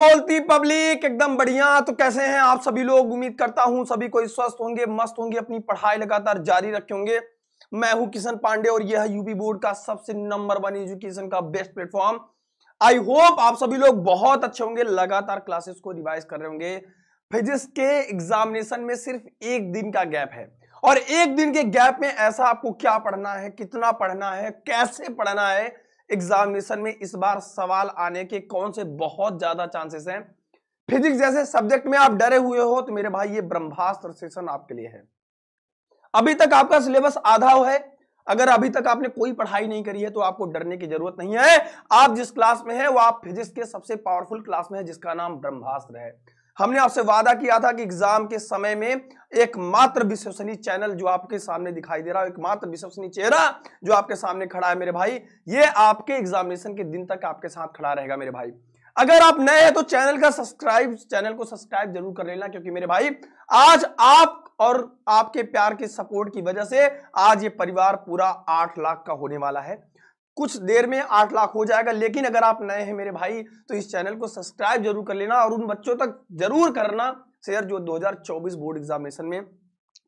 बोलती पब्लिक एकदम बढ़िया। तो कैसे हैं आप सभी लोग? उम्मीद करता हूँ सभी कोई स्वस्थ होंगे, मस्त होंगे, अपनी पढ़ाई लगातार जारी रखे होंगे। मैं हूँ किशन पांडे और यह है यूपी बोर्ड का सबसे नंबर वन एजुकेशन का बेस्ट प्लेटफॉर्म आई होप आप सभी लोग बहुत अच्छे होंगे, लगातार क्लासेस को रिवाइज कर रहे होंगे। फिजिक्स के एग्जामिनेशन में सिर्फ़ एक दिन का गैप है। और एक दिन के गैप में ऐसा आपको क्या पढ़ना है, कितना पढ़ना है, कैसे पढ़ना है एग्जामिनेशन में इस बार सवाल आने के कौन से बहुत ज़्यादा चांसेस हैं? फिजिक्स जैसे सब्जेक्ट में आप डरे हुए हो तो मेरे भाई, ये ब्रह्मास्त्र सेशन आपके लिए है। अभी तक आपका सिलेबस आधा है। अगर अभी तक आपने कोई पढ़ाई नहीं करी है तो आपको डरने की ज़रूरत नहीं है। आप जिस क्लास में है, वो आप फिजिक्स के सबसे पावरफुल क्लास में है, जिसका नाम ब्रह्मास्त्र है। हमने आपसे वादा किया था कि एग्ज़ाम के समय में एकमात्र विश्वसनीय चैनल जो आपके सामने दिखाई दे रहा है एक मात्र विश्वसनीय चेहरा जो आपके सामने खड़ा है मेरे भाई, ये आपके एग्जामिनेशन के दिन तक आपके साथ खड़ा रहेगा मेरे भाई। अगर आप नए हैं तो चैनल का सब्सक्राइब, चैनल को सब्सक्राइब ज़रूर कर लेना, क्योंकि मेरे भाई, आज आप और आपके प्यार के सपोर्ट की वजह से आज ये परिवार पूरा आठ लाख का होने वाला है। कुछ देर में आठ लाख हो जाएगा। लेकिन अगर आप नए हैं मेरे भाई तो इस चैनल को सब्सक्राइब ज़रूर कर लेना और उन बच्चों तक ज़रूर करना शेयर जो 2024 बोर्ड एग्जामिनेशन में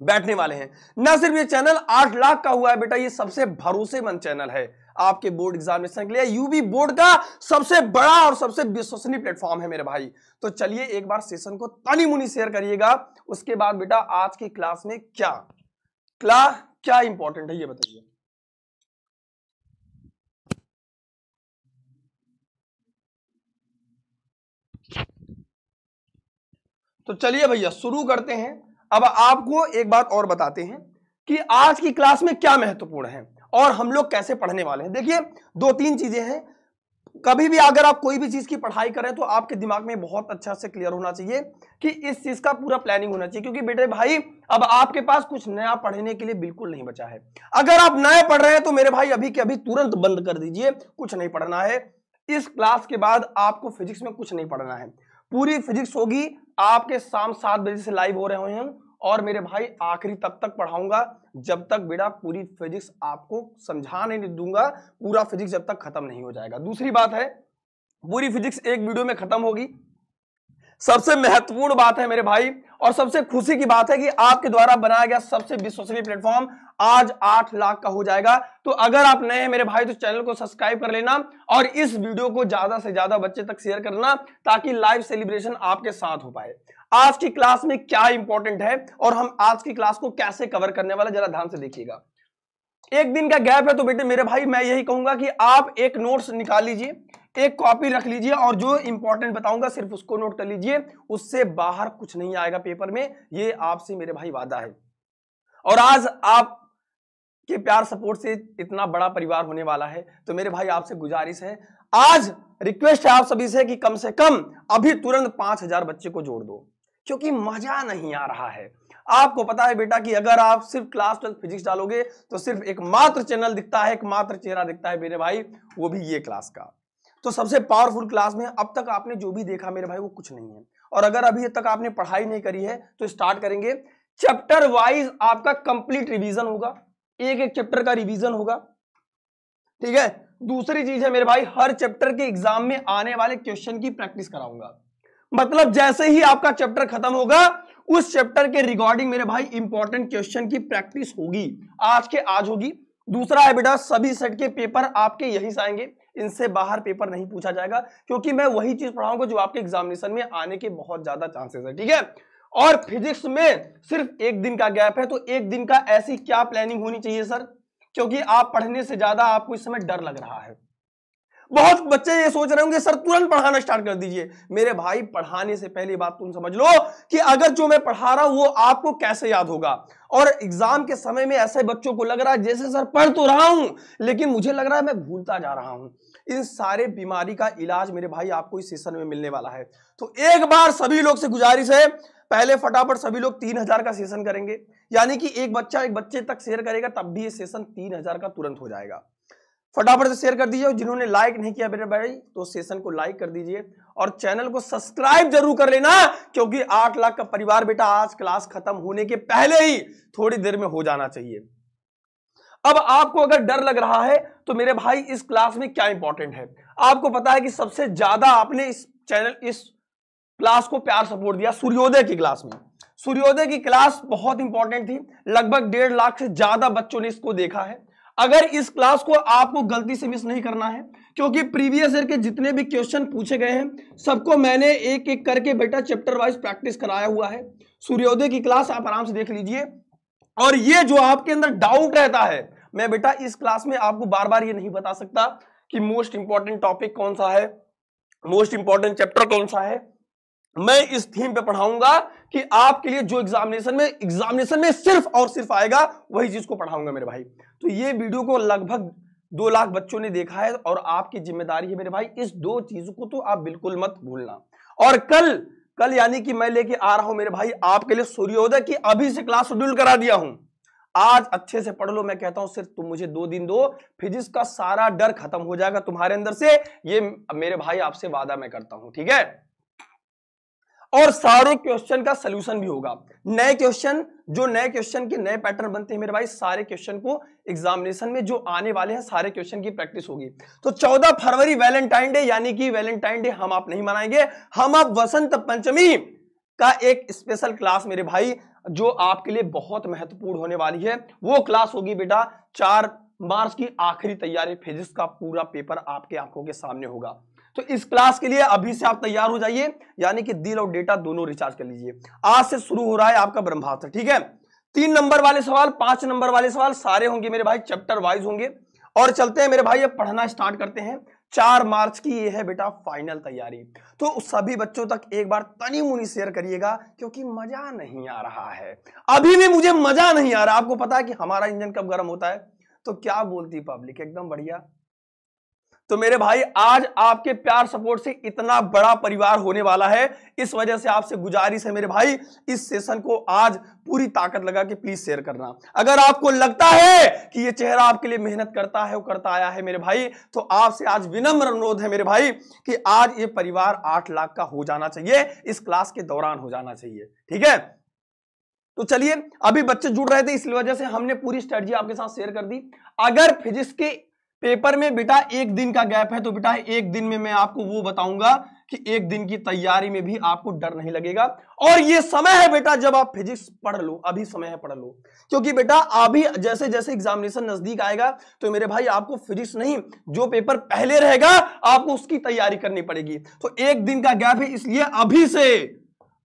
बैठने वाले हैं। न सिर्फ़ ये चैनल, आठ लाख का हुआ है बेटा, ये सबसे भरोसेमंद चैनल है आपके बोर्ड एग्जामिनेशन के लिए। यूबी बोर्ड का सबसे बड़ा और सबसे विश्वसनीय प्लेटफॉर्म है मेरे भाई। तो चलिए एक बार सेशन को तनी मुनी शेयर करिएगा। उसके बाद बेटा आज की क्लास में क्या क्लास क्या इंपॉर्टेंट है ये बताइए। तो चलिए भैया, शुरू करते हैं। अब आपको एक बात और बताते हैं कि आज की क्लास में क्या महत्वपूर्ण है और हम लोग कैसे पढ़ने वाले हैं। देखिए, दो तीन चीज़ें हैं। कभी भी अगर आप कोई भी चीज़ की पढ़ाई करें तो आपके दिमाग में बहुत अच्छा से क्लियर होना चाहिए कि इस चीज़ का पूरा प्लानिंग होना चाहिए, क्योंकि बेटे भाई, अब आपके पास कुछ नया पढ़ने के लिए बिल्कुल नहीं बचा है। अगर आप नए पढ़ रहे हैं तो मेरे भाई, अभी के अभी तुरंत बंद कर दीजिए, कुछ नहीं पढ़ना है। इस क्लास के बाद आपको फिजिक्स में कुछ नहीं पढ़ना है। पूरी फिजिक्स होगी। आपके शाम सात बजे से लाइव हो रहे हैं और मेरे भाई आखिरी तब तक पढ़ाऊँगा, जब तक बेटा पूरी फिजिक्स आपको समझा नहीं दूँगा, पूरा फिजिक्स जब तक खत्म नहीं हो जाएगा। दूसरी बात है, पूरी फिजिक्स एक वीडियो में खत्म होगी। सबसे महत्वपूर्ण बात है मेरे भाई और सबसे खुशी की बात है कि आपके द्वारा बनाया गया सबसे विश्वसनीय प्लेटफॉर्म आज आठ लाख का हो जाएगा। तो अगर आप नए हैं मेरे भाई तो चैनल को सब्सक्राइब कर लेना और इस वीडियो को ज़्यादा से ज़्यादा बच्चे तक शेयर करना ताकि लाइव सेलिब्रेशन आपके साथ हो पाए। आज की क्लास में क्या इंपॉर्टेंट है और हम आज की क्लास को कैसे कवर करने वाले, जरा ध्यान से देखिएगा। एक दिन का गैप है तो बेटे मेरे भाई, मैं यही कहूँगा कि आप एक नोट्स निकाल लीजिए। एक कॉपी रख लीजिए और जो इंपॉर्टेंट बताऊँगा सिर्फ़ उसको नोट कर लीजिए, उससे बाहर कुछ नहीं आएगा पेपर में, ये आपसे मेरे भाई वादा है। और आज आप के प्यार सपोर्ट से इतना बड़ा परिवार होने वाला है तो मेरे भाई आपसे गुजारिश है, आज रिक्वेस्ट है आप सभी से कि कम से कम अभी तुरंत पाँच हज़ार बच्चे को जोड़ दो, क्योंकि मज़ा नहीं आ रहा है। आपको पता है बेटा कि अगर आप सिर्फ़ क्लास ट्वेल्थ फिजिक्स डालोगे तो सिर्फ़ एक मात्र चैनल दिखता है, एक मात्र चेहरा दिखता है मेरे भाई, वो भी ये क्लास का। तो सबसे पावरफुल क्लास में अब तक आपने जो भी देखा मेरे भाई, वो कुछ नहीं है। और अगर अभी तक आपने पढ़ाई नहीं करी है तो स्टार्ट करेंगे। चैप्टर वाइज आपका कंप्लीट रिवीजन होगा। एक एक चैप्टर का रिवीजन होगा। ठीक है? दूसरी चीज़ है मेरे भाई, हर चैप्टर के एग्ज़ाम में आने वाले क्वेश्चन की प्रैक्टिस कराऊँगा। मतलब जैसे ही आपका चैप्टर खत्म होगा, उस चैप्टर के रिगार्डिंग मेरे भाई इंपॉर्टेंट क्वेश्चन की प्रैक्टिस होगी। आज के आज होगी। दूसरा है बेटा, सभी सेट के पेपर आपके यहीं से आएँगे। इनसे बाहर पेपर नहीं पूछा जाएगा, क्योंकि मैं वही चीज़ पढ़ाऊँगा जो आपके एग्जामिनेशन में आने के बहुत ज़्यादा चांसेस है, ठीक है? और फिजिक्स में सिर्फ़ एक दिन का गैप है तो एक दिन का ऐसी क्या प्लानिंग होनी चाहिए सर क्योंकि आप पढ़ने से ज़्यादा आपको इस समय डर लग रहा है। बहुत बच्चे ये सोच रहे होंगे, सर, तुरंत पढ़ाना स्टार्ट कर दीजिए। मेरे भाई, पढ़ाने से पहले बात तुम समझ लो कि अगर जो मैं पढ़ा रहा हूँ, वो आपको कैसे याद होगा? और एग्ज़ाम के समय में ऐसे बच्चों को लग रहा है जैसे, सर, पढ़ तो रहा हूँ, लेकिन मुझे लग रहा है मैं भूलता जा रहा हूँ। इन सारे बीमारी का इलाज मेरे भाई आपको इस सेशन में मिलने वाला है। तो एक बार सभी लोग से गुजारिश है, पहले फटाफट सभी लोग तीन हज़ार का सेशन करेंगे। यानी कि एक बच्चा एक बच्चे तक शेयर करेगा, तब भी ये सेशन तीन हज़ार का तुरंत हो जाएगा। फटाफट से शेयर कर दीजिए और जिन्होंने लाइक नहीं किया मेरे भाई तो सेशन को लाइक कर दीजिए और चैनल को सब्सक्राइब ज़रूर कर लेना, क्योंकि आठ लाख का परिवार बेटा आज क्लास खत्म होने के पहले ही थोड़ी देर में हो जाना चाहिए। अब आपको अगर डर लग रहा है तो मेरे भाई, इस क्लास में क्या इंपॉर्टेंट है? आपको पता है कि सबसे ज़्यादा आपने इस चैनल इस क्लास को प्यार सपोर्ट दिया सूर्योदय की क्लास में। सूर्योदय की क्लास बहुत इंपॉर्टेंट थी। लगभग डेढ़ लाख से ज़्यादा बच्चों ने इसको देखा है। अगर इस क्लास को आपको गलती से मिस नहीं करना है, क्योंकि प्रीवियस ईयर के जितने भी क्वेश्चन पूछे गए हैं, सबको मैंने एक एक करके बेटा चैप्टर वाइज प्रैक्टिस कराया हुआ है। सूर्योदय की क्लास आप आराम से देख लीजिए। और ये जो आपके अंदर डाउट रहता है, मैं बेटा इस क्लास में आपको बार बार ये नहीं बता सकता कि मोस्ट इंपॉर्टेंट टॉपिक कौन सा है मोस्ट इंपॉर्टेंट चैप्टर कौन सा है। मैं इस थीम पे पढ़ाऊँगा कि आपके लिए जो एग्जामिनेशन में एग्जामिनेशन में सिर्फ़ और सिर्फ़ आएगा, वही चीज़ को पढ़ाऊँगा मेरे भाई। तो ये वीडियो को लगभग दो लाख बच्चों ने देखा है और आपकी ज़िम्मेदारी है मेरे भाई, इस दो चीज़ों को तो आप बिल्कुल मत भूलना। और कल कल यानी कि मैं लेके आ रहा हूँ मेरे भाई, आपके लिए सूर्योदय की अभी से क्लास शेड्यूल करा दिया हूँ। आज अच्छे से पढ़ लो, मैं कहता हूँ सिर्फ़ तुम मुझे दो दिन दो फिजिक्स का सारा डर खत्म हो जाएगा तुम्हारे अंदर से, ये मेरे भाई आपसे वादा मैं करता हूँ, ठीक है? और सारे क्वेश्चन का सोल्यूशन भी होगा। नए क्वेश्चन जो नए क्वेश्चन के नए पैटर्न बनते हैं मेरे भाई, सारे क्वेश्चन को एग्जामिनेशन में जो आने वाले हैं, सारे क्वेश्चन की प्रैक्टिस होगी। तो 14 फरवरी वैलेंटाइन डे यानी कि वैलेंटाइन डे हम आप नहीं मनाएँगे। हम आप वसंत पंचमी का एक स्पेशल क्लास मेरे भाई, जो आपके लिए बहुत महत्वपूर्ण होने वाली है। वो क्लास होगी बेटा, चार मार्च की आखिरी तैयारी फिजिक्स का पूरा पेपर आपके आँखों के सामने होगा। तो इस क्लास के लिए अभी से आप तैयार हो जाइए, यानी कि दिल और डेटा दोनों रिचार्ज कर लीजिए। आज से शुरू हो रहा है आपका ब्रह्मास्त्र, ठीक है? तीन नंबर वाले सवाल, पाँच नंबर वाले सवाल सारे होंगे मेरे भाई, चैप्टर वाइज होंगे। और चलते हैं मेरे भाई, अब पढ़ना स्टार्ट करते हैं। चार मार्च की ये है बेटा फाइनल तैयारी। तो सभी बच्चों तक एक बार तनी मुनी शेयर करिएगा, क्योंकि मज़ा नहीं आ रहा है। अभी भी मुझे मज़ा नहीं आ रहा। आपको पता है कि हमारा इंजन कब गर्म होता है? तो क्या बोलती पब्लिक? एकदम बढ़िया। तो मेरे भाई, आज आपके प्यार सपोर्ट से इतना बड़ा परिवार होने वाला है। इस वजह से आपसे गुजारिश है मेरे भाई, इस सेशन को आज पूरी ताकत लगा के प्लीज़ शेयर करना। अगर आपको लगता है कि ये चेहरा आपके लिए मेहनत करता है वो करता आया है मेरे भाई तो आपसे आज विनम्र अनुरोध है मेरे भाई कि आज ये परिवार आठ लाख का हो जाना चाहिए, इस क्लास के दौरान हो जाना चाहिए। ठीक है? तो चलिए, अभी बच्चे जुड़ रहे थे, इस वजह से हमने पूरी स्ट्रेटजी आपके साथ शेयर कर दी। अगर फिजिक्स के पेपर में, बेटा, एक दिन का गैप है तो बेटा, एक दिन में मैं आपको वो बताऊँगा कि एक दिन की तैयारी में भी आपको डर नहीं लगेगा। और ये समय है, बेटा, जब आप फिजिक्स पढ़ लो, अभी समय है पढ़ लो। क्योंकि, बेटा, अभी जैसे जैसे एग्जामिनेशन नज़दीक आएगा तो मेरे भाई, आपको फिजिक्स नहीं, जो पेपर पहले रहेगा, आपको उसकी तैयारी करनी पड़ेगी। तो एक दिन का गैप है, इसलिए अभी से,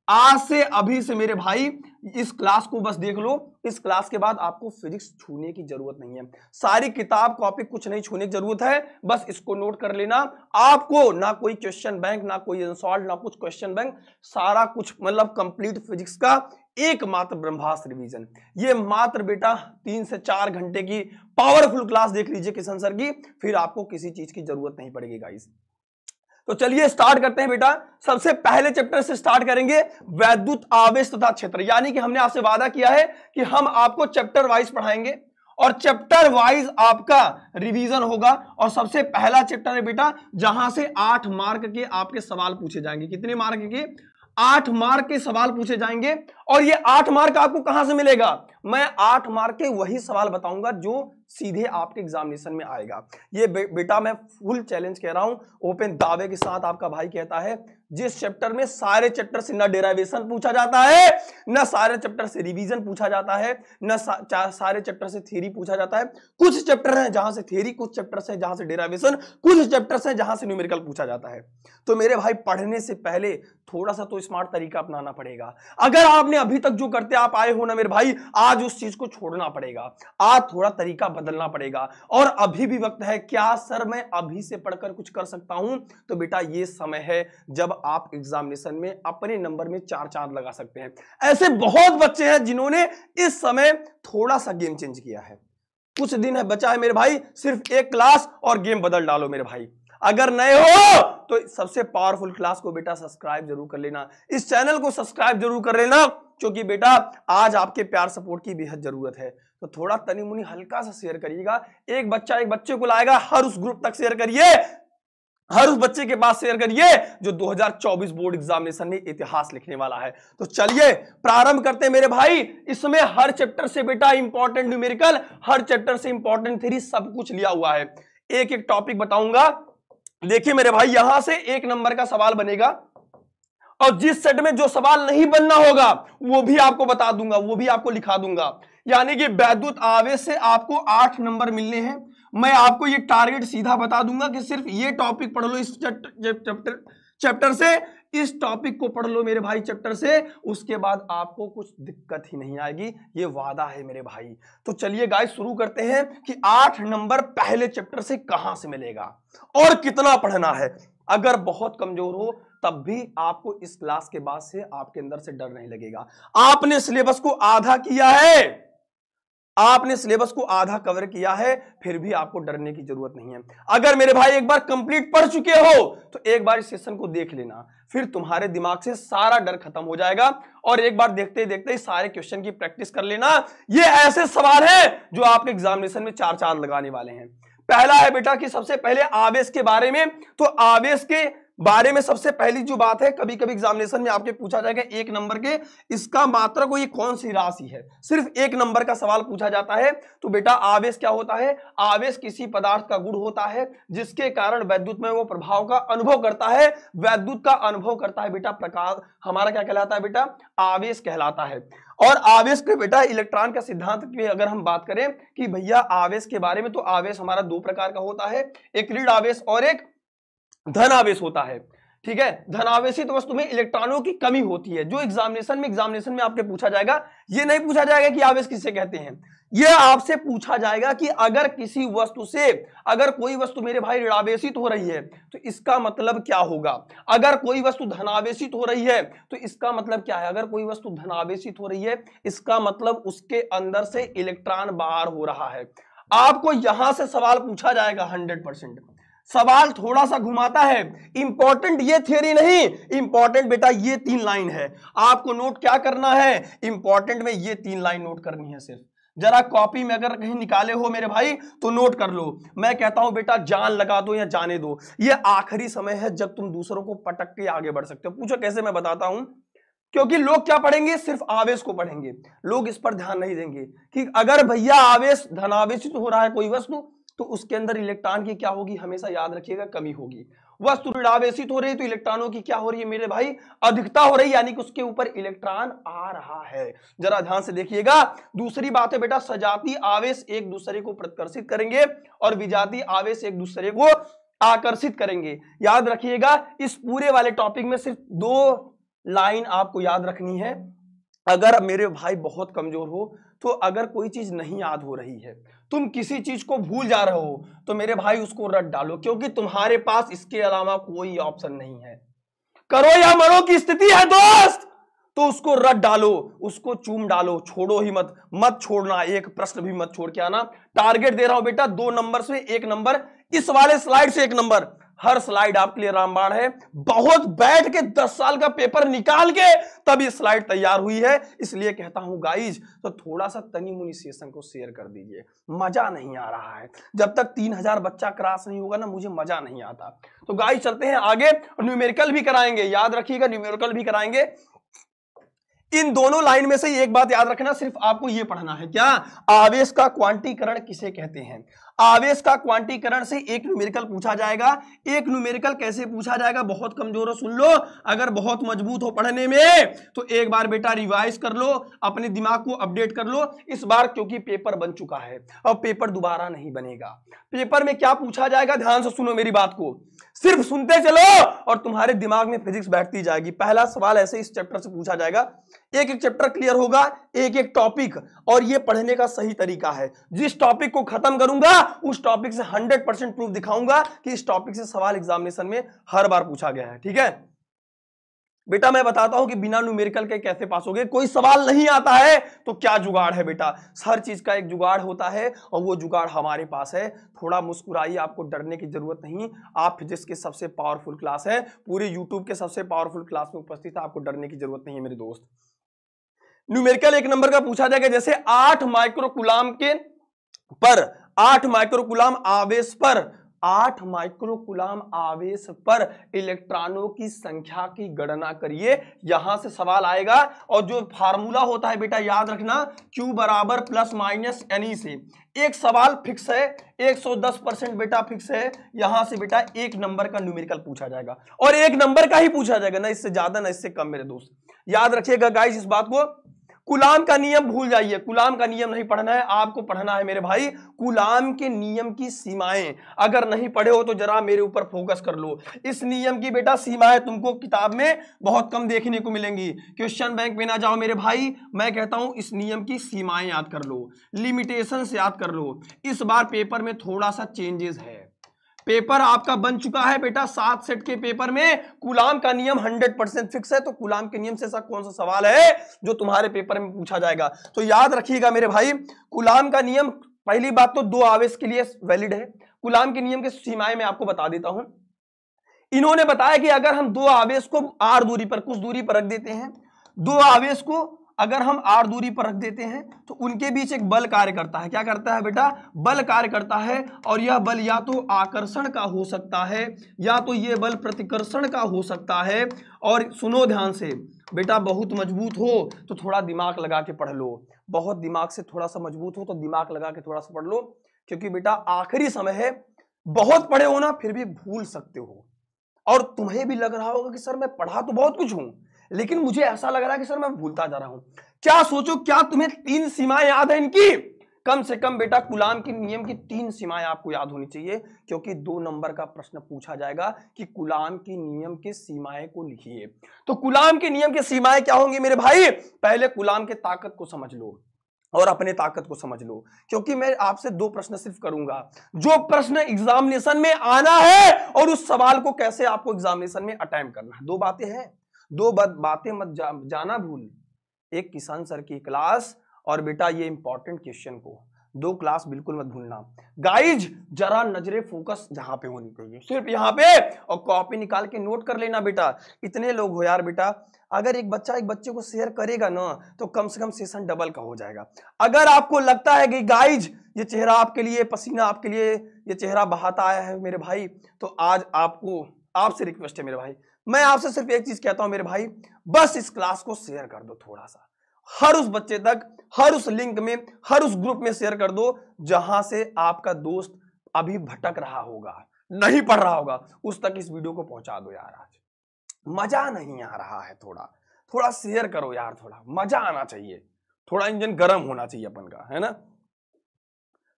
आज से अभी से मेरे भाई, इस क्लास को बस देख लो इस क्लास के बाद आपको फिजिक्स छूने की ज़रूरत नहीं है। सारी किताब कॉपी कुछ नहीं छूने की ज़रूरत है, बस इसको नोट कर लेना। आपको ना कोई क्वेश्चन बैंक ना कोई इंसॉल्ट ना कुछ क्वेश्चन बैंक सारा कुछ मतलब कंप्लीट फिजिक्स का एक मात्र ब्रह्मास्त्र रिवीजन ये मात्र बेटा तीन से चार घंटे की पावरफुल क्लास देख लीजिए किशन सर की, फिर आपको किसी चीज़ की ज़रूरत नहीं पड़ेगी गाइस तो चलिए स्टार्ट करते हैं बेटा। सबसे पहले चैप्टर से स्टार्ट करेंगे, वैद्युत आवेश तथा क्षेत्र। यानी कि हमने आपसे वादा किया है कि हम आपको चैप्टर वाइज पढ़ाएँगे। और चैप्टर वाइज आपका रिवीजन होगा। और सबसे पहला चैप्टर है बेटा, जहाँ से आठ मार्क के आपके सवाल पूछे जाएँगे। कितने मार्क के? आठ मार्क के सवाल पूछे जाएँगे और ये आठ मार्क आपको कहाँ से मिलेगा? मैं आठ मार्क के वही सवाल बताऊँगा जो सीधे आपके एग्जामिनेशन में आएगा। ये बे, बेटा मैं फुल चैलेंज कह रहा हूँ। ओपन दावे के साथ आपका भाई कहता है जिस चैप्टर में सारे चैप्टर से न डेरावेशन पूछा जाता है न सारे चैप्टर से रिवीजन पूछा जाता है न सा, सारे चैप्टर से थ्योरी पूछा जाता है। कुछ चैप्टर हैं जहाँ से थ्योरी कुछ चैप्टर से जहाँ से डेरावेशन कुछ चैप्टर हैं जहाँ से न्यूमेरिकल पूछा जाता है। तो मेरे भाई पढ़ने से पहले थोड़ा सा तो स्मार्ट तरीका अपनाना पड़ेगा। अगर आपने अभी तक जो करते आप आए हो ना मेरे भाई आज उस चीज़ को छोड़ना पड़ेगा। आज थोड़ा तरीका बदलना पड़ेगा। और अभी भी वक्त है क्या सर मैं अभी से पढ़कर कुछ कर सकता हूँ? तो बेटा ये समय है जब आप एग्जामिनेशन में अपने नंबर में चार चाँद लगा सकते हैं। ऐसे बहुत बच्चे हैं जिन्होंने इस समय थोड़ा सा गेम चेंज किया है। कुछ दिन है, बचा है मेरे भाई, सिर्फ़ एक क्लास और गेम बदल डालो मेरे भाई। अगर नए हो तो सबसे पावरफुल क्लास को बेटा सब्सक्राइब ज़रूर कर लेना। इस चैनल को सब्सक्राइब ज़रूर कर लेना, क्योंकि बेटा आज आपके प्यार सपोर्ट की बेहद ज़रूरत है। तो थोड़ा तनी मुनी हल्का सा शेयर करिएगा। एक बच्चा एक बच्चे को लाएगा, हर उस ग्रुप तक शेयर करिए। हर उस बच्चे के पास शेयर करिए जो 2024 बोर्ड एग्जामिनेशन में इतिहास लिखने वाला है तो चलिए प्रारंभ करते हैं मेरे भाई। इसमें हर चैप्टर से बेटा इंपॉर्टेंट न्यूमेरिकल हर चैप्टर से इंपॉर्टेंट थ्री सब कुछ लिया हुआ है। एक एक टॉपिक बताऊँगा। देखिए मेरे भाई, यहाँ से एक नंबर का सवाल बनेगा और जिस सेट में जो सवाल नहीं बनना होगा, वो भी आपको बता दूँगा, वो भी आपको लिखा दूँगा। यानी कि वैद्युत आवेश से आपको आठ नंबर मिलने हैं। मैं आपको ये टारगेट सीधा बता दूँगा कि सिर्फ़ ये टॉपिक पढ़ लो इस चैप्टर चैप्टर से, इस टॉपिक को पढ़ लो मेरे भाई चैप्टर से, उसके बाद आपको कुछ दिक्कत ही नहीं आएगी। ये वादा है मेरे भाई। तो चलिए गाइस शुरू करते हैं कि आठ नंबर पहले चैप्टर से कहाँ से मिलेगा? और कितना पढ़ना है? अगर बहुत कमज़ोर हो, तब भी आपको इस क्लास के बाद से आपके अंदर से डर नहीं लगेगा। आपने सिलेबस को आधा किया है। आपने सिलेबस को आधा कवर किया है, फिर भी आपको डरने की ज़रूरत नहीं है। अगर मेरे भाई एक बार कंप्लीट पढ़ चुके हो तो एक बार इस सेशन को देख लेना। फिर तुम्हारे दिमाग से सारा डर खत्म हो जाएगा और एक बार देखते ही देखते ही सारे क्वेश्चन की प्रैक्टिस कर लेना। ये ऐसे सवाल है जो आपके एग्जामिनेशन में चार चार लगाने वाले हैं। पहला है बेटा कि सबसे पहले आवेश के बारे में तो आवेश के बारे में सबसे पहली जो बात है कभी कभी एग्जामिनेशन में आपके पूछा जाएगा एक नंबर के, इसका मात्रा को ये कौन सी राशि है? सिर्फ़ एक नंबर का सवाल पूछा जाता है तो बेटा आवेश क्या होता है? आवेश किसी पदार्थ का गुण होता है, जिसके कारण वैद्युत में वो प्रभाव का अनुभव करता है, वैद्युत का अनुभव करता है बेटा प्रकाश, हमारा क्या कहलाता है बेटा? आवेश कहलाता है। और आवेश के बेटा इलेक्ट्रॉन का सिद्धांत की अगर हम बात करें कि भैया आवेश के बारे में तो आवेश हमारा दो प्रकार का होता है, एक ऋण आवेश और एक धन आवेश होता है, ठीक है? धनावेशित वस्तु में इलेक्ट्रॉनों की कमी होती है। जो एग्जामिनेशन में एग्जामिनेशन में आपके पूछा जाएगा, ये नहीं पूछा जाएगा कि आवेश किसे कहते हैं। यह आपसे पूछा जाएगा कि अगर किसी वस्तु से, अगर कोई वस्तु मेरे भाई ऋणावेशित हो रही है तो इसका मतलब क्या होगा? अगर कोई वस्तु धनावेशित हो रही है तो इसका मतलब क्या है? अगर कोई वस्तु धनावेशित हो रही है, इसका मतलब उसके अंदर से इलेक्ट्रॉन बाहर हो रहा है। आपको यहाँ से सवाल पूछा जाएगा हंड्रेड परसेंट सवाल थोड़ा सा घुमाता है। इंपॉर्टेंट ये थियरी नहीं। इंपॉर्टेंट बेटा ये तीन लाइन है। आपको नोट क्या करना है? इंपॉर्टेंट में ये तीन लाइन नोट करनी है सिर्फ़। जरा कॉपी में अगर कहीं निकाले हो मेरे भाई तो नोट कर लो। मैं कहता हूँ बेटा, जान लगा दो या जाने दो। ये आखिरी समय है जब तुम दूसरों को पटक के आगे बढ़ सकते हो। पूछो कैसे मैं बताता हूँ? क्योंकि लोग क्या पढ़ेंगे? सिर्फ़ आवेश को पढ़ेंगे। लोग इस पर ध्यान नहीं देंगे कि अगर भैया आवेश, धनावेशित हो रहा है कोई वस्तु तो उसके अंदर इलेक्ट्रॉन की क्या होगी? हमेशा याद रखिएगा, कमी होगी। वस्तु ऋणावेशित हो रही तो इलेक्ट्रॉनों की क्या हो रही है मेरे भाई? अधिकता हो रही, यानी कि उसके ऊपर इलेक्ट्रॉन आ रहा है। जरा ध्यान से देखिएगा, दूसरी बात है बेटा सजाती आवेश एक दूसरे को प्रकर्षित करेंगे और विजाती आवेश एक दूसरे को आकर्षित करेंगे। याद रखिएगा, इस पूरे वाले टॉपिक में सिर्फ़ दो लाइन आपको याद रखनी है। अगर मेरे भाई बहुत कमज़ोर हो तो अगर कोई चीज़ नहीं याद हो रही है तुम किसी चीज़ को भूल जा रहे हो तो मेरे भाई उसको रट डालो, क्योंकि तुम्हारे पास इसके अलावा कोई ऑप्शन नहीं है। करो या मरो की स्थिति है, दोस्त! तो उसको रट डालो, उसको चूम डालो, छोड़ो ही मत मत छोड़ना, एक प्रश्न भी मत छोड़ के आना। टारगेट दे रहा हूँ बेटा, दो नंबर से एक नंबर इस वाले स्लाइड से एक नंबर हर स्लाइड आपके लिए रामबाण है। बहुत बैठ के दस साल का पेपर निकाल के तब ये स्लाइड तैयार हुई है। इसलिए कहता हूँ, गाइज़ तो थोड़ा सा तनी मुनी सेशन को शेयर कर दीजिए। मज़ा नहीं आ रहा है। जब तक तीन हज़ार बच्चा क्रॉस नहीं होगा ना, मुझे मज़ा नहीं आता। तो गाइज़, चलते हैं आगे। न्यूमेरिकल भी कराएँगे। याद रखिएगा, न्यूमेरिकल भी कराएँगे। इन दोनों लाइन में से एक बात याद रखना, सिर्फ़ आपको यह पढ़ना है। क्या? आवेश का क्वांटीकरण किसे कहते हैं? आवेश का क्वांटीकरण से एक न्यूमेरिकल पूछा जाएगा। एक न्यूमेरिकल कैसे पूछा जाएगा? बहुत कमज़ोर हो, सुन लो। अगर बहुत मज़बूत हो पढ़ने में तो एक बार बेटा रिवाइज कर लो, अपने दिमाग को अपडेट कर लो। इस बार क्योंकि पेपर बन चुका है, अब पेपर दोबारा नहीं बनेगा। पेपर में क्या पूछा जाएगा? ध्यान से सुनो मेरी बात को। सिर्फ़ सुनते चलो और तुम्हारे दिमाग में फिजिक्स बैठती जाएगी। पहला सवाल ऐसे इस चैप्टर से पूछा जाएगा। एक एक चैप्टर क्लियर होगा, एक एक टॉपिक और ये पढ़ने का सही तरीका है। जिस टॉपिक को खत्म करूँगा उस टॉपिक से 100 परसेंट प्रूफ दिखाऊँगा कि इस टॉपिक से सवाल एग्जामिनेशन में हर बार पूछा गया है, ठीक है? बेटा, मैं बताता हूँ कि बिना न्यूमेरिकल के कैसे पास होगे? कोई सवाल नहीं आता है तो क्या जुगाड़ है बेटा? हर चीज़ का एक जुगाड़ होता है और वो जुगाड़ हमारे पास है। थोड़ा मुस्कुराइए, आपको डरने की ज़रूरत नहीं। आप फिजिक्स के सबसे पावरफुल क्लास है, पूरे यूट्यूब के सबसे पावरफुल क्लास में उपस्थित है, आपको डरने की ज़रूरत नहीं है मेरे दोस्त। न्यूमेरिकल एक नंबर का पूछा जाएगा, जैसे आठ माइक्रोकुलाम के पर आठ माइक्रोकुलाम आवेश पर, आठ माइक्रोकुलाम आवेश पर इलेक्ट्रॉनों की संख्या की गणना करिए। यहाँ से सवाल आएगा, और जो फार्मूला होता है बेटा, याद रखना, Q बराबर प्लस माइनस एनी से। एक सवाल फिक्स है 110 परसेंट बेटा फिक्स है। यहाँ से बेटा एक नंबर का न्यूमेरिकल पूछा जाएगा। और एक नंबर का ही पूछा जाएगा, ना इससे ज़्यादा, ना इससे कम, मेरे दोस्त। याद रखिएगा गाइस इस बात को। कुलाम का नियम भूल जाइए। कुलाम का नियम नहीं पढ़ना है, आपको पढ़ना है मेरे भाई। कुलाम के नियम की सीमाएँ। अगर नहीं पढ़े हो तो जरा मेरे ऊपर फोकस कर लो। इस नियम की बेटा सीमाएँ तुमको किताब में बहुत कम देखने को मिलेंगी। क्वेश्चन बैंक में ना जाओ मेरे भाई। मैं कहता हूँ, इस नियम की सीमाएँ याद कर लो। लिमिटेशन याद कर लो। इस बार पेपर में थोड़ा सा चेंजेस है। पेपर आपका बन चुका है बेटा, सात सेट के पेपर में। कुलाम का नियम हंड्रेड परसेंट फिक्स है तो कुलाम के नियम से ऐसा कौन सा सवाल है जो तुम्हारे पेपर में पूछा जाएगा? तो याद रखिएगा मेरे भाई, कुलाम का नियम, पहली बात तो दो आवेश के लिए वैलिड है। कुलाम के नियम के सीमाएँ मैं आपको बता देता हूँ। इन्होंने बताया कि अगर हम दो आवेश को आर दूरी पर, कुछ दूरी पर रख देते हैं, दो आवेश को अगर हम आर दूरी पर रख देते हैं तो उनके बीच एक बल कार्य करता है। क्या करता है बेटा? बल कार्य करता है, और यह बल या तो आकर्षण का हो सकता है, या तो यह बल प्रतिकर्षण का हो सकता है। और सुनो ध्यान से, बेटा बहुत मज़बूत हो तो थोड़ा दिमाग लगा के पढ़ लो। बहुत दिमाग से थोड़ा सा मज़बूत हो तो दिमाग लगा के थोड़ा सा पढ़ लो, क्योंकि बेटा आखिरी समय है। बहुत पढ़े हो ना, फिर भी भूल सकते हो। और तुम्हें भी लग रहा होगा कि सर मैं पढ़ा तो बहुत कुछ हूँ लेकिन मुझे ऐसा लग रहा है कि सर मैं भूलता जा रहा हूँ। क्या सोचो, क्या तुम्हें तीन सीमाएँ याद है इनकी? कम से कम बेटा कुलाम के नियम की तीन सीमाएँ आपको याद होनी चाहिए, क्योंकि दो नंबर का प्रश्न पूछा जाएगा कि कुलाम की नियम के सीमाएँ को लिखिए। तो कुलाम के नियम के सीमाएँ क्या होंगी मेरे भाई? पहले कुलाम के ताकत को समझ लो और अपने ताकत को समझ लो, क्योंकि मैं आपसे दो प्रश्न सिर्फ़ करूँगा। जो प्रश्न एग्जामिनेशन में आना है और उस सवाल को कैसे आपको एग्जामिनेशन में अटैम्प करना है? दो बातें हैं। दो बातें मत जा, जाना भूल। एक किसान सर की क्लास और बेटा ये इंपॉर्टेंट क्वेश्चन को। दो क्लास बिल्कुल मत भूलना। गाइज़ जरा नजरे फोकस जहाँ पे होनी चाहिए। सिर्फ़ यहाँ पे और कॉपी निकाल के नोट कर लेना बेटा। इतने लोग हो यार बेटा। अगर एक बच्चा एक बच्चे को शेयर करेगा ना तो कम से कम सेशन डबल का हो जाएगा। अगर आपको लगता है कि गाइज़ ये चेहरा आपके लिए पसीना आपके लिए ये चेहरा बहाता आया है मेरे भाई तो आज आपको आपसे रिक्वेस्ट है मेरे भाई मैं आपसे सिर्फ़ एक चीज़ कहता हूँ, मेरे भाई, बस इस क्लास को शेयर कर दो थोड़ा सा हर उस बच्चे तक, हर उस लिंक में, हर उस ग्रुप में शेयर कर दो, जहाँ से आपका दोस्त अभी भटक रहा होगा, नहीं पढ़ रहा होगा, उस तक इस वीडियो को पहुँचा दो यार आज। मज़ा नहीं आ रहा है थोड़ा। थोड़ा शेयर करो यार थोड़ा। मज़ा आना चाहिए। थोड़ा इंजन गर्म होना चाहिए अपन का, है ना?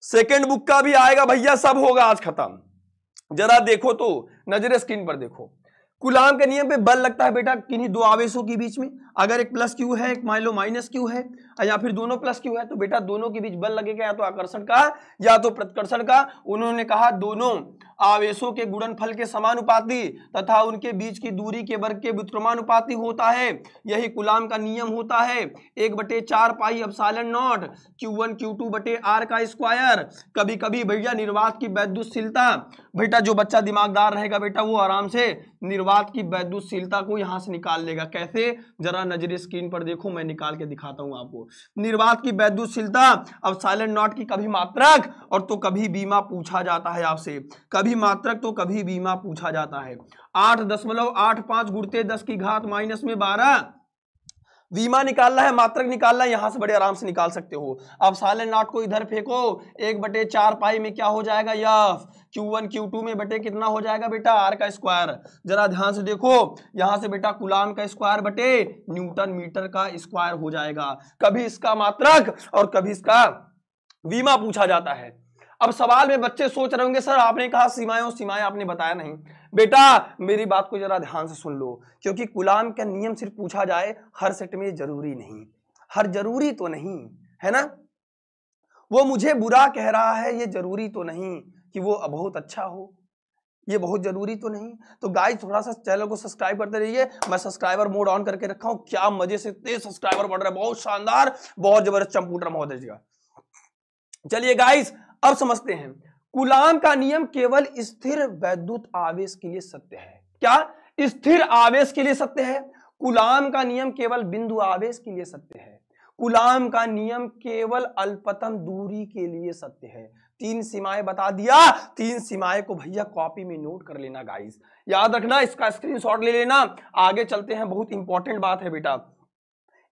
सेकेंड बुक का भी आएगा भैया, सब होगा आज खत्म। जरा देखो तो नजरे स्क्रीन पर देखो। कुलाम के नियम पे बल लगता है बेटा किन्हीं दो आवेशों के बीच में। अगर एक प्लस क्यू है, एक मान लो माइनस क्यू है, या फिर दोनों प्लस क्यू है तो बेटा दोनों के बीच बल लगेगा या तो आकर्षण का, या तो प्रतिकर्षण का। उन्होंने कहा, दोनों आवेशों के गुणनफल के समानुपाती तथा उनके बीच की दूरी के वर्ग के व्युत्क्रमानुपाती होता है। यही कुलाम का नियम होता है। एक बटे चार pi epsilon naught, q one, q two बटे आर का स्क्वायर। कभी कभी भैया निर्वात की वैद्युतशीलता बेटा जो बच्चा दिमागदार रहेगा बेटा, वो आराम से निर्वात की वैद्युतशीलता को यहाँ से निकाल लेगा। कैसे? जरा नज़र स्क्रीन पर देखो, मैं निकाल के दिखाता हूँ आपको। निर्वात की वैद्युतशीलता अब साइलेंट नॉट की कभी मात्रक और तो कभी बीमा पूछा जाता है आपसे। कभी मात्रक तो कभी बीमा पूछा जाता है। आठ दशमलव आठ पाँच गुड़ते दस की घात माइनस में बारह। बीमा निकालना है, मात्रक निकालना है, यहाँ से बड़े आराम से निकाल सकते हो। अब साले नाट को इधर फेंको, एक बटे चार पाई में क्या हो जाएगा? F. Q one Q two में बटे कितना हो जाएगा बेटा? आर का स्क्वायर जरा ध्यान से देखो, यहाँ से बेटा कुलाम का स्क्वायर बटे न्यूटन मीटर का स्क्वायर हो जाएगा। कभी इसका मात्रक और कभी इसका बीमा पूछा जाता है। अब सवाल में बच्चे सोच रहे होंगे, सर, आपने कहा सीमाएँ और सीमाएँ आपने बताया नहीं। बेटा, मेरी बात को जरा ध्यान से सुन लो, क्योंकि गुलाम का नियम सिर्फ़ पूछा जाए, हर सेट में ज़रूरी नहीं। हर ज़रूरी तो नहीं, है ना? वो मुझे बुरा कह रहा है, ये ज़रूरी तो नहीं कि वो बहुत अच्छा हो। ये बहुत ज़रूरी तो नहीं। तो गाइस थोड़ा सा चैनल को सब्सक्राइब करते रहिए। मैं सब्सक्राइबर मोड ऑन करके रखा हूँ। क्या मज़े से तेज सब्सक्राइबर बढ़ रहा है। बहुत शानदार, बहुत ज़बरदस्त चंपूटर महोदय जी का। चलिए गाइस अब समझते हैं। कुलाम का नियम केवल स्थिर वैद्युत आवेश के लिए सत्य है। क्या स्थिर आवेश के लिए सत्य है? कुलाम का नियम केवल बिंदु आवेश के लिए सत्य है। कुलाम का नियम केवल अल्पतम दूरी के लिए सत्य है। तीन सीमाएँ बता दिया। तीन सीमाएँ को भैया कॉपी में नोट कर लेना गाइस याद रखना, इसका स्क्रीनशॉट ले लेना। आगे चलते हैं, बहुत इंपॉर्टेंट बात है बेटा।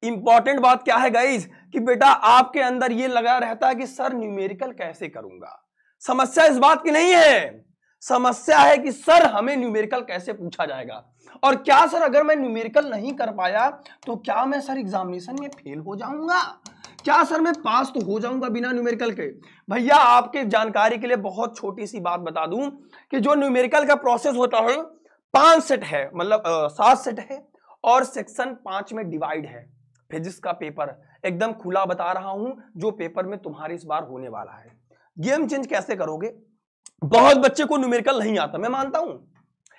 इंपॉर्टेंट बात क्या है गाइज़ कि बेटा आपके अंदर ये लगा रहता है कि सर न्यूमेरिकल कैसे करूँगा? समस्या इस बात की नहीं है। समस्या है कि सर हमें न्यूमेरिकल कैसे पूछा जाएगा? और क्या सर अगर मैं न्यूमेरिकल नहीं कर पाया तो क्या मैं सर एग्जामिनेशन में फेल हो जाऊँगा? क्या सर मैं पास तो हो जाऊँगा बिना न्यूमेरिकल के? भैया, आपके जानकारी के लिए बहुत छोटी सी बात बता दूँ कि जो न्यूमेरिकल का प्रोसेस होता है, पाँच सेट है मतलब सात सेट है और सेक्शन पाँच में डिवाइड है। फिजिक्स का पेपर एकदम खुला बता रहा हूँ, जो पेपर में तुम्हारे इस बार होने वाला है। गेम चेंज कैसे करोगे? बहुत बच्चे को न्यूमेरिकल नहीं आता, मैं मानता हूँ।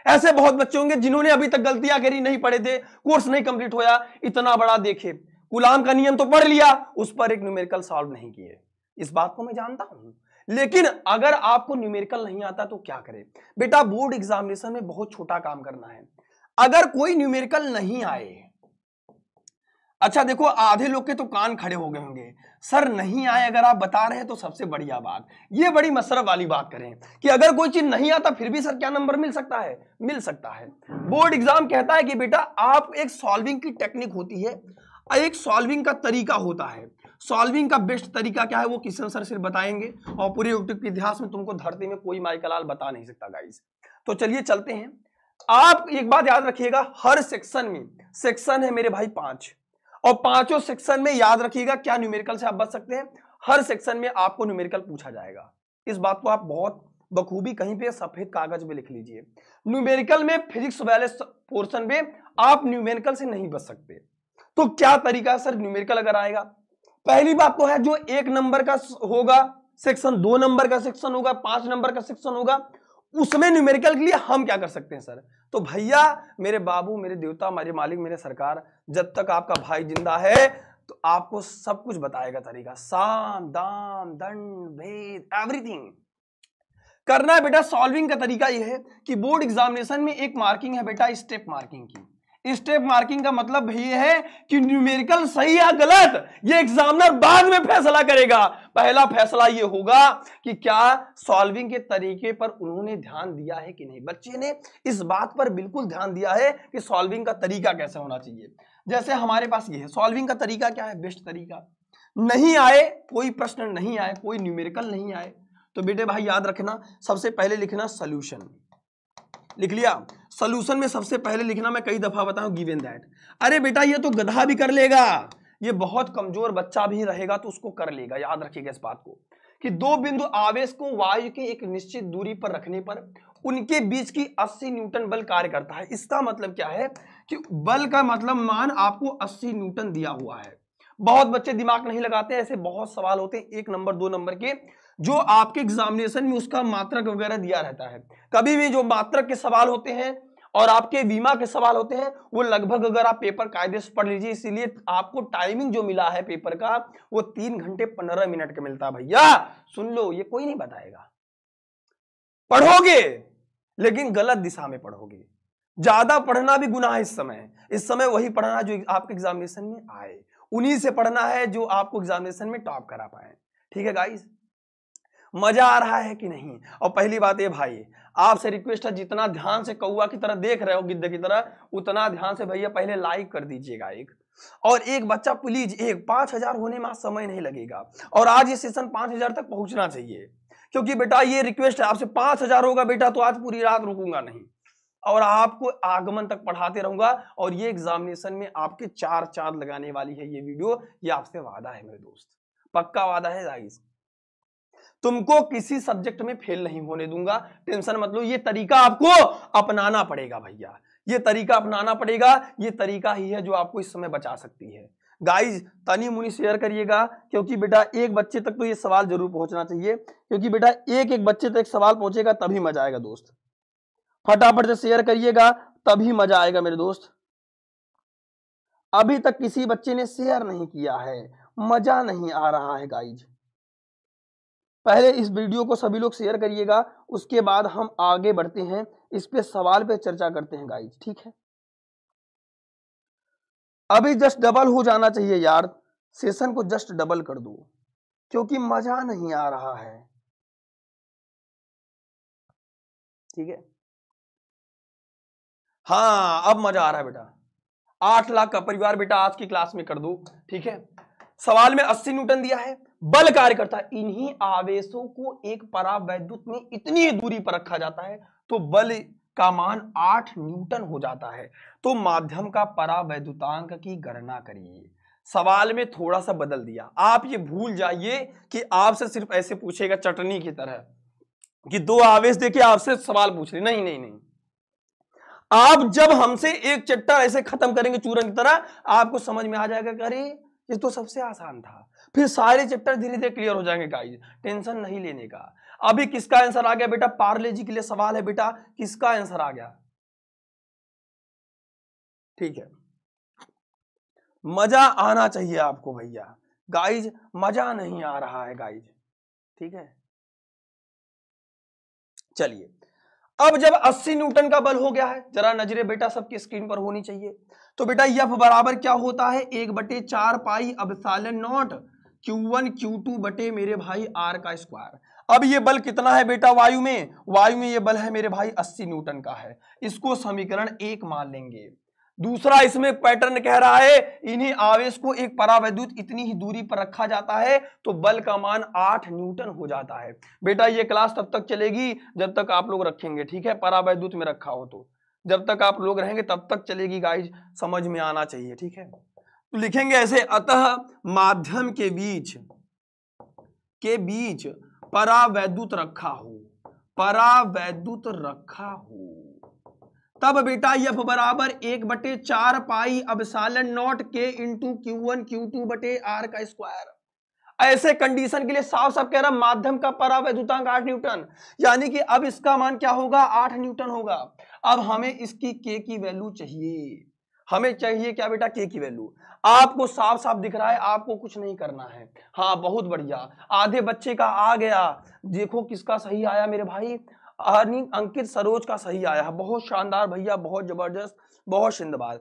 ऐसे बहुत बच्चे होंगे जिन्होंने अभी तक गलतियाँ करी नहीं पढ़े थे कोर्स नहीं कंप्लीट होया, इतना बड़ा देखे। गुलाम का नियम तो पढ़ लिया, उस पर एक न्यूमेरिकल सॉल्व नहीं किए। इस बात को मैं जानता हूँ। लेकिन अगर आपको न्यूमेरिकल नहीं आता तो क्या करें? बेटा बोर्ड एग्जामिनेशन में बहुत छोटा काम करना है। अगर कोई न्यूमेरिकल नहीं आए अच्छा देखो, आधे लोग के तो कान खड़े हो गए होंगे। सर, नहीं आए, अगर आप बता रहे हैं तो सबसे बढ़िया बात। ये बड़ी मसरफ वाली बात करें कि अगर कोई चीज़ नहीं आता, फिर भी सर क्या नंबर मिल सकता है? मिल सकता है। बोर्ड एग्ज़ाम कहता है कि बेटा, आप एक सॉल्विंग की टेक्निक होती है, एक सॉल्विंग का तरीका होता है। सॉल्विंग का बेस्ट तरीका क्या है, वो किशन सर सिर्फ़ बताएँगे और पूरे यूट्यूब के इतिहास में तुमको धरती में कोई माइकलाल बता नहीं सकता गाइस तो चलिए चलते हैं। आप एक बात याद रखिएगा, हर सेक्शन में, सेक्शन है मेरे भाई पाँच। और पाँचों सेक्शन में याद रखिएगा क्या न्यूमेरिकल से आप बच सकते हैं। हर सेक्शन में आपको न्यूमेरिकल पूछा जाएगा। इस बात को आप बहुत बखूबी कहीं पे सफ़ेद कागज़ में लिख लीजिए। न्यूमेरिकल में फिजिक्स वाले पोर्शन में आप न्यूमेरिकल से नहीं बच सकते। तो क्या तरीका सर न्यूमेरिकल अगर आएगा? पहली बात तो है जो एक नंबर का होगा सेक्शन दो नंबर का सेक्शन होगा, पाँच नंबर का सेक्शन होगा उसमें न्यूमेरिकल के लिए हम क्या कर सकते हैं सर तो भैया, मेरे बाबू, मेरे देवता, मेरे मालिक, मेरे सरकार, जब तक आपका भाई ज़िंदा है तो आपको सब कुछ बताएगा तरीका। साम, दाम, दंड, भेद एवरीथिंग करना है बेटा सॉल्विंग का तरीका यह है कि बोर्ड एग्जामिनेशन में एक मार्किंग है बेटा स्टेप मार्किंग की। स्टेप मार्किंग का मतलब ये है कि न्यूमेरिकल सही या गलत, ये एग्जामिनर बाद में फैसला करेगा। पहला फैसला ये होगा कि क्या सॉल्विंग के तरीके पर उन्होंने ध्यान दिया है कि नहीं। बच्चे ने इस बात पर बिल्कुल ध्यान दिया है कि सॉल्विंग का तरीका कैसे होना चाहिए। जैसे हमारे पास ये है सॉल्विंग का तरीका क्या है? बेस्ट तरीका। नहीं आए, कोई प्रश्न नहीं आए, कोई न्यूमेरिकल नहीं आए। तो बेटे भाई याद रखना, सबसे पहले लिखना सोल्यूशन लिख लिया? सोल्यूशन में सबसे पहले लिखना मैं कई दफ़ा बताऊँ गिवन दैट अरे बेटा, ये तो गधा भी कर लेगा। ये बहुत कमज़ोर बच्चा भी रहेगा तो उसको कर लेगा। याद रखिएगा इस बात को कि दो बिंदु आवेश को वायु के एक निश्चित दूरी पर रखने पर उनके बीच की 80 न्यूटन बल कार्य करता है। इसका मतलब क्या है कि बल का मतलब मान आपको 80 न्यूटन दिया हुआ है। बहुत बच्चे दिमाग नहीं लगाते, ऐसे बहुत सवाल होते हैं, एक नंबर, दो नंबर के, जो आपके एग्जामिनेशन में उसका मात्रक वगैरह दिया रहता है। कभी भी जो मात्रक के सवाल होते हैं और आपके बीमा के सवाल होते हैं, वो लगभग अगर आप पेपर कायदे से पढ़ लीजिए, इसीलिए आपको टाइमिंग जो मिला है पेपर का, वो तीन घंटे पंद्रह मिनट का मिलता है भैया। सुन लो, ये कोई नहीं बताएगा। पढ़ोगे, लेकिन गलत दिशा में पढ़ोगे। ज़्यादा पढ़ना भी गुनाह है इस समय। इस समय वही पढ़ना जो आपके एग्जामिनेशन में आए। उन्हीं से पढ़ना है जो आपको एग्जामिनेशन में टॉप करा पाए। ठीक है गाइस मज़ा आ रहा है कि नहीं? और पहली बात ये भाई आपसे रिक्वेस्ट है, जितना ध्यान से कौआ की तरह देख रहे हो, गिद्ध की तरह, उतना ध्यान से भैया पहले लाइक कर दीजिएगा एक। और एक बच्चा प्लीज़ एक, पाँच हज़ार होने में समय नहीं लगेगा। और आज ये सेशन पाँच हज़ार तक पहुँचना चाहिए। क्योंकि बेटा, ये रिक्वेस्ट है, आपसे पाँच हज़ार होगा बेटा तो आज पूरी रात रुकूँगा नहीं। और आपको आगमन तक पढ़ाते रहूँगा, और ये एग्जामिनेशन में आपके चार चाँद लगाने वाली है ये वीडियो ये आपसे वादा है मेरे दोस्त। पक्का वादा है गाइस तुमको किसी सब्जेक्ट में फेल नहीं होने दूँगा। टेंशन मतलब ये तरीका आपको अपनाना पड़ेगा भैया। ये तरीका अपनाना पड़ेगा, ये तरीका ही है जो आपको इस समय बचा सकती है। गाइज़ तनी मुनी शेयर करिएगा, क्योंकि बेटा एक बच्चे तक तो ये सवाल ज़रूर पहुँचना चाहिए, क्योंकि बेटा एक एक बच्चे तक सवाल पहुंचेगा, तभी मज़ा आएगा दोस्त। फटाफट से शेयर करिएगा, तभी मज़ा आएगा मेरे दोस्त। अभी तक किसी बच्चे ने शेयर नहीं किया है, मज़ा नहीं आ रहा है गाइज़ पहले इस वीडियो को सभी लोग शेयर करिएगा, उसके बाद हम आगे बढ़ते हैं, इस पे सवाल पे चर्चा करते हैं गाइज़ ठीक है? अभी जस्ट डबल हो जाना चाहिए यार सेशन को जस्ट डबल कर दो, क्योंकि मज़ा नहीं आ रहा है। ठीक है? हाँ अब मज़ा आ रहा है बेटा। आठ लाख का परिवार बेटा आज की क्लास में कर दो, ठीक है? सवाल में अस्सी न्यूटन दिया है बल कार्य करता है। इन्हीं आवेशों को एक परावैद्युत में इतनी दूरी पर रखा जाता है तो बल का मान आठ न्यूटन हो जाता है। तो माध्यम का परावैद्युतांक की गणना करिए। सवाल में थोड़ा सा बदल दिया। आप ये भूल जाइए कि आपसे सिर्फ़ ऐसे पूछेगा चटनी की तरह कि दो आवेश देके आपसे सवाल पूछ रहे। नहीं नहीं नहीं। आप जब हमसे एक चट्टा ऐसे खत्म करेंगे चूरन की तरह, आपको समझ में आ जाएगा अरे, ये तो सबसे आसान था। फिर सारे चैप्टर धीरे धीरे क्लियर हो जाएँगे गाइज़ टेंशन नहीं लेने का। अभी किसका आंसर आ गया बेटा? पार्ले जी के लिए सवाल है बेटा। किसका आंसर आ गया? ठीक है। मज़ा आना चाहिए आपको भैया। गाइज़ मज़ा नहीं आ रहा है गाइज़ ठीक है? चलिए। अब जब 80 न्यूटन का बल हो गया है, जरा नजरे बेटा सबकी स्क्रीन पर होनी चाहिए। तो बेटा यफ बराबर क्या होता है? एक बटे चार pi epsilon naught q one q two बटे मेरे भाई आर का स्क्वायर अब ये बल कितना है बेटा वायु में? वायु में ये बल है मेरे भाई 80 न्यूटन का है। इसको समीकरण एक मान लेंगे। दूसरा इसमें पैटर्न कह रहा है, इन्हीं आवेश को एक परावैद्युत इतनी ही दूरी पर रखा जाता है तो बल का मान आठ न्यूटन हो जाता है। बेटा ये क्लास तब तक चलेगी जब तक आप लोग रखेंगे, ठीक है? परावैद्युत में रखा हो तो। जब तक आप लोग रहेंगे, तब तक चलेगी गाइज़ समझ में आना चाहिए, ठीक है? तो लिखेंगे ऐसे, अतः माध्यम के बीच के बीच परावैद्युत रखा हो, परावैद्युत रखा हो। तब बेटा यफ बराबर एक बटे चार पाई अब सालन नॉट के into q one q two बटे आर का स्क्वायर ऐसे कंडीशन के लिए साफ़ साफ़ कह रहा माध्यम का परावैद्युतांक आठ न्यूटन। यानी कि अब इसका मान क्या होगा? आठ न्यूटन होगा। अब हमें इसकी के की वैल्यू चाहिए। हमें चाहिए क्या बेटा? के की वैल्यू आपको साफ़ साफ़ दिख रहा है, आपको कुछ नहीं करना है। हाँ बहुत बढ़िया। आधे बच्चे का आ गया। देखो किसका सही आया मेरे भाई। अंकित सरोज का सही आया। है बहुत शानदार भैया, बहुत ज़बरदस्त, बहुत शिंदबाज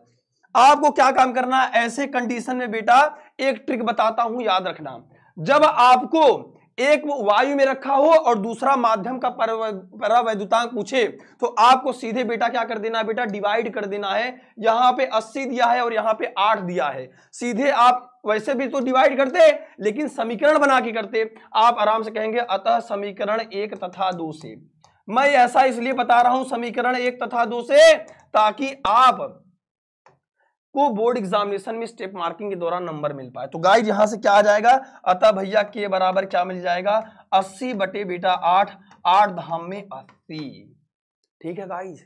आपको क्या काम करना है? ऐसे कंडीशन में बेटा, एक ट्रिक बताता हूँ, याद रखना। जब आपको एक वायु में रखा हो और दूसरा माध्यम का परावैद्युतांक पूछे तो आपको सीधे बेटा क्या कर देना है बेटा? डिवाइड कर देना है। यहाँ पे 80 दिया है और यहाँ पे 8 दिया है। सीधे आप वैसे भी तो डिवाइड करते, लेकिन समीकरण बना के करते। आप आराम से कहेंगे, अतः समीकरण एक तथा दो से। मैं ऐसा इसलिए बता रहा हूँ, समीकरण एक तथा दो से, ताकि आप को बोर्ड एग्जामिनेशन में स्टेप मार्किंग के दौरान नंबर मिल पाए। तो गाइज़ यहाँ से क्या आ जाएगा? अतः भैया के बराबर क्या मिल जाएगा? अस्सी बटे बेटा आठ आठ धाम में अस्सी। ठीक है गाइज़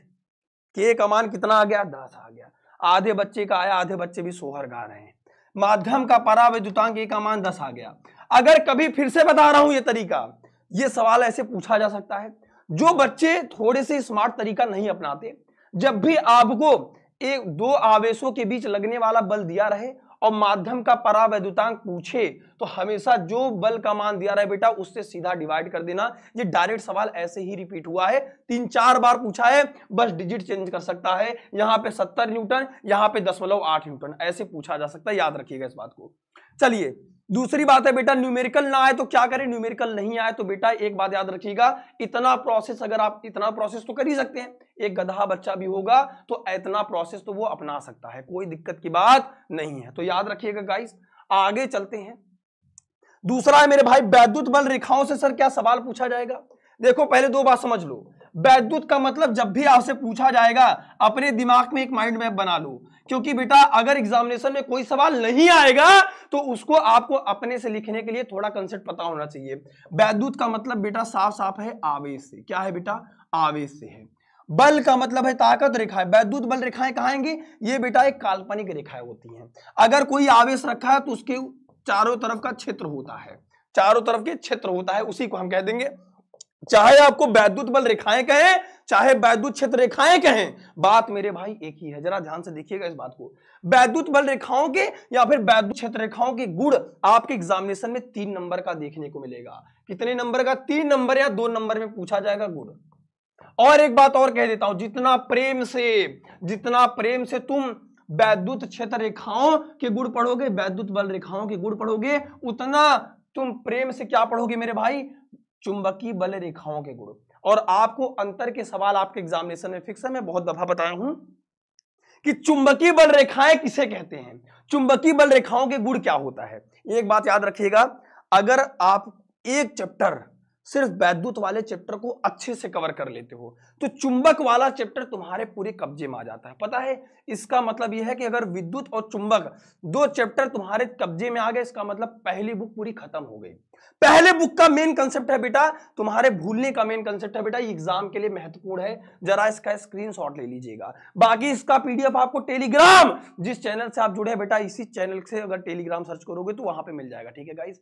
के का मान कितना आ गया? दस आ गया। आधे बच्चे का आया, आधे बच्चे भी सोहर गा रहे हैं। माध्यम का पराविद्युतांक ए का मान दस आ गया। अगर कभी फिर से बता रहा हूँ ये तरीका, ये सवाल ऐसे पूछा जा सकता है। जो बच्चे थोड़े से स्मार्ट तरीका नहीं अपनाते, जब भी आपको एक दो आवेशों के बीच लगने वाला बल दिया रहे और माध्यम का परावैद्युतांक पूछे तो हमेशा जो बल का मान दिया रहे बेटा, उससे सीधा डिवाइड कर देना। ये डायरेक्ट सवाल ऐसे ही रिपीट हुआ है। तीन चार बार पूछा है, बस डिजिट चेंज कर सकता है। यहाँ पे सत्तर न्यूटन, यहाँ पे दशमलव आठ न्यूटन, ऐसे पूछा जा सकता है। याद रखिएगा इस बात को। चलिए, दूसरी बात है बेटा न्यूमेरिकल ना आए तो क्या करें? न्यूमेरिकल नहीं आए तो बेटा, एक बात याद रखिएगा, इतना प्रोसेस अगर आप, इतना प्रोसेस तो कर ही सकते हैं। एक गधा बच्चा भी होगा तो इतना प्रोसेस तो वो अपना सकता है, कोई दिक्कत की बात नहीं है। तो याद रखिएगा गाइस आगे चलते हैं। दूसरा है मेरे भाई, वैद्युत बल रेखाओं से सर क्या सवाल पूछा जाएगा? देखो, पहले दो बात समझ लो। वैद्युत का मतलब जब भी आपसे पूछा जाएगा, अपने दिमाग में एक माइंड मैप बना लो। क्योंकि बेटा, अगर एग्जामिनेशन में कोई सवाल नहीं आएगा तो उसको आपको अपने से लिखने के लिए थोड़ा कंसेप्ट पता होना चाहिए। वैद्युत का मतलब बेटा साफ़ साफ़ है, आवेश से। क्या है बेटा? आवेश से है। बल का मतलब है ताकत रेखाएँ, वैद्युत बल रेखाएँ कहाएँगे ये बेटा एक काल्पनिक रेखाएँ होती हैं। अगर कोई आवेश रखा है तो उसके चारों तरफ़ का क्षेत्र होता है। चारों तरफ़ के क्षेत्र होता है, उसी को हम कह देंगे। चाहे आपको वैद्युत बल रेखाएँ कहें, चाहे वैद्युत क्षेत्र रेखाएँ कहें, बात मेरे भाई एक ही है। जरा ध्यान से देखिएगा इस बात को। वैद्युत बल रेखाओं के या फिर वैद्युत क्षेत्र रेखाओं के गुण आपके एग्जामिनेशन में तीन नंबर का देखने को मिलेगा। कितने नंबर का? तीन नंबर या दो नंबर में पूछा जाएगा गुण। और एक बात और कह देता हूँ, जितना प्रेम से, जितना प्रेम से तुम वैद्युत क्षेत्र रेखाओं के गुण पढ़ोगे, वैद्युत बल रेखाओं के गुण पढ़ोगे, उतना तुम प्रेम से क्या पढ़ोगे मेरे भाई? चुंबकीय बल रेखाओं के गुण। और आपको अंतर के सवाल आपके एग्जामिनेशन में फिक्स है, मैं बहुत दफ़ा बताया हूँ कि चुंबकीय बल रेखाएँ किसे कहते हैं? चुंबकीय बल रेखाओं के गुण क्या होता है? एक बात याद रखिएगा, अगर आप एक चैप्टर सिर्फ़ वैद्युत वाले चैप्टर को अच्छे से कवर कर लेते हो। तो चुंबक वाला चैप्टर तुम्हारे पूरे कब्जे में आ जाता है। पता है, इसका मतलब यह है कि अगर विद्युत और चुंबक दो चैप्टर तुम्हारे कब्जे में आ गए, इसका मतलब पहली बुक पूरी खत्म हो गई। पहले बुक का मेन कंसेप्ट है बेटा, तुम्हारे भूलने का मेन कंसेप्ट है बेटा एग्ज़ाम के लिए महत्वपूर्ण है। जरा इसका स्क्रीनशॉट ले लीजिएगा। बाकी इसका पीडीएफ आपको टेलीग्राम, जिस चैनल से आप जुड़े बेटा, इसी चैनल से अगर टेलीग्राम सर्च करोगे तो वहाँ पे मिल जाएगा, ठीक है गाइस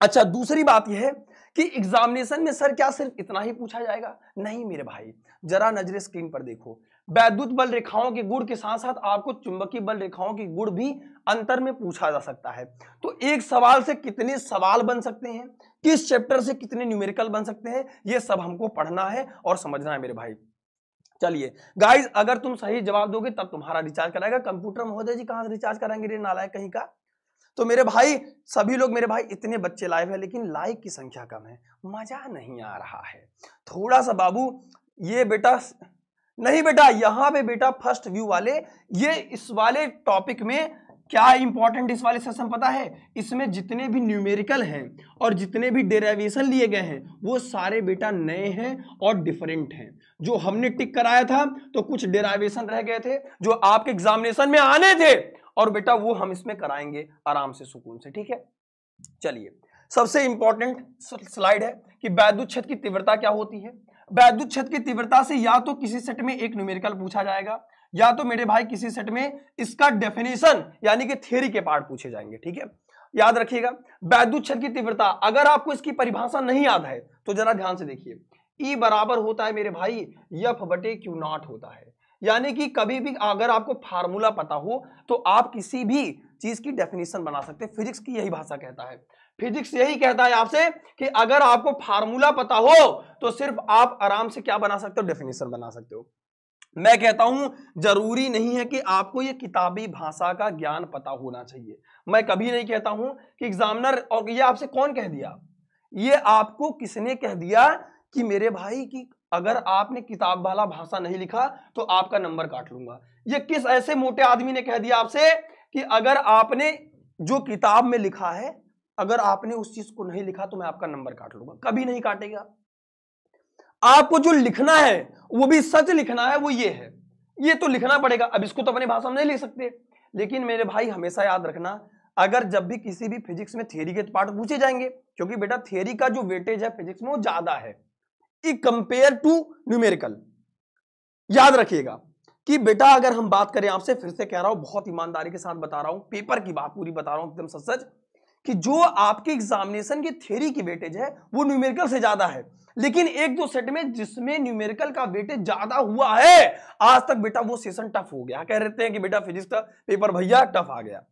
अच्छा दूसरी बात यह है कि एग्जामिनेशन में सर क्या सिर्फ़ इतना ही पूछा जाएगा? नहीं मेरे भाई, जरा नजरे स्क्रीन पर देखो। वैद्युत बल रेखाओं के गुण के साथ साथ आपको चुंबकीय बल रेखाओं के गुण भी अंतर में पूछा जा सकता है। तो एक सवाल से कितने सवाल बन सकते हैं? किस चैप्टर से कितने न्यूमेरिकल बन सकते हैं? ये सब हमको पढ़ना है और समझना है मेरे भाई। चलिए गाइज़ अगर तुम सही जवाब दोगे तब तुम्हारा रिचार्ज कराएगा। कंप्यूटर महोदय जी कहाँ से रिचार्ज कराएँगे रे नालायक कहीं का? तो मेरे भाई, सभी लोग मेरे भाई इतने बच्चे लाइव है, लेकिन लाइक की संख्या कम है। मज़ा नहीं आ रहा है। थोड़ा सा बाबू, ये बेटा नहीं बेटा, यहाँ पे बेटा फ़र्स्ट व्यू वाले, ये इस वाले टॉपिक में क्या इंपॉर्टेंट इस वाले सेशन पता है? इसमें जितने भी न्यूमेरिकल हैं और जितने भी डेरिवेशन लिए गए हैं, वो सारे बेटा नए हैं और डिफरेंट हैं। जो हमने टिक कराया था तो कुछ डेराइवेशन रह गए थे, जो आपके एग्जामिनेशन में आने थे और बेटा वो हम इसमें कराएँगे आराम से, सुकून से, ठीक है? चलिए, सबसे इंपॉर्टेंट स्लाइड है कि वैद्युत क्षेत्र की तीव्रता क्या होती है? वैद्युत क्षेत्र की तीव्रता से या तो किसी सेट में एक न्यूमेरिकल पूछा जाएगा, या तो मेरे भाई किसी सेट में इसका डेफिनेशन यानी कि थियरी के पार्ट पूछे जाएँगे, ठीक है? याद रखिएगा, वैद्युत क्षेत्र की तीव्रता, अगर आपको इसकी परिभाषा नहीं याद है तो जरा ध्यान से देखिए ई e बराबर होता है मेरे भाई यफ बटे क्यू नॉट होता है। यानी कि कभी भी अगर आपको फार्मूला पता हो तो आप किसी भी चीज़ की डेफिनेशन बना सकते हैं। फिजिक्स की यही भाषा कहता है। फिजिक्स यही कहता है आपसे कि अगर आपको फार्मूला पता हो तो सिर्फ़ आप आराम से क्या बना सकते हो? डेफिनेशन बना सकते हो। मैं कहता हूँ, ज़रूरी नहीं है कि आपको यह किताबी भाषा का ज्ञान पता होना चाहिए। मैं कभी नहीं कहता हूँ कि एग्जामिनर और ये आपसे कौन कह दिया? ये आपको किसने कह दिया कि मेरे भाई की अगर आपने किताब वाला भाषा नहीं लिखा तो आपका नंबर काट लूँगा। ये किस ऐसे मोटे आदमी ने कह दिया आपसे कि अगर आपने जो किताब में लिखा है, अगर आपने उस चीज़ को नहीं लिखा तो मैं आपका नंबर काट लूँगा। कभी नहीं काटेगा। आपको जो लिखना है, वो भी सच लिखना है, वो ये है। ये तो लिखना पड़ेगा। अब इसको तो अपनी भाषा में नहीं लिख सकते। लेकिन मेरे भाई, हमेशा याद रखना, अगर जब भी किसी भी फिजिक्स में थियरी के पार्ट पूछे जाएँगे, क्योंकि बेटा थियरी का जो वेटेज है फिजिक्स में वो ज़्यादा है। कंपेयर टू न्यूमेरिकल याद रखिएगा कि बेटा अगर हम बात करें आपसे, फिर से कह रहा हूँ, बहुत ईमानदारी के साथ बता रहा हूँ पेपर की बात पूरी बता रहा हूँ, एकदम सच सच कि जो आपके एग्जामिनेशन की थ्योरी की वेटेज है, वो न्यूमेरिकल से ज़्यादा है। लेकिन एक दो सेट में जिसमें न्यूमेरिकल का वेटेज ज़्यादा हुआ है, आज तक बेटा वो सेशन टफ हो गया। कह रहे हैं कि बेटा फिजिक्स का पेपर भैया टफ आ गया।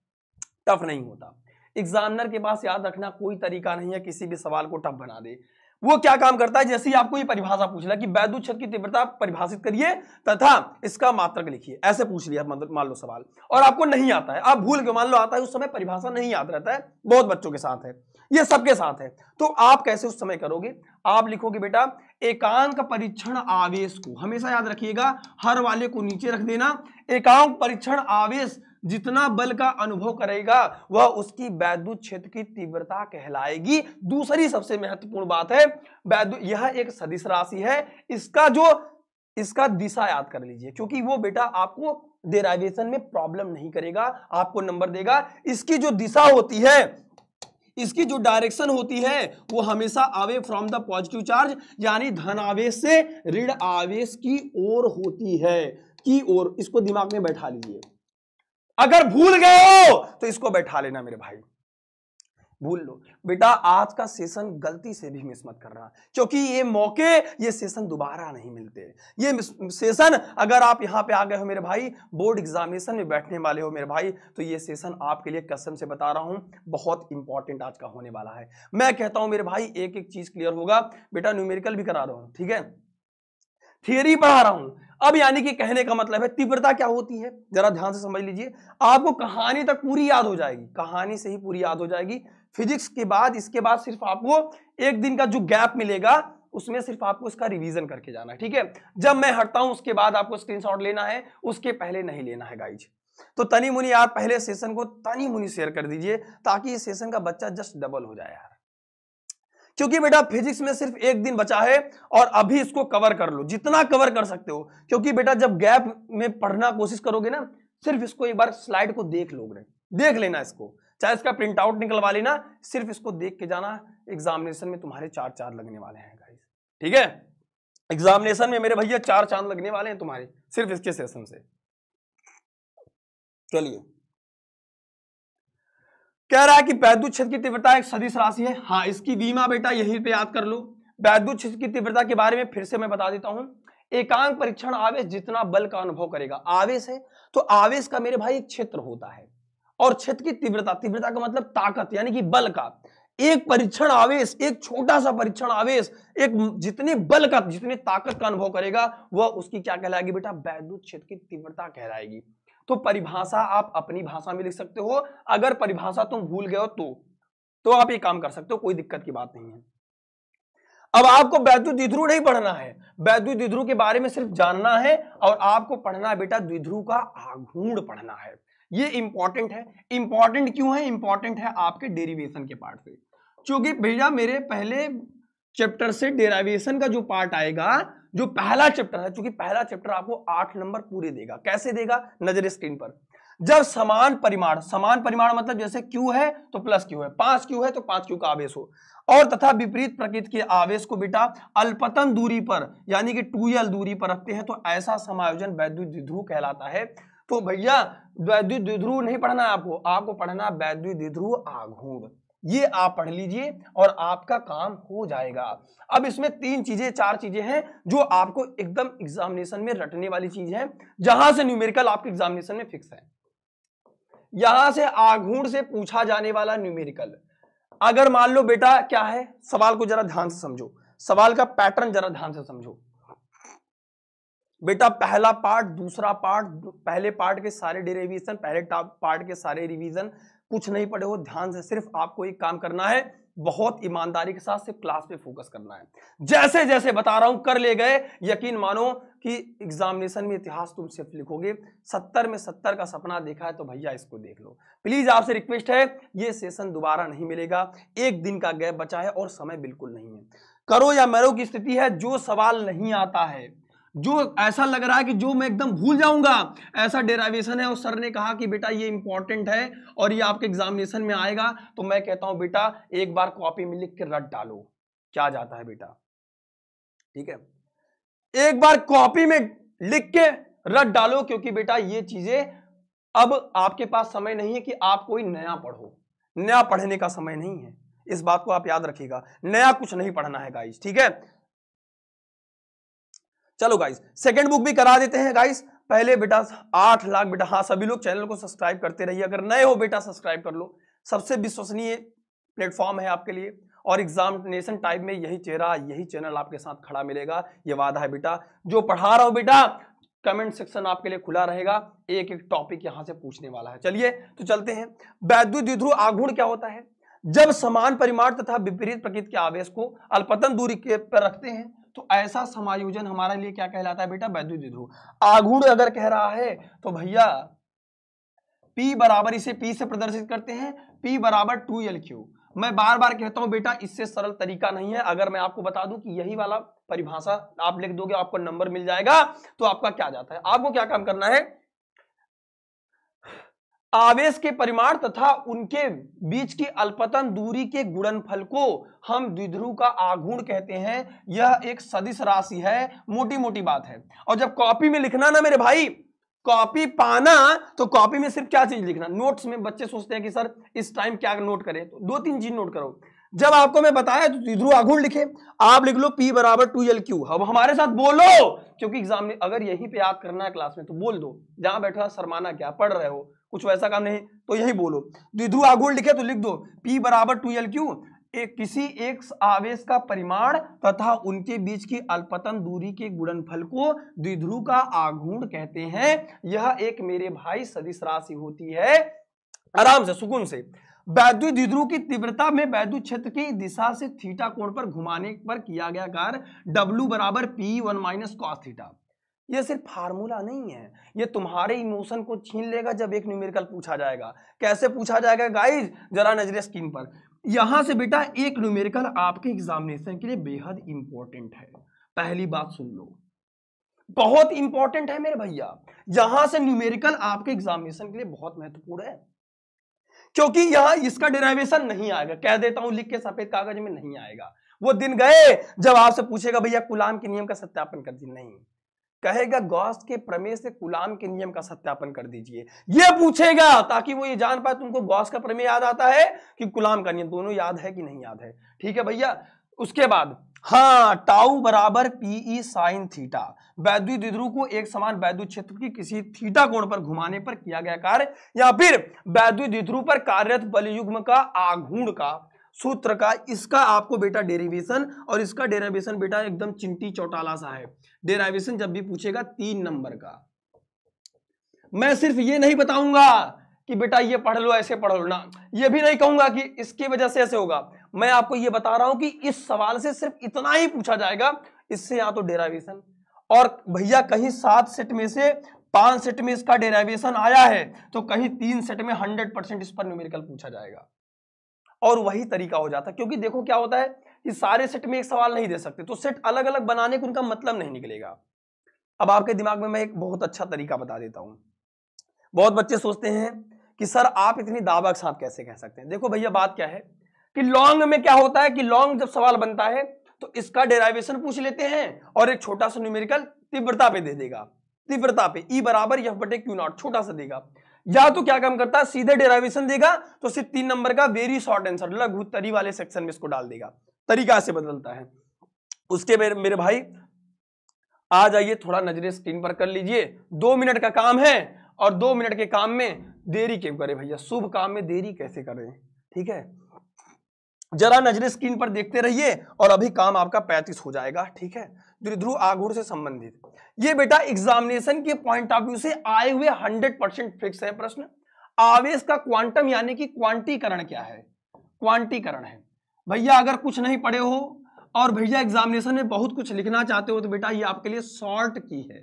टफ नहीं होता। एग्जामिनर के पास याद रखना कोई तरीका नहीं है, किसी भी सवाल को टफ बना दे। वो क्या काम करता है? जैसे ही आपको ये परिभाषा पूछ लिया कि वैद्युत क्षेत्र की तीव्रता परिभाषित करिए, तथा इसका मात्रक लिखिए। ऐसे पूछ लिया मान लो सवाल। और आपको नहीं आता है। आप भूल के मान लो आता है, उस समय परिभाषा नहीं याद रहता है। बहुत बच्चों के साथ है। ये सबके साथ है। तो आप कैसे उस समय करोगे? आप लिखोगे, बेटा एकांक परीक्षण आवेश को हमेशा याद रखिएगा। हर वाले को नीचे रख देना। एकांक परीक्षण आवेश जितना बल का अनुभव करेगा, वह उसकी वैद्युत क्षेत्र की तीव्रता कहलाएगी। दूसरी सबसे महत्वपूर्ण बात है वैद्युत यह एक सदिश राशि है, इसका जो, इसका दिशा याद कर लीजिए, क्योंकि वो बेटा आपको डेराइवेशन में प्रॉब्लम नहीं करेगा, आपको नंबर देगा। इसकी जो दिशा होती है, इसकी जो डायरेक्शन होती है, वो हमेशा away from the positive charge यानी धन आवेश से ऋण आवेश की ओर होती है, की ओर, इसको दिमाग में बैठा लीजिए। अगर भूल गए हो तो इसको बैठा लेना मेरे भाई। भूल लो। बेटा, आज का सेशन गलती से भी मिस मत करना। क्योंकि ये मौके, ये सेशन दोबारा नहीं मिलते। ये सेशन अगर आप यहाँ पे आ गए हो मेरे भाई बोर्ड एग्जामिनेशन में बैठने वाले हो मेरे भाई तो ये सेशन आपके लिए कसम से बता रहा हूँ, बहुत इंपॉर्टेंट आज का होने वाला है। मैं कहता हूँ मेरे भाई एक एक चीज़ क्लियर होगा। बेटा न्यूमेरिकल भी करा रहा हूँ ठीक है? थियरी पढ़ा रहा हूँ। अब यानी कि कहने का मतलब है, तीव्रता क्या होती है? जरा ध्यान से समझ लीजिए। आपको कहानी तक पूरी याद हो जाएगी। कहानी से ही पूरी याद हो जाएगी। फिजिक्स के बाद, इसके बाद सिर्फ़ आपको एक दिन का जो गैप मिलेगा, उसमें सिर्फ़ आपको इसका रिवीजन करके जाना है, ठीक है? जब मैं हटता हूँ, उसके बाद आपको स्क्रीनशॉट लेना है, उसके पहले नहीं लेना है गाइज़ तो तनी मुनी, आप पहले सेशन को तनी मुनी शेयर कर दीजिए, ताकि इस सेशन का बच्चा जस्ट डबल हो जाए यार। क्योंकि बेटा फिजिक्स में सिर्फ़ एक दिन बचा है और अभी इसको कवर कर लो, जितना कवर कर सकते हो। क्योंकि बेटा जब गैप में पढ़ना कोशिश करोगे ना, सिर्फ़ इसको एक बार स्लाइड को देख लोगे, देख लेना इसको। चाहे इसका प्रिंट आउट निकलवा लेना, सिर्फ़ इसको देख के जाना एग्जामिनेशन में तुम्हारे चार चार लगने वाले हैं गाइस ठीक है? एग्जामिनेशन में मेरे भैया चार चाँद लगने वाले हैं तुम्हारे, सिर्फ़ इसके सेशन से। चलिए। कह रहा है कि वैद्युत क्षेत्र की तीव्रता एक सदिश राशि है। हाँ इसकी बीमा बेटा यहीं पे याद कर लो। वैद्युत क्षेत्र की तीव्रता के बारे में फिर से मैं बता देता हूँ। एकांक परीक्षण आवेश जितना बल का अनुभव करेगा। आवेश है तो आवेश का मेरे भाई एक क्षेत्र होता है। और क्षेत्र की तीव्रता तीव्रता का मतलब ताकत, यानी कि बल का। एक परीक्षण आवेश, एक छोटा सा परीक्षण आवेश, एक जितने बल का, जितने ताकत का अनुभव करेगा, वह उसकी क्या कहलाएगी बेटा? वैद्युत क्षेत्र की तीव्रता कहलाएगी। तो परिभाषा आप अपनी भाषा में लिख सकते हो। अगर परिभाषा तुम भूल गए हो तो तो आप ये काम कर सकते हो, कोई दिक्कत की बात नहीं है। अब आपको वैद्युत द्विध्रुव नहीं पढ़ना है। वैद्युत द्विध्रुव के बारे में सिर्फ़ जानना है और आपको पढ़ना बेटा, द्विध्रुव का आघूर्ण पढ़ना है। ये इंपॉर्टेंट है। इंपॉर्टेंट क्यों है? इंपॉर्टेंट है आपके डेरिवेशन के पार्ट से। क्योंकि भैया मेरे पहले चैप्टर से डेराइवेशन का जो पार्ट आएगा जो पहला चैप्टर है क्योंकि पहला चैप्टर आपको आठ नंबर पूरे देगा। कैसे देगा? नज़र स्क्रीन पर। जब समान परिमाण समान परिमाण मतलब जैसे क्यू है तो प्लस क्यू है। पाँच क्यू है तो पाँच क्यू का आवेश हो। और तथा विपरीत प्रकृति के आवेश को बेटा अल्पतन दूरी पर, यानी कि टू दूरी पर रखते हैं तो ऐसा समायोजन वैद्युत द्विध्रुव कहलाता है। तो भैया, वैद्युत द्विध्रुव नहीं पढ़ना आपको? आपको पढ़ना वैद्युत द्विध्रुव आघूर्ण। ये आप पढ़ लीजिए और आपका काम हो जाएगा। अब इसमें तीन चीज़ें, चार चीज़ें हैं जो आपको एकदम एग्जामिनेशन में रटने वाली चीज़ है, जहाँ से न्यूमेरिकल आपके एग्जामिनेशन में फिक्स है। यहाँ से आघूर्ण से पूछा जाने वाला न्यूमेरिकल अगर मान लो बेटा क्या है, सवाल को जरा ध्यान से समझो। सवाल का पैटर्न जरा ध्यान से समझो। बेटा पहला पार्ट दूसरा पार्ट पहले पार्ट के सारे डेरिवेशन पहले पार्ट के सारे रिवीजन कुछ नहीं पढ़े हो, ध्यान से सिर्फ़ आपको एक काम करना है, बहुत ईमानदारी के साथ सिर्फ़ क्लास पे फोकस करना है। जैसे जैसे बता रहा हूँ, कर ले गए। यकीन मानो कि एग्जामिनेशन में इतिहास तुम सिर्फ़ लिखोगे, सत्तर में सत्तर का सपना देखा है तो भैया इसको देख लो। प्लीज़ आपसे रिक्वेस्ट है, ये सेशन दोबारा नहीं मिलेगा। एक दिन का गैप बचा है और समय बिल्कुल नहीं है। करो या मरो की स्थिति है, जो सवाल नहीं आता है जो ऐसा लग रहा है कि जो मैं एकदम भूल जाऊँगा, ऐसा डेरावेशन है और सर ने कहा कि बेटा ये इंपॉर्टेंट है और ये आपके एग्जामिनेशन में आएगा तो मैं कहता हूँ, बेटा, एक बार कॉपी में लिख के रट डालो। क्या जाता है बेटा? ठीक है? एक बार कॉपी में लिख के रट डालो, क्योंकि बेटा ये चीज़ें अब आपके पास समय नहीं है कि आप कोई नया पढ़ो। नया पढ़ने का समय नहीं है। इस बात को आप याद रखिएगा। नया कुछ नहीं पढ़ना है गाइस ठीक है? चलो गाइस सेकंड बुक भी करा देते हैं गाइस पहले बेटा, आठ लाख बेटा। हाँ सभी लोग चैनल को सब्सक्राइब करते रहिए। अगर नए हो बेटा सब्सक्राइब कर लो। सबसे विश्वसनीय प्लेटफॉर्म है आपके लिए। और एग्जामिनेशन टाइप में यही चेहरा, यही चैनल आपके साथ खड़ा मिलेगा। ये वादा है बेटा। जो पढ़ा रहा हूँ बेटा कमेंट सेक्शन आपके लिए खुला रहेगा। एक एक टॉपिक यहाँ से पूछने वाला है। चलिए तो चलते हैं। वैद्युत द्विध्रुव आघूर्ण क्या होता है? जब समान परिमाण तथा विपरीत प्रकृति के आवेश को अल्पतन दूरी के पर रखते हैं तो ऐसा समायोजन हमारे लिए क्या कहलाता है बेटा? वैद्युत द्विध्रुव आघूर्ण अगर कह रहा है तो भैया, P बराबर इसे P से प्रदर्शित करते हैं, P बराबर टू एल क्यू मैं बार बार कहता हूँ बेटा, इससे सरल तरीका नहीं है। अगर मैं आपको बता दूँ कि यही वाला परिभाषा आप लिख दोगे, आपको नंबर मिल जाएगा तो आपका क्या जाता है? आपको क्या काम करना है? आवेश के परिमाण तथा उनके बीच की अल्पतन दूरी के गुणनफल को हम द्विध्रुव का आघूर्ण कहते हैं। यह एक सदिश राशि है मोटी मोटी बात है। और जब कॉपी में लिखना ना मेरे भाई कॉपी पाना तो कॉपी में सिर्फ़ क्या चीज़ लिखना? नोट्स में बच्चे सोचते हैं कि, सर, इस टाइम क्या नोट करें? तो दो तीन चीज़ नोट करो। जब आपको मैं बताया तो द्विध्रुव आघूर्ण लिखे। आप लिख लो पी बराबर टू एल क्यू अब हमारे साथ बोलो, क्योंकि एग्ज़ाम में अगर यहीं पे याद करना है क्लास में तो बोल दो। जहाँ बैठा शर्माना क्या? पढ़ रहे हो। कुछ वैसा काम नहीं तो यही बोलो। द्विध्रुव आघूर्ण लिखे तो लिख दो, P बराबर टू एल क्यू? एक किसी एक आवेश का परिमाण तथा उनके बीच की अल्पतन दूरी के गुणनफल को द्विध्रुव का आघूर्ण कहते हैं। यह एक मेरे भाई सदिश राशि होती है। आराम से, सुकून से। वैद्युत द्विध्रुव की तीव्रता में वैद्युत क्षेत्र की दिशा से थीटा कोण पर घुमाने पर किया गया कार्य डब्ल्यू बराबर p one minus cos theta. ये सिर्फ़ फार्मूला नहीं है। ये तुम्हारे इमोशन को छीन लेगा जब एक न्यूमेरिकल पूछा जाएगा। कैसे पूछा जाएगा गाइज़ जरा नजरे स्क्रीन पर। यहाँ से बेटा, एक न्यूमेरिकल आपके एग्जामिनेशन के लिए बेहद इंपॉर्टेंट है। पहली बात सुन लो। बहुत इंपॉर्टेंट है मेरे भैया। यहाँ से न्यूमेरिकल आपके एग्जामिनेशन के लिए बहुत महत्वपूर्ण है। क्योंकि यहाँ इसका डेराइवेशन नहीं आएगा। कह देता हूँ, लिख के सफ़ेद कागज़ में नहीं आएगा। वो दिन गए, जब आपसे पूछेगा, भैया गुलाम के नियम का सत्यापन कर दी? नहीं। कहेगा, गॉस के प्रमेय से गुलाम के नियम का सत्यापन कर दीजिए। ये पूछेगा, ताकि वो ये जान पाए तुमको गॉस का प्रमेय याद आता है कि गुलाम का नियम। दोनों याद है कि नहीं याद है? ठीक है भैया? उसके बाद हाँ टाउ बराबर पीई साइन थीटा। वैद्युत द्विध्रुव को एक समान वैद्युत क्षेत्र की किसी थीटा कोण पर घुमाने पर किया गया कार्य, या फिर वैद्युत द्विध्रुव पर कार्यरत बलयुग्म का आघूर्ण का। सूत्र का, इसका आपको बेटा डेरिवेशन और इसका डेरिवेशन बेटा एकदम चिंटी चौटाला सा है। डेरिवेशन जब भी पूछेगा तीन नंबर का। मैं सिर्फ़ ये नहीं बताऊँगा कि बेटा ये पढ़ लो, ऐसे पढ़ लो ना। ये भी नहीं कहूँगा कि इसकी वजह से ऐसे होगा। मैं आपको ये बता रहा हूँ कि इस सवाल से सिर्फ़ इतना ही पूछा जाएगा, इससे या तो डेरावेशन और भैया कहीं सात सेट में से पाँच सेट में इसका डेरावेशन आया है तो कहीं तीन सेट में हंड्रेड परसेंट इस पर न्यूमेरिकल पूछा जाएगा। और वही तरीका हो जाता क्योंकि देखो क्या होता है कि सारे सेट में एक सवाल नहीं दे सकते तो सेट अलग अलग बनाने को उनका मतलब नहीं निकलेगा। अब आपके दिमाग में मैं एक बहुत अच्छा तरीका बता देता हूँ। बहुत बच्चे सोचते हैं कि, सर, आप इतनी दावा के साथ कैसे कह सकते हैं? देखो भैया, बात क्या है कि लॉन्ग में क्या होता है कि लॉन्ग जब सवाल बनता है तो इसका डेराइवेशन पूछ लेते हैं और एक छोटा सा न्यूमेरिकल तीव्रता पे दे देगा। तीव्रता पे ई e बराबर एफ़ बटे क्यू नॉट छोटा सा देगा। या तो क्या काम करता है? सीधे डेराइवेशन देगा तो सिर्फ़ तीन नंबर का वेरी शॉर्ट आंसर लघु तरी वाले सेक्शन में इसको डाल देगा। तरीका से बदलता है। उसके मेरे, मेरे भाई आ जाइए थोड़ा नजरे स्क्रीन पर कर लीजिए। दो मिनट का काम है और दो मिनट के काम में देरी क्यों करे भैया? शुभ काम में देरी कैसे करें? ठीक है? जरा नजरे स्क्रीन पर देखते रहिए और अभी काम आपका पैंतीस हो जाएगा। ठीक है? द्विध्रुव आगुड़ से संबंधित। ये बेटा एग्जामिनेशन के पॉइंट ऑफ़ व्यू से आए हुए हंड्रेड परसेंट फिक्स है प्रश्न। आवेश का क्वांटम यानी कि क्वांटीकरण क्या है? क्वांटीकरण है। भैया, अगर कुछ नहीं पढ़े हो और भैया एग्जामिनेशन में बहुत कुछ लिखना चाहते हो तो बेटा ये आपके लिए शॉर्ट की है।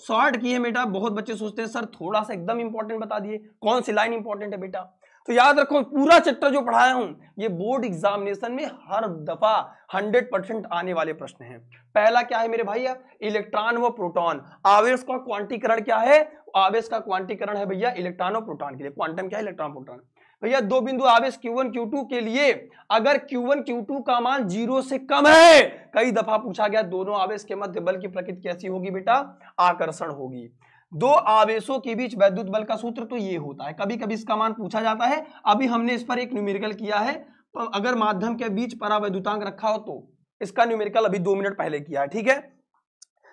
शॉर्ट की है बेटा, बहुत बच्चे सोचते हैं, सर, थोड़ा सा एकदम इंपॉर्टेंट बता दिए। कौन सी लाइन इंपॉर्टेंट है बेटा? तो याद रखो, पूरा चैप्टर जो पढ़ाया हूँ, ये बोर्ड एग्जामिनेशन में हर दफ़ा 100 परसेंट आने वाले प्रश्न हैं। पहला क्या है मेरे भैया? इलेक्ट्रॉन व प्रोटॉन। आवेश का क्वांटीकरण क्या है? आवेश का क्वांटीकरण है भैया इलेक्ट्रॉन और प्रोटॉन के लिए। क्वांटम क्या है? Electron, proton. भैया, दो बिंदु आवेश Q1 Q2 के लिए अगर Q1 Q2 का मान ज़ीरो से कम है, कई दफ़ा पूछा गया, दोनों आवेश के मध्य बल की प्रकृति कैसी होगी बेटा? आकर्षण होगी। दो आवेशों के बीच वैद्युत बल का सूत्र तो ये होता है। कभी कभी इसका मान पूछा जाता है, अभी हमने इस पर एक न्यूमेरिकल किया है तो अगर माध्यम के बीच परावैद्युतांक रखा हो तो इसका न्यूमेरिकल अभी दो मिनट पहले किया है, ठीक है?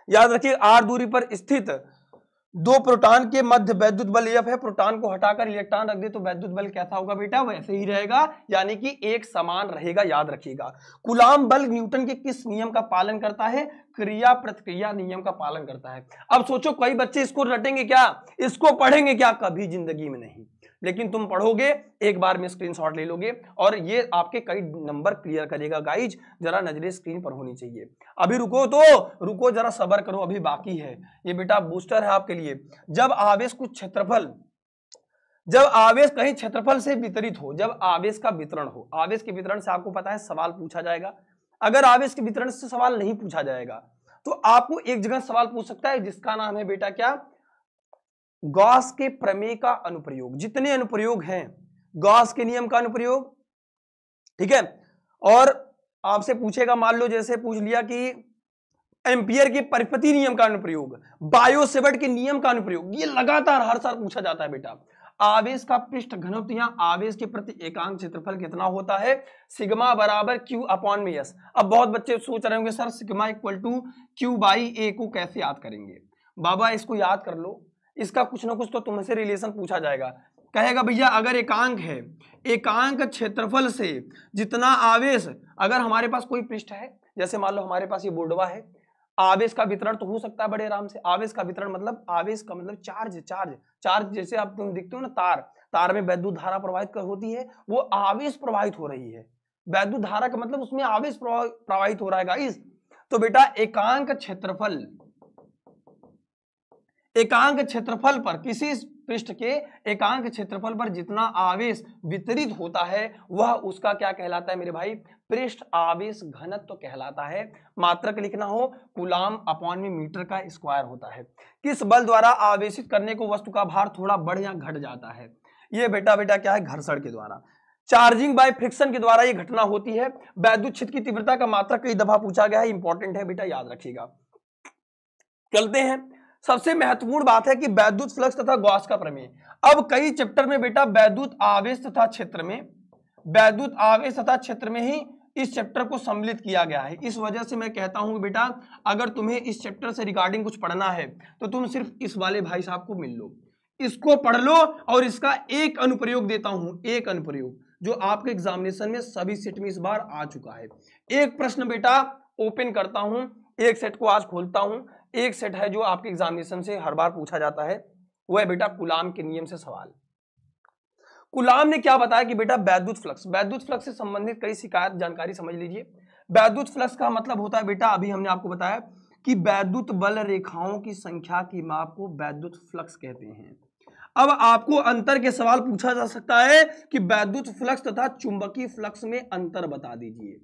याद रखिए, आर दूरी पर स्थित दो प्रोटॉन के मध्य वैद्युत बल एफ़ है, प्रोटॉन को हटाकर इलेक्ट्रॉन रख दे तो वैद्युत बल कैसा होगा बेटा? वैसे ही रहेगा, यानी कि एक समान रहेगा, याद रखिएगा। कुलाम बल न्यूटन के किस नियम का पालन करता है? क्रिया प्रतिक्रिया नियम का पालन करता है। अब सोचो, कई बच्चे इसको रटेंगे क्या? इसको पढ़ेंगे क्या? कभी ज़िंदगी में नहीं। लेकिन तुम पढ़ोगे, एक बार में स्क्रीनशॉट ले लोगे और ये आपके कई नंबर क्लियर करेगा। गाइज़ जरा नजरे स्क्रीन पर होनी चाहिए। अभी रुको तो रुको, जरा सबर करो, अभी बाकी है। ये बेटा बूस्टर है आपके लिए। जब आवेश कुछ क्षेत्रफल, जब आवेश कहीं क्षेत्रफल से वितरित हो, जब आवेश का वितरण हो, आवेश के वितरण से आपको पता है, सवाल पूछा जाएगा अगर आवेश के वितरण से सवाल नहीं पूछा जाएगा तो आपको एक जगह सवाल पूछ सकता है, जिसका नाम है बेटा क्या? गॉस के प्रमेय का अनुप्रयोग। जितने अनुप्रयोग हैं, गॉस के नियम का अनुप्रयोग, ठीक है? और आपसे पूछेगा, मान लो जैसे पूछ लिया कि एम्पियर के परिपति नियम का अनुप्रयोग, बायोसेवर्ट के नियम का अनुप्रयोग, ये लगातार हर साल पूछा जाता है बेटा। आवेश का पृष्ठ घनत्व या आवेश के प्रति एकांक क्षेत्रफल कितना होता है? सिग्मा बराबर क्यू अपॉन में यस अब बहुत बच्चे सोच रहे होंगे, sir, sigma equal to q by a को कैसे याद करेंगे? बाबा, इसको याद कर लो। इसका कुछ ना कुछ तो तुमसे रिलेशन पूछा जाएगा। कहेगा, भैया, अगर एकांक है, एकांक क्षेत्रफल से जितना आवेश, अगर हमारे पास कोई पृष्ठ है, जैसे मान लो हमारे पास ये बोर्डवा है आवेश का वितरण तो हो सकता है बड़े आराम से। आवेश का वितरण मतलब आवेश का मतलब चार्ज चार्ज। चार्ज जैसे आप तुम देखते हो ना, तार। तार में वैद्युत धारा प्रवाहित होती है, वो आवेश प्रवाहित हो रही है। वैद्युत धारा का मतलब उसमें आवेश प्रवाहित हो रहा है गाइस तो बेटा, एकांक क्षेत्रफल एकांक क्षेत्रफल पर किसी पृष्ठ के एकांक क्षेत्रफल पर जितना आवेश वितरित होता है, वह उसका क्या कहलाता है मेरे भाई? पृष्ठ आवेश घनत्व तो कहलाता है। मात्रक लिखना हो, कुलाम अपॉन में मीटर का स्क्वायर होता है। किस बल द्वारा आवेशित करने को वस्तु का भार थोड़ा बढ़ या घट जाता है? ये बेटा बेटा क्या है? घर्षण के द्वारा। चार्जिंग बाय फ्रिक्शन के द्वारा ये घटना होती है। वैद्युत क्षेत्र की तीव्रता का मात्रा कई दफ़ा पूछा गया है। इंपॉर्टेंट है बेटा, याद रखिएगा। चलते हैं। सबसे महत्वपूर्ण बात है कि वैद्युत फ्लक्स तथा गॉस का प्रमेय। अब कई चैप्टर में बेटा वैद्युत आवेश तथा क्षेत्र में वैद्युत आवेश तथा क्षेत्र में ही इस चैप्टर को सम्मिलित किया गया है। इस वजह से मैं कहता हूँ बेटा, अगर तुम्हें इस चैप्टर से रिगार्डिंग कुछ पढ़ना है तो तुम सिर्फ़ इस वाले भाई साहब को मिल लो। इसको पढ़ लो और इसका एक अनुप्रयोग देता हूँ, एक अनुप्रयोग, जो आपके एग्जामिनेशन में सभी सेट में इस बार आ चुका है। एक प्रश्न बेटा ओपन करता हूँ, एक सेट को आज खोलता हूँ एक सेट है जो आपके एग्जामिनेशन से हर बार पूछा जाता है। वो है बेटा कुलाम के नियम से सवाल। कुलाम ने क्या बताया कि बेटा वैद्युत फ्लक्स वैद्युत फ्लक्स से संबंधित कई शिकायत जानकारी समझ लीजिए। वैद्युत फ्लक्स का मतलब होता है बेटा, अभी हमने आपको बताया कि वैद्युत बल रेखाओं की संख्या की माप को वैद्युत फ्लक्स कहते हैं। अब आपको अंतर के सवाल पूछा जा सकता है कि वैद्युत फ्लक्स तथा चुंबकीय फ्लक्स में अंतर बता दीजिए।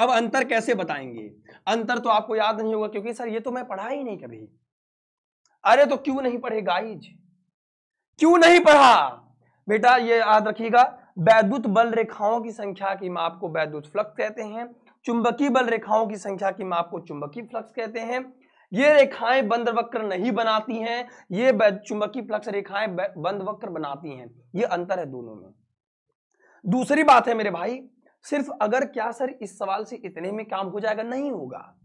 अब अंतर कैसे बताएँगे? अंतर तो आपको याद नहीं होगा, क्योंकि सर ये तो मैं पढ़ा ही नहीं कभी। अरे तो क्यों नहीं पढ़े गाइज़? क्यों नहीं पढ़ा? बेटा ये याद रखिएगा वैद्युत बल रेखाओं की संख्या की माप को वैद्युत फ्लक्स कहते हैं, चुंबकीय बल रेखाओं की संख्या की माप को चुंबकीय फ्लक्स कहते हैं। ये रेखाएँ बंद वक्र नहीं बनाती हैं, ये चुंबकीय फ्लक्स रेखाएँ बंद वक्र बनाती हैं। ये अंतर है दोनों में। दूसरी बात है मेरे भाई सिर्फ़ अगर क्या सर इस सवाल से इतने में काम हो जाएगा? नहीं होगा।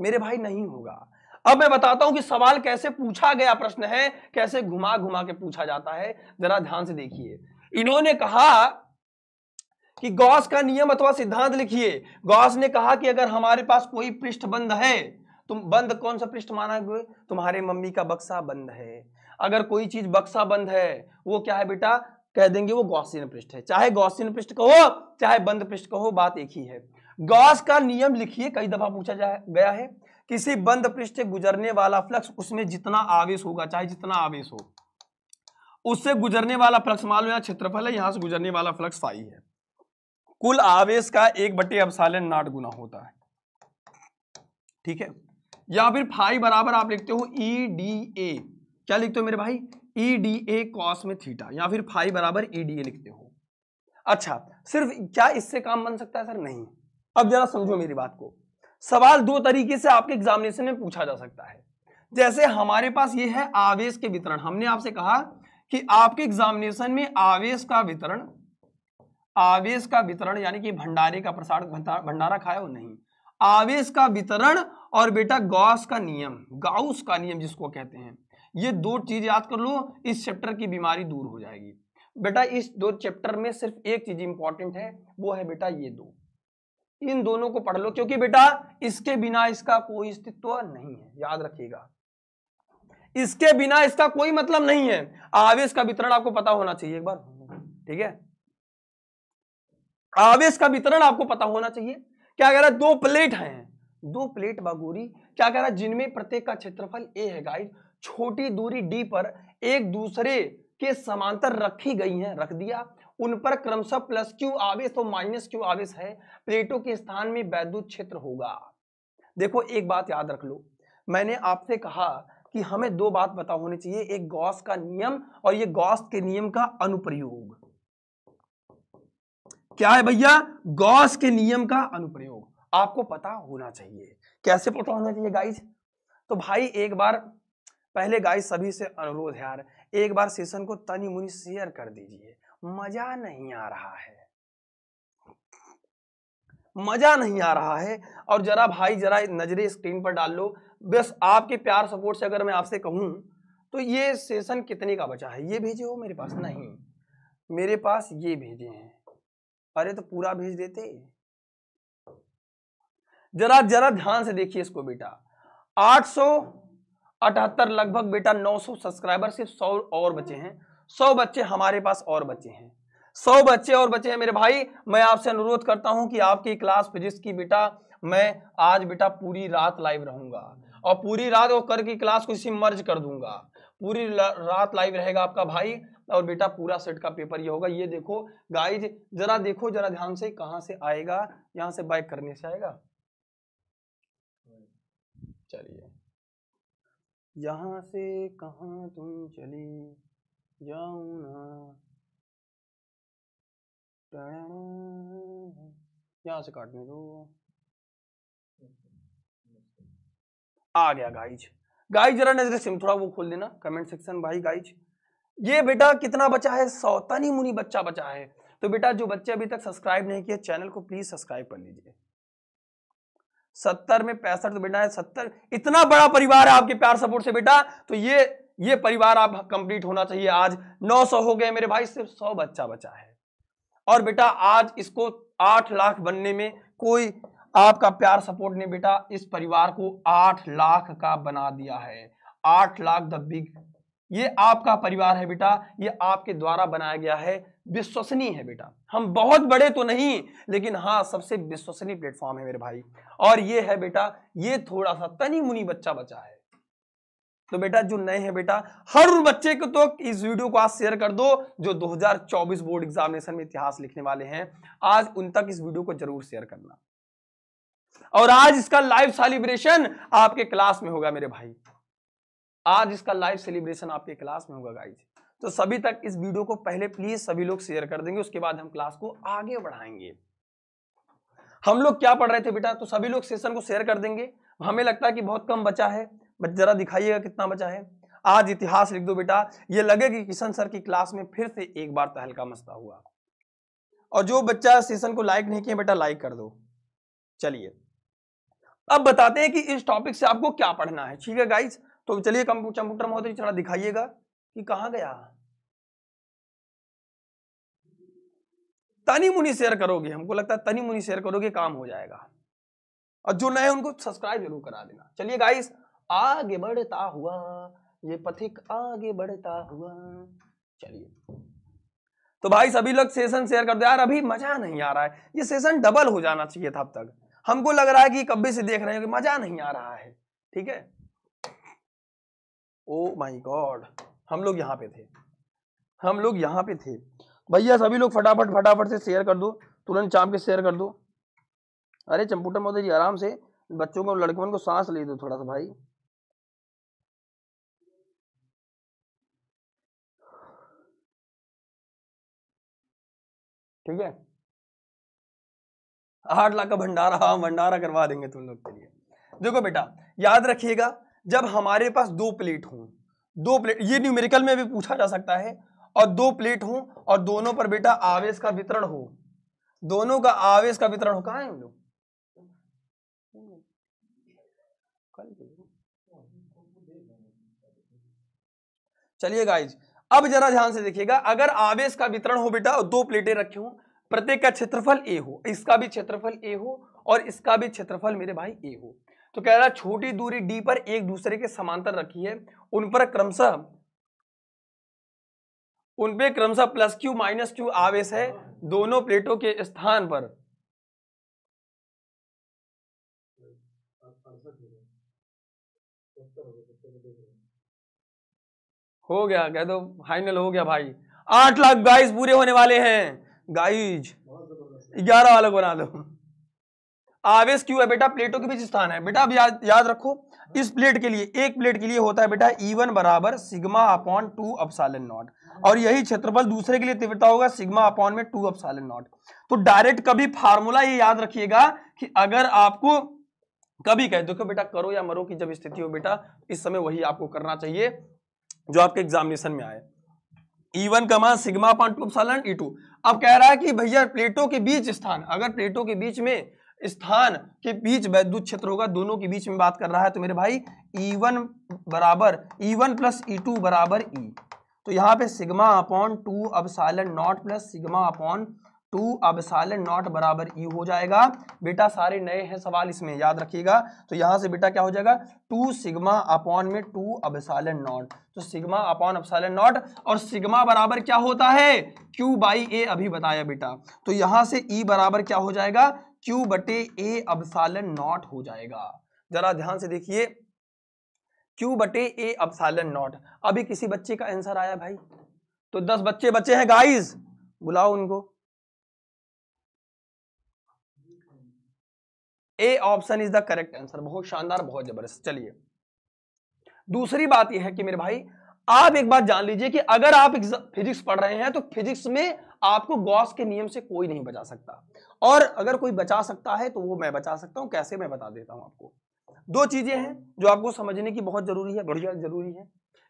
मेरे भाई, नहीं होगा। अब मैं बताता हूँ कि सवाल कैसे पूछा गया प्रश्न है, कैसे घुमा घुमा के पूछा जाता है। जरा ध्यान से देखिए। इन्होंने कहा कि गौस का नियम अथवा सिद्धांत लिखिए। गौस ने कहा कि अगर हमारे पास कोई पृष्ठ बंद है, तुम बंद कौन सा पृष्ठ माना हुए तुम्हारे मम्मी का बक्सा बंद है। अगर कोई चीज़ बक्सा बंद है, वो क्या है बेटा? कह देंगे वो गौसियन पृष्ठ है। चाहे गौसियन पृष्ठ कहो चाहे बंद पृष्ठ कहो बात एक ही है। गॉस का नियम लिखिए, कई दफ़ा पूछा गया है। किसी बंद पृष्ठ गुजरने वाला फ्लक्स उसमें जितना आवेश होगा, चाहे जितना आवेश हो, उससे गुजरने वाला फ्लक्स मान लो यहाँ क्षेत्रफल है, यहाँ से गुजरने वाला फ्लक्स फाई है। कुल आवेश का एक बटे अपसालन नाट गुना होता है। ठीक है? या फिर फाई बराबर आप लिखते हो ई डी ए क्या लिखते हो मेरे भाई? ई डी ए कॉस में थीटा या फिर फाई बराबर ई डी ए लिखते हो। अच्छा सिर्फ़ क्या इससे काम बन सकता है सर? नहीं। अब जरा समझो मेरी बात को। सवाल दो तरीके से आपके एग्जामिनेशन में पूछा जा सकता है। जैसे हमारे पास ये है आवेश के वितरण। हमने आपसे कहा कि आपके एग्जामिनेशन में आवेश का वितरण, आवेश का वितरण यानी कि भंडारे का प्रसार भंडारा खाया हो? नहीं। आवेश का वितरण और बेटा गॉस का नियम, गाउस का नियम जिसको कहते हैं। ये दो चीज़ याद कर लो, इस चैप्टर की बीमारी दूर हो जाएगी। बेटा, इस दो चैप्टर में सिर्फ़ एक चीज़ इंपॉर्टेंट है, वो है बेटा ये दो। इन दोनों को पढ़ लो, क्योंकि बेटा, इसके बिना इसका कोई अस्तित्व नहीं है। याद रखिएगा। इसके बिना इसका कोई मतलब नहीं है। आवेश का वितरण आपको पता होना चाहिए एक बार। ठीक है? आवेश का वितरण आपको पता होना चाहिए। क्या कह रहा है? दो प्लेट हैं। दो प्लेट बागोरी। क्या कह रहा है? जिनमें प्रत्येक का क्षेत्रफल ए है गाइस छोटी दूरी डी पर एक दूसरे के समांतर रखी गई हैं, रख दिया। उन पर क्रमशः प्लस क्यू आवेश तो माइनस क्यू आवेश है। प्लेटों के स्थान में वैद्युत क्षेत्र होगा। देखो, एक बात याद रख लो। मैंने आपसे कहा कि हमें दो बात पता होनी चाहिए, एक गॉस का नियम और ये गॉस के नियम का अनुप्रयोग। क्या है भैया? गॉस के नियम का अनुप्रयोग। आपको पता होना चाहिए। कैसे पता होना चाहिए गाइज़ तो भाई, एक बार पहले गाइस सभी से अनुरोध यार, एक बार सेशन को तनी मुनी शेयर कर दीजिए। मज़ा नहीं आ रहा है। मज़ा नहीं आ रहा है। और जरा भाई, जरा नजरे स्क्रीन पर डाल लो। बस आपके प्यार सपोर्ट से अगर मैं आपसे कहूँ तो ये सेशन कितने का बचा है? ये भेजे हो मेरे पास? नहीं। मेरे पास ये भेजे हैं। अरे तो पूरा भेज देते। जरा जरा ध्यान से देखिए इसको बेटा। 800 अठहत्तर लगभग बेटा 900 सब्सक्राइबर, सिर्फ़ सौ और बचे हैं। सौ बच्चे हमारे पास और बच्चे हैं। सौ बच्चे और बचे हैं मेरे भाई। मैं आपसे अनुरोध करता हूँ कि आपकी क्लास फिजिक्स की बेटा, मैं आज बेटा पूरी रात लाइव रहूँगा और पूरी रात वो कर की क्लास को इसी मर्ज कर दूँगा। पूरी रात लाइव रहेगा आपका भाई और बेटा पूरा सेट का पेपर ये होगा। ये देखो, गाइज़, जरा देखो, जरा ध्यान से कहाँ से आएगा, यहाँ से बाइक करने से आएगा। चलिए। यहाँ से कहा तुम चली जाऊ ना। यहाँ से काटने दो। आ गया गाइज़। गाइज़ जरा नज़र सिम थोड़ा वो खोल देना कमेंट सेक्शन भाई गाइज़। ये बेटा कितना बचा है? सौतनी मुनी बच्चा बचा है। तो बेटा जो बच्चे अभी तक सब्सक्राइब नहीं किए चैनल को प्लीज़ सब्सक्राइब कर लीजिए। सत्तर में पैंसठ तो बेटा है, सत्तर, इतना बड़ा परिवार है आपके प्यार सपोर्ट से बेटा तो ये ये परिवार आप कंप्लीट होना चाहिए। आज 900 हो गए मेरे भाई, सिर्फ़ 100 बच्चा बचा है। और बेटा आज इसको आठ लाख बनने में कोई आपका प्यार सपोर्ट ने बेटा, इस परिवार को आठ लाख का बना दिया है। आठ लाख द बिग ये आपका परिवार है बेटा, ये आपके द्वारा बनाया गया है। विश्वसनीय है बेटा। हम बहुत बड़े तो नहीं, लेकिन हाँ सबसे विश्वसनीय प्लेटफॉर्म है मेरे भाई। और ये है बेटा, ये थोड़ा सा तनी मुनी बच्चा बचा है। तो बेटा, जो नए हैं बेटा, हर बच्चे को तो इस वीडियो को आज शेयर कर दो, जो 2024 बोर्ड एग्जामिनेशन में इतिहास लिखने वाले हैं। आज उन तक इस वीडियो को ज़रूर शेयर करना। और आज इसका लाइव सेलिब्रेशन आपके क्लास में होगा मेरे भाई। आज इसका लाइव सेलिब्रेशन आपके क्लास में होगा गाइज़ तो सभी तक इस वीडियो को पहले प्लीज़ सभी लोग शेयर कर देंगे, उसके बाद हम क्लास को आगे बढ़ाएँगे. हम लोग क्या पढ़ रहे थे बेटा? तो सभी लोग सेशन को शेयर कर देंगे. हमें लगता है कि बहुत कम बचा है जरा दिखाइएगा कितना बचा है. आज इतिहास लिख दो बेटा. ये लगे कि किशन सर की क्लास में फिर से एक बार तहलका मस्ता हुआ. और जो बच्चा सेशन को लाइक नहीं किया बेटा लाइक कर दो. चलिए. अब बताते हैं कि इस टॉपिक से आपको क्या पढ़ना है. ठीक है गाइज़ तो चलिए कंप्यूटर महोदय थोड़ा दिखाइएगा कि कहा गया। तनी मुनी शेयर करोगे, हमको लगता है तनी मुनी शेयर करोगे, काम हो जाएगा। और जो नए उनको सब्सक्राइब ज़रूर करा देना। चलिए गाइस आगे बढ़ता हुआ, ये पथिक आगे बढ़ता हुआ, चलिए। तो भाई, सभी लोग सेशन शेयर कर दो। यार, अभी मज़ा नहीं आ रहा है। ये सेशन डबल हो जाना चाहिए था अब तक। हमको लग रहा है कि कब्बे से देख रहे हैं कि मज़ा नहीं आ रहा है। ठीक है? ओ माई गॉड, हम लोग यहाँ पे थे। हम लोग यहाँ पे थे। भैया, सभी लोग फटाफट फटाफट से शेयर कर दो। तुरंत चाप के शेयर कर दो। अरे चंपूटर मोदी जी, आराम से बच्चों को, लड़कों को सांस ले दो थोड़ा सा भाई। ठीक है? आठ लाख का भंडारा हाँ भंडारा करवा देंगे तुम लोग के लिए। देखो बेटा, याद रखिएगा जब हमारे पास दो प्लेट हों, दो प्लेट, ये न्यूमेरिकल में भी पूछा जा सकता है, और दो प्लेट हो, और दोनों पर बेटा आवेश का वितरण हो, दोनों का आवेश का वितरण हो, कहा है हम लोग? चलिए गाइज़ अब जरा ध्यान से देखिएगा, अगर आवेश का वितरण हो बेटा दो प्लेटें रखी हो, प्रत्येक का क्षेत्रफल ए हो, इसका भी क्षेत्रफल ए हो, और इसका भी क्षेत्रफल मेरे भाई ए हो। तो कह रहा छोटी दूरी डी पर एक दूसरे के समांतर रखी है। उन पर क्रमशः, उन पे क्रमशः प्लस क्यू माइनस क्यू आवेश है दोनों प्लेटों के स्थान पर। हो गया, कह दो फाइनल हो गया भाई। आठ लाख गाइस पूरे होने वाले हैं। गाइज़ ग्यारह वाले बना दो। आवेश क्यों है बेटा, प्लेटों के बीच स्थान है। बेटा, अब याद याद रखो, इस प्लेट के लिए, एक प्लेट के लिए होता है बेटा ई वन बराबर sigma upon two epsilon naught. और यही क्षेत्रफल दूसरे के लिए तीव्रता होगा सिग्मा अपॉन में टू अपसालन नॉट। तो डायरेक्ट कभी फार्मूला ये याद रखिएगा कि अगर आपको कभी कहे, देखो बेटा, करो या मरो की जब स्थिति हो बेटा, इस समय वही आपको करना चाहिए, जो आपके एग्जामिनेशन में आए। ई वन का मान sigma upon two epsilon e two अब कह रहा है कि भैया प्लेटों के बीच स्थान, अगर प्लेटों के बीच में स्थान के बीच वैद्युत क्षेत्र होगा। दोनों के बीच में बात कर रहा है तो मेरे भाई E1 वन बराबर e one plus e two बराबर ई तो यहाँ पे sigma upon two epsilon naught plus sigma upon two epsilon naught बराबर ई हो जाएगा। बेटा सारे नए हैं सवाल इसमें, याद रखिएगा। तो यहाँ से बेटा क्या हो जाएगा? टू सिग्मा अपॉन में टू अब साइलेंट नॉट तो sigma upon epsilon naught और सिग्मा बराबर क्या होता है? क्यू बाई ए अभी बताया बेटा। तो यहाँ से ई e बराबर क्या हो जाएगा? क्यू बटे ए अब साइलेंट नॉट हो जाएगा। जरा ध्यान से देखिए। क्यू बटे ए अब साइलेंट नॉट। अभी किसी बच्चे का आंसर आया भाई। तो दस बच्चे बच्चे हैं गाइस बुलाओ उनको। A option is the correct answer बहुत शानदार, बहुत ज़बरदस्त। चलिए। दूसरी बात यह है कि मेरे भाई, आप एक बात जान लीजिए कि अगर आप फिजिक्स पढ़ रहे हैं तो फिजिक्स में आपको गॉस के नियम से कोई नहीं बचा सकता। और अगर कोई बचा सकता है तो वो मैं बचा सकता हूँ, कैसे मैं बता देता हूँ आपको? दो चीज़ें हैं जो आपको समझने की बहुत ज़रूरी है, बढ़िया ज़रूरी है।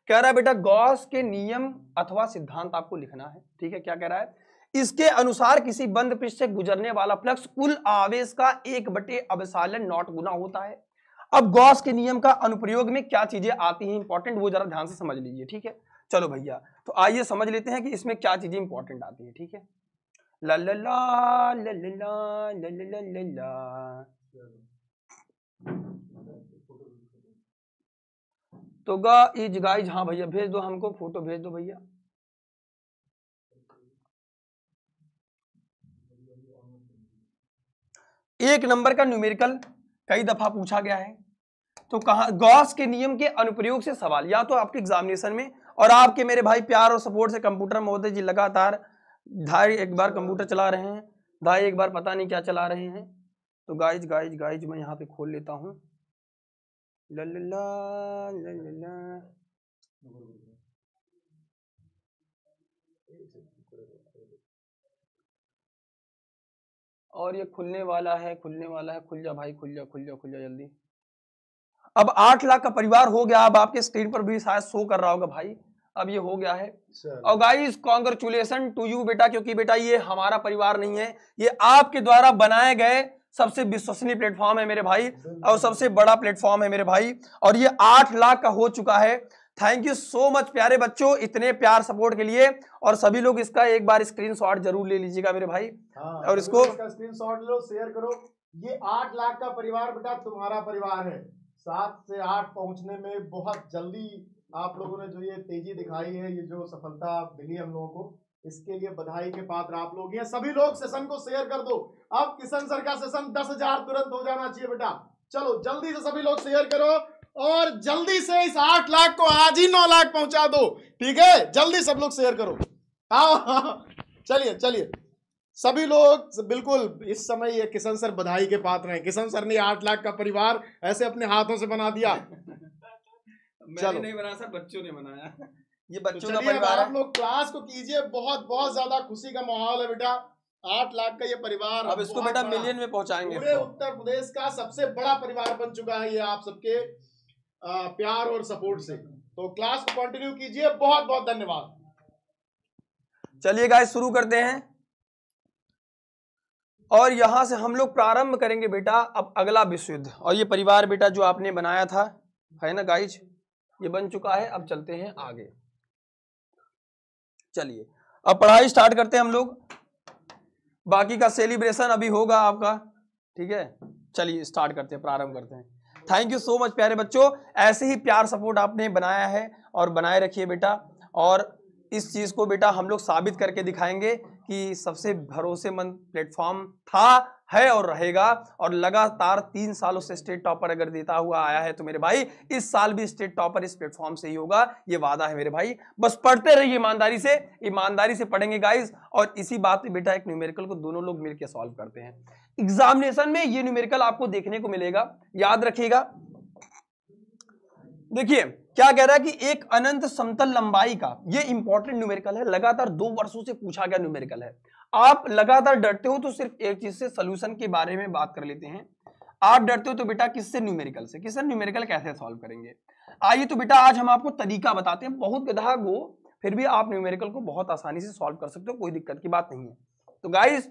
कह रहा है, बेटा, गॉस के नियम अथवा सिद्धांत आपको लिखना है। ठीक है, क्या कह रहा है? इसके अनुसार किसी बंद पृष्ठ से गुजरने वाला फ्लक्स कुल आवेश का एक बटे अवसालन नॉट गुना होता है। अब गॉस के नियम का अनुप्रयोग में क्या चीज़ें आती हैं इंपॉर्टेंट वो जरा ध्यान से समझ लीजिए, ठीक है? चलो भैया तो आइए समझ लेते हैं कि इसमें क्या चीज़ें इंपॉर्टेंट आती है ठीक है ला ला ला ला ला ला ला ला तो गा इज़ गाइज़ हाँ भैया भेज दो हमको फ़ोटो भेज दो भैया एक नंबर का न्यूमेरिकल कई दफ़ा पूछा गया है तो कहा गॉस के नियम के अनुप्रयोग से सवाल या तो आपके एग्जामिनेशन में और आपके मेरे भाई प्यार और सपोर्ट से कंप्यूटर महोदय जी लगातार ढाई एक बार कंप्यूटर चला रहे हैं, ढाई एक बार पता नहीं क्या चला रहे हैं। तो गाइज़ गाइज़ गाइज़ मैं यहाँ पे खोल लेता हूँ। और ये खुलने वाला है, खुलने वाला है। खुल जा भाई, खुल जा खुल जा खुल जा जल्दी। अब आठ लाख का परिवार हो गया। अब आपके स्क्रीन पर भी शायद शो कर रहा होगा भाई। अब ये हो गया है। और गाइस कॉन्ग्रेचुलेसन टू यू बेटा क्योंकि बेटा ये हमारा परिवार नहीं है ये आपके द्वारा बनाए गए सबसे विश्वसनीय प्लेटफॉर्म है मेरे भाई और सबसे बड़ा प्लेटफॉर्म है मेरे भाई और ये आठ लाख का हो चुका है। थैंक यू सो मच प्यारे बच्चों इतने प्यार सपोर्ट के लिए और सभी लोग इसका एक बार स्क्रीनशॉट ज़रूर ले लीजिएगा मेरे भाई। हाँ, और इसको स्क्रीनशॉट लो शेयर करो। ये आठ लाख का परिवार बेटा तुम्हारा परिवार है। सात से आठ पहुँचने में बहुत जल्दी आप लोगों ने जो ये तेज़ी दिखाई है, ये जो सफलता मिली हम लोगों को, इसके लिए बधाई के पात्र आप लोग हैं सभी लोग सेशन को शेयर कर दो। अब किशन सर का सेशन दस हज़ार तुरंत हो जाना चाहिए बेटा। चलो, जल्दी से सभी लोग शेयर करो और जल्दी से इस आठ लाख को आज ही नौ लाख पहुँचा दो। ठीक है? जल्दी सब लोग शेयर करो। आओ चलिए चलिए। सभी लोग, बिल्कुल, इस समय ये किशन सर बधाई के पात्र हैं। किशन सर ने आठ लाख का परिवार ऐसे अपने हाथों से बना दिया। चलो। नहीं बनाया सर बच्चों ने बनाया। ये बच्चों तो का परिवार आप लोग क्लास को कीजिए। बहुत बहुत ज़्यादा खुशी का माहौल है बेटा। आठ लाख का ये परिवार अब इसको बेटा मिलियन में पहुंचाएँगे पूरे उत्तर प्रदेश का सबसे बड़ा परिवार बन चुका है ये आप सबके प्यार और सपोर्ट से। तो क्लास को कंटिन्यू कीजिए। बहुत बहुत धन्यवाद। चलिए गाइस शुरू करते हैं। और यहाँ से हम लोग प्रारंभ करेंगे बेटा अब अगला विश्व युद्ध। और ये परिवार बेटा जो आपने बनाया था है ना गाइज़ ये बन चुका है, अब चलते हैं आगे। चलिए, अब पढ़ाई स्टार्ट करते हैं हम लोग। बाकी का सेलिब्रेशन अभी होगा आपका, ठीक है? चलिए, स्टार्ट करते हैं, प्रारंभ करते हैं। थैंक यू सो मच प्यारे बच्चों। ऐसे ही प्यार सपोर्ट आपने बनाया है और बनाए रखिए बेटा। और इस चीज़ को बेटा हम लोग साबित करके दिखाएँगे। कि सबसे भरोसेमंद प्लेटफॉर्म था, है और रहेगा। और लगातार तीन सालों से स्टेट टॉपर अगर देता हुआ आया है तो मेरे भाई, इस साल भी स्टेट टॉपर इस प्लेटफॉर्म से ही होगा, ये वादा है मेरे भाई। बस पढ़ते रहिए ईमानदारी से ईमानदारी से पढ़ेंगे गाइज़ और इसी बात पे बेटा एक न्यूमेरिकल को दोनों लोग मिलकर सॉल्व करते हैं। एग्जामिनेशन में ये न्यूमेरिकल आपको देखने को मिलेगा, याद रखिएगा। देखिए क्या कह रहा है कि एक अनंत समतल लंबाई का, ये इंपॉर्टेंट न्यूमेरिकल है, लगातार दो वर्षों से पूछा गया न्यूमेरिकल है। आप लगातार डरते हो तो सिर्फ़ एक चीज़ से सोल्यूशन के बारे में बात कर लेते हैं। आप डरते हो तो बेटा किससे न्यूमेरिकल से? किससे न्यूमेरिकल कैसे सॉल्व करेंगे? आइए तो बेटा आज हम आपको तरीका बताते हैं। बहुत गधा गो, फिर भी आप न्यूमेरिकल को बहुत आसानी से सॉल्व कर सकते हो, कोई दिक्कत की बात नहीं है। तो गाइज़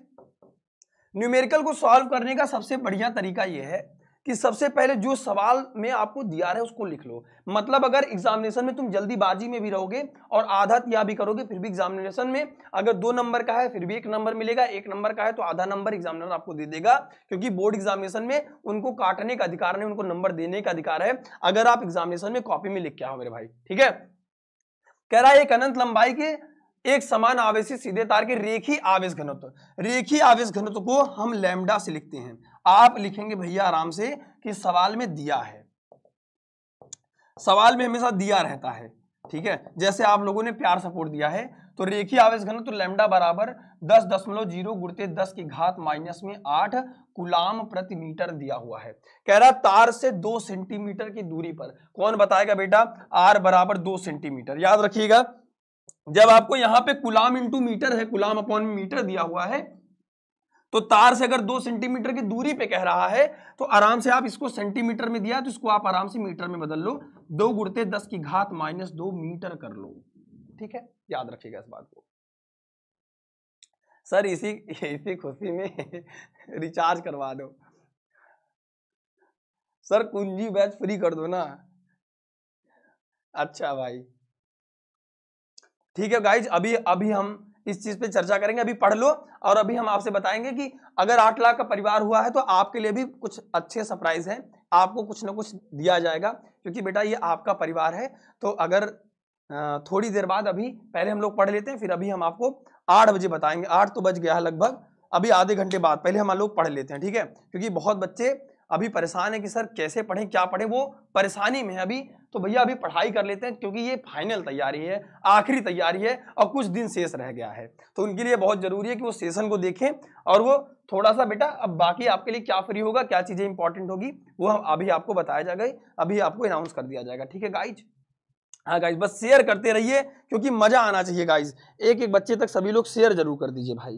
न्यूमेरिकल को सॉल्व करने का सबसे बढ़िया तरीका यह है कि सबसे पहले जो सवाल में आपको दिया रहा है उसको लिख लो। मतलब अगर एग्जामिनेशन में तुम जल्दीबाजी में भी रहोगे और आधा या भी करोगे, फिर भी एग्जामिनेशन में अगर दो नंबर का है, फिर भी एक नंबर मिलेगा, एक नंबर का है तो आधा नंबर एग्जामिनर आपको दे देगा, क्योंकि बोर्ड एग्जामिनेशन में उनको काटने का अधिकार नहीं, उनको नंबर देने का अधिकार है। अगर आप एग्जामिनेशन में कॉपी में लिख के आओ मेरे भाई, ठीक है? कह रहा है एक अनंत लंबाई के एक समान आवेशी सीधे तार के रेखी आवेश घनत्व। रेखी आवेश घनत्व को हम लैम्डा से लिखते हैं। आप लिखेंगे भैया आराम से कि सवाल में दिया है। सवाल में हमेशा दिया रहता है, ठीक है? जैसे आप लोगों ने प्यार सपोर्ट दिया है तो रेखी आवेश घनत्व तो लैम्डा बराबर दस दशमलव ज़ीरो गुड़ते दस की घात माइनस में आठ कुलाम प्रति मीटर दिया हुआ है। कह रहा तार से दो सेंटीमीटर की दूरी पर। कौन बताएगा बेटा? आर बराबर दो सेंटीमीटर। याद रखिएगा, जब आपको यहाँ पे कुलाम इंटू मीटर है, कुलाम अपॉन मीटर दिया हुआ है तो तार से अगर दो सेंटीमीटर की दूरी पे कह रहा है तो आराम से आप इसको सेंटीमीटर में दिया तो इसको आप आराम से मीटर में बदल लो। दो गुड़ते दस की घात माइनस दो मीटर कर लो। ठीक है? याद रखिएगा इस बात को। सर, इसी इसी खुशी में रिचार्ज करवा दो। सर, कुंजी बैच फ्री कर दो ना। अच्छा भाई। ठीक है, गाइज़, अभी अभी हम इस चीज़ पे चर्चा करेंगे, अभी पढ़ लो और अभी हम आपसे बताएँगे कि अगर आठ लाख का परिवार हुआ है तो आपके लिए भी कुछ अच्छे सरप्राइज़ हैं। आपको कुछ ना कुछ दिया जाएगा, क्योंकि बेटा ये आपका परिवार है। तो अगर थोड़ी देर बाद अभी पहले हम लोग पढ़ लेते हैं, फिर अभी हम आपको आठ बजे बताएँगे। आठ तो बज गया लगभग, अभी आधे घंटे बाद पहले हम लोग पढ़ लेते हैं, ठीक है? क्योंकि बहुत बच्चे अभी परेशान है कि सर कैसे पढ़ें, क्या पढ़ें, वो परेशानी में अभी। तो भैया अभी पढ़ाई कर लेते हैं क्योंकि ये फाइनल तैयारी है, आखिरी तैयारी है और कुछ दिन शेष रह गया है। तो उनके लिए बहुत ज़रूरी है कि वो सेशन को देखें और वो थोड़ा सा बेटा अब बाकी आपके लिए क्या फ्री होगा, क्या चीज़ें इंपॉर्टेंट होगी, वो हम अभी आपको बताया जाएगा, अभी आपको अनाउंस कर दिया जाएगा, ठीक है गाइज़ हाँ गाइज़ बस शेयर करते रहिए क्योंकि मज़ा आना चाहिए गाइज़ एक एक बच्चे तक सभी लोग शेयर ज़रूर कर दीजिए भाई।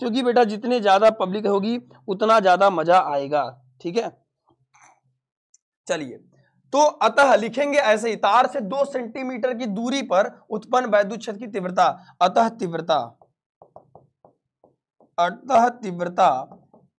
क्योंकि बेटा जितने ज़्यादा पब्लिक होगी, उतना ज़्यादा मज़ा आएगा, ठीक है? चलिए। तो अतः लिखेंगे ऐसे ही, तार से दो सेंटीमीटर की दूरी पर उत्पन्न वैद्युत क्षेत्र की तीव्रता, अतः तीव्रता अतः तीव्रता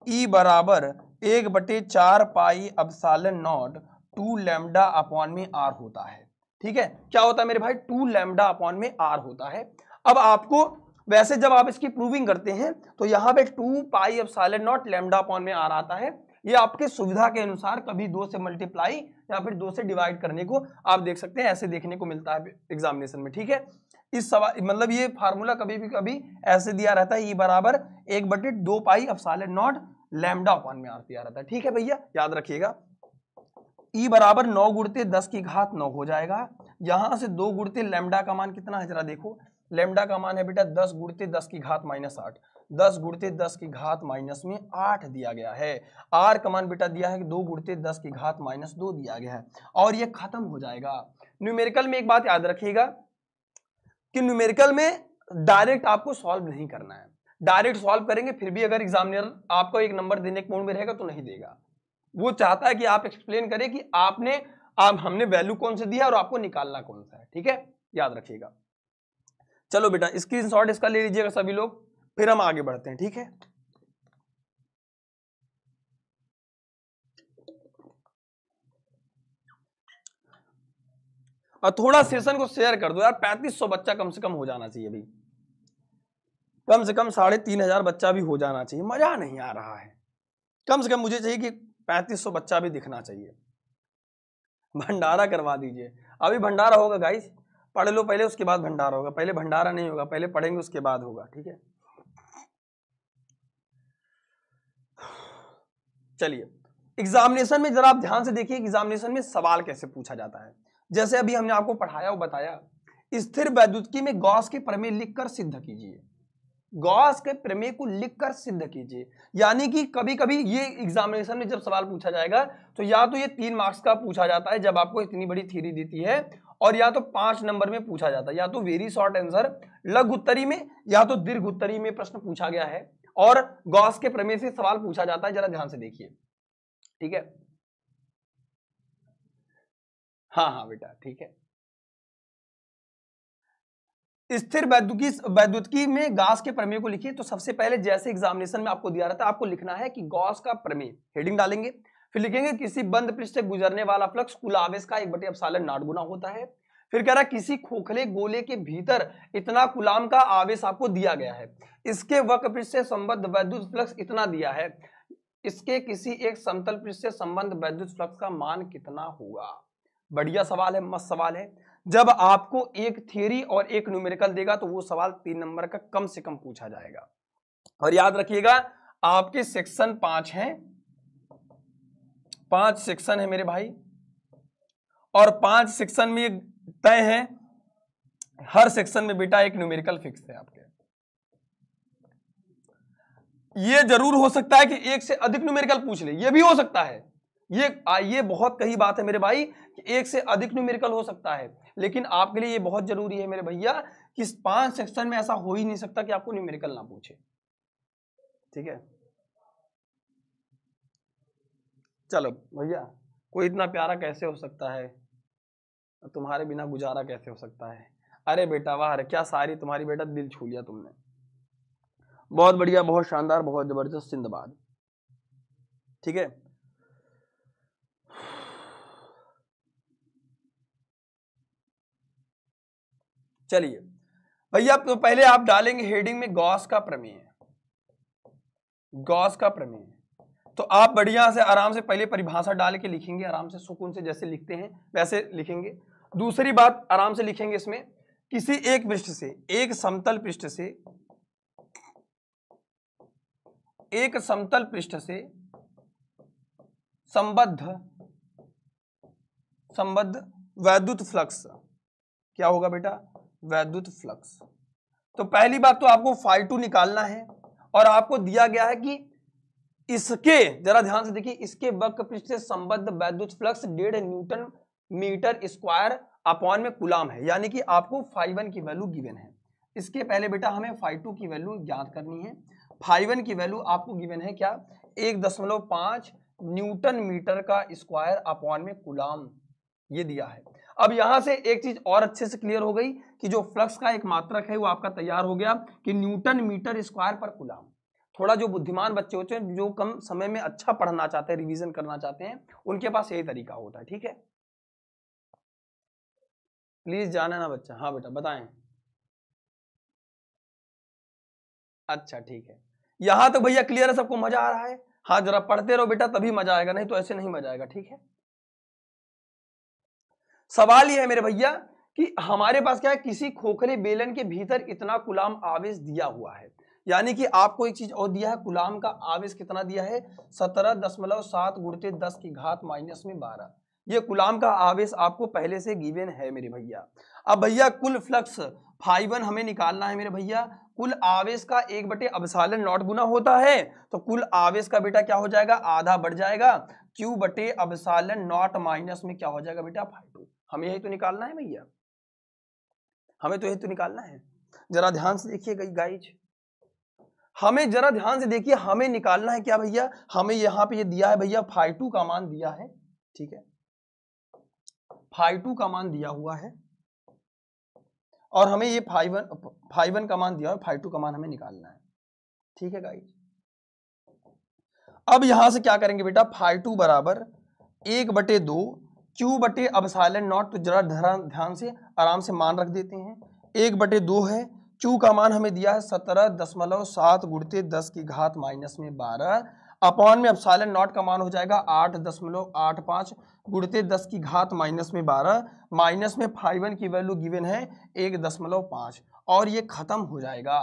ई बराबर एक बटे चार pi epsilon naught two lambda upon में आर होता है। ठीक है? क्या होता है मेरे भाई? टू लैमडा अपॉन में आर होता है। अब आपको, वैसे जब आप इसकी प्रूविंग करते हैं तो यहाँ पे टू पाई अब नॉट लैमडा अपॉन में आर आता है। ये आपके सुविधा के अनुसार कभी दो से मल्टीप्लाई या फिर दो से डिवाइड करने को आप देख सकते हैं, ऐसे देखने को मिलता है एग्जामिनेशन में, ठीक है? इस सवाल मतलब ये फार्मूला कभी भी, कभी ऐसे दिया रहता है ई बराबर एक बटे दो पाई अब नॉट लैमडा अपॉन में आर दिया रहता है, ठीक है भैया? याद रखिएगा। ई बराबर नौ गुड़ते दस की घात नौ हो जाएगा। यहाँ से दो गुड़ते लेमडा का मान कितना है, जरा देखो। लेमडा का मान है बेटा दस गुड़ते दस की घात माइनस आठ। दस गुड़ते दस की घात माइनस में आठ दिया गया है। आर का मान बेटा दिया है कि दो गुड़ते दस की घात माइनस दो दिया गया है। और ये खत्म हो जाएगा। न्यूमेरिकल में एक बात याद रखिएगा कि न्यूमेरिकल में डायरेक्ट आपको सॉल्व नहीं करना है। डायरेक्ट सॉल्व करेंगे, फिर भी अगर एग्जामिनर आपको एक नंबर देने के मूड में रहेगा तो नहीं देगा। वो चाहता है कि आप एक्सप्लेन करें कि आपने, आप, हमने वैल्यू कौन सा दिया और आपको निकालना कौन सा है। ठीक है? याद रखिएगा। चलो बेटा स्क्रीन शॉट इसका ले लीजिएगा सभी लोग, फिर हम आगे बढ़ते हैं, ठीक है? और थोड़ा सेशन को शेयर कर दो यार, पैंतीस सौ बच्चा कम से कम हो जाना चाहिए भाई कम से कम साढ़े तीन हज़ार बच्चा भी हो जाना चाहिए, मज़ा नहीं आ रहा है। कम से कम मुझे चाहिए कि पैंतीस सौ बच्चा भी दिखना चाहिए। भंडारा करवा दीजिए। अभी भंडारा होगा गाइस पढ़ लो, पहले उसके बाद भंडारा होगा, पहले भंडारा नहीं होगा, पहले पढ़ेंगे, उसके बाद होगा, ठीक है? चलिए एग्जामिनेशन में जरा आप ध्यान से देखिए एग्जामिनेशन में सवाल कैसे पूछा जाता है। जैसे अभी हमने आपको पढ़ाया और बताया, स्थिर वैद्युतिकी में गॉस के प्रमेय लिखकर सिद्ध कीजिए। गॉस के प्रमेय को लिखकर सिद्ध कीजिए। यानी कि कभी कभी ये एग्जामिनेशन में जब सवाल पूछा जाएगा तो या तो ये तीन मार्क्स का पूछा जाता है, जब आपको इतनी बड़ी थ्योरी देती है और या तो पाँच नंबर में पूछा जाता है, या तो वेरी शॉर्ट आंसर लघु उत्तरी में, या तो दीर्घ उत्तरी में प्रश्न पूछा गया है। और गॉस के प्रमेय से सवाल पूछा जाता है, जरा ध्यान से देखिए। ठीक है? हाँ हाँ बेटा, ठीक है। स्थिर वैद्युकी, वैद्युतिकी में गॉस के प्रमेय को लिखिए तो सबसे पहले जैसे एग्जामिनेशन में आपको दिया रहता है, आपको लिखना है कि गॉस का प्रमेय हेडिंग डालेंगे। फिर लिखेंगे, किसी बंद पृष्ठ से गुजरने वाला फ्लक्स कुल आवेश का एक बटे अपसालन नाट गुना होता है। फिर कह रहा किसी खोखले गोले के भीतर इतना कुलाम का आवेश आपको दिया गया है। इसके वक्र पृष्ठ से संबद्ध वैद्युत फ्लक्स इतना दिया है। इसके किसी एक समतल पृष्ठ से संबंध वैद्युत फ्लक्स का मान कितना होगा? बढ़िया सवाल है, मस्त सवाल है। जब आपको एक थियरी और एक न्यूमेरिकल देगा तो वो सवाल तीन नंबर का कम से कम पूछा जाएगा। और याद रखिएगा, आपके सेक्शन पाँच हैं। पाँच सेक्शन है मेरे भाई। और पाँच सेक्शन में तय है, हर सेक्शन में बेटा एक न्यूमेरिकल फिक्स है आपके। ये ज़रूर हो सकता है कि एक से अधिक न्यूमेरिकल पूछ ले, ये भी हो सकता है। ये ये बहुत कही बात है मेरे भाई कि एक से अधिक न्यूमेरिकल हो सकता है। लेकिन आपके लिए ये बहुत ज़रूरी है मेरे भैया कि पाँच सेक्शन में ऐसा हो ही नहीं सकता कि आपको न्यूमेरिकल ना पूछे। ठीक है? चलो भैया, कोई इतना प्यारा कैसे हो सकता है? तुम्हारे बिना गुजारा कैसे हो सकता है? अरे बेटा, वाह क्या सारी तुम्हारी बेटा दिल छू लिया तुमने। बहुत बढ़िया, बहुत शानदार, बहुत ज़बरदस्त, सिंधबाद। ठीक है? चलिए। भैया तो पहले आप डालेंगे हेडिंग में गॉस का प्रमेय। गॉस का प्रमेय। तो आप बढ़िया से आराम से पहले परिभाषा डाल के लिखेंगे, आराम से सुकून से जैसे लिखते हैं, वैसे लिखेंगे। दूसरी बात आराम से लिखेंगे इसमें, किसी एक पृष्ठ से, एक समतल पृष्ठ से, एक समतल पृष्ठ से संबद्ध संबद्ध वैद्युत फ्लक्स। क्या होगा बेटा? वैद्युत फ्लक्स। तो पहली बात तो आपको फाइव टू निकालना है और आपको दिया गया है कि इसके, जरा ध्यान से देखिए, इसके वक्र पृष्ठ से संबद्ध वैद्युत फ्लक्स डेढ़ न्यूटन मीटर स्क्वायर अपॉन में कुलाम है। यानी कि आपको फाइव की वैल्यू गिवन है। इसके पहले बेटा हमें फाइव टू की वैल्यू ज्ञात करनी है। फाइव वन की वैल्यू आपको गिवन है क्या? एक दशमलव पाँच न्यूटन मीटर का स्क्वायर अपॉन में कुलाम, ये दिया है। अब यहाँ से एक चीज़ और अच्छे से क्लियर हो गई कि जो फ्लक्स का एक मात्रक है, वो आपका तैयार हो गया कि न्यूटन मीटर स्क्वायर पर कुलाम। थोड़ा जो बुद्धिमान बच्चे होते हैं, जो कम समय में अच्छा पढ़ना चाहते हैं रिवीजन करना चाहते हैं, उनके पास यही तरीका होता है, ठीक है? प्लीज़ जाना ना बच्चा। हाँ बेटा, बताएँ। अच्छा ठीक है। यहाँ तो भैया क्लियर है, सबको मज़ा आ रहा है। हाँ जरा पढ़ते रहो बेटा, तभी मज़ा आएगा, नहीं तो ऐसे नहीं मज़ा आएगा, ठीक है? सवाल यह है मेरे भैया, कि हमारे पास क्या है, किसी खोखले बेलन के भीतर इतना गुलाम आवेश दिया हुआ है। यानी कि आपको एक चीज़ और दिया है, गुलाम का आवेश कितना दिया है? सत्रह दशमलव सात गुड़ते दस की घात माइनस में बारह। ये गुलाम का आवेश आपको पहले से गिवन है मेरे भैया। अब भैया, कुल फ्लक्स फाइवन हमें निकालना है मेरे भैया। कुल आवेश का एक बटे अवसालन नॉट गुना होता है तो कुल आवेश का बेटा क्या हो जाएगा? आधा बढ़ जाएगा। क्यू बटे अवसालन नॉट माइनस में क्या हो जाएगा बेटा? फाइव हमें यही तो निकालना है भैया। हमें तो यही तो निकालना है। जरा ध्यान से देखिए गाइज़। हमें जरा ध्यान से देखिए, हमें निकालना है क्या भैया? हमें यहाँ पे ये दिया है भैया फाइव टू का मान दिया है, ठीक है? फाइव टू का मान दिया हुआ है, और हमें ये फाइव वन फाइव वन का मान दिया है फाइव टू का मान हमें निकालना है, ठीक है गाइज़ अब यहाँ से क्या करेंगे बेटा? फाइव टू बराबर एक बटे दो क्यू बटे अब साइलेंट नॉट तो जरा ध्यान से, आराम से मान रख देते हैं। एक बटे दो है क्यू का मान हमें दिया है सत्रह दशमलव सात गुड़ते दस की घात माइनस में बारह। अपॉन में अब नॉट का मान हो जाएगा आठ दशमलव आठ पाँच गुड़ते दस की घात माइनस में बारह। माइनस में फाइवन की वैल्यू गिवन है एक दशमलव पाँच और ये खत्म हो जाएगा।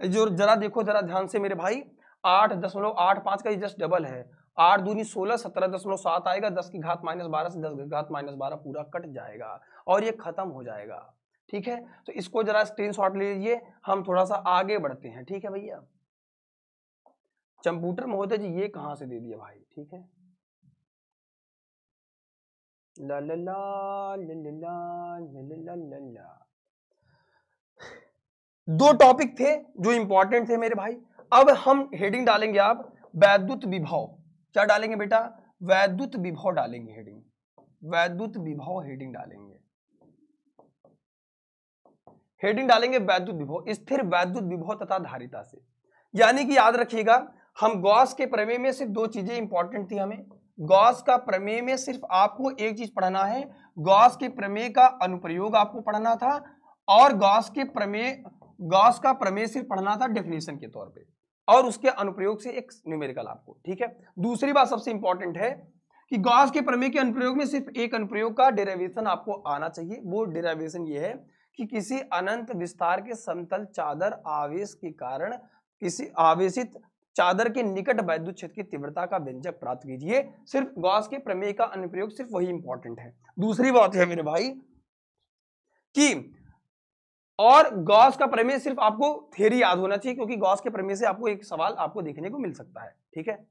जो जरा देखो, जरा ध्यान से मेरे भाई, आठ दशमलव आठ पाँच का ये जस्ट डबल है। आठ दूनी सोलह, सत्रह दशमलव सात आएगा, दस की घात माइनस बारह से दस की घात माइनस बारह पूरा कट जाएगा और ये खत्म हो जाएगा। ठीक है तो इसको जरा स्क्रीन शॉट ले लीजिए हम थोड़ा सा आगे बढ़ते हैं ठीक है भैया कंप्यूटर महोदय जी ये कहाँ से दे दिया भाई ठीक है ला ला ला ला ला ला ला दो टॉपिक थे जो इंपॉर्टेंट थे मेरे भाई अब हम हेडिंग डालेंगे आप वैद्युत विभाव क्या डालेंगे बेटा वैद्युत विभव डालेंगे हेडिंग वैद्युत विभाव हेडिंग डालेंगे हेडिंग डालेंगे वैद्युत विभव, स्थिर वैद्युत विभव तथा धारिता से। यानी कि याद रखिएगा, हम गॉस के प्रमेय में सिर्फ़ दो चीज़ें इंपॉर्टेंट थी हमें। गॉस का प्रमेय में सिर्फ़ आपको एक चीज़ पढ़ना है। गॉस के प्रमेय का अनुप्रयोग आपको पढ़ना था और गॉस के प्रमेय, गॉस का प्रमेय सिर्फ़ पढ़ना था डेफिनेशन के तौर पे। और उसके अनुप्रयोग से एक न्यूमेरिकल आपको, ठीक है? दूसरी बात सबसे इंपॉर्टेंट है कि गॉस के प्रमेय के अनुप्रयोग में सिर्फ़ एक अनुप्रयोग का डेरिवेशन आपको आना चाहिए। वो डेरिवेशन ये है कि किसी अनंत विस्तार के समतल चादर आवेश के कारण किसी आवेशित चादर के निकट वैद्युत क्षेत्र की तीव्रता का व्यंजक प्राप्त कीजिए। सिर्फ़ गॉस के प्रमेय का अनुप्रयोग सिर्फ़ वही इंपॉर्टेंट है। दूसरी बात है मेरे भाई कि और गॉस का प्रमेय सिर्फ़ आपको थ्योरी याद होना चाहिए क्योंकि गॉस के प्रमेय से आपको एक सवाल आपको देखने को मिल सकता है, ठीक है?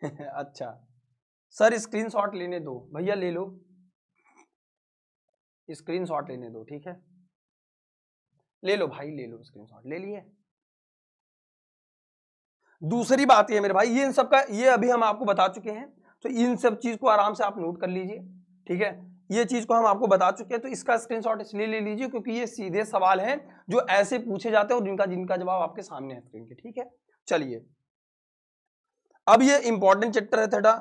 अच्छा सर स्क्रीनशॉट लेने दो। भैया, ले लो। स्क्रीनशॉट लेने दो, ठीक है? ले लो भाई, ले लो स्क्रीनशॉट ले लिए। दूसरी बात ये मेरे भाई, ये इन सब का, ये अभी हम आपको बता चुके हैं तो इन सब चीज़ को आराम से आप नोट कर लीजिए, ठीक है? ये चीज़ को हम आपको बता चुके हैं तो इसका स्क्रीनशॉट इसलिए ले लीजिए क्योंकि ये सीधे सवाल हैं जो ऐसे पूछे जाते हैं और जिनका जिनका जवाब आपके सामने है स्क्रीन के, ठीक है? चलिए। अब ये इंपॉर्टेंट चैप्टर है थोड़ा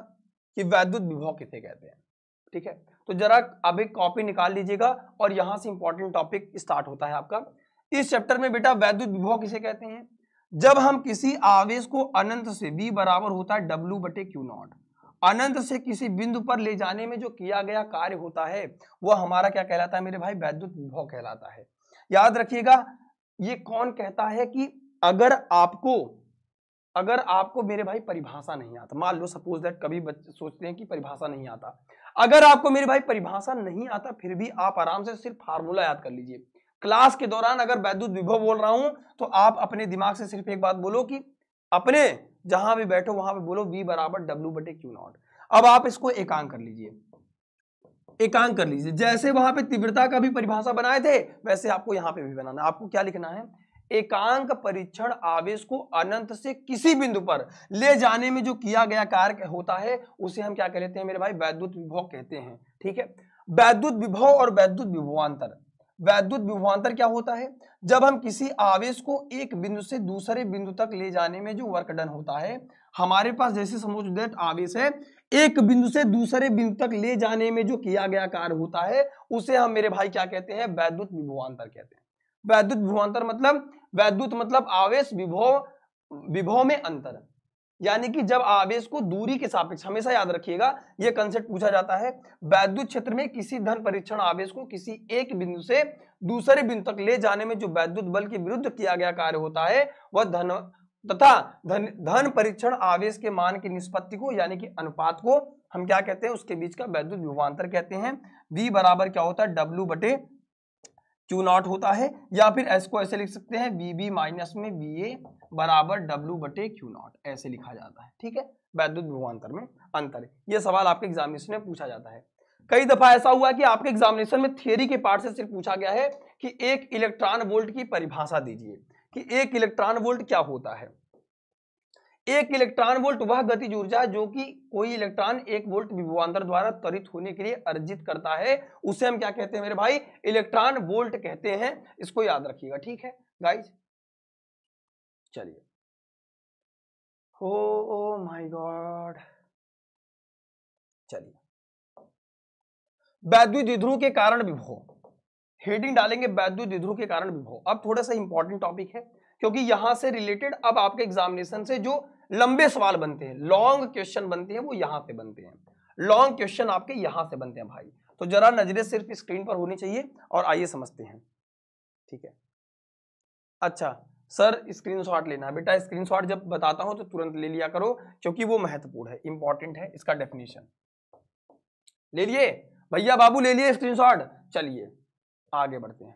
कि वैद्युत विभव किसे कहते हैं, ठीक है? तो जरा अब एक कॉपी निकाल लीजिएगा और यहाँ से इंपॉर्टेंट टॉपिक स्टार्ट होता है आपका। इस चैप्टर में बेटा वैद्युत विभव किसे कहते हैं? जब हम किसी आवेश को अनंत से बी बराबर होता है डब्ल्यू बटे क्यू नॉट, अनंत से किसी बिंदु पर ले जाने में जो किया गया कार्य होता है, वह हमारा क्या कहलाता है मेरे भाई? वैद्युत विभव कहलाता है। याद रखिएगा, ये कौन कहता है कि अगर आपको अगर आपको मेरे भाई परिभाषा नहीं आता, मान लो सपोज़ दैट कभी बच्चे सोचते हैं कि परिभाषा नहीं आता अगर आपको मेरे भाई परिभाषा नहीं आता, फिर भी आप आराम से सिर्फ़ फार्मूला याद कर लीजिए। क्लास के दौरान अगर वैद्युत विभव बोल रहा हूँ तो आप अपने दिमाग से सिर्फ़ एक बात बोलो कि अपने जहाँ भी बैठो, वहाँ पे बोलो v बराबर डब्ल्यू बटे क्यू नॉट अब आप इसको एकांक कर लीजिए। एकांक कर लीजिए। जैसे वहाँ पे तीव्रता का भी परिभाषा बनाए थे, वैसे आपको यहाँ पे भी बनाना आपको क्या लिखना है? एकांक परीक्षण आवेश को अनंत से किसी बिंदु पर ले जाने में जो किया गया कार्य होता है, उसे हम क्या कहते हैं मेरे भाई? वैद्युत विभव कहते हैं, ठीक है? वैद्युत विभव और वैद्युत विभवांतर। वैद्युत विभवांतर क्या होता है? जब हम किसी आवेश को एक बिंदु से दूसरे बिंदु तक ले जाने में जो वर्क डन होता है, हमारे पास जैसे समझ दैट आवेश है, एक बिंदु से दूसरे बिंदु तक ले जाने में जो किया गया कार्य होता है, उसे हम मेरे भाई क्या कहते हैं? वैद्युत विभवांतर कहते हैं। वैद्युत विभवांतर मतलब वैद्युत मतलब आवेश विभव विभव में अंतर। यानी कि जब आवेश को दूरी के सापेक्ष हमेशा याद रखिएगा यह कंसेप्ट पूछा जाता है, वैद्युत क्षेत्र में किसी धन परीक्षण आवेश को किसी एक बिंदु से दूसरे बिंदु तक ले जाने में जो वैद्युत बल के विरुद्ध किया गया कार्य होता है, वह धन, तथा धन धन परीक्षण आवेश के मान की निष्पत्ति को यानी कि अनुपात को हम क्या कहते हैं, उसके बीच का वैद्युत विभवांतर कहते हैं। V बराबर क्या होता है? W बटे क्यू नॉट होता है, या फिर एस को ऐसे लिख सकते हैं वी बी माइनस में वी ए बराबर डब्ल्यू बटे क्यू नॉट, ऐसे लिखा जाता है, ठीक है? वैद्युत विभवांतर में अंतर, ये सवाल आपके एग्जामिनेशन में पूछा जाता है। कई दफ़ा ऐसा हुआ कि आपके एग्जामिनेशन में थियरी के पार्ट से सिर्फ़ पूछा गया है कि एक इलेक्ट्रॉन वोल्ट की परिभाषा दीजिए, कि एक इलेक्ट्रॉन वोल्ट क्या होता है? एक इलेक्ट्रॉन वोल्ट वह गतिज ऊर्जा जो कि कोई इलेक्ट्रॉन एक वोल्ट विभवांतर द्वारा त्वरित होने के लिए अर्जित करता है, उसे हम क्या कहते हैं मेरे भाई? इलेक्ट्रॉन वोल्ट कहते हैं। इसको याद रखिएगा, ठीक है? गाइज़ चलिए। Oh my god. चलिए। वैद्युत विध्रुव के कारण विभव। हेडिंग डालेंगे वैद्युत विध्रुव के कारण विभव। अब थोड़ा सा इंपॉर्टेंट टॉपिक है, क्योंकि यहाँ से रिलेटेड अब आपके एग्जामिनेशन से जो लंबे सवाल बनते हैं। लॉन्ग क्वेश्चन बनते हैं, वो यहाँ से बनते हैं। लॉन्ग क्वेश्चन आपके यहाँ से बनते हैं भाई। तो जरा नज़रें सिर्फ़ स्क्रीन पर होनी चाहिए और आइए समझते हैं। ठीक है? अच्छा सर स्क्रीनशॉट लेना है। बेटा स्क्रीनशॉट जब बताता हूँ तो तुरंत ले लिया करो, क्योंकि वो महत्वपूर्ण है इंपॉर्टेंट है इसका डेफिनेशन ले लिए? भैया, बाबू, ले लिए स्क्रीनशॉट चलिए, आगे बढ़ते हैं।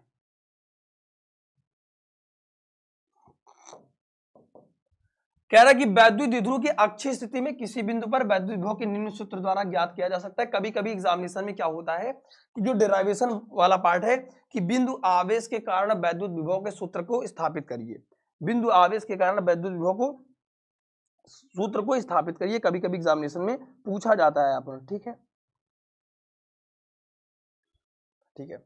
कह रहा है कि वैद्युत विध्रुव की अक्षय स्थिति में किसी बिंदु पर वैद्युत विभव के निम्न सूत्र द्वारा ज्ञात किया जा सकता है। कभी कभी एग्जामिनेशन में क्या होता है कि जो डेराइवेशन वाला पार्ट है कि बिंदु आवेश के कारण वैद्युत विभव के सूत्र को स्थापित करिए। बिंदु आवेश के कारण वैद्युत विभव को सूत्र को स्थापित करिए। कभी कभी एग्जामिनेशन में पूछा जाता है आप ठीक है? ठीक है।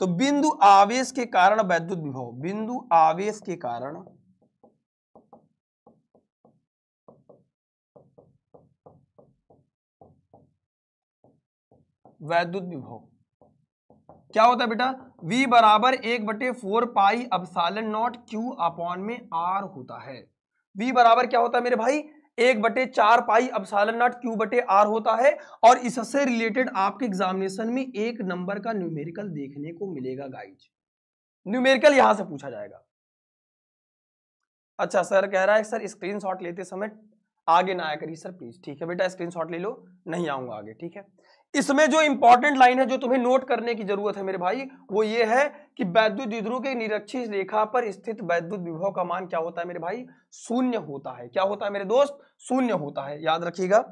तो बिंदु आवेश के कारण वैद्युत विभव, बिंदु आवेश के कारण वैद्युत विभव क्या होता है बेटा? V बराबर एक बटे four pi epsilon naught q upon में r होता है। V बराबर क्या होता है मेरे भाई? एक बटे चार पाई अपसालन नॉट क्यू बटे आर होता है और इससे रिलेटेड आपके एग्जामिनेशन में एक नंबर का न्यूमेरिकल देखने को मिलेगा गाइज़ न्यूमेरिकल यहाँ से पूछा जाएगा। अच्छा सर कह रहा है, सर स्क्रीनशॉट लेते समय आगे ना आया करिए सर प्लीज़ ठीक है बेटा स्क्रीनशॉट ले लो, नहीं आऊँगा आगे, ठीक है? इसमें जो इंपॉर्टेंट लाइन है, जो तुम्हें नोट करने की ज़रूरत है मेरे भाई, वो ये है कि वैद्युत द्विध्रुव के निरक्षित रेखा पर स्थित वैद्युत विभव का मान क्या होता है मेरे भाई? शून्य होता है। क्या होता है मेरे दोस्त? शून्य होता है। याद रखिएगा।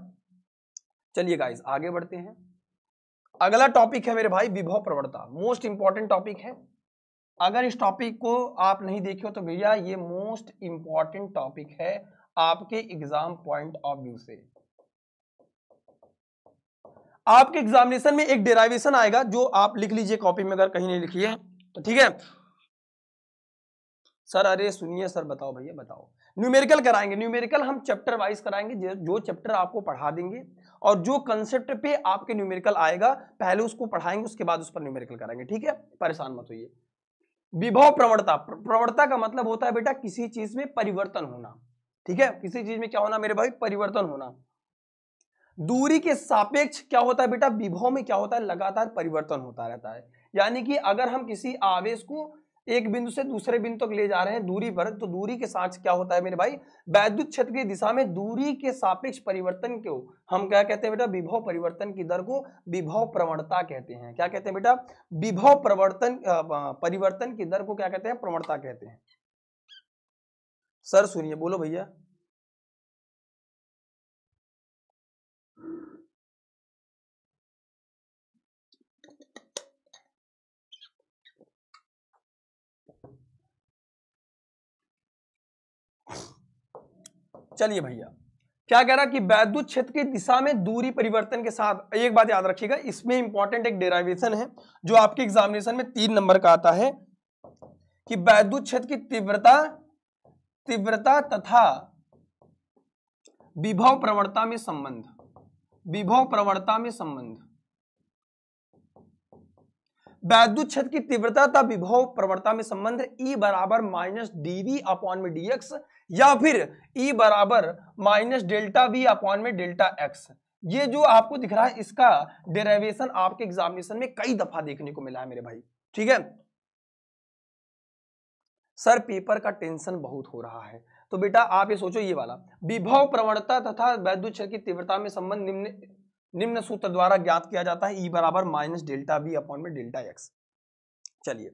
चलिए गाइज़ आगे बढ़ते हैं। अगला टॉपिक है मेरे भाई, विभव प्रवणता। मोस्ट इंपॉर्टेंट टॉपिक है। अगर इस टॉपिक को आप नहीं देखे हो तो भैया, ये मोस्ट इंपॉर्टेंट टॉपिक है आपके एग्ज़ाम पॉइंट ऑफ़ व्यू से। आपके एग्जामिनेशन में एक डेराइवेशन आएगा, जो आप लिख लीजिए कॉपी में, अगर कहीं नहीं लिखी है तो ठीक है? सर, अरे सुनिए सर, बताओ भैया, बताओ। न्यूमेरिकल कराएँगे। न्यूमेरिकल हम चैप्टर वाइज कराएँगे, जो चैप्टर आपको पढ़ा देंगे, और जो कंसेप्ट पे आपके न्यूमेरिकल आएगा, पहले उसको पढ़ाएँगे, उसके बाद उस पर न्यूमेरिकल कराएँगे, ठीक है? परेशान मत होइए। विभव प्रवणता। प्रवणता का मतलब होता है बेटा, किसी चीज़ में परिवर्तन होना, ठीक है? किसी चीज़ में क्या होना मेरे भाई? परिवर्तन होना। दूरी के सापेक्ष क्या होता है बेटा? विभव में क्या होता है? लगातार परिवर्तन होता रहता है। यानी कि अगर हम किसी आवेश को एक बिंदु से दूसरे बिंदु तक ले जा रहे हैं दूरी पर तो दूरी के साथ क्या होता है मेरे भाई? वैद्युत क्षेत्र की दिशा में दूरी के सापेक्ष परिवर्तन को हम क्या कहते हैं बेटा? विभव परिवर्तन की दर को विभव प्रवणता कहते हैं। क्या कहते हैं बेटा? विभव प्रवर्तन परिवर्तन की दर को क्या कहते हैं? प्रवणता कहते हैं। सर सुनिए, बोलो भैया। चलिए भैया। क्या कह रहा कि वैद्युत क्षेत्र की दिशा में दूरी परिवर्तन के साथ, एक बात याद रखिएगा, इसमें इंपॉर्टेंट एक डेराइवेशन है, जो आपके एग्जामिनेशन में तीन नंबर का आता है, कि वैद्युत क्षेत्र की तीव्रता तीव्रता तथा विभव प्रवणता में संबंध, विभव प्रवणता में संबंध। वैद्युत क्षेत्र की तीव्रता तथा विभव प्रवणता में संबंध ई बराबर माइनस डीवी अपॉन में डीएक्स या फिर ई बराबर माइनस डेल्टा वी अपॉन में डेल्टा एक्स ये जो आपको दिख रहा है, इसका डेरिवेशन आपके एग्जामिनेशन में कई दफ़ा देखने को मिला है मेरे भाई। ठीक है? सर पेपर का टेंशन बहुत हो रहा है। तो बेटा आप ये सोचो ये वाला। विभव प्रवणता तथा वैद्युत क्षेत्र की तीव्रता में संबंध निम्न निम्न सूत्र द्वारा ज्ञात किया जाता है ई बराबर माइनस डेल्टा बी अपॉन में डेल्टा एक्स चलिए।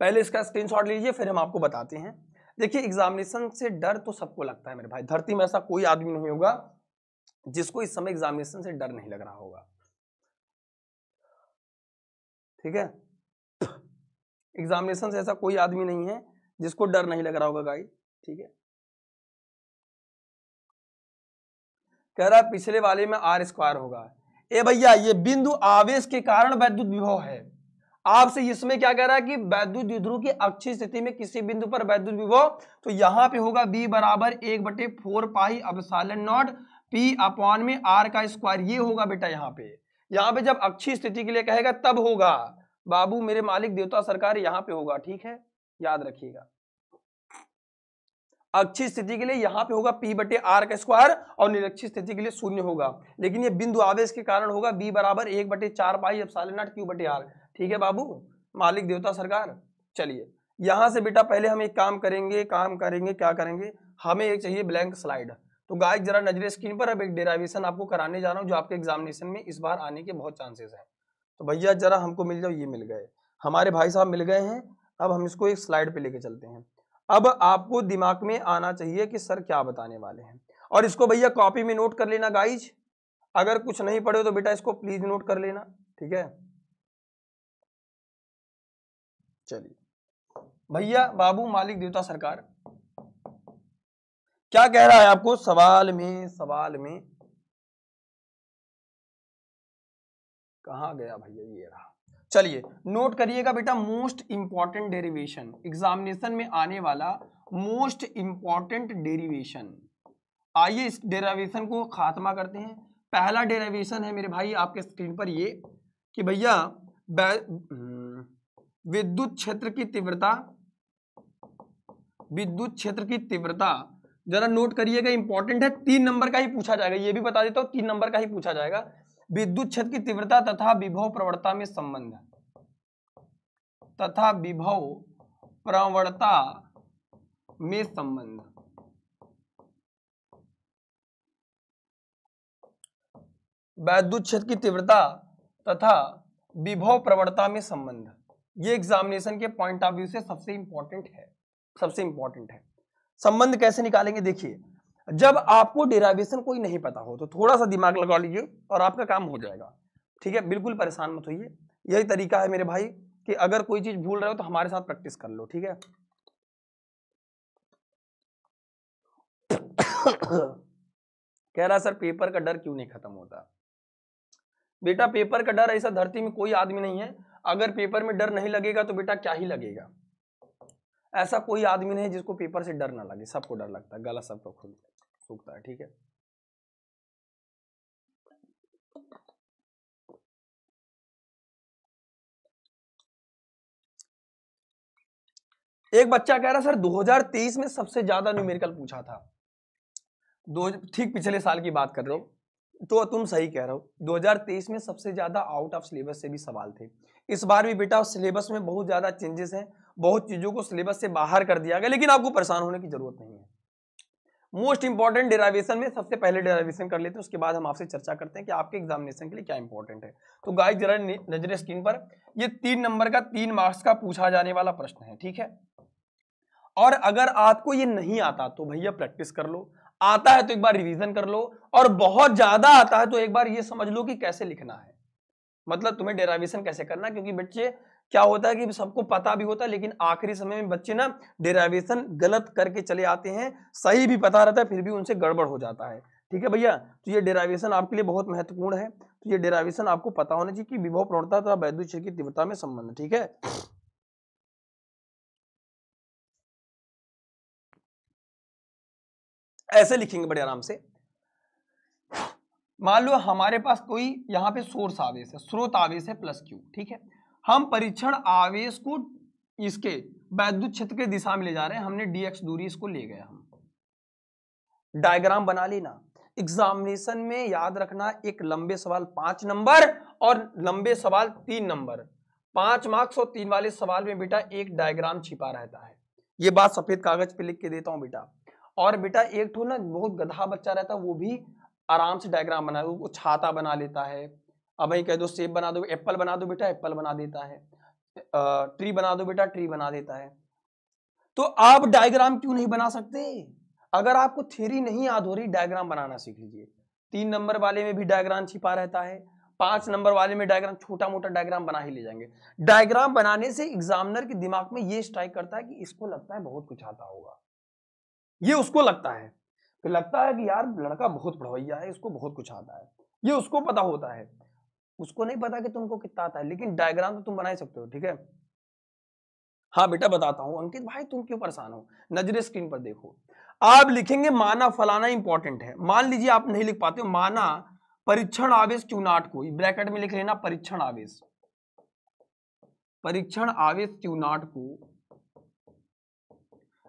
पहले इसका स्क्रीनशॉट लीजिए, फिर हम आपको बताते हैं। देखिए एग्जामिनेशन से डर तो सबको लगता है मेरे भाई। धरती में ऐसा कोई आदमी नहीं होगा, जिसको इस समय एग्जामिनेशन से डर नहीं लग रहा होगा। ठीक है? एग्जामिनेशन से ऐसा कोई आदमी नहीं है, जिसको डर नहीं लग रहा होगा गाई ठीक है? कह रहा पिछले वाले में आर स्क्वायर होगा। ए भैया, ये बिंदु आवेश के कारण वैद्युत विभव है। आपसे इसमें क्या कह रहा है कि वैद्युत द्विध्रुव की अक्षी स्थिति में किसी बिंदु पर वैद्युत विभव तो यहाँ पे होगा बी बराबर एक बटे four pi epsilon naught P upon में आर का स्क्वायर ये होगा बेटा यहाँ पे। यहाँ पे जब अच्छी स्थिति के लिए कहेगा, तब होगा। बाबू, मेरे मालिक, देवता सरकार यहाँ पे होगा, ठीक है? याद रखिएगा। अच्छी स्थिति के लिए यहाँ पे होगा पी बटे आर का स्क्वायर और निरक्षी स्थिति के लिए शून्य होगा। लेकिन ये बिंदु आवेश के कारण होगा बी बराबर एक बटे चार पाई अब साले नॉट क्यू बटे आर ठीक है बाबू? मालिक देवता सरकार। चलिए, यहाँ से बेटा पहले हम एक काम करेंगे काम करेंगे, क्या करेंगे? हमें एक चाहिए ब्लैंक स्लाइड तो गाय जरा नजरे स्क्रीन पर अब एक डेराइवेशन आपको कराने जा रहा हूँ, जो आपके एग्जामिनेशन में इस बार आने के बहुत चांसेस हैं। तो भैया, जरा हमको मिल जाओ, ये मिल गए। हमारे भाई साहब मिल गए हैं। अब हम इसको एक स्लाइड पे लेके चलते हैं। अब आपको दिमाग में आना चाहिए कि सर क्या बताने वाले हैं। और इसको भैया कॉपी में नोट कर लेना गाइज़ अगर कुछ नहीं पढ़े तो बेटा इसको प्लीज़ नोट कर लेना, ठीक है? चलिए। भैया, बाबू, मालिक, देवता, सरकार। क्या कह रहा है आपको? सवाल में सवाल में। कहा गया भैया ये रहा? चलिए नोट करिएगा बेटा मोस्ट इंपॉर्टेंट डेरिवेशन एग्जामिनेशन में आने वाला मोस्ट इंपॉर्टेंट डेरिवेशन आइए इस डेरिवेशन को खात्मा करते हैं। पहला डेरिवेशन है मेरे भाई आपके स्क्रीन पर ये कि भैया हम्म, विद्युत क्षेत्र की तीव्रता विद्युत क्षेत्र की तीव्रता जरा नोट करिएगा इंपॉर्टेंट है तीन नंबर का ही पूछा जाएगा ये भी बता देता हूँ तीन नंबर का ही पूछा जाएगा। विद्युत क्षेत्र की तीव्रता तथा विभव प्रवणता में संबंध तथा विभव प्रवणता में संबंध। वैद्युत क्षेत्र की तीव्रता तथा विभव प्रवणता में संबंध। ये एग्जामिनेशन के पॉइंट ऑफ़ व्यू से सबसे इंपॉर्टेंट है, सबसे इंपॉर्टेंट है। संबंध कैसे निकालेंगे? देखिए जब आपको डेरावेशन कोई नहीं पता हो तो थोड़ा सा दिमाग लगा लीजिए और आपका काम हो जाएगा। ठीक है? बिल्कुल परेशान मत होइए। यही तरीका है मेरे भाई कि अगर कोई चीज़ भूल रहे हो तो हमारे साथ प्रैक्टिस कर लो, ठीक है? कह रहा सर, पेपर का डर क्यों नहीं खत्म होता? बेटा, पेपर का डर ऐसा धरती में कोई आदमी नहीं है। अगर पेपर में डर नहीं लगेगा तो बेटा क्या ही लगेगा? ऐसा कोई आदमी नहीं जिसको पेपर से डर ना लगे। सबको डर लगता है। गला सबको खुद सूखता है, ठीक है? एक बच्चा कह रहा, सर 2023 में सबसे ज़्यादा न्यूमेरिकल पूछा था। दो ठीक पिछले साल की बात कर रहे हो तो तुम सही कह रहे हो। 2023 में सबसे ज़्यादा आउट ऑफ़ सिलेबस से भी सवाल थे। इस बार भी बेटा सिलेबस में बहुत ज़्यादा चेंजेस हैं, बहुत चीज़ों को सिलेबस से बाहर कर दिया गया, लेकिन आपको परेशान होने की ज़रूरत नहीं है। मोस्ट इंपॉर्टेंट डेरावेशन में सबसे पहले डेरावेशन कर लेते हैं, उसके बाद हम आपसे चर्चा करते हैं कि आपके एग्जामिनेशन के लिए क्या इंपॉर्टेंट है। तो गाय जरा नज़र स्क्रीन पर। ये तीन नंबर का, तीन मार्क्स का पूछा जाने वाला प्रश्न है, ठीक है? और अगर आपको ये नहीं आता तो भैया प्रैक्टिस कर लो। आता है तो एक बार रिवीजन कर लो और बहुत ज़्यादा आता है तो एक बार ये समझ लो कि कैसे लिखना है। मतलब तुम्हें डेरावेशन कैसे करना क्योंकि बच्चे क्या होता है कि सबको पता भी होता है, लेकिन आखिरी समय में बच्चे ना डेरावेशन गलत करके चले आते हैं, सही भी पता रहता है, फिर भी उनसे गड़बड़ हो जाता है। ठीक है भैया? तो ये डेरावेशन आपके लिए बहुत महत्वपूर्ण है। तो ये डेरावेशन आपको पता होना चाहिए कि विभव प्रवणता तथा वैद्युत की तीव्रता में संबंध ठीक है? ऐसे लिखेंगे बड़े आराम से। मान लो हमारे पास कोई यहाँ पे सोर्स आवेश है, स्रोत आवेश है प्लस क्यू ठीक है? हम परीक्षण आवेश को इसके वैद्युत क्षेत्र के दिशा में ले जा रहे हैं। हमने डीएक्स दूरी इसको ले गए हम। डायग्राम बना लेना। एग्जामिनेशन में याद रखना, एक लंबे सवाल पाँच नंबर और लंबे सवाल तीन नंबर। पाँच मार्क्स और तीन वाले सवाल में बेटा एक डायग्राम छिपा रहता है। ये बात सफ़ेद कागज़ पे लिख के देता हूँ बेटा। और बेटा एक ठो ना बहुत गधा बच्चा रहता है, वो भी आराम से डायग्राम बना, वो छाता बना लेता है। अब वही कह दो, सेब बना दो, एप्पल बना दो बेटा, एप्पल बना देता है। ट्री बना दो बेटा, ट्री बना देता है। तो आप डायग्राम क्यों नहीं बना सकते? अगर आपको थ्योरी नहीं याद हो रही, डायग्राम बनाना सीख लीजिए। तीन नंबर वाले में भी डायग्राम छिपा रहता है, पाँच नंबर वाले में डायग्राम छोटा मोटा डायग्राम बना ही ले जाएँगे। डायग्राम बनाने से एग्जामिनर के दिमाग में ये स्ट्राइक करता है कि इसको लगता है बहुत कुछ आता होगा। ये उसको लगता है। तो लगता है कि यार लड़का बहुत पढ़वैया है, इसको बहुत कुछ आता है। ये उसको पता होता है। उसको नहीं पता कि तुमको कितना आता है, लेकिन डायग्राम तो तुम बना ही सकते हो, ठीक है? हाँ बेटा, बताता हूँ, अंकित भाई, तुम क्यों परेशान हो? नजरे स्क्रीन पर देखो। आप लिखेंगे माना फलाना इंपॉर्टेंट है। मान लीजिए आप नहीं लिख पाते हो, माना परीक्षण आवेश क्यू नाट को ब्रैकेट में लिख लेना, परीक्षण आवेश। परीक्षण आवेश क्यू नाट को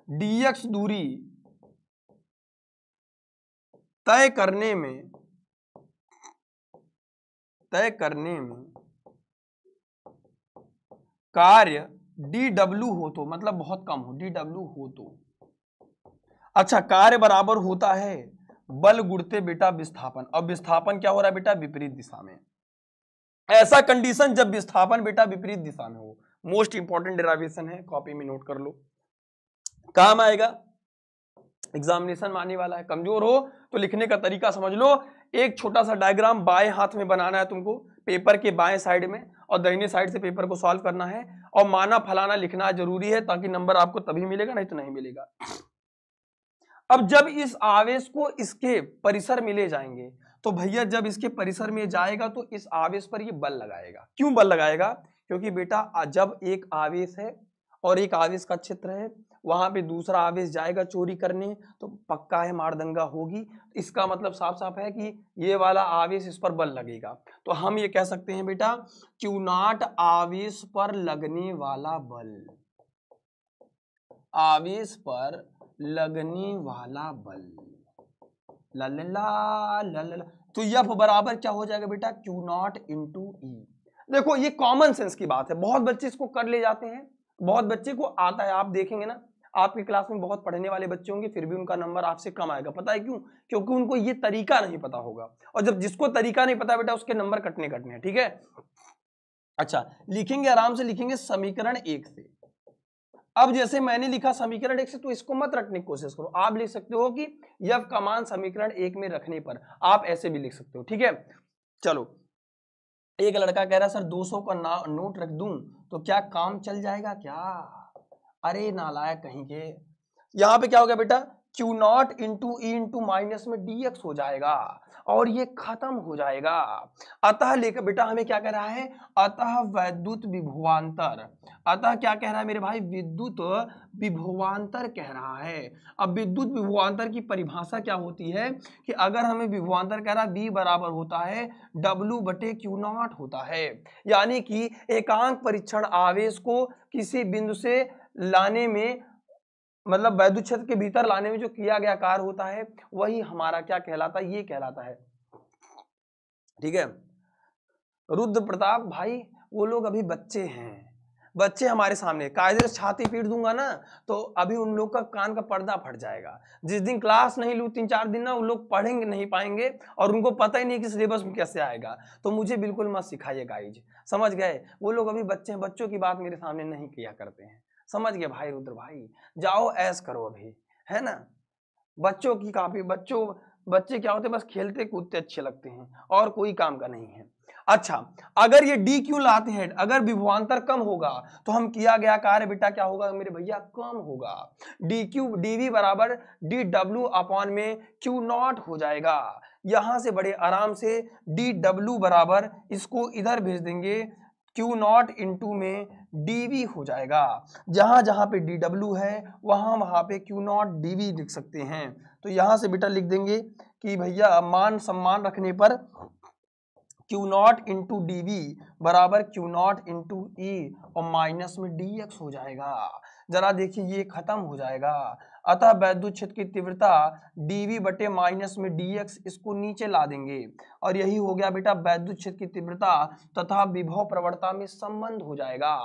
डीएक्स दूरी तय करने में तय करने में कार्य डी डब्ल्यू हो तो मतलब बहुत कम हो डी डब्ल्यू हो तो। अच्छा कार्य बराबर होता है बल गुड़ते बेटा विस्थापन। अब विस्थापन क्या हो रहा है बेटा? विपरीत दिशा में। ऐसा कंडीशन जब विस्थापन बेटा विपरीत दिशा में हो मोस्ट इंपॉर्टेंट डेरावेशन है कॉपी में नोट कर लो। काम आएगा। एग्जामिनेशन में आने वाला है। कमज़ोर हो तो लिखने का तरीका समझ लो। एक छोटा सा डायग्राम बाएँ हाथ में बनाना है तुमको पेपर के बाएँ साइड में और दहीने साइड से पेपर को सॉल्व करना है और माना फलाना लिखना ज़रूरी है ताकि नंबर आपको तभी मिलेगा, नहीं तो नहीं मिलेगा। अब जब इस आवेश को इसके परिसर में ले जाएँगे तो भैया जब इसके परिसर में जाएगा तो इस आवेश पर ये बल लगाएगा। क्यों बल लगाएगा? क्योंकि बेटा, जब एक आवेश है और एक आवेश का क्षेत्र है वहाँ पे दूसरा आवेश जाएगा चोरी करने तो पक्का है मारदंगा होगी। इसका मतलब साफ़ साफ़ है कि ये वाला आवेश इस पर बल लगेगा। तो हम ये कह सकते हैं बेटा क्यू नाट आवेश पर लगने वाला बल। आवेश पर लगने वाला बल। ला तो यफ बराबर क्या हो जाएगा बेटा? Q naught into E. देखो, ये कॉमन सेंस की बात है। बहुत बच्चे इसको कर ले जाते हैं। बहुत बच्चे को आता है। आप देखेंगे ना आपकी क्लास में बहुत पढ़ने वाले बच्चे होंगे, फिर भी उनका नंबर आपसे कम आएगा। पता है क्यों? क्योंकि उनको ये तरीका नहीं पता होगा। और जब जिसको तरीका नहीं पता बेटा, उसके नंबर कटने कटने हैं, ठीक है? अच्छा लिखेंगे, आराम से लिखेंगे समीकरण एक से। अब जैसे मैंने लिखा समीकरण एक से तो इसको मत रखने की कोशिश करो। आप लिख सकते हो कि यह का मान समीकरण एक में रखने पर, आप ऐसे भी लिख सकते हो, ठीक है? चलो, एक लड़का कह रहा है, सर 200 का नोट रख दूँ तो क्या काम चल जाएगा, क्या? अरे नालायक कहीं के। यहाँ पे क्या हो गया बेटा? Q naught into E into minus में डी एक्स हो जाएगा और ये खत्म हो जाएगा। अतः लेकर बेटा हमें क्या कह रहा है? अतः वैद्युत विभुवांतर। अतः क्या कह रहा है मेरे भाई? विद्युत विभुवांतर कह रहा है। अब विद्युत विभुवांतर की परिभाषा क्या होती है? कि अगर हमें विभुवांतर कह रहा है बी बराबर होता है डब्लू बटे क्यू नॉट होता है। यानी कि एकांक परीक्षण आवेश को किसी बिंदु से लाने में मतलब वैद्युत क्षेत्र के भीतर लाने में जो किया गया कार्य होता है, वही हमारा क्या कहलाता है, ये कहलाता है। ठीक है? रुद्र प्रताप, भाई, वो लोग अभी बच्चे हैं। बच्चे हमारे सामने कायदे से छाती पीट दूँगा ना तो अभी उन लोग का कान का पर्दा फट जाएगा। जिस दिन क्लास नहीं लू तीन चार दिन ना, उन लोग पढ़ेंगे, नहीं पाएँगे, और उनको पता ही नहीं कि सिलेबस में कैसे आएगा। तो मुझे बिल्कुल मत सिखाइए, गाइज़। समझ गए? वो लोग अभी बच्चे हैं, बच्चों की बात मेरे सामने नहीं किया करते हैं। समझ गए, भाई रुद्र भाई, जाओ ऐस करो अभी। है ना? बच्चों की काफ़ी, बच्चों, बच्चे क्या होते बस खेलते कूदते अच्छे लगते हैं और कोई काम का नहीं है। अच्छा अगर ये डी क्यू लाते हैं, अगर विभवांतर कम होगा तो हम किया गया कार्य बेटा क्या होगा मेरे भैया? कम होगा। डी क्यू, डी बराबर, डी डब्ल्यू अपॉन में क्यू नॉट हो जाएगा। यहाँ से बड़े आराम से डी डब्ल्यू बराबर इसको इधर भेज देंगे। क्यू नॉट इंटू में डी वी हो जाएगा। जहाँ जहाँ पे डी डब्ल्यू है, वहाँ वहाँ पे क्यू नॉट डी वी लिख सकते हैं। तो यहाँ से बेटा लिख देंगे कि भैया मान सम्मान रखने पर Q naught into D V बराबर क्यू नॉट इंटू ई और माइनस में डी एक्स हो जाएगा। जरा देखिए, ये खत्म हो जाएगा। अतः वैद्युत क्षेत्र की तीव्रता डीवी बटे माइनस में डीएक्स इसको नीचे ला देंगे। और यही हो गया बेटा वैद्युत क्षेत्र की तीव्रता तथा विभव प्रवणता में संबंध हो जाएगा।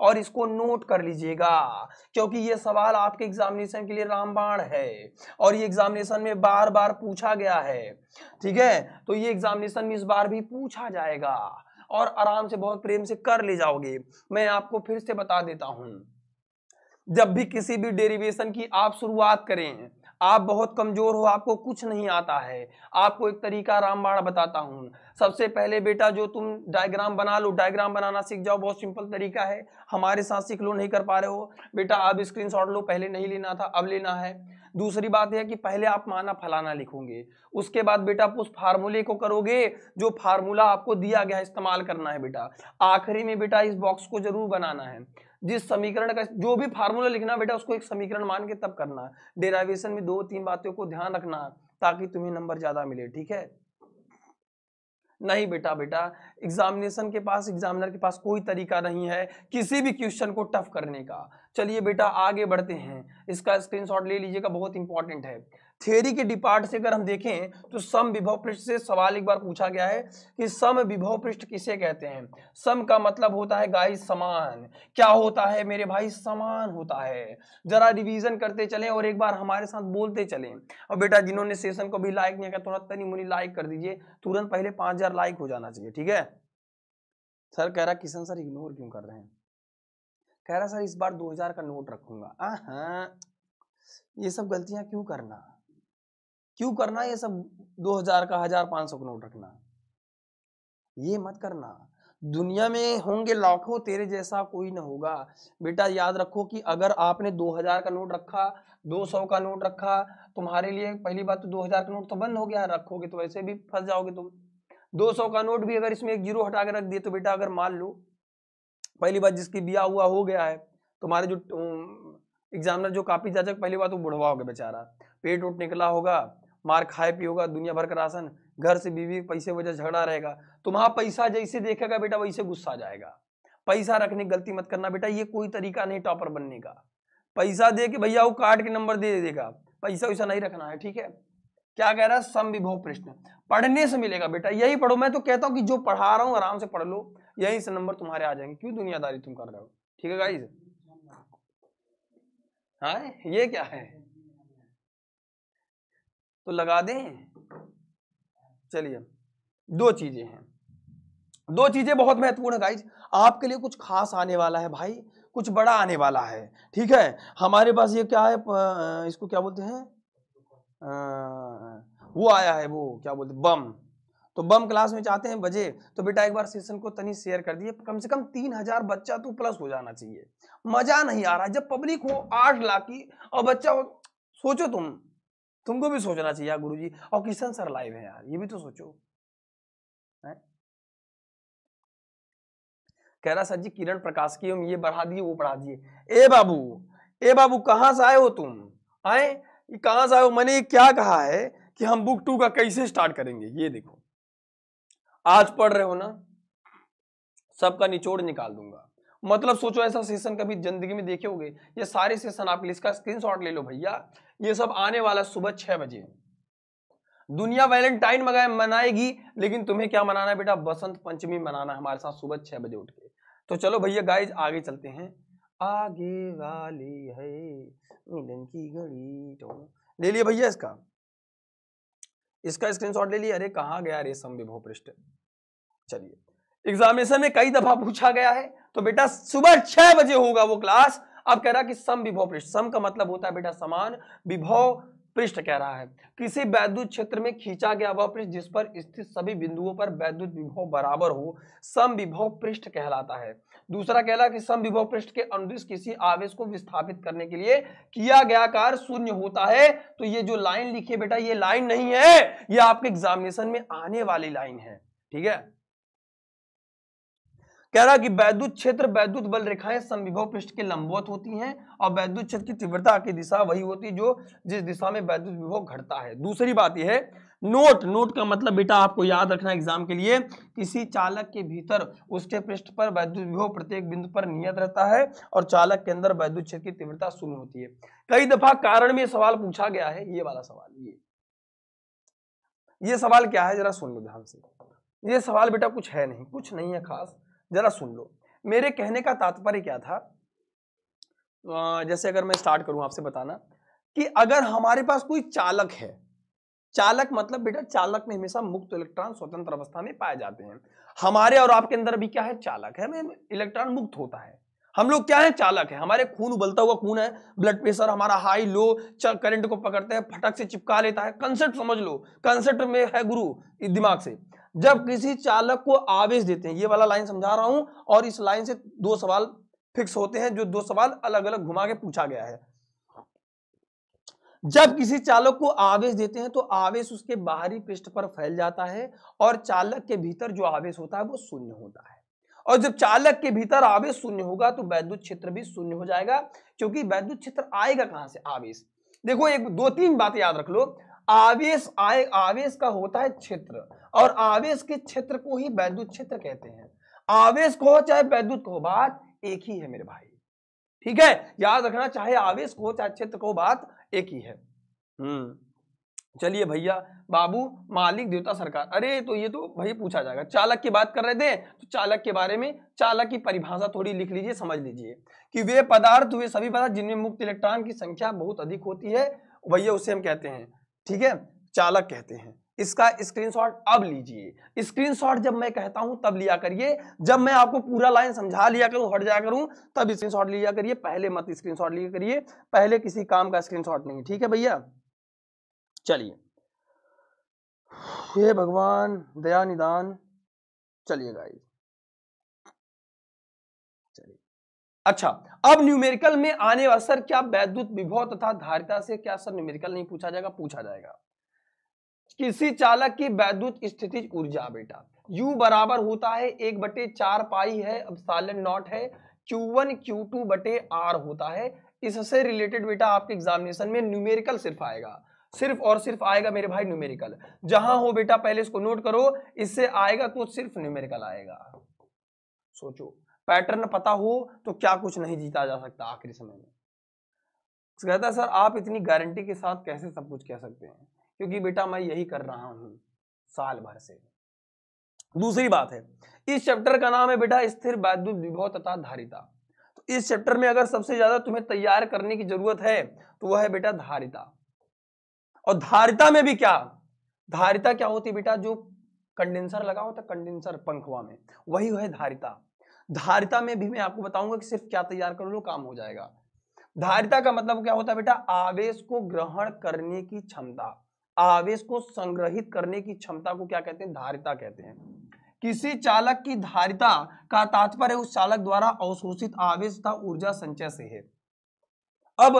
और इसको नोट कर लीजिएगा, क्योंकि ये सवाल आपके एग्जामिनेशन के लिए रामबाण है। और ये एग्जामिनेशन में बार बार पूछा गया है। ठीक है? तो ये एग्जामिनेशन में इस बार भी पूछा जाएगा। और आराम से, बहुत प्रेम से कर ले जाओगे। मैं आपको फिर से बता देता हूँ। जब भी किसी भी डेरिवेशन की आप शुरुआत करें, आप बहुत कमज़ोर हो, आपको कुछ नहीं आता है। आपको एक तरीका रामबाण बताता हूँ। सबसे पहले बेटा, जो तुम डायग्राम बना लो डायग्राम बनाना सीख जाओ, बहुत सिंपल तरीका है। हमारे साथ सीख लो, नहीं कर पा रहे हो। बेटा आप स्क्रीनशॉट लो, पहले नहीं लेना था, अब लेना है। दूसरी बात यह कि पहले आप माना फलाना लिखोगे। उसके बाद बेटा आप उस फार्मूले को करोगे, जो फार्मूला आपको दिया गया इस्तेमाल करना है बेटा। आखिरी में बेटा इस बॉक्स को ज़रूर बनाना है। जिस समीकरण का जो भी फार्मूला लिखना बेटा, उसको एक समीकरण मान के तब करना डेराइवेशन में दो तीन बातों को ध्यान रखना, ताकि तुम्हें नंबर ज़्यादा मिले, ठीक है? नहीं बेटा बेटा। एग्जामिनेशन के पास एग्जामिनर के पास कोई तरीका नहीं है किसी भी क्वेश्चन को टफ करने का। चलिए बेटा, आगे बढ़ते हैं। इसका स्क्रीनशॉट ले लीजिएगा, बहुत इंपॉर्टेंट है। थ्योरी के डिपार्ट से अगर हम देखें तो सम विभव पृष्ठ से सवाल एक बार पूछा गया है कि सम विभव पृष्ठ किसे कहते हैं? सम का मतलब होता है, गाइस, समान। क्या होता है? मेरे भाई, समान होता है। जरा रिवीजन करते चलें और एक बार हमारे साथ बोलते चलें। और बेटा, जिन्होंने सेशन को भी लाइक नहीं किया थोड़ा तनी मुनी लाइक कर दीजिए। तुरंत पहले पाँच लाइक हो जाना चाहिए, ठीक है? सर, कह रहा किशन सर इग्नोर क्यों कर रहे हैं? कह रहा सर, इस बार 2000 का नोट रखूँगा। हाँ ये सब गलतियाँ क्यों करना? क्यों करना ये सब? 2000 का हज़ार पाँच सौ का नोट रखना। ये मत करना। दुनिया में होंगे लाखों तेरे जैसा कोई ना होगा। बेटा, याद रखो कि अगर आपने 2000 का नोट रखा 200 का नोट रखा, तुम्हारे लिए पहली बात तो 2000 का नोट तो बंद हो गया। रखोगे तो वैसे भी फंस जाओगे तुम। 200 का नोट भी अगर इसमें एक ज़ीरो हटा के रख दिए तो बेटा, अगर मान लो, पहली बात जिसकी बिया हुआ हो गया है, तुम्हारे जो एग्जामिनर जो कापी जाचक, पहली बात तो बुढ़वा होगा बेचारा। पेट उठ निकला होगा। मार खाए पी होगा दुनिया भर का राशन, घर से बीवी, पैसे वजह झगड़ा रहेगा। तुम्हारा पैसा जैसे देखेगा बेटा, वैसे गुस्सा आ जाएगा। पैसा रखने की गलती मत करना बेटा, ये कोई तरीका नहीं टॉपर बनने का। पैसा दे के भैया वो कार्ड के नंबर दे देगा। पैसा वैसा नहीं रखना है, ठीक है? क्या कह रहा है? सम विभव प्रश्न। पढ़ने से मिलेगा बेटा, यही पढ़ो। मैं तो कहता हूँ कि जो पढ़ा रहा हूँ, आराम से पढ़ लो। यही से नंबर तुम्हारे आ जाएँगे। क्यों दुनियादारी तुम कर रहे हो? ठीक है गाइज़ हाँ ये क्या है? तो लगा दें। चलिए, दो चीज़ें हैं। दो चीज़ें बहुत महत्वपूर्ण है गाइज़ आपके लिए कुछ खास आने वाला है भाई, कुछ बड़ा आने वाला है, ठीक है? हमारे पास ये क्या है इसको क्या बोलते हैं? वो आया है, वो क्या बोलते बम। तो बम क्लास में चाहते हैं, बजे। तो बेटा एक बार सेशन को तनी शेयर कर दिए। कम से कम तीन हज़ार बच्चा तो प्लस हो जाना चाहिए। मज़ा नहीं आ रहा। जब पब्लिक हो, आठ लाख की, और बच्चा हो, सोचो तुम। तुमको भी सोचना चाहिए गुरु जी और किशन सर लाइव है यार, ये भी तो सोचो। है? कह रहा, सर जी, किरण प्रकाश की हम ये बढ़ा दिए, वो बढ़ा दिए। ए बाबू ए बाबू, कहाँ से आए हो तुम? आए? कहाँ से आए हो? मैंने क्या कहा है कि हम बुक टू का कैसे स्टार्ट करेंगे? ये देखो। आज पढ़ रहे हो ना? सबका निचोड़ निकाल दूँगा। मतलब सोचो, ऐसा सेशन कभी ज़िंदगी में देखे होगे? ये सारे सेशन आप इसका स्क्रीनशॉट ले लो भैया। ये सब आने वाला सुबह छह बजे दुनिया वैलेंटाइन मनाएगी, लेकिन तुम्हें क्या मनाना है बेटा? बसंत पंचमी मनाना है हमारे साथ सुबह छह बजे उठ के। तो चलो भैया गाइज़ आगे चलते हैं। आगे वाली है, मिलन की घड़ी तो। ले लिया भैया इसका। इसका स्क्रीनशॉट ले लिया। अरे, कहाँ गया रे सम विभव पृष्ठ? चलिए। एग्जामिनेशन में कई दफ़ा पूछा गया है। तो बेटा, सुबह छह बजे होगा वो क्लास अब कह रहा है कि सम विभव पृष्ठ सम का मतलब होता है, बेटा, समान विभव पृष्ठ कह रहा है। किसी वैद्युत क्षेत्र में खींचा गया वह पृष्ठ जिस पर स्थित सभी बिंदुओं पर वैद्युत विभव बराबर हो, सम विभव पृष्ठ कहलाता है। दूसरा कहला कि सम विभव पृष्ठ के अनुदिश किसी आवेश को विस्थापित करने के लिए किया गया कार्य शून्य होता है। तो ये जो लाइन लिखी है, बेटा, ये लाइन नहीं है, ये आपके एग्जामिनेशन में आने वाली लाइन है। ठीक है? कह रहा कि वैद्युत क्षेत्र वैद्युत बल रेखाएँ समविभव पृष्ठ के लंबवत होती हैं और वैद्युत क्षेत्र की तीव्रता की दिशा वही होती है जो जिस दिशा में वैद्युत विभव घटता है। दूसरी बात यह है, नोट नोट का मतलब बेटा आपको याद रखना एग्ज़ाम के लिए, किसी चालक के भीतर उसके पृष्ठ पर वैद्युत विभव प्रत्येक बिंदु पर नियत रहता है और चालक के अंदर वैद्युत क्षेत्र की तीव्रता शून्य होती है। कई दफ़ा कारण में सवाल पूछा गया है, ये वाला सवाल, ये। ये सवाल क्या है? जरा सुन लो ध्यान से। ये सवाल बेटा कुछ है नहीं, कुछ नहीं है खास। जरा सुन लो। मेरे कहने का तात्पर्य क्या था? जैसे अगर मैं स्टार्ट करूँ आपसे बताना कि अगर हमारे पास कोई चालक है, चालक मतलब बेटा चालक में हमेशा मुक्त इलेक्ट्रॉन स्वतंत्र अवस्था में पाए जाते हैं। हमारे और आपके अंदर भी क्या है? चालक है। इलेक्ट्रॉन मुक्त होता है। हम लोग क्या है? चालक है। हमारे खून उबलता हुआ खून है। ब्लड प्रेशर हमारा हाई लो करंट को पकड़ते हैं, फटक से चिपका लेता है। कंसेप्ट समझ लो। कंसेप्ट में है गुरु, दिमाग से। जब किसी चालक को आवेश देते हैं, ये वाला लाइन समझा रहा हूँ, और इस लाइन से दो सवाल फिक्स होते हैं, जो दो सवाल अलग अलग घुमा के पूछा गया है। जब किसी चालक को आवेश देते हैं तो आवेश उसके बाहरी पृष्ठ पर फैल जाता है, और चालक के भीतर जो आवेश होता है, वो शून्य होता है। और जब चालक के भीतर आवेश शून्य होगा तो वैद्युत क्षेत्र भी शून्य हो जाएगा, क्योंकि वैद्युत क्षेत्र आएगा कहाँ से? आवेश। देखो, एक, दो, तीन बातें याद रख लो। आवेश आए आवेश का होता है क्षेत्र, और आवेश के क्षेत्र को ही वैद्युत क्षेत्र कहते हैं। आवेश को चाहे वैद्युत को बात एक ही है मेरे भाई। ठीक है? याद रखना, चाहे आवेश को चाहे क्षेत्र को बात एक ही है। हम्म। चलिए भैया, बाबू, मालिक, देवता, सरकार। अरे तो ये तो भाई पूछा जाएगा। चालक की बात कर रहे थे तो चालक के बारे में, चालक की परिभाषा थोड़ी लिख लीजिए, समझ लीजिए कि वे पदार्थ, वे सभी पदार्थ जिनमें मुक्त इलेक्ट्रॉन की संख्या बहुत अधिक होती है भैया उसे हम कहते हैं। ठीक है? चालक कहते हैं। इसका स्क्रीनशॉट अब लीजिए। स्क्रीनशॉट जब मैं कहता हूँ, तब लिया करिए। जब मैं आपको पूरा लाइन समझा लिया करूँ, हट जाया करूँ, तब स्क्रीनशॉट लिया करिए। पहले मत स्क्रीनशॉट लिया करिए। पहले किसी काम का स्क्रीनशॉट नहीं। ठीक है भैया? चलिए। हे भगवान, दया निदान। चलिए गाइस अच्छा अब न्यूमेरिकल में आने वाला सर क्या वैद्युत विभव तथा धारिता से क्या सर न्यूमेरिकल नहीं पूछा जाएगा? पूछा जाएगा। किसी चालक की वैद्युत स्थिति ऊर्जा बेटा, U बराबर होता है एक बटे चार पाई है, अब सालन नॉट है क्यू वन क्यू टू बटे आर होता है। इससे रिलेटेड बेटा आपके एग्जामिनेशन में न्यूमेरिकल सिर्फ़ आएगा। सिर्फ़ और सिर्फ़ आएगा मेरे भाई न्यूमेरिकल जहाँ हो बेटा, पहले इसको नोट करो, इससे आएगा तो सिर्फ़ न्यूमेरिकल आएगा। सोचो। पैटर्न पता हो तो क्या कुछ नहीं जीता जा सकता आखिरी समय में। कहता सर, आप इतनी गारंटी के साथ कैसे सब कुछ कह सकते हैं? क्योंकि बेटा मैं यही कर रहा हूँ साल भर से। दूसरी बात है, इस चैप्टर का नाम है बेटा स्थिर वैद्युत विभव तथा धारिता। तो इस चैप्टर में अगर सबसे ज़्यादा तुम्हें तैयार करने की ज़रूरत है तो वह है बेटा धारिता। और धारिता में भी क्या? धारिता क्या होती है बेटा? जो कंडेंसर लगा होता कंडेंसर पंखवा में, वही है धारिता। धारिता में भी मैं आपको बताऊँगा कि सिर्फ़ क्या तैयार कर लो, काम हो जाएगा। धारिता का मतलब क्या होता है बेटा? आवेश को ग्रहण करने की क्षमता। आवेश को संग्रहित करने की क्षमता को क्या कहते हैं? धारिता कहते हैं। किसी चालक की धारिता का तात्पर्य उस चालक द्वारा अवशोषित आवेश तथा ऊर्जा संचय से है। अब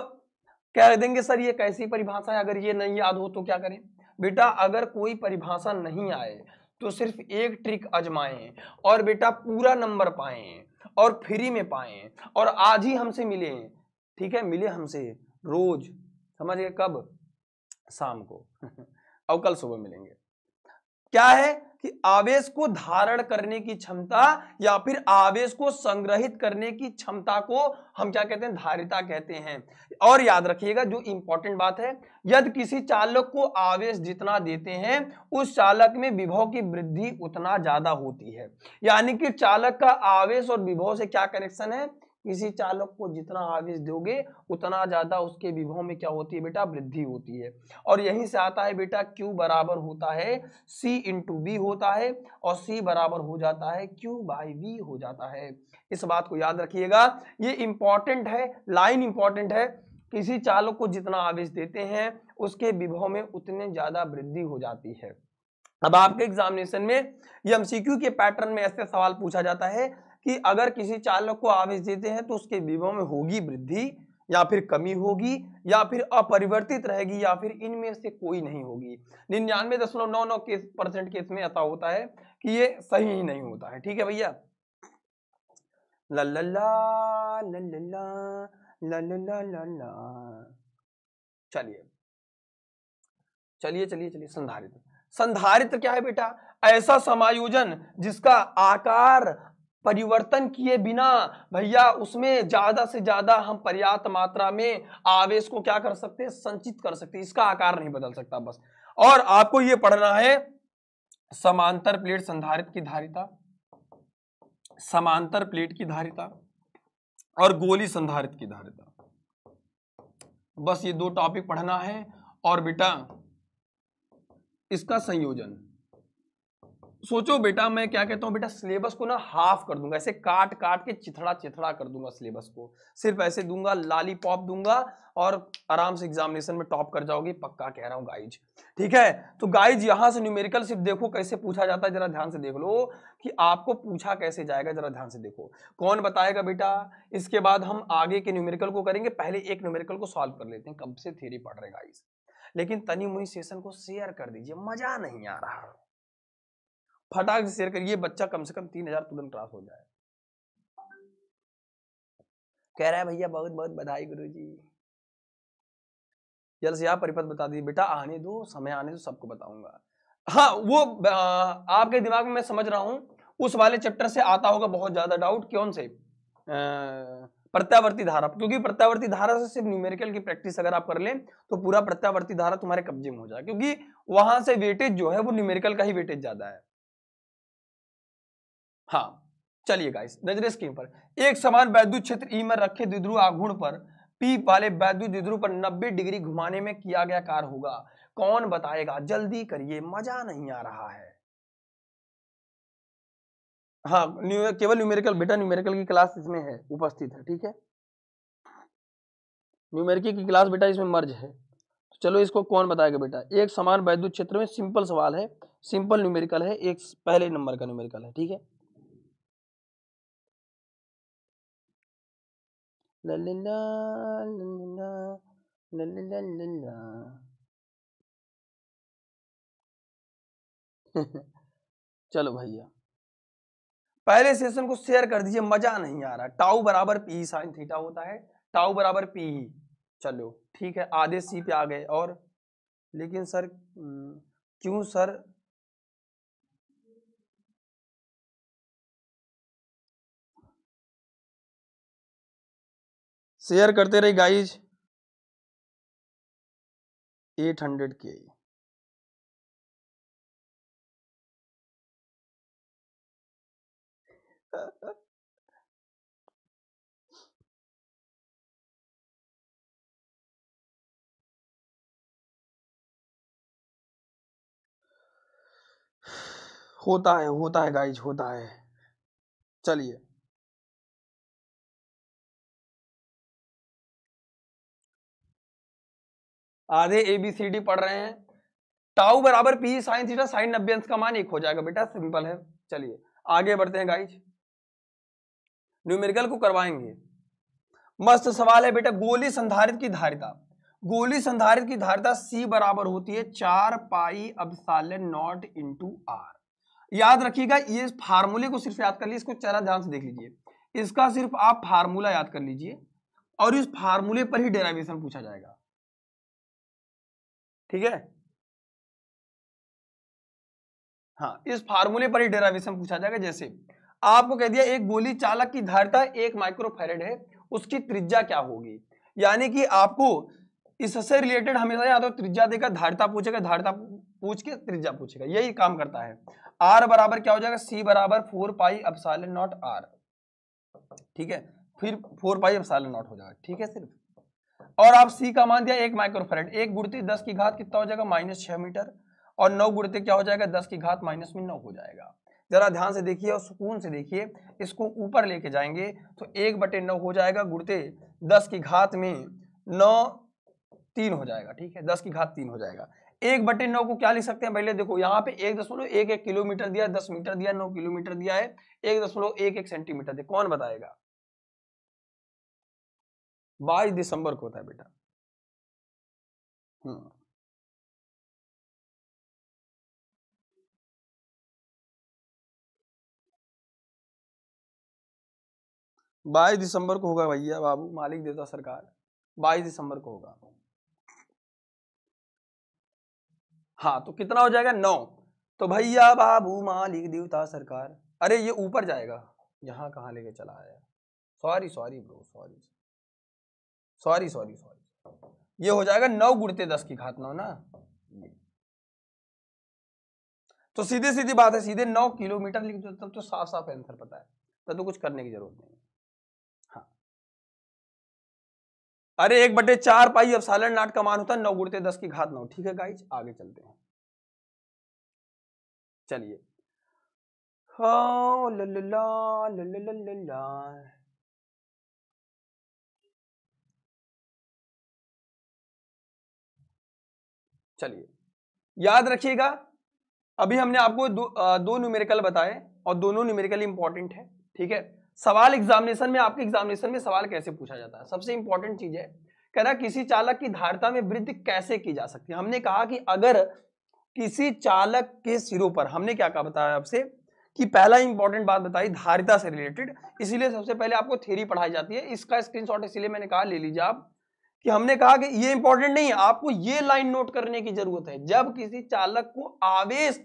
कह देंगे, सर, ये कैसी परिभाषा है? अगर ये नहीं याद हो तो क्या करें? बेटा, अगर कोई परिभाषा नहीं आए तो सिर्फ़ एक ट्रिक अजमाएँ और बेटा पूरा नंबर पाए, और फ्री में पाए, और आज ही हमसे मिले, ठीक है? मिले हमसे रोज, समझ गए कब? शाम को। और कल सुबह मिलेंगे। क्या है? कि आवेश को धारण करने की क्षमता या फिर आवेश को संग्रहित करने की क्षमता को हम क्या कहते हैं? धारिता कहते हैं। और याद रखिएगा, जो इंपॉर्टेंट बात है, यदि किसी चालक को आवेश जितना देते हैं, उस चालक में विभव की वृद्धि उतना ज़्यादा होती है। यानी कि चालक का आवेश और विभव से क्या कनेक्शन है? किसी चालक को जितना आवेश दोगे, उतना ज़्यादा उसके विभव में क्या होती है बेटा? वृद्धि होती है। और यहीं से आता है बेटा, Q बराबर होता है, C इंटू बी होता है और C बराबर हो जाता है Q बाई वी हो जाता है। इस बात को याद रखिएगा। ये इंपॉर्टेंट है लाइन इंपॉर्टेंट है। किसी चालक को जितना आवेश देते हैं, उसके विभव में उतने ज़्यादा वृद्धि हो जाती है। अब आपके एग्जामिनेशन में एमसीक्यू के पैटर्न में ऐसे सवाल पूछा जाता है कि अगर किसी चालक को आवेश देते हैं तो उसके विभव में होगी वृद्धि, या फिर कमी होगी, या फिर अपरिवर्तित रहेगी, या फिर इनमें से कोई नहीं होगी। निन्यानवे दशमलव नौ नौ केस, परसेंट केस में ऐसा होता है कि ये सही ही नहीं होता है। ठीक है भैया? चलिए। चलिए चलिए चलिए संधारित संधारित क्या है बेटा? ऐसा समायोजन जिसका आकार परिवर्तन किए बिना, भैया, उसमें ज़्यादा से ज़्यादा हम पर्याप्त मात्रा में आवेश को क्या कर सकते हैं? संचित कर सकते हैं। इसका आकार नहीं बदल सकता बस। और आपको यह पढ़ना है, समांतर प्लेट संधारित की धारिता। समांतर प्लेट की धारिता और गोली संधारित की धारिता। बस ये दो टॉपिक पढ़ना है और बेटा, इसका संयोजन। सोचो बेटा, मैं क्या कहता हूँ, बेटा सिलेबस को ना हाफ़ कर दूँगा, ऐसे काट काट के चिथड़ा चिथड़ा कर दूँगा सिलेबस को। सिर्फ़ ऐसे दूँगा लाली पॉप दूँगा और आराम से एग्जामिनेशन में टॉप कर जाओगे, पक्का कह रहा हूँ गाइज़ ठीक है? तो गाइज़ यहाँ से न्यूमेरिकल सिर्फ़ देखो कैसे पूछा जाता है, जरा ध्यान से देख लो कि आपको पूछा कैसे जाएगा, जरा ध्यान से देखो। कौन बताएगा बेटा? इसके बाद हम आगे के न्यूमेरिकल को करेंगे, पहले एक न्यूमेरिकल को सॉल्व कर लेते हैं, कब से थेरी पढ़ रहे गाइज़ लेकिन तनी मुई सेशन को शेयर कर दीजिए, मज़ा नहीं आ रहा। फटाक से शेयर करिए, बच्चा कम से कम तीन हज़ार तुरंत क्लास हो जाए। कह रहा है भैया, बहुत बहुत बधाई गुरु जी जल्द से आप परिपथ बता दीजिए, बेटा आने दो, समय आने दो, सबको बताऊँगा। हाँ वो आपके दिमाग में मैं समझ रहा हूँ, उस वाले चैप्टर से आता होगा बहुत ज़्यादा डाउट कौन से? प्रत्यावर्ती धारा, क्योंकि प्रत्यावर्ती धारा से सिर्फ़ न्यूमेरिकल की प्रैक्टिस अगर आप कर लें तो पूरा प्रत्यावर्ती धारा तुम्हारे कब्जे में हो जाए क्योंकि वहाँ से वेटेज जो है, वो न्यूमेरिकल का ही वेटेज ज़्यादा है। हाँ चलिए गाइस नजरे स्क्रीन पर एक समान वैद्युत क्षेत्र ई में रखे द्विध्रुव आघूर्ण पर पी वाले वैद्युत द्विध्रुव पर 90 डिग्री घुमाने में किया गया कार्य होगा। कौन बताएगा? जल्दी करिए, मज़ा नहीं आ रहा है। हाँ न्यू केवल न्यूमेरिकल बेटा न्यूमेरिकल की क्लास इसमें है, उपस्थित है, ठीक है? न्यूमेरिकल की क्लास बेटा इसमें मर्ज है। तो चलो इसको कौन बताएगा बेटा? एक समान वैद्युत क्षेत्र में सिंपल सवाल है सिंपल न्यूमेरिकल है, एक पहले नंबर का न्यूमेरिकल है, ठीक है? ला ला ला ला ला ला ला ला चलो भैया। पहले सेशन को शेयर कर दीजिए मज़ा नहीं आ रहा। टाउ बराबर पी साइन थीटा होता है। टाउ बराबर पी चलो ठीक है आधे सी पे आ गए और लेकिन सर हम्म, क्यों सर शेयर करते रहे गाइज़ एट हंड्रेड के होता है होता है गाइज़ होता है। चलिए। आधे ए बी सी डी पढ़ रहे हैं। टाउ बराबर पी साइन थीटा साइन नब्बे अंश का मान एक हो जाएगा बेटा सिंपल है। चलिए, आगे बढ़ते हैं गाइज़ न्यूमेरिकल को करवाएँगे। मस्त सवाल है बेटा, गोली संधारित की धारिता। गोली संधारित की धारिता सी बराबर होती है चार पाई अब नॉट इंटू आर याद रखिएगा, ये फार्मूले को सिर्फ़ याद कर लीजिए, इसको चरा ध्यान से देख लीजिए। इसका सिर्फ़ आप फार्मूला याद कर लीजिए, और इस फार्मूले पर ही डेराइवेशन पूछा जाएगा। ठीक है? हाँ इस फार्मूले पर ही डेरावेशन पूछा जाएगा, जैसे, आपको कह दिया एक गोली चालक की धारिता एक माइक्रोफेरेड है, उसकी त्रिज्या क्या होगी? यानी कि आपको इससे रिलेटेड हमेशा याद हो, त्रिज्या देगा, धारिता पूछेगा, धारिता पूछ के त्रिज्या पूछेगा, यही काम करता है। आर बराबर क्या हो जाएगा? सी बराबर फोर पाई अब नॉट आर ठीक है? फिर फोर पाई अब नॉट हो जाएगा, ठीक है सिर्फ़? और आप सी का मान दिया एक माइक्रोफेरेड एक गुड़ते दस की घात कितना हो जाएगा? माइनस छह मीटर, और नौ गुड़ते क्या हो जाएगा? दस की घात माइनस में नौ हो जाएगा। जरा ध्यान से देखिए और सुकून से देखिए, इसको ऊपर लेके जाएँगे तो एक बटे नौ हो जाएगा गुड़ते दस की घात में नौ तीन हो जाएगा, ठीक है? दस की घात तीन हो जाएगा। एक बटे नौ को क्या लिख सकते हैं? पहले देखो, यहाँ पे एक दशमलव एक एक किलोमीटर दिया, दस मीटर दिया, नौ किलोमीटर दिया है, एक दशमलव एक एक सेंटीमीटर दिया। कौन बताएगा? बाईस दिसंबर को होता है बेटा। हम्म बाईस दिसंबर को होगा भैया बाबू, मालिक देता सरकार। बाईस दिसंबर को होगा। हाँ तो कितना हो जाएगा? नौ। तो भैया बाबू, मालिक देवता सरकार। अरे, ये ऊपर जाएगा। यहाँ कहा लेके चला आया? Sorry sorry bro sorry sorry sorry sorry ये हो जाएगा नौ गुड़ते दस की घात नौ ना? तो सीधे सीधी बात है, सीधे नौ किलोमीटर लिख दो, तब तो साफ़ साफ़ आंसर पता है। तब तो कुछ करने की ज़रूरत नहीं हाँ। अरे, एक बटे चार पाई, अब सालन नाट का मान होता है नौ गुड़ते दस की घात नौ। ठीक है गाइज़ आगे चलते हैं। चलिए। हाँ चलिए। याद रखिएगा अभी हमने आपको दो, दो न्यूमेरिकल बताए और दोनों न्यूमेरिकल इंपॉर्टेंट है ठीक है? सवाल एग्जामिनेशन में आपके एग्जामिनेशन में सवाल कैसे पूछा जाता है? सबसे इंपॉर्टेंट चीज़ है कह रहा किसी चालक की धारता में वृद्धि कैसे की जा सकती है? हमने कहा कि अगर किसी चालक के सिरों पर हमने क्या कहा बताया आपसे? कि पहला इंपॉर्टेंट बात बताई धारिता से रिलेटेड इसीलिए सबसे पहले आपको थ्योरी पढ़ाई जाती है इसका स्क्रीनशॉट इसीलिए मैंने कहा ले लीजिए आप। कि हमने कहा कि ये इंपॉर्टेंट नहीं है, आपको ये लाइन नोट करने की ज़रूरत है। जब किसी चालक को आवेश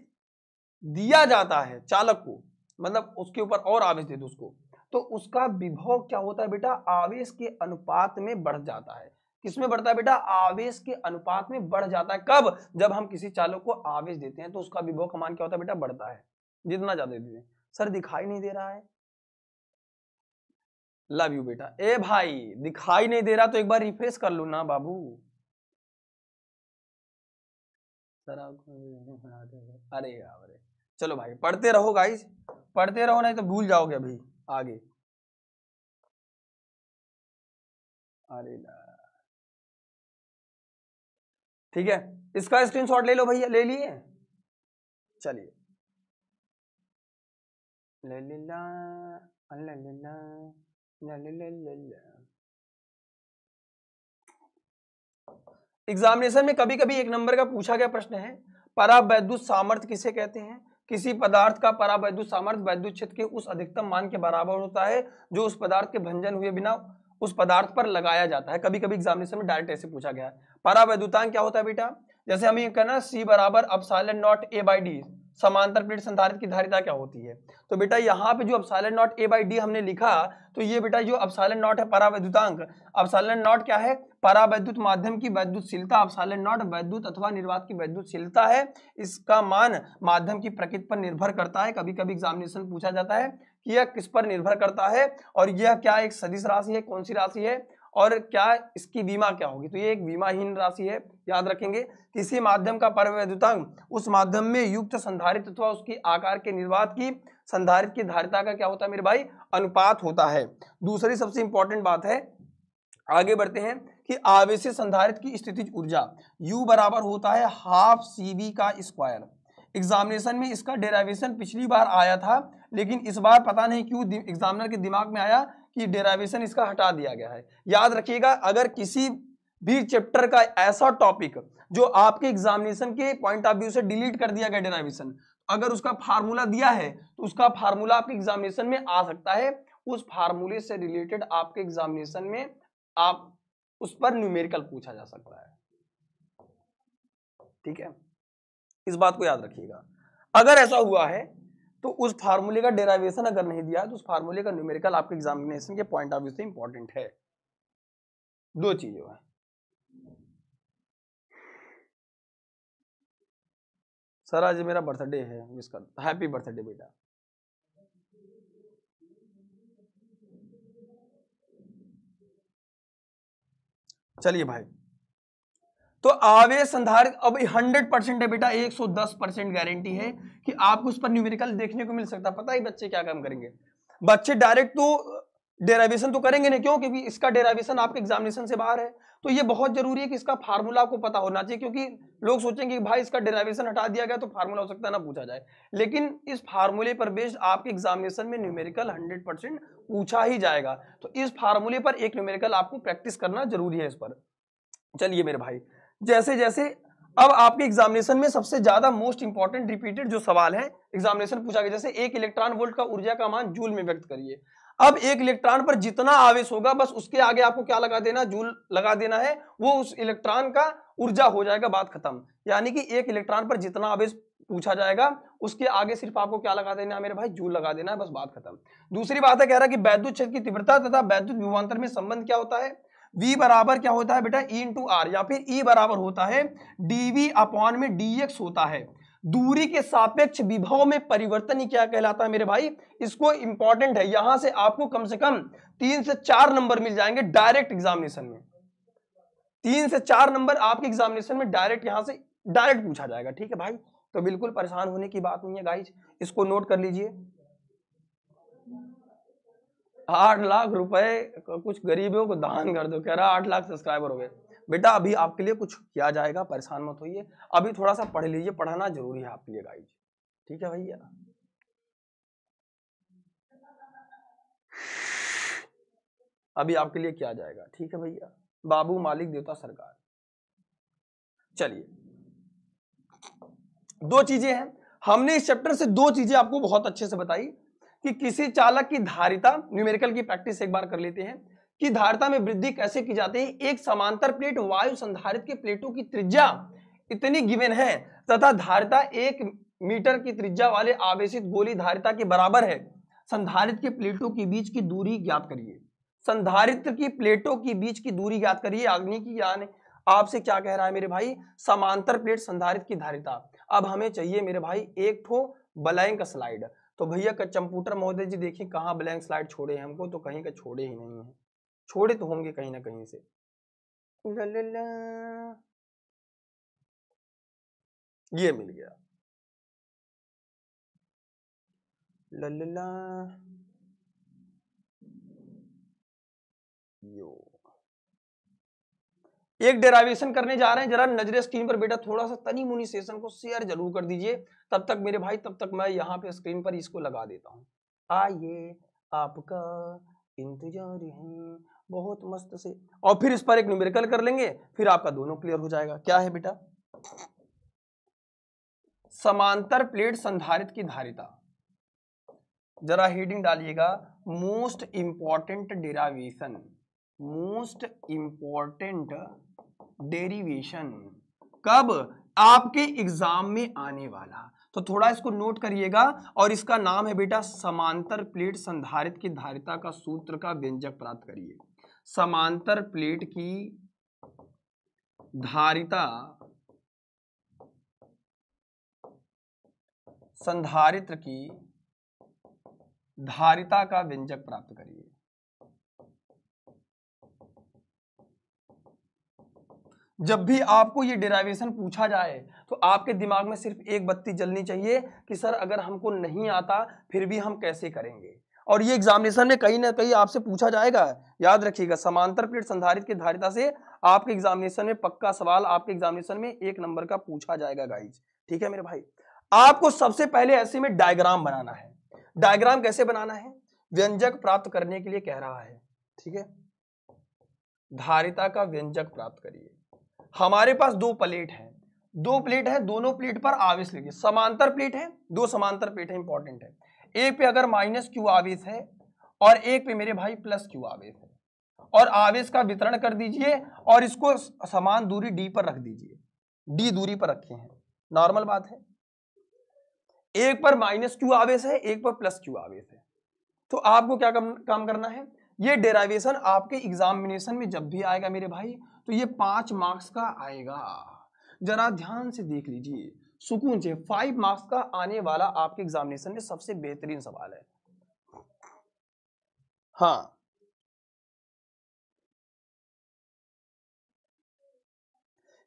दिया जाता है, चालक को मतलब उसके ऊपर और आवेश दे दो उसको तो उसका विभव क्या होता है बेटा? आवेश के अनुपात में बढ़ जाता है। किसमें बढ़ता है बेटा? आवेश के अनुपात में बढ़ जाता है। कब? जब हम किसी चालक को आवेश देते हैं तो उसका विभव का मान क्या होता है बेटा? बढ़ता है। जितना ज़्यादा देते हैं। सर दिखाई नहीं दे रहा है। लव यू बेटा। ए भाई, दिखाई नहीं दे रहा तो एक बार रिफ्रेश कर लो ना, बाबू। अरे अरे चलो भाई, पढ़ते रहो गाइस पढ़ते रहो, नहीं तो भूल जाओगे अभी, आगे। अरे ठीक है? इसका स्क्रीनशॉट ले लो भैया, ले लिए? चलिए। ले एग्जामिनेशन में कभी कभी एक नंबर का पूछा गया प्रश्न है, परावैद्युत सामर्थ्य किसे कहते हैं? किसी पदार्थ का परावैद्युत सामर्थ्य वैद्युत क्षेत्र के उस अधिकतम मान के बराबर होता है, जो उस पदार्थ के भंजन हुए बिना उस पदार्थ पर लगाया जाता है। कभी कभी एग्जामिनेशन में डायरेक्ट ऐसे पूछा गया है। परावैद्युतांक क्या होता है बेटा? जैसे हम कहना सी बराबर अब नॉट ए बाई डी समांतर प्लेट संधारित की धारिता क्या होती है? तो बेटा यहाँ पे जो epsilon naught A by D हमने लिखा तो ये बेटा जो अपसाइलन नॉट है परावैद्युतांक अपसाइलन नॉट क्या है? परावैद्युत माध्यम की वैद्युतशीलता अपसाइलन नॉट वैद्युत अथवा निर्वात की वैद्युतशीलता है। इसका मान माध्यम की प्रकृति पर निर्भर करता है। कभी कभी एग्जामिनेशन पूछा जाता है कि यह किस पर निर्भर करता है और यह क्या एक सदिश राशि है, कौन सी राशि है? और क्या इसकी बीमा क्या होगी? तो ये एक बीमाहीन राशि है, याद रखेंगे। किसी माध्यम का परवैद्युतांक उस माध्यम में युक्त संधारित अथवा उसकी आकार के निर्वात की संधारित की धारिता का क्या होता है मेरे भाई? अनुपात होता है। दूसरी सबसे इंपॉर्टेंट बात है, आगे बढ़ते हैं कि आवेश संधारित की स्थिति ऊर्जा, U बराबर होता है हाफ़ सी बी का स्क्वायर एग्जामिनेशन में इसका डेरावेशन पिछली बार आया था, लेकिन इस बार पता नहीं क्यों एग्जामिनर के दिमाग में आया कि डेरावेशन इसका हटा दिया गया है। याद रखिएगा, अगर किसी भी चैप्टर का ऐसा टॉपिक जो आपके एग्जामिनेशन के पॉइंट ऑफ़ व्यू से डिलीट कर दिया गया डेरावेशन अगर उसका फार्मूला दिया है तो उसका फार्मूला आपके एग्जामिनेशन में आ सकता है। उस फार्मूले से रिलेटेड आपके एग्जामिनेशन में आप, उस पर न्यूमेरिकल पूछा जा सकता है। ठीक है? इस बात को याद रखिएगा। अगर ऐसा हुआ है तो उस फार्मूले का डेरावेशन अगर नहीं दिया तो उस फार्मूले का न्यूमेरिकल आपके एग्जामिनेशन के पॉइंट ऑफ़ व्यू से इंपॉर्टेंट है। दो चीज़ें हैं। सर, आज मेरा बर्थडे है विश कर हैप्पी बर्थडे बेटा। चलिए भाई। तो आवेश संधारित अब 100 परसेंट है बेटा 110 परसेंट गारंटी है कि आपको उस पर न्यूमेरिकल देखने को मिल सकता है। पता ही बच्चे क्या काम करेंगे? बच्चे डायरेक्ट तो डेरावेशन तो करेंगे नहीं, क्यों? क्योंकि इसका डेरावेशन आपके एग्जामिनेशन से बाहर है। तो ये बहुत ज़रूरी है कि इसका फार्मूला आपको पता होना चाहिए, क्योंकि लोग सोचेंगे कि भाई इसका डेरावेशन हटा दिया गया तो फार्मूला हो सकता है ना पूछा जाए। लेकिन इस फार्मूले पर बेस्ड आपके एग्जामिनेशन में न्यूमेरिकल 100 परसेंट पूछा ही जाएगा। तो इस फार्मूले पर एक न्यूमेरिकल आपको प्रैक्टिस करना ज़रूरी है इस पर। चलिए मेरे भाई जैसे जैसे अब आपके एग्जामिनेशन में सबसे ज़्यादा मोस्ट इंपॉर्टेंट रिपीटेड जो सवाल है एग्जामिनेशन पूछा गया, जैसे एक इलेक्ट्रॉन वोल्ट का ऊर्जा का मान जूल में व्यक्त करिए। अब एक इलेक्ट्रॉन पर जितना आवेश होगा, बस उसके आगे आपको क्या लगा देना, जूल लगा देना है, वो उस इलेक्ट्रॉन का ऊर्जा हो जाएगा, बात खत्म। यानी कि एक इलेक्ट्रॉन पर जितना आवेश पूछा जाएगा, उसके आगे सिर्फ़ आपको क्या लगा देना है, मेरे भाई, जूल लगा देना है, बस बात खत्म। दूसरी बात है, कह रहा है कि वैद्युत क्षेत्र की तीव्रता तथा वैद्युत विभवांतर में संबंध क्या होता है? V बराबर क्या होता है बेटा? ई इंटू आर या फिर E बराबर होता है डीवी अपॉन में dx होता है। दूरी के सापेक्ष विभव में परिवर्तन ही क्या कहलाता है मेरे भाई? इसको इंपॉर्टेंट है। यहाँ से आपको कम से कम तीन से चार नंबर मिल जाएँगे डायरेक्ट एग्जामिनेशन में। तीन से चार नंबर आपके एग्जामिनेशन में डायरेक्ट यहाँ से डायरेक्ट पूछा जाएगा। ठीक है भाई? तो बिल्कुल परेशान होने की बात नहीं है गाइज़ इसको नोट कर लीजिए। आठ लाख रुपए कुछ गरीबों को दान कर दो। कह रहा, आठ लाख सब्सक्राइबर हो गए। बेटा, अभी आपके लिए कुछ किया जाएगा, परेशान मत होइए। अभी थोड़ा सा पढ़ लीजिए, पढ़ाना ज़रूरी है आपके लिए गाइज़ ठीक है भैया? अभी आपके लिए किया जाएगा। ठीक है भैया? बाबू मालिक देवता सरकार। चलिए। दो चीज़ें हैं। हमने इस चैप्टर से दो चीज़ें आपको बहुत अच्छे से बताई। कि किसी चालक की धारिता न्यूमेरिकल की प्रैक्टिस एक बार कर लेते हैं, कि धारिता में वृद्धि कैसे की जाती है, एक समांतर प्लेट वायु संधारित के प्लेटों की त्रिज्या इतनी गिवन है, तथा धारिता एक मीटर की त्रिज्या वाले आवेशित गोली धारिता के बराबर है संधारित के प्लेटों के बीच की दूरी ज्ञात करिए। संधारित की प्लेटों के बीच की दूरी ज्ञात करिए अग्नि की यानी। आपसे क्या कह रहा है मेरे भाई? समांतर प्लेट संधारित की धारिता। अब हमें चाहिए मेरे भाई एक ठो ब्लैंक स्लाइड तो भैया का कंप्यूटर महोदय जी देखिए कहाँ ब्लैंक स्लाइड छोड़े हैं हमको तो कहीं का छोड़े ही नहीं है। छोड़े तो होंगे कहीं ना कहीं से। ये मिल गया। लल्ला यो। एक डेरावेशन करने जा रहे हैं। जरा नजरे स्क्रीन पर बेटा थोड़ा सा तनी मुनी सेशन को शेयर ज़रूर कर दीजिए। तब तक मेरे भाई, तब तक मैं यहाँ पे स्क्रीन पर इसको लगा देता हूँ। आइए, आपका इंतज़ार है। बहुत मस्त से। और फिर इस पर एक न्यूमेरिकल कर लेंगे, फिर आपका दोनों क्लियर हो जाएगा। क्या है बेटा? समांतर प्लेट संधारित की धारिता। जरा हेडिंग डालिएगा। Most important derivation most important derivation कब आपके एग्ज़ाम में आने वाला। तो थोड़ा इसको नोट करिएगा और इसका नाम है बेटा समांतर प्लेट संधारित की धारिता का सूत्र का व्यंजक प्राप्त करिए। समांतर प्लेट की धारिता संधारित्र की धारिता का व्यंजक प्राप्त करिए। जब भी आपको ये डेराइवेशन पूछा जाए तो आपके दिमाग में सिर्फ़ एक बत्ती जलनी चाहिए कि, सर, अगर हमको नहीं आता, फिर भी हम कैसे करेंगे? और ये एग्जामिनेशन में कहीं ना कहीं आपसे पूछा जाएगा। याद रखिएगा, समांतर प्लेट संधारित की धारिता से आपके एग्जामिनेशन में पक्का सवाल आपके एग्जामिनेशन में एक नंबर का पूछा जाएगा गाइज़ ठीक है मेरे भाई? आपको सबसे पहले ऐसे में डायग्राम बनाना है। डायग्राम कैसे बनाना है? व्यंजक प्राप्त करने के लिए कह रहा है। ठीक है? धारिता का व्यंजक प्राप्त करिए। हमारे पास दो प्लेट है। दो प्लेट है, दोनों प्लेट पर आवेश लगे समांतर प्लेट है, दो समांतर प्लेट है इंपॉर्टेंट है। एक पे अगर माइनस क्यू आवेश है और एक पे मेरे भाई प्लस क्यू आवेश है। और आवेश का वितरण कर दीजिए और इसको समान दूरी डी पर रख दीजिए। डी दूरी पर रखे हैं। नॉर्मल बात है। एक पर माइनस क्यू आवेश है, एक पर प्लस क्यू आवेश है। तो आपको क्या काम करना है? ये डेराइवेशन आपके एग्जामिनेशन में जब भी आएगा मेरे भाई तो ये पाँच मार्क्स का आएगा। जरा ध्यान से देख लीजिए। सुकून से फाइव मार्क्स का आने वाला आपके एग्जामिनेशन में सबसे बेहतरीन सवाल है। हाँ।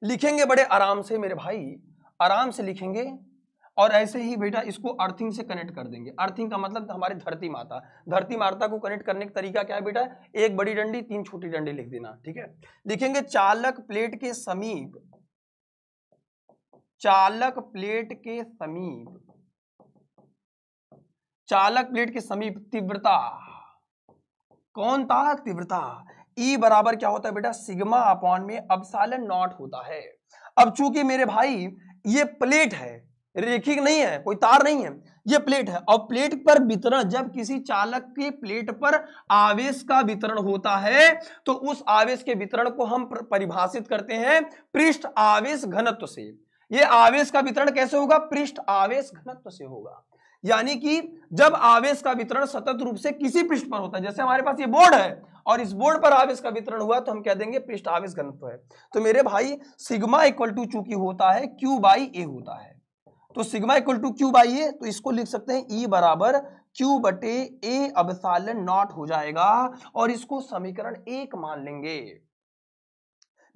लिखेंगे बड़े आराम से मेरे भाई। आराम से लिखेंगे। और ऐसे ही बेटा इसको अर्थिंग से कनेक्ट कर देंगे। अर्थिंग का मतलब हमारी धरती माता। धरती माता को कनेक्ट करने का तरीका क्या है बेटा? एक बड़ी डंडी, तीन छोटी डंडी लिख देना, ठीक है? लिखेंगे चालक प्लेट के समीप, चालक प्लेट के समीप, चालक प्लेट के समीप तीव्रता। कौन था? तीव्रता। ई e बराबर क्या होता है बेटा? सिग्मा अपॉन में अपसालन नॉट होता है। अब चूँकि मेरे भाई, ये प्लेट है रेखिक नहीं है, कोई तार नहीं है। ये प्लेट है। और प्लेट पर वितरण, जब किसी चालक के प्लेट पर आवेश का वितरण होता है तो उस आवेश के वितरण को हम परिभाषित करते हैं पृष्ठ आवेश घनत्व से। ये आवेश का वितरण कैसे होगा? पृष्ठ आवेश घनत्व से होगा। यानी कि जब आवेश का वितरण सतत रूप से किसी पृष्ठ पर होता है, जैसे हमारे पास ये बोर्ड है, और इस बोर्ड पर आवेश का वितरण हुआ तो हम कह देंगे पृष्ठ आवेश घनत्व है। तो मेरे भाई, सिग्मा इक्वल टू चूँकि होता है, क्यू बाई ए होता है। तो sigma equal to Q by A तो इसको लिख सकते हैं ई e बराबर क्यू बटे ए अबसालन नॉट हो जाएगा और इसको समीकरण एक मान लेंगे।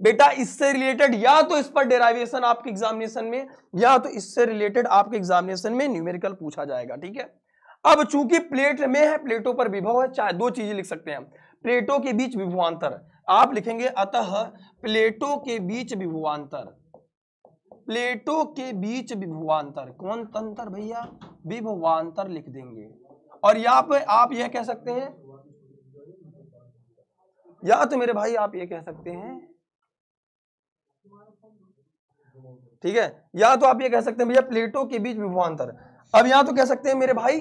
बेटा, इससे रिलेटेड या तो इस पर डेराइवेशन आपके एग्जामिनेशन में, या तो इससे रिलेटेड आपके एग्जामिनेशन में न्यूमेरिकल पूछा जाएगा, ठीक है? अब चूँकि प्लेट में है, प्लेटों पर विभव है, चाहे दो चीज़ें लिख सकते हैं प्लेटों के बीच विभवांतर, आप लिखेंगे अतः प्लेटों के बीच विभवांतर। प्लेटों के बीच विभवांतर। कौन तंत्र भैया? विभवांतर लिख देंगे। और यहाँ पर आप यह कह सकते हैं, या तो मेरे भाई आप ये कह सकते हैं, ठीक है? या तो आप ये कह सकते हैं, भैया प्लेटों के बीच विभवांतर। अब यहाँ तो कह सकते हैं मेरे भाई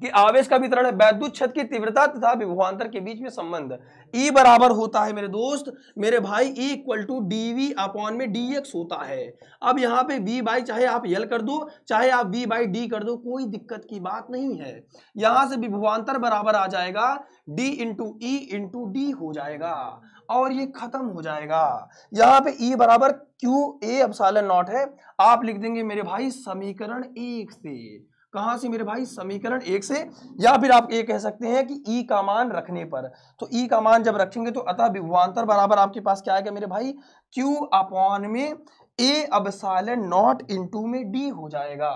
कि आवेश का वितरण है, वैद्युत छत की तीव्रता तथा विभवांतर के बीच में संबंध। E बराबर होता है मेरे दोस्त, मेरे भाई E equal to D V upon में डी एक्स होता है। अब यहाँ पे V बाई चाहे आप यल कर दो, चाहे आप V बाई डी कर दो, कोई दिक्कत की बात नहीं है। यहाँ से विभवांतर बराबर आ जाएगा D into E into D हो जाएगा और ये खत्म हो जाएगा। यहाँ पे E बराबर क्यू ए अब नॉट है। आप लिख देंगे मेरे भाई समीकरण एक से। कहाँ से मेरे भाई? समीकरण एक से, या फिर आप ये कह सकते हैं कि ई का मान रखने पर। तो ई का मान जब रखेंगे तो अतः विभवांतर बराबर आपके पास क्या आएगा मेरे भाई? क्यू अपॉन में A epsilon naught into में डी हो जाएगा।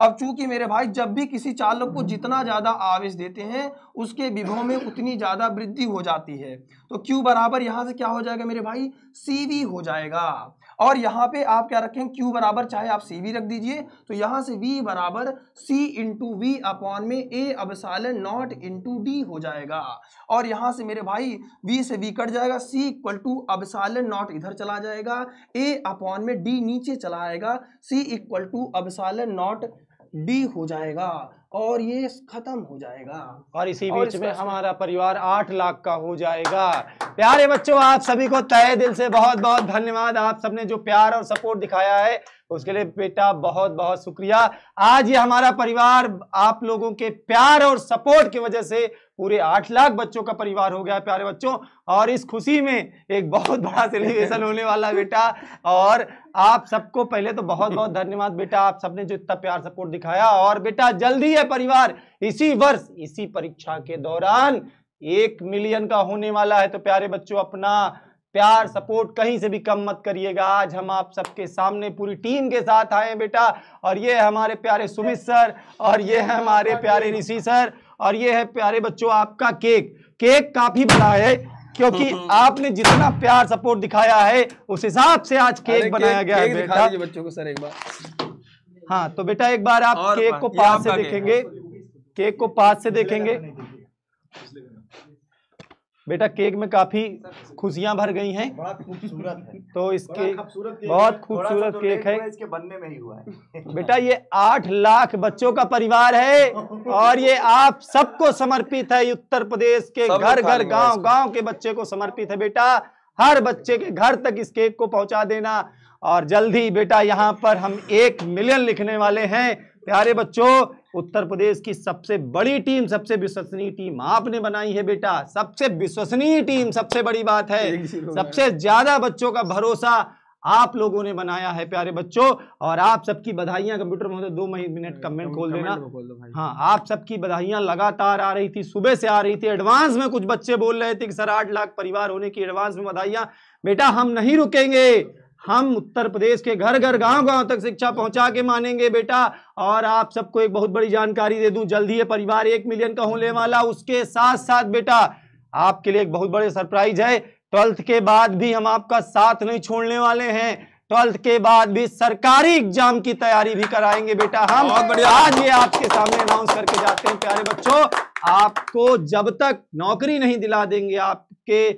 अब चूँकि मेरे भाई जब भी किसी चालक को जितना ज़्यादा आवेश देते हैं, उसके विभव में उतनी ज़्यादा वृद्धि हो जाती है। तो क्यू बराबर यहाँ से क्या हो जाएगा मेरे भाई? सी वी हो जाएगा। और यहाँ पे आप क्या रखें, Q बराबर चाहे आप सी वी रख दीजिए। तो यहाँ से V बराबर C इंटू वी अपॉन में A अब सालन नॉट इंटू डी हो जाएगा। और यहाँ से मेरे भाई, V से V कट जाएगा, C equal to epsilon naught इधर चला जाएगा। A अपॉन में D नीचे चला आएगा C equal to epsilon naught D हो जाएगा। और ये खत्म हो जाएगा। और इसी बीच में हमारा परिवार आठ लाख का हो जाएगा। प्यारे बच्चों आप सभी को तय दिल से बहुत बहुत धन्यवाद। आप सबने जो प्यार और सपोर्ट दिखाया है उसके लिए बेटा बहुत बहुत शुक्रिया। आज ये हमारा परिवार आप लोगों के प्यार और सपोर्ट की वजह से पूरे आठ लाख बच्चों का परिवार हो गया प्यारे बच्चों। और इस खुशी में एक बहुत बड़ा सेलिब्रेशन होने वाला बेटा। और आप सबको पहले तो बहुत बहुत धन्यवाद, बेटा। आप सबने जो इतना प्यार सपोर्ट दिखाया। और बेटा, जल्दी है परिवार इसी वर्ष, इसी परीक्षा के दौरान एक मिलियन का होने वाला है। तो प्यारे बच्चों, अपना प्यार सपोर्ट कहीं से भी कम मत करिएगा। आज हम आप सबके सामने पूरी टीम के साथ आए बेटा। और ये हमारे प्यारे सुमित सर और ये हमारे प्यारे ऋषि सर और ये है प्यारे बच्चों आपका केक। केक काफ़ी बड़ा है क्योंकि आपने जितना प्यार सपोर्ट दिखाया है उस हिसाब से आज केक बनाया गया है केक बेटा। बच्चों को सर एक बार। हाँ तो बेटा एक बार आप केक को पास से देखेंगे। केक को पास से देखेंगे। बेटा केक में काफ़ी खुशियाँ भर गई हैं। बड़ा खूबसूरत है। तो इसके बहुत खूबसूरत केक है। इसके बनने में ही हुआ है। बेटा ये आठ लाख बच्चों का परिवार है और ये आप सबको समर्पित है। उत्तर प्रदेश के घर घर गाँव गाँव के बच्चे को समर्पित है बेटा। हर बच्चे के घर तक इस केक को पहुँचा देना। और जल्दी बेटा यहाँ पर हम एक मिलियन लिखने वाले हैं। प्यारे बच्चों उत्तर प्रदेश की सबसे बड़ी टीम सबसे विश्वसनीय टीम आपने बनाई है बेटा। सबसे विश्वसनीय टीम सबसे बड़ी बात है। सबसे ज़्यादा बच्चों का भरोसा आप लोगों ने बनाया है प्यारे बच्चों। और आप सबकी बधाइयाँ कंप्यूटर में दो मिनट कमेंट खोल देना। कमेंट खोल दो हाँ आप सबकी बधाइयाँ लगातार आ रही थी सुबह से आ रही थी। एडवांस में कुछ बच्चे बोल रहे थे कि सर आठ लाख परिवार होने की एडवांस में बधाइयाँ। बेटा हम नहीं रुकेंगे। हम उत्तर प्रदेश के घर घर गाँव गाँव तक शिक्षा पहुँचा के मानेंगे बेटा। और आप सबको एक बहुत बड़ी जानकारी दे दूँ जल्दी ये परिवार एक मिलियन का होने वाला उसके साथ साथ बेटा आपके लिए एक बहुत बड़े सरप्राइज़ है। ट्वेल्थ के बाद भी हम आपका साथ नहीं छोड़ने वाले हैं। ट्वेल्थ के बाद भी सरकारी एग्ज़ाम की तैयारी भी कराएँगे बेटा। हम। आज ये आपके सामने अनाउंस करके जाते हैं प्यारे बच्चों। आपको जब तक नौकरी नहीं दिला देंगे आपके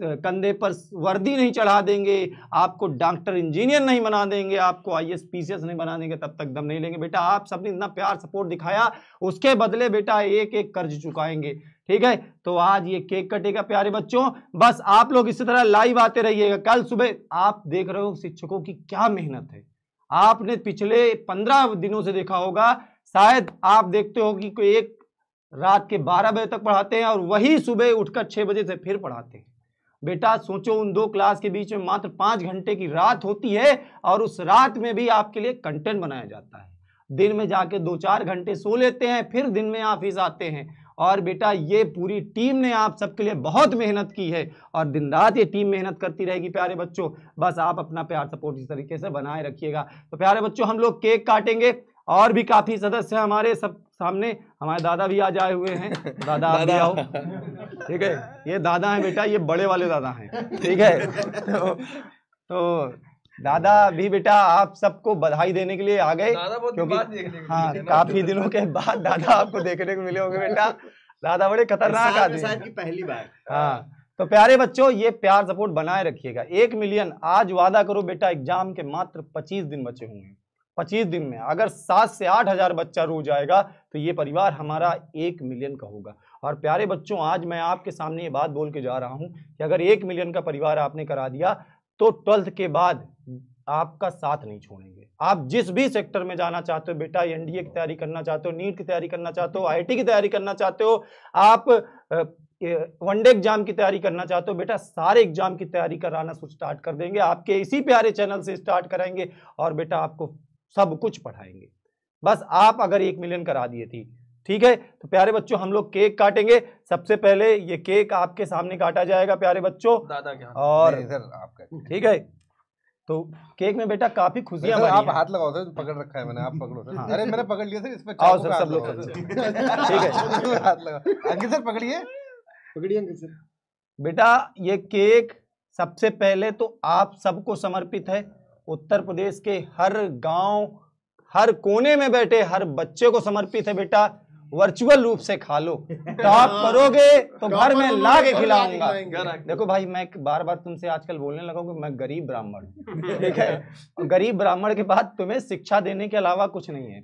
कंधे पर वर्दी नहीं चढ़ा देंगे, आपको डॉक्टर इंजीनियर नहीं बना देंगे, आपको I S P C S नहीं बना देंगे, तब तक दम नहीं लेंगे। बेटा, आप सबने इतना प्यार सपोर्ट दिखाया, उसके बदले बेटा एक एक कर्ज चुकाएँगे। ठीक है? तो आज ये केक कटेगा, प्यारे बच्चों। बस आप लोग इसी तरह लाइव आते रहिएगा। कल सुबह आप देख रहे हो शिक्षकों की क्या मेहनत है। आपने पिछले पंद्रह दिनों से देखा होगा, शायद आप देखते हो कि एक रात के बारह बजे तक पढ़ाते हैं और वही सुबह उठकर छह बजे से फिर पढ़ाते हैं। बेटा सोचो उन दो क्लास के बीच में मात्र पाँच घंटे की रात होती है और उस रात में भी आपके लिए कंटेंट बनाया जाता है। दिन में जाके दो चार घंटे सो लेते हैं, फिर दिन में ऑफ़िस आते हैं। और बेटा ये पूरी टीम ने आप सबके लिए बहुत मेहनत की है और दिन रात ये टीम मेहनत करती रहेगी, प्यारे बच्चों। बस आप अपना प्यार सपोर्ट इस तरीके से बनाए रखिएगा। तो प्यारे बच्चों, हम लोग केक काटेंगे। और भी काफ़ी सदस्य हमारे सब सामने हमारे दादा भी आज आए हुए हैं। दादा आप भी आओ। ठीक है ये दादा हैं बेटा ये बड़े वाले दादा हैं। ठीक है तो, तो दादा भी बेटा आप सबको बधाई देने के लिए आ गए क्योंकि हाँ काफ़ी दिनों के बाद दादा आपको देखने को मिले होंगे बेटा। दादा बड़े खतरनाक आदमी की पहली बार। हाँ तो प्यारे बच्चों ये प्यार सपोर्ट बनाए रखिएगा। एक मिलियन आज वादा करो बेटा एग्ज़ाम के मात्र पच्चीस दिन बचे होंगे पच्चीस दिन में। अगर सात से आठ हज़ार बच्चा रोज आएगा तो ये परिवार हमारा एक मिलियन का होगा। और प्यारे बच्चों, आज मैं आपके सामने ये बात बोल के जा रहा हूँ कि अगर एक मिलियन का परिवार आपने करा दिया तो ट्वेल्थ के बाद आपका साथ नहीं छोड़ेंगे। आप जिस भी सेक्टर में जाना चाहते हो, बेटा, एनडीए की तैयारी करना चाहते हो, नीट की तैयारी करना चाहते हो आईटी की तैयारी करना चाहते हो, आप वनडे एग्ज़ाम की तैयारी करना चाहते हो, बेटा, सारे एग्ज़ाम की तैयारी कराना स्टार्ट कर देंगे। आपके इसी प्यारे चैनल से स्टार्ट कराएँगे और बेटा, आपको सब कुछ पढ़ाएँगे। बस आप अगर एक मिलियन करा दिए थी ठीक है? तो प्यारे बच्चों हम लोग केक काटेंगे। सबसे पहले ये केक आपके सामने काटा जाएगा प्यारे बच्चों। दादा क्या और नहीं, सर आपका ठीक है? तो केक में बेटा काफ़ी खुशियाँ भरी आप हाथ लगाओ सर पकड़ रखा है मैंने आप पकड़ो सर। हाँ। अरे मैंने पकड़ लिया सर इस पे आओ सर, सब लोग लगाओ। ठीक है। हाथ लगा अंकित सर पकड़िए। पकड़िए अंकल सर। बेटा ये केक सबसे पहले तो आप सबको समर्पित है। उत्तर प्रदेश के हर गाँव हर कोने में बैठे हर बच्चे को समर्पित है बेटा। वर्चुअल रूप से खा लो। टॉप करोगे तो घर में ला के खिलाऊँगा। देखो भाई मैं बार बार तुमसे आजकल बोलने लगा हूँ कि मैं गरीब ब्राह्मण हूँ। ठीक है? गरीब ब्राह्मण के बाद तुम्हें शिक्षा देने के अलावा कुछ नहीं है।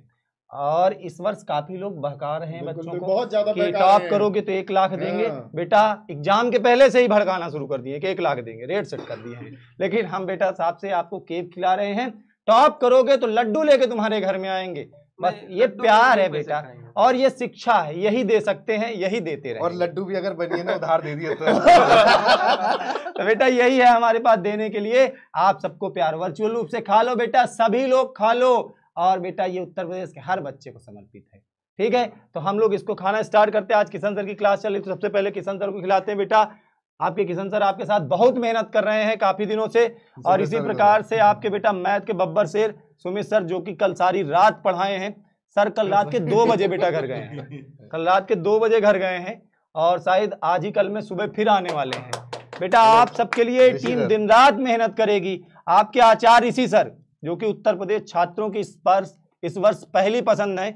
और इस वर्ष काफ़ी लोग बहका रहे हैं बच्चों को बहुत ज़्यादा टॉप करोगे तो एक लाख देंगे। हाँ। बेटा एग्ज़ाम के पहले से ही भड़काना शुरू कर दिए कि एक लाख देंगे रेट सेट कर दिए हैं। लेकिन हम बेटा साहब से आपको केक खिला रहे हैं टॉप करोगे तो लड्डू लेके तुम्हारे घर में आएँगे। बस ये प्यार है बेटा और ये शिक्षा है यही दे सकते हैं यही देते रहे और लड्डू भी अगर बनिए ना उधार दे दिए तो। तो बेटा यही है हमारे पास देने के लिए। आप सबको प्यार वर्चुअल रूप से खा लो बेटा सभी लोग खा लो। और बेटा ये उत्तर प्रदेश के हर बच्चे को समर्पित है। ठीक है? तो हम लोग इसको खाना स्टार्ट करते हैं। आज किशन सर की क्लास चल रही तो सबसे पहले किशन सर को खिलाते हैं बेटा। आपके किशन सर आपके साथ बहुत मेहनत कर रहे हैं काफ़ी दिनों से और इसी प्रकार से आपके बेटा मैथ के बब्बर शेर सुमित सर जो कि कल सारी रात पढ़ाए हैं सर कल रात के दो बजे बेटा घर गए हैं। कल रात के दो बजे घर गए हैं और शायद आज ही कल में सुबह फिर आने वाले हैं। बेटा आप सबके लिए टीम दिन रात मेहनत करेगी। आपके आचार्य ऋषि सर। जो कि उत्तर प्रदेश छात्रों की इस वर्ष इस वर्ष पहली पसंद है।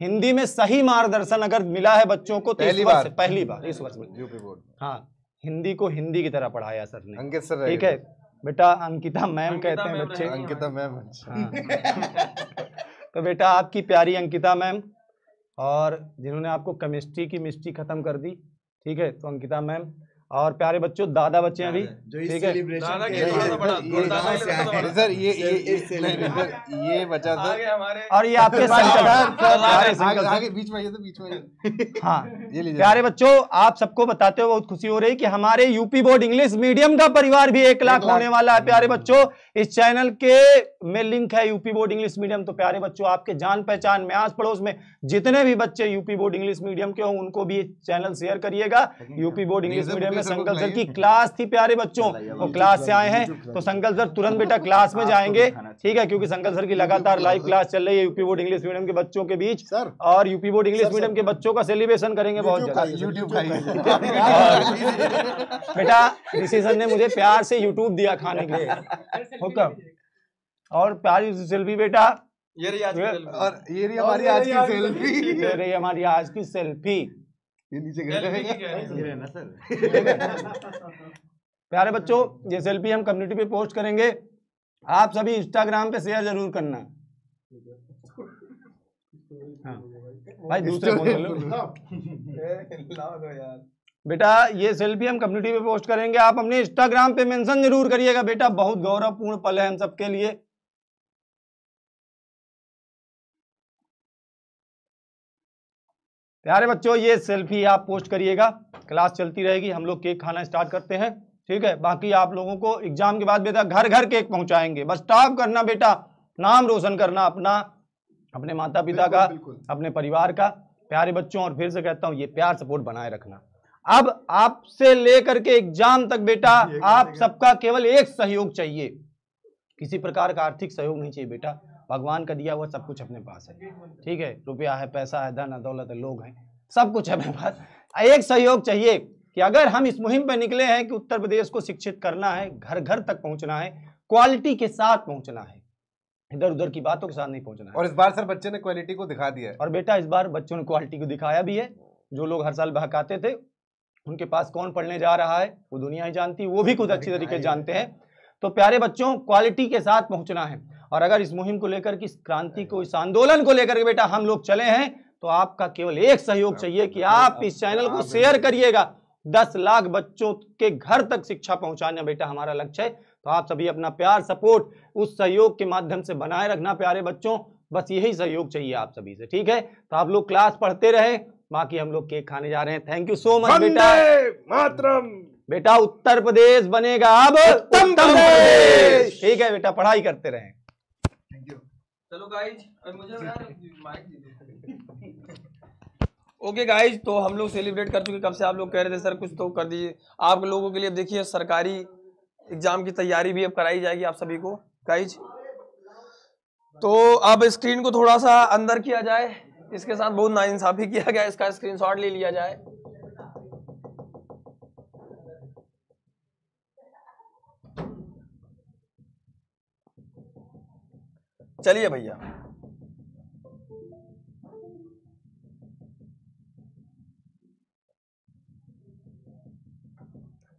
हिंदी में सही मार्गदर्शन अगर मिला है बच्चों को तो पहली बार। पहली बार इस वर्ष। में यूपी बोर्ड हाँ हिंदी को हिंदी की तरह पढ़ाया सर ने। अंकित सर ठीक है? बेटा अंकिता मैम कहते हैं बच्चे। अंकिता मैम अच्छा। हाँ। तो बेटा आपकी प्यारी अंकिता मैम और जिन्होंने आपको केमिस्ट्री की मिस्ट्री खत्म कर दी ठीक है? तो अंकिता मैम और प्यारे बच्चों दादा बच्चे अभी। ठीक है। सर ये ये बचा था। और ये आपके साथ आगे बीच में तो बीच में हाँ प्यारे बच्चों आप सबको बताते हो बहुत खुशी हो रही कि हमारे यूपी बोर्ड इंग्लिश मीडियम का परिवार भी एक लाख लाख। होने वाला है। प्यारे बच्चों इस चैनल के में लिंक है यूपी बोर्ड इंग्लिश मीडियम। तो प्यारे बच्चों आपके जान पहचान में आस पड़ोस में जितने भी बच्चे यूपी बोर्ड इंग्लिश मीडियम के हों उनको भी ये चैनल शेयर करिएगा। यूपी बोर्ड इंग्लिश मीडियम में संकल्प सर की क्लास थी प्यारे बच्चों। वो क्लास से आए हैं तो संकल्प सर तुरंत बेटा क्लास में जाएँगे। ठीक है क्योंकि संकल्प सर की लगातार लाइव क्लास चल रही है यूपी बोर्ड इंग्लिश मीडियम के बच्चों के बीच। और यूपी बोर्ड इंग्लिश मीडियम के बच्चों का सेलिब्रेशन करेंगे बहुत ज़्यादा। बेटा सर ने मुझे प्यार से यूट्यूब दिया खाने के लिए। ओके और प्यारी सेल्फी बेटा। ये रही आज की और ये रही हमारी और ये आज की आज की सेल्फी ये रही हमारी आज की सेल्फी ये नीचे गिर की कह प्यारे बच्चों ये सेल्फी हम कम्युनिटी पे पोस्ट करेंगे। आप सभी इंस्टाग्राम पे शेयर ज़रूर करना। हाँ। भाई दूसरे फ़ोन ले। लो लाओ दो यार। बेटा ये सेल्फी हम कम्युनिटी पे पोस्ट करेंगे। आप अपने इंस्टाग्राम पे मेंशन ज़रूर करिएगा। बेटा बहुत गौरवपूर्ण पल है हम सबके लिए। प्यारे बच्चों ये सेल्फी आप पोस्ट करिएगा। क्लास चलती रहेगी। हम लोग केक खाना स्टार्ट करते हैं। ठीक है? बाकी आप लोगों को एग्ज़ाम के बाद बेटा घर घर केक पहुंचाएँगे। बस टॉप करना बेटा। नाम रोशन करना अपना अपने माता पिता का अपने परिवार का। प्यारे बच्चों और फिर से कहता हूँ ये प्यार सपोर्ट बनाए रखना। अब आपसे लेकर के एग्ज़ाम तक बेटा आप सबका केवल एक सहयोग चाहिए। किसी प्रकार का आर्थिक सहयोग नहीं चाहिए बेटा। भगवान का दिया हुआ सब कुछ अपने पास है। ठीक है? रुपया है पैसा है धन है दौलत है लोग हैं। सब कुछ है अपने पास। एक सहयोग चाहिए कि अगर हम इस मुहिम पर निकले हैं कि उत्तर प्रदेश को शिक्षित करना है घर घर तक पहुँचना है क्वालिटी के साथ पहुँचना है इधर उधर की बातों के साथ नहीं पहुँचना है। और इस बार सर बच्चे ने क्वालिटी को दिखा दिया है। और बेटा इस बार बच्चों ने क्वालिटी को दिखाया भी है। जो लोग हर साल बहकाते थे उनके पास कौन पढ़ने जा रहा है वो दुनिया ही जानती है वो भी खुद अच्छी तरीके से जानते हैं। तो प्यारे बच्चों क्वालिटी के साथ पहुँचना है। और अगर इस मुहिम को लेकर के इस क्रांति को इस आंदोलन को लेकर के बेटा हम लोग चले हैं तो आपका केवल एक सहयोग चाहिए कि आप इस चैनल को शेयर करिएगा। दस लाख बच्चों के घर तक शिक्षा पहुंचाना बेटा हमारा लक्ष्य है। तो आप सभी अपना प्यार सपोर्ट उस सहयोग के माध्यम से बनाए रखना प्यारे बच्चों। बस यही सहयोग चाहिए आप सभी से ठीक है? तो आप लोग क्लास पढ़ते रहे बाकी हम लोग केक खाने जा रहे हैं। थैंक यू सो मच बेटा। मातरम। बेटा उत्तर प्रदेश बनेगा अब। उत्तम प्रदेश। ठीक है बेटा पढ़ाई करते रहे। चलो गाइज़ मुझे यार माइक दे दो ओके गाइज़ तो हम लोग सेलिब्रेट कर चुके कब से आप लोग कह रहे थे सर कुछ तो कर दीजिए। आप लोगों के लिए अब देखिए सरकारी एग्ज़ाम की तैयारी भी अब कराई जाएगी आप सभी को। गाइज़ तो अब स्क्रीन को थोड़ा सा अंदर किया जाए। इसके साथ बहुत नाइंसाफी किया गया, इसका स्क्रीनशॉट ले लिया जाए। चलिए भैया।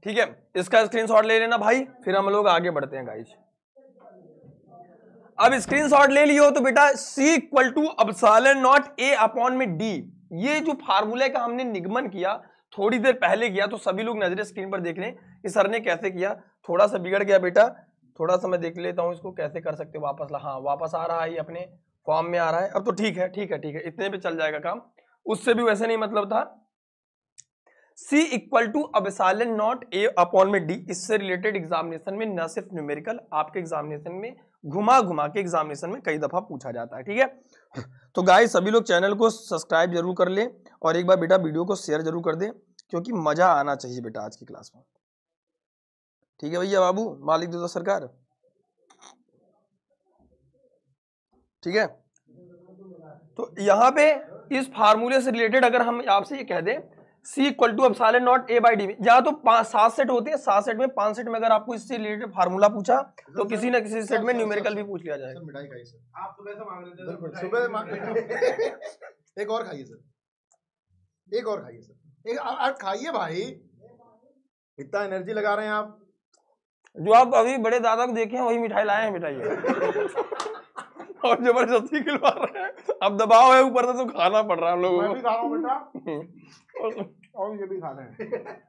ठीक है, इसका स्क्रीनशॉट ले लेना भाई, फिर हम लोग आगे बढ़ते हैं गाइज़ अब स्क्रीनशॉट ले लियो तो बेटा C equal to epsilon naught A upon में डी ये जो फार्मूले का हमने निगमन किया, थोड़ी देर पहले किया तो सभी लोग नजरे स्क्रीन पर देख लें कि सर ने कैसे किया। थोड़ा सा बिगड़ गया बेटा, थोड़ा सा मैं देख लेता हूँ इसको कैसे कर सकते हो वापस। हाँ वापस आ रहा है अपने फॉर्म में आ रहा है। अब तो ठीक है ठीक है ठीक है, इतने पे चल जाएगा काम। उससे भी वैसे नहीं मतलब था। C equal to epsilon naught A upon में डी इससे रिलेटेड एग्जामिनेशन में, न सिर्फ़ न्यूमेरिकल आपके एग्जामिनेशन में घुमा घुमा के एग्जामिनेशन में कई दफ़ा पूछा जाता है, ठीक है? तो गाइस सभी लोग चैनल को सब्सक्राइब ज़रूर कर ले और एक बार बेटा वीडियो को शेयर ज़रूर कर दे, क्योंकि मज़ा आना चाहिए बेटा आज की क्लास में। ठीक है भैया बाबू? मालिक दो सरकार? ठीक है? तो यहाँ पे इस फार्मूले से रिलेटेड अगर हम आपसे ये कह दें C equal to epsilon naught A by D में या तो पाँच सात सेट होते हैं सात सेट में पाँच सेट में अगर आपको इससे रिलेटेड फार्मूला पूछा तो किसी ना किसी सेट में न्यूमेरिकल भी पूछ लिया जाएगा। सर मिठाई खाइए सर। आप सुबह से मांग रहे थे बिल्कुल मिठाई सुबह की मांग- एक और खाइए सर। एक और खाइए सर। एक खाइए भाई। इतना एनर्जी लगा रहे हैं आप। जो आप अभी बड़े दादा को देखे हैं वही मिठाई लाए हैं मिठाई। और ज़बरदस्ती खिलवा रहे हैं। अब दबाव है ऊपर से तो खाना पड़ रहा है हम मैं भी खा रहा हूँ बेटा। और ये भी खा रहे हैं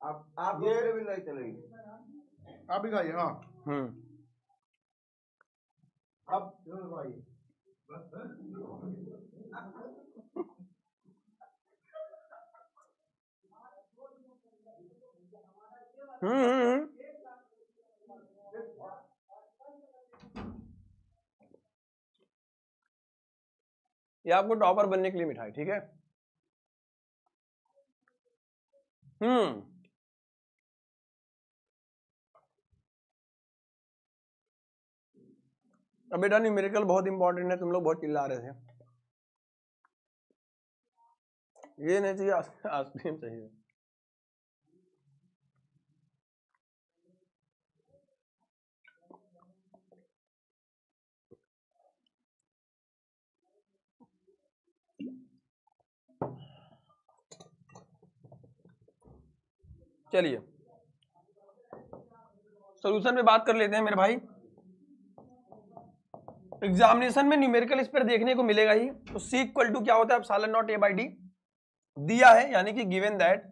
आप आप ये- भी नहीं चलेगी आप भी खाइए हाँ। हम्म। अब इधर खाइए। हम्म, हम्म हम्म। ये आपको टॉपर बनने के लिए मिठाई, ठीक है? हम्म। अब बेटा न्यूमेरिकल बहुत इंपॉर्टेंट है, तुम लोग बहुत चिल्ला रहे थे। ये नहीं चाहिए आइस- आइसक्रीम चाहिए। चलिए। सॉल्यूशन पे बात कर लेते हैं मेरे भाई। एग्जामिनेशन में न्यूमेरिकल इस पर देखने को मिलेगा ही। तो सी इक्वल टू क्या होता है? सालन नॉट ए बाई डी दिया है, यानी कि गिवन दैट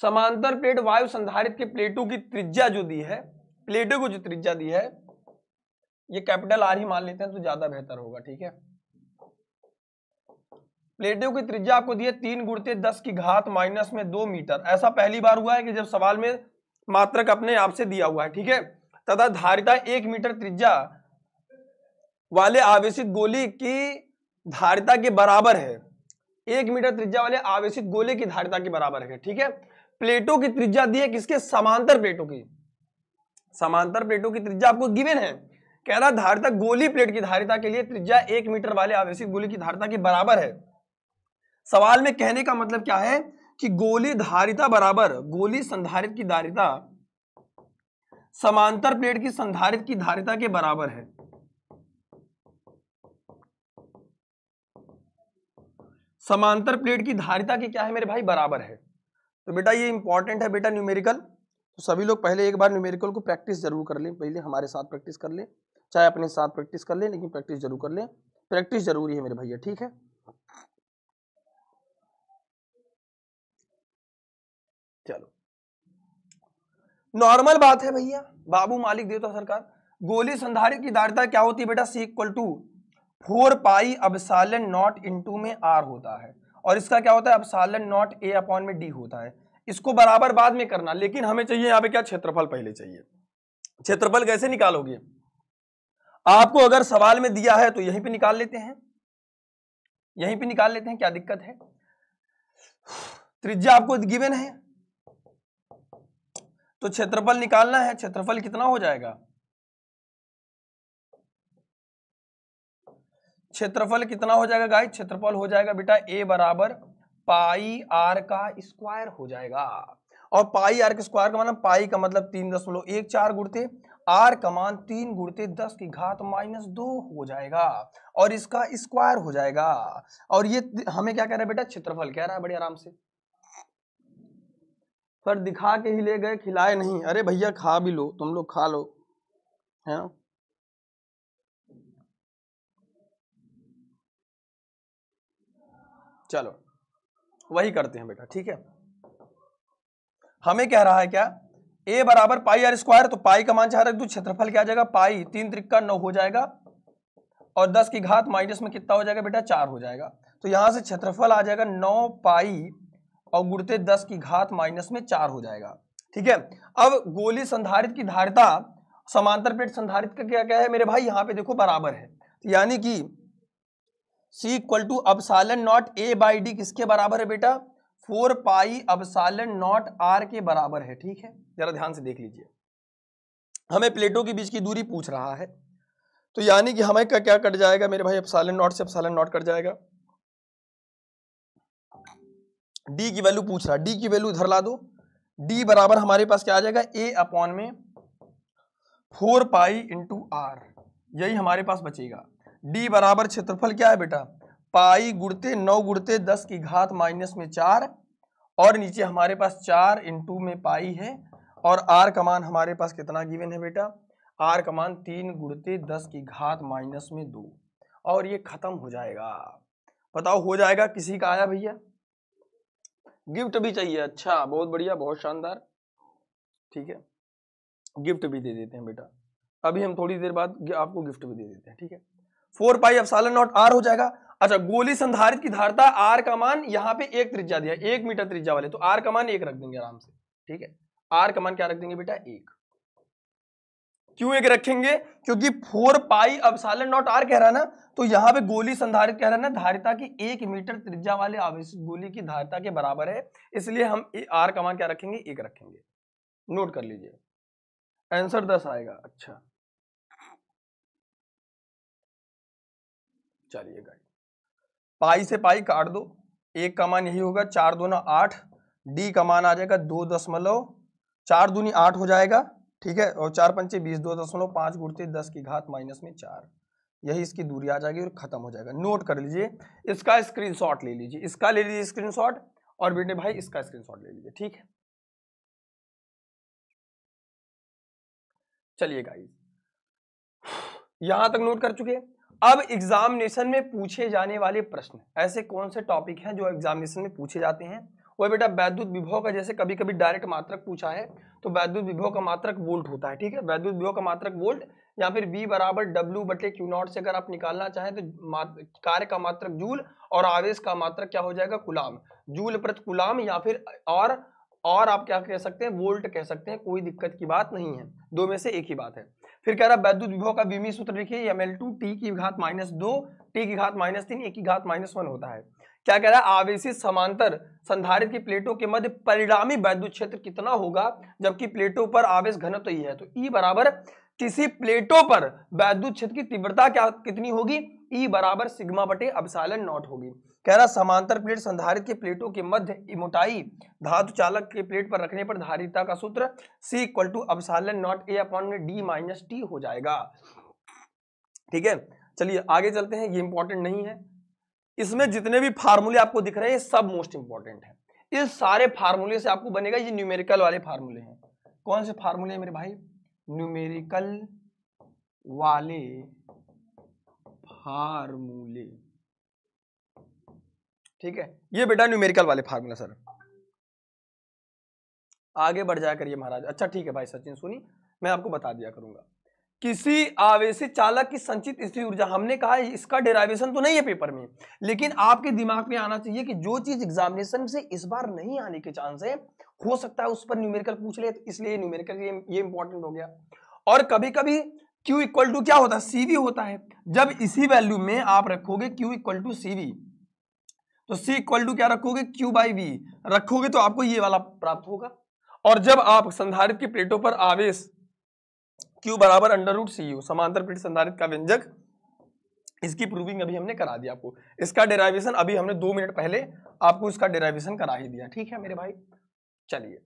समांतर प्लेट वायु संधारित के प्लेटों की त्रिज्या जो दी है, प्लेटों को जो त्रिज्या दी है, ये कैपिटल आर ही मान लेते हैं तो ज़्यादा बेहतर होगा, ठीक है? प्लेटों की त्रिज्या आपको दी है तीन गुड़ते दस की घात माइनस में दो मीटर। ऐसा पहली बार हुआ है कि जब सवाल में मात्रक अपने आप से दिया हुआ है, ठीक है? तथा धारिता एक मीटर त्रिज्या वाले आवेशित गोली की धारिता के बराबर है। एक मीटर त्रिज्या वाले आवेशित गोले की धारिता के बराबर है, ठीक है? प्लेटों की त्रिज्या दी है किसके? समांतर प्लेटों की। समांतर प्लेटों की त्रिज्या आपको गिवन है। कह रहा धारिता गोली प्लेट की धारिता के लिए त्रिज्या एक मीटर वाले आवेशित गोली की धारिता के बराबर है। सवाल में कहने का मतलब क्या है कि गोली धारिता बराबर, गोली संधारित की धारिता, समांतर प्लेट की संधारित की धारिता के बराबर है। समांतर प्लेट की धारिता के क्या है मेरे भाई? बराबर है। तो बेटा ये इंपॉर्टेंट है बेटा न्यूमेरिकल तो सभी लोग पहले एक बार न्यूमेरिकल को प्रैक्टिस ज़रूर कर लें, पहले हमारे साथ प्रैक्टिस कर लें, चाहे अपने साथ प्रैक्टिस कर लें, लेकिन प्रैक्टिस ज़रूर कर लें। प्रैक्टिस ज़रूरी है मेरे भैया, ठीक है? चलो। नॉर्मल बात है भैया, बाबू मालिक देता सरकार। गोली संधारित की धारिता क्या होती है बेटा? C equal to four pi epsilon naught into में आर होता है। और इसका क्या होता है? अबसालन नॉट ए अपॉन में डी होता है। इसको बराबर बाद में करना, लेकिन हमें चाहिए यहाँ पे क्या? क्षेत्रफल पहले चाहिए। क्षेत्रफल कैसे निकालोगे? आपको अगर सवाल में दिया है तो यहीं पे निकाल लेते हैं। यहीं पे निकाल लेते हैं, क्या दिक्कत है? त्रिज्या आपको गिवन है। तो क्षेत्रफल निकालना है, क्षेत्रफल कितना हो जाएगा? क्षेत्रफल कितना हो जाएगा गाइस क्षेत्रफल हो जाएगा बेटा ए बराबर पाई आर का स्क्वायर हो जाएगा। और पाई आर के स्क्वायर का मतलब पाई का मतलब तीन दशमलव एक चार गुड़ते आर का मान तीन गुड़ते दस की घात माइनस दो हो जाएगा। और इसका स्क्वायर हो जाएगा। और ये हमें क्या कह रहा है बेटा? क्षेत्रफल कह रहा है बड़े आराम से। पर दिखा के ही ले गए, खिलाए नहीं। अरे भैया, खा भी लो, तुम लोग खा लो। है ना? चलो, वही करते हैं बेटा, ठीक है? हमें कह रहा है क्या? ए बराबर पाई आर स्क्वायर तो पाई का मान चाह रहे क्षेत्रफल क्या आ जाएगा? पाई, तीन त्रिक्का नौ हो जाएगा। और दस की घात माइनस में कितना हो जाएगा बेटा? चार हो जाएगा। तो यहाँ से क्षेत्रफल आ जाएगा नौ पाई और गुड़ते दस की घात माइनस में चार हो जाएगा। ठीक है? अब गोली संधारित की धारिता, समांतर प्लेट संधारित का क्या क्या है? मेरे भाई, यहाँ पे देखो बराबर है। यानी कि C equal to epsilon naught A by D किसके बराबर है बेटा? Four pi epsilon naught R के बराबर है। ठीक है? जरा ध्यान से देख लीजिए। हमें प्लेटों के बीच की दूरी पूछ रहा है। तो यानी कि हमें का क्या कट जाएगा? मेरे भाई अपसालन नॉट से अपसालन नॉट कट जाएगा। डी की वैल्यू पूछ रहा डी की वैल्यू इधर ला दो। डी बराबर हमारे पास क्या आ जाएगा? ए अपॉन में फोर पाई इंटू आर यही हमारे पास बचेगा। डी बराबर क्षेत्रफल क्या है बेटा? पाई गुड़ते नौ गुड़ते दस की घात माइनस में चार और नीचे हमारे पास चार इंटू में पाई है और आर का मान हमारे पास कितना गिवन है बेटा? आर का मान तीन गुड़ते दस की घात माइनस में दो। और ये खत्म हो जाएगा। बताओ हो जाएगा? किसी का आया भैया? गिफ्ट भी चाहिए। अच्छा बहुत बढ़िया, बहुत शानदार। ठीक है। गिफ्ट भी दे देते हैं बेटा। अभी हम थोड़ी देर बाद आपको गिफ्ट भी दे देते हैं, ठीक है? Four pi epsilon naught R हो जाएगा। अच्छा गोली संधारित की धारता आर का मान यहाँ पे एक त्रिज्या दिया, एक मीटर त्रिज्या वाले तो आर का मान एक रख देंगे आराम से, ठीक है? आर का मान क्या रख देंगे बेटा? एक। क्यों एक रखेंगे? क्योंकि four pi epsilon naught R कह रहा ना तो यहाँ पे गोली संधारित कह रहा ना, धारिता की एक मीटर त्रिज्या वाले आवेश गोली की धारिता के बराबर है, इसलिए हम आर का मान क्या रखेंगे? एक रखेंगे। नोट कर लीजिए। आंसर दस आएगा। अच्छा। चलिए गाइस। पाई से पाई काट दो। एक का मान यही होगा, चार दोनों आठ। डी का मान आ जाएगा दो दशमलव, चार दूनी आठ हो जाएगा। ठीक है? और चार पंचे बीस, दो दशमलव पाँच गुड़ते दस की घात माइनस में चार। यही इसकी दूरी आ जाएगी और खत्म हो जाएगा। नोट कर लीजिए, इसका स्क्रीनशॉट ले लीजिए। इसका ले लीजिए स्क्रीनशॉट और बेटे भाई इसका स्क्रीनशॉट ले लीजिए, ठीक है? चलिए गाइस यहाँ तक नोट कर चुके अब एग्जामिनेशन में पूछे जाने वाले प्रश्न, ऐसे कौन से टॉपिक हैं जो एग्जामिनेशन में पूछे जाते हैं? वो बेटा, वैद्युत विभव का जैसे कभी कभी डायरेक्ट मात्रक पूछा है तो वैद्युत विभव का मात्रक वोल्ट होता है, ठीक है? वैद्युत विभव का मात्रक वोल्ट या फिर V बराबर डब्ल्यू बटे क्यू नॉट से अगर आप निकालना चाहें तो कार्य का मात्रक जूल और आवेश का मात्रक क्या हो जाएगा? गुलाम जूल प्रति गुलाम या फिर और और आप क्या कह सकते हैं? वोल्ट कह सकते हैं, कोई दिक्कत की बात नहीं है। दो में से एक ही बात है। फिर कह रहा है, वैद्युत विभव का बीमी सूत्र लिखिए एम एल टू टी की घात माइनस दो टी की घात माइनस तीन एक की घात माइनस वन होता है। क्या कह रहा है? आवेशित समांतर संधारित की प्लेटों के मध्य परिणामी वैद्युत क्षेत्र कितना होगा? जबकि प्लेटों पर आवेश घनत्व ही है। तो ई बराबर किसी प्लेटों पर वैद्युत क्षेत्र की तीव्रता क्या कितनी होगी? ई बराबर सिग्मा बटे अबसालन नॉट होगी। कह रहा समांतर प्लेट संधारित के प्लेटों के मध्य मोटाई धातु चालक के प्लेट पर रखने पर धारिता का सूत्र C equal to epsilon naught A upon में डी माइनस टी हो जाएगा। ठीक है? चलिए आगे चलते हैं, ये इंपॉर्टेंट नहीं है। इसमें जितने भी फार्मूले आपको दिख रहे हैं सब मोस्ट इंपॉर्टेंट है। इस सारे फार्मूले से आपको बनेगा, ये न्यूमेरिकल वाले फार्मूले हैं। कौन से फार्मूले हैं मेरे भाई? न्यूमेरिकल वाले फार्मूले। ठीक है? ये बेटा न्यूमेरिकल वाले फार्मूला, सर। आगे बढ़ जाया करिए महाराज। अच्छा ठीक है भाई सचिन सुनी मैं आपको बता दिया करूँगा। किसी आवेशित चालक की संचित स्थिति ऊर्जा। हमने कहा इसका डेराइवेशन तो नहीं है पेपर में लेकिन आपके दिमाग में आना चाहिए कि जो चीज़ एग्जामिनेशन से इस बार नहीं आने के चांस है हो सकता है उस पर न्यूमेरिकल पूछ ले तो इसलिए न्यूमेरिकल ये, ये इंपॉर्टेंट हो गया। और कभी कभी Q इक्वल टू क्या होता है? सीवी होता है। जब इसी वैल्यू में आप रखोगे Q इक्वल टू सीवी तो C इक्वल टू क्या रखोगे? Q बाई वी रखोगे तो आपको ये वाला प्राप्त होगा। और जब आप संधारित की प्लेटों पर आवेश Q बराबर अंडर रूट सी यू समांतर प्लेट संधारित का व्यंजक। इसकी प्रूविंग अभी हमने करा दिया आपको। इसका डेराइवेशन अभी हमने दो मिनट पहले आपको इसका डेराइवेशन करा ही दिया। ठीक है मेरे भाई? चलिए।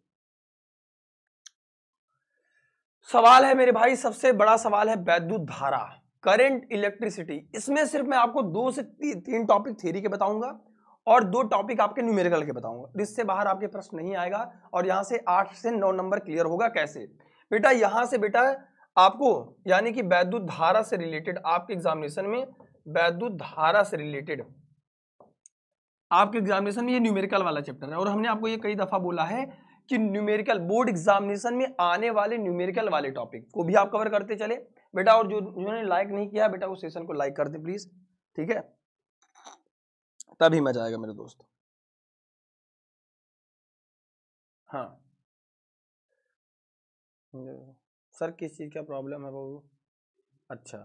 सवाल है मेरे भाई सबसे बड़ा सवाल है वैद्युत धारा करंट इलेक्ट्रिसिटी इसमें सिर्फ़ मैं आपको दो से ती, तीन टॉपिक थ्योरी के बताऊँगा और दो टॉपिक आपके न्यूमेरिकल के बताऊँगा। इससे बाहर आपके प्रश्न नहीं आएगा और यहाँ से आठ से नौ नंबर क्लियर होगा कैसे? बेटा यहाँ से बेटा आपको यानी कि वैद्युत धारा से रिलेटेड आपके एग्जामिनेशन में वैद्युत धारा से रिलेटेड आपके एग्जामिनेशन में ये न्यूमेरिकल वाला चैप्टर है। और हमने आपको ये कई दफ़ा बोला है कि न्यूमेरिकल बोर्ड एग्जामिनेशन में आने वाले न्यूमेरिकल वाले टॉपिक को भी आप कवर करते चले। बेटा, और जो जिन्होंने लाइक नहीं किया, बेटा, उस सेशन को लाइक कर दे प्लीज़ ठीक है? तभी मज़ा आएगा मेरे दोस्त। हाँ। सर, किस चीज़ का प्रॉब्लम है बाबू अच्छा।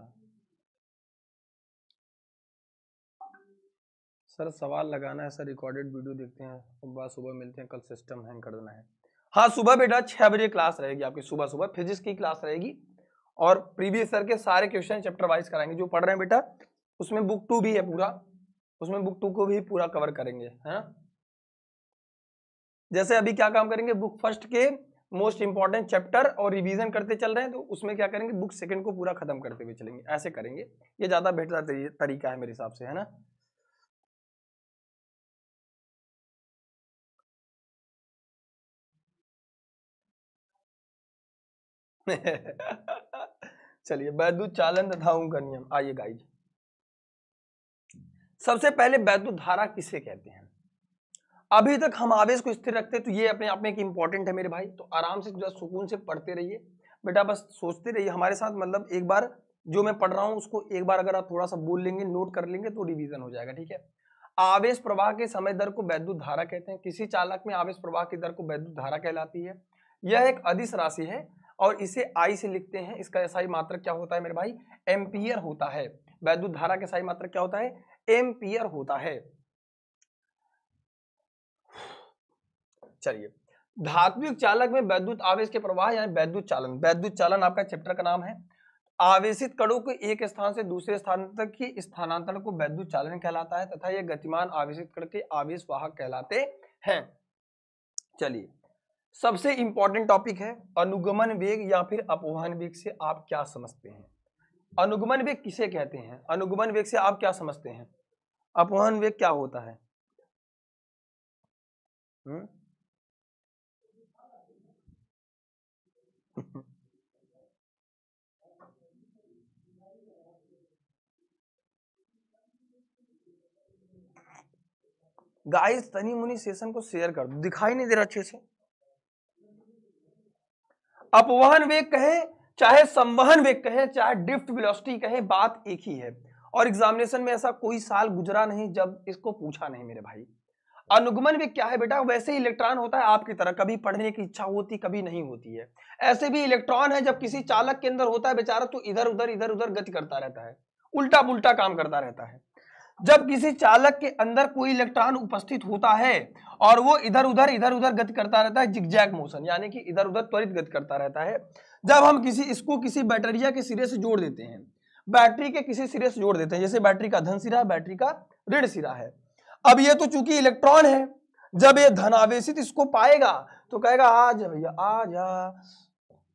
सर, सवाल लगाना है सर रिकॉर्डेड वीडियो देखते हैं, सुबह सुबह मिलते हैं, कल सिस्टम हैंग कर देना है। हाँ सुबह बेटा, छह बजे क्लास रहेगी आपकी, सुबह सुबह फिजिक्स की क्लास रहेगी और प्रीवियस सर के सारे क्वेश्चन चैप्टर वाइज कराएँगे, जो पढ़ रहे हैं बेटा, उसमें बुक टू भी है पूरा, उसमें बुक टू को भी पूरा कवर करेंगे, है ना? जैसे अभी क्या काम करेंगे बुक फ़र्स्ट के मोस्ट इंपॉर्टेंट चैप्टर और रिवीजन करते चल रहे हैं तो उसमें क्या करेंगे? बुक सेकंड को पूरा खत्म करते हुए चलेंगे। ऐसे करेंगे। ये ज़्यादा बेहतर तरीका है मेरे हिसाब से, है ना? चलिए वैद्युत चालन तथा उनका नियम। आइए गाइज़ सबसे पहले वैद्युत धारा किसे कहते हैं? अभी तक हम आवेश को स्थिर रखते तो ये अपने आप में एक इंपॉर्टेंट है मेरे भाई। तो आराम से जो सुकून से पढ़ते रहिए। बेटा बस सोचते रहिए हमारे साथ मतलब एक बार जो मैं पढ़ रहा हूँ, उसको एक बार अगर आप थोड़ा सा बोल लेंगे नोट कर लेंगे तो रिवीजन हो जाएगा, ठीक है? आवेश प्रवाह के समय दर को वैद्युत धारा कहते हैं। किसी चालक में आवेश प्रवाह की दर को वैद्युत धारा कहलाती है। यह एक अधिस राशि है और इसे आई से लिखते हैं। इसका एसआई मात्रक क्या होता है मेरे भाई? एम्पियर होता है। वैद्युत धारा का सही मात्रक क्या होता है? एम्पियर होता है। चलिए। धात्विक चालक में वैद्युत आवेश के प्रवाह यानी वैद्युत चालन। वैद्युत चालन आपका चैप्टर का नाम है। आवेशित कणों को एक स्थान से दूसरे स्थान तक की स्थानांतरण को वैद्युत चालन कहलाता है तथा यह गतिमान आवेशित कण के आवेश वाहक कहलाते हैं। चलिए। सबसे इंपॉर्टेंट टॉपिक है अनुगमन वेग या फिर अपवहन वेग से आप क्या समझते हैं? अनुगमन वेग किसे कहते हैं? अनुगमन वेग से आप क्या समझते हैं? अपवहन वेग क्या होता है? हुँ? गाइस तनी मुनी सेशन को शेयर कर दिखाई नहीं दे रहा अच्छे से। अपवहन वेग कहे, चाहे संवहन वेग कहे, चाहे ड्रिफ्ट वेलोसिटी कहे, बात एक ही है। और एग्जामिनेशन में ऐसा कोई साल गुजरा नहीं जब इसको पूछा नहीं मेरे भाई। अनुगमन भी क्या है बेटा? वैसे ही इलेक्ट्रॉन होता है आपकी तरह। कभी पढ़ने की इच्छा होती, कभी नहीं होती है। ऐसे भी इलेक्ट्रॉन है, जब किसी चालक के अंदर होता है बेचारा तो इधर, उधर इधर, उधर गति करता रहता है। उल्टा पुल्टा काम करता रहता है। जब किसी चालक के अंदर कोई इलेक्ट्रॉन उपस्थित होता है और वो इधर, उधर इधर, उधर गति करता रहता है जिगजैग मोशन यानी कि इधर, उधर त्वरित गति करता रहता है। जब हम किसी, इसको किसी बैटरिया के सिरे से जोड़ देते हैं, बैटरी के किसी सिरे से जोड़ देते हैं, जैसे बैटरी का धन सिरा, बैटरी का ऋण सिरा है। अब ये तो चूँकि इलेक्ट्रॉन है, जब ये धनावेशित इसको पाएगा तो कहेगा, आ जा भैया, आ जा।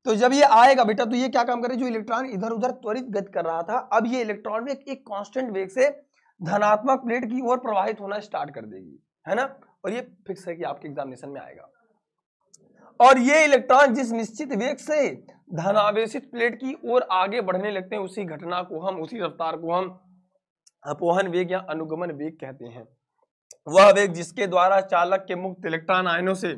तो जब ये आएगा बेटा तो ये क्या काम करे जो इलेक्ट्रॉन इधर उधर त्वरित गति कर रहा था, अब ये इलेक्ट्रॉन में एक कांस्टेंट वेग से धनात्मक प्लेट की ओर प्रवाहित होना स्टार्ट कर देगी, है ना? और ये फिक्स है कि आपके एग्जामिनेशन में आएगा। और ये इलेक्ट्रॉन जिस निश्चित वेग से धनावेशित प्लेट की ओर आगे बढ़ने लगते हैं, उसी घटना को हम, उसी रफ्तार को हम अपोहन वेग या अनुगमन वेग कहते हैं। वह वेग जिसके द्वारा चालक के मुक्त इलेक्ट्रॉन आयनों से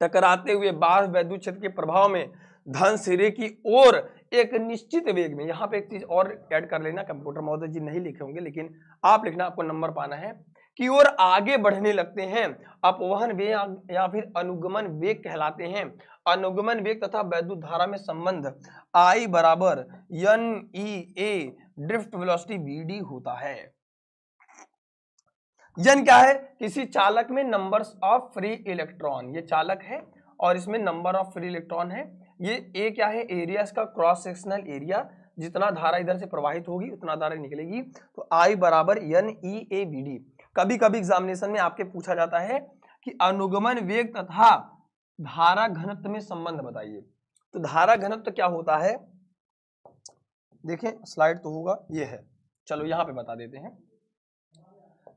टकराते हुए बाह्य वैद्युत क्षेत्र के प्रभाव में धन सिरे की ओर एक निश्चित वेग में, यहाँ पे एक चीज़ और ऐड कर लेना कंप्यूटर महोदय जी नहीं लिखे होंगे, लेकिन आप लिखना, आपको नंबर पाना है, की ओर आगे बढ़ने लगते हैं, अपवहन वेग या फिर अनुगमन वेग कहलाते हैं। अनुगमन वेग तथा वैद्युत धारा में संबंध आई बराबर N E A drift velocity V D होता है। यन क्या है? किसी चालक में नंबर्स ऑफ़ फ्री इलेक्ट्रॉन ये चालक है और इसमें नंबर ऑफ़ फ्री इलेक्ट्रॉन है। ये ए क्या है? एरिया इसका क्रॉस सेक्शनल एरिया जितना धारा इधर से प्रवाहित होगी, उतना धारा निकलेगी। तो आई बराबर N E A B D कभी कभी एग्जामिनेशन में आपके पूछा जाता है कि अनुगमन वेग तथा धारा घनत्व में संबंध बताइए। तो धारा घनत्व क्या होता है? देखें स्लाइड तो होगा, ये है। चलो यहाँ पे बता देते हैं।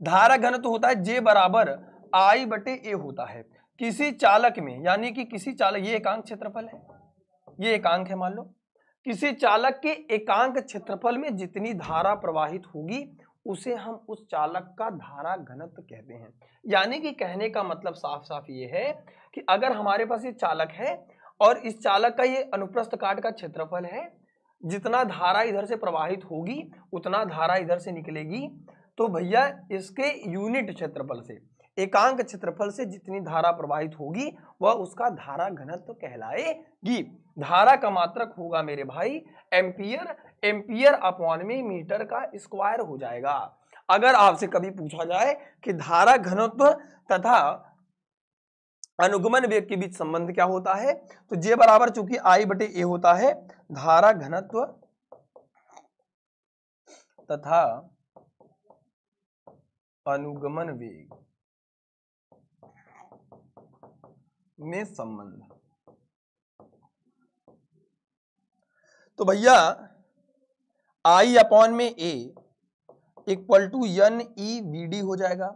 धारा घनत्व होता है जे बराबर आई बटे ए होता है। किसी चालक में, यानी कि किसी चालक, ये एकांक क्षेत्रफल है। ये एकांक है, मान लो। किसी चालक के एकांक क्षेत्रफल में जितनी धारा प्रवाहित होगी, उसे हम उस चालक का धारा घनत्व कहते हैं। यानी कि कहने का मतलब साफ़ साफ़ ये है कि अगर हमारे पास ये चालक है और इस चालक का ये अनुप्रस्थ काट का क्षेत्रफल है, जितना धारा इधर से प्रवाहित होगी, उतना धारा इधर से निकलेगी। तो भैया इसके यूनिट क्षेत्रफल से, एकांक क्षेत्रफल से जितनी धारा प्रवाहित होगी, वह उसका धारा घनत्व तो कहलाएगी। धारा का मात्रक होगा मेरे भाई एम्पियर। एम्पियर अपॉन में मीटर का स्क्वायर हो जाएगा। अगर आपसे कभी पूछा जाए कि धारा घनत्व तथा अनुगमन वेग के बीच संबंध क्या होता है तो जे बराबर चूँकि आई बटे ए होता है, धारा घनत्व तथा अनुगमन वेग में संबंध। तो भैया आई अपॉन में A equal to N E V D हो जाएगा।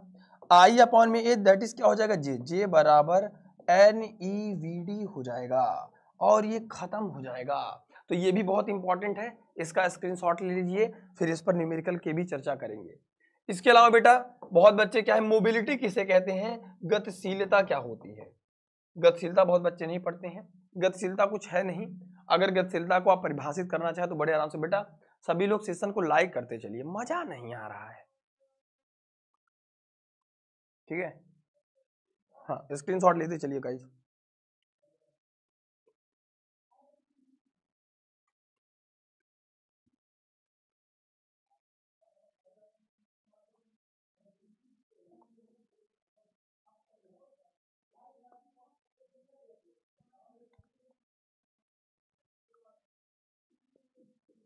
आई अपॉन में ए दैट इज़ क्या हो जाएगा? जे जे बराबर एन ई वी डी हो जाएगा और ये खत्म हो जाएगा। तो ये भी बहुत इंपॉर्टेंट है। इसका स्क्रीनशॉट ले लीजिए, फिर इस पर न्यूमेरिकल के भी चर्चा करेंगे। इसके अलावा बेटा, बहुत बच्चे क्या है मोबिलिटी किसे कहते हैं? गतिशीलता क्या होती है? गतिशीलता बहुत बच्चे नहीं पढ़ते हैं। गतिशीलता कुछ है नहीं। अगर गतिशीलता को आप परिभाषित करना चाहे तो बड़े आराम से, बेटा, सभी लोग सेशन को लाइक करते चलिए। मज़ा नहीं आ रहा है। ठीक है? हाँ स्क्रीनशॉट लेते चलिए गाइस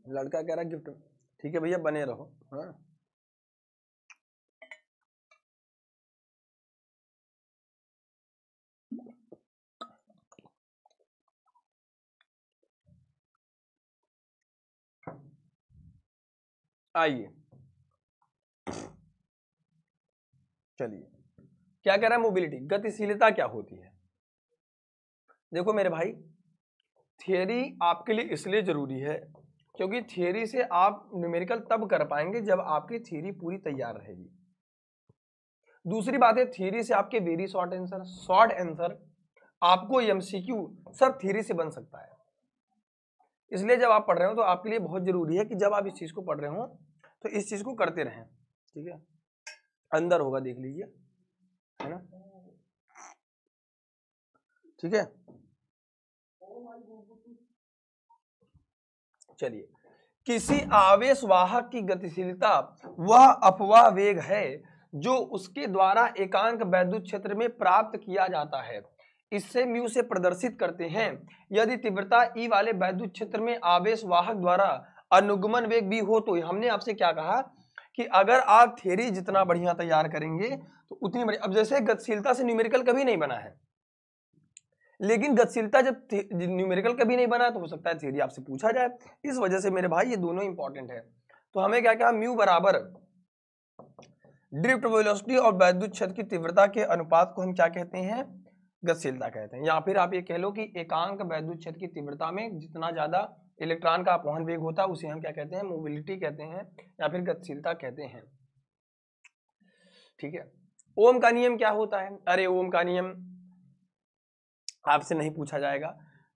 लड़का कह रहा गिफ्ट, ठीक है भैया, बने रहो हाँ। आइए। चलिए। क्या कह रहा है मोबिलिटी गतिशीलता क्या होती है? देखो मेरे भाई थियरी आपके लिए इसलिए ज़रूरी है क्योंकि थियरी से आप न्यूमेरिकल तब कर पाएँगे जब आपकी थियरी पूरी तैयार रहेगी। दूसरी बात है थियरी से आपके very short answer short answer आपको एमसीक्यू सब थियरी से बन सकता है। इसलिए जब आप पढ़ रहे हो तो आपके लिए बहुत ज़रूरी है कि जब आप इस चीज़ को पढ़ रहे हो तो इस चीज़ को करते रहें, ठीक है? अंदर होगा, देख लीजिए, है ना? ठीक है? चलिए। किसी आवेश वाहक की गतिशीलता वह अपवाह वेग है जो उसके द्वारा एकांक वैद्युत क्षेत्र में प्राप्त किया जाता है। इससे म्यू से प्रदर्शित करते हैं। यदि तीव्रता ई वाले वैद्युत क्षेत्र में आवेश वाहक द्वारा अनुगमन वेग भी हो तो हमने आपसे क्या कहा कि अगर आप थेरी जितना बढ़िया तैयार करेंगे तो उतनी बढ़िया अब जैसे गतिशीलता से न्यूमेरिकल कभी नहीं बना है। लेकिन गतिशीलता जब न्यूमेरिकल कभी नहीं बना तो हो सकता है थ्योरी आपसे पूछा जाए। इस वजह से मेरे भाई, ये दोनों इंपॉर्टेंट है। तो हमें क्या कहा म्यू बराबर ड्रिफ्ट वेलोसिटी और वैद्युत क्षेत्र की तीव्रता के अनुपात को हम क्या कहते हैं? गतिशीलता कहते हैं। या फिर आप ये कह लो कि एकांक वैद्युत क्षेत्र की तीव्रता में जितना ज़्यादा इलेक्ट्रॉन का अपवहन वेग होता है उसे हम क्या कहते हैं? मोबिलिटी कहते हैं या फिर गतिशीलता कहते हैं। ठीक है? ओम का नियम क्या होता है? अरे, ओम का नियम आपसे नहीं पूछा जाएगा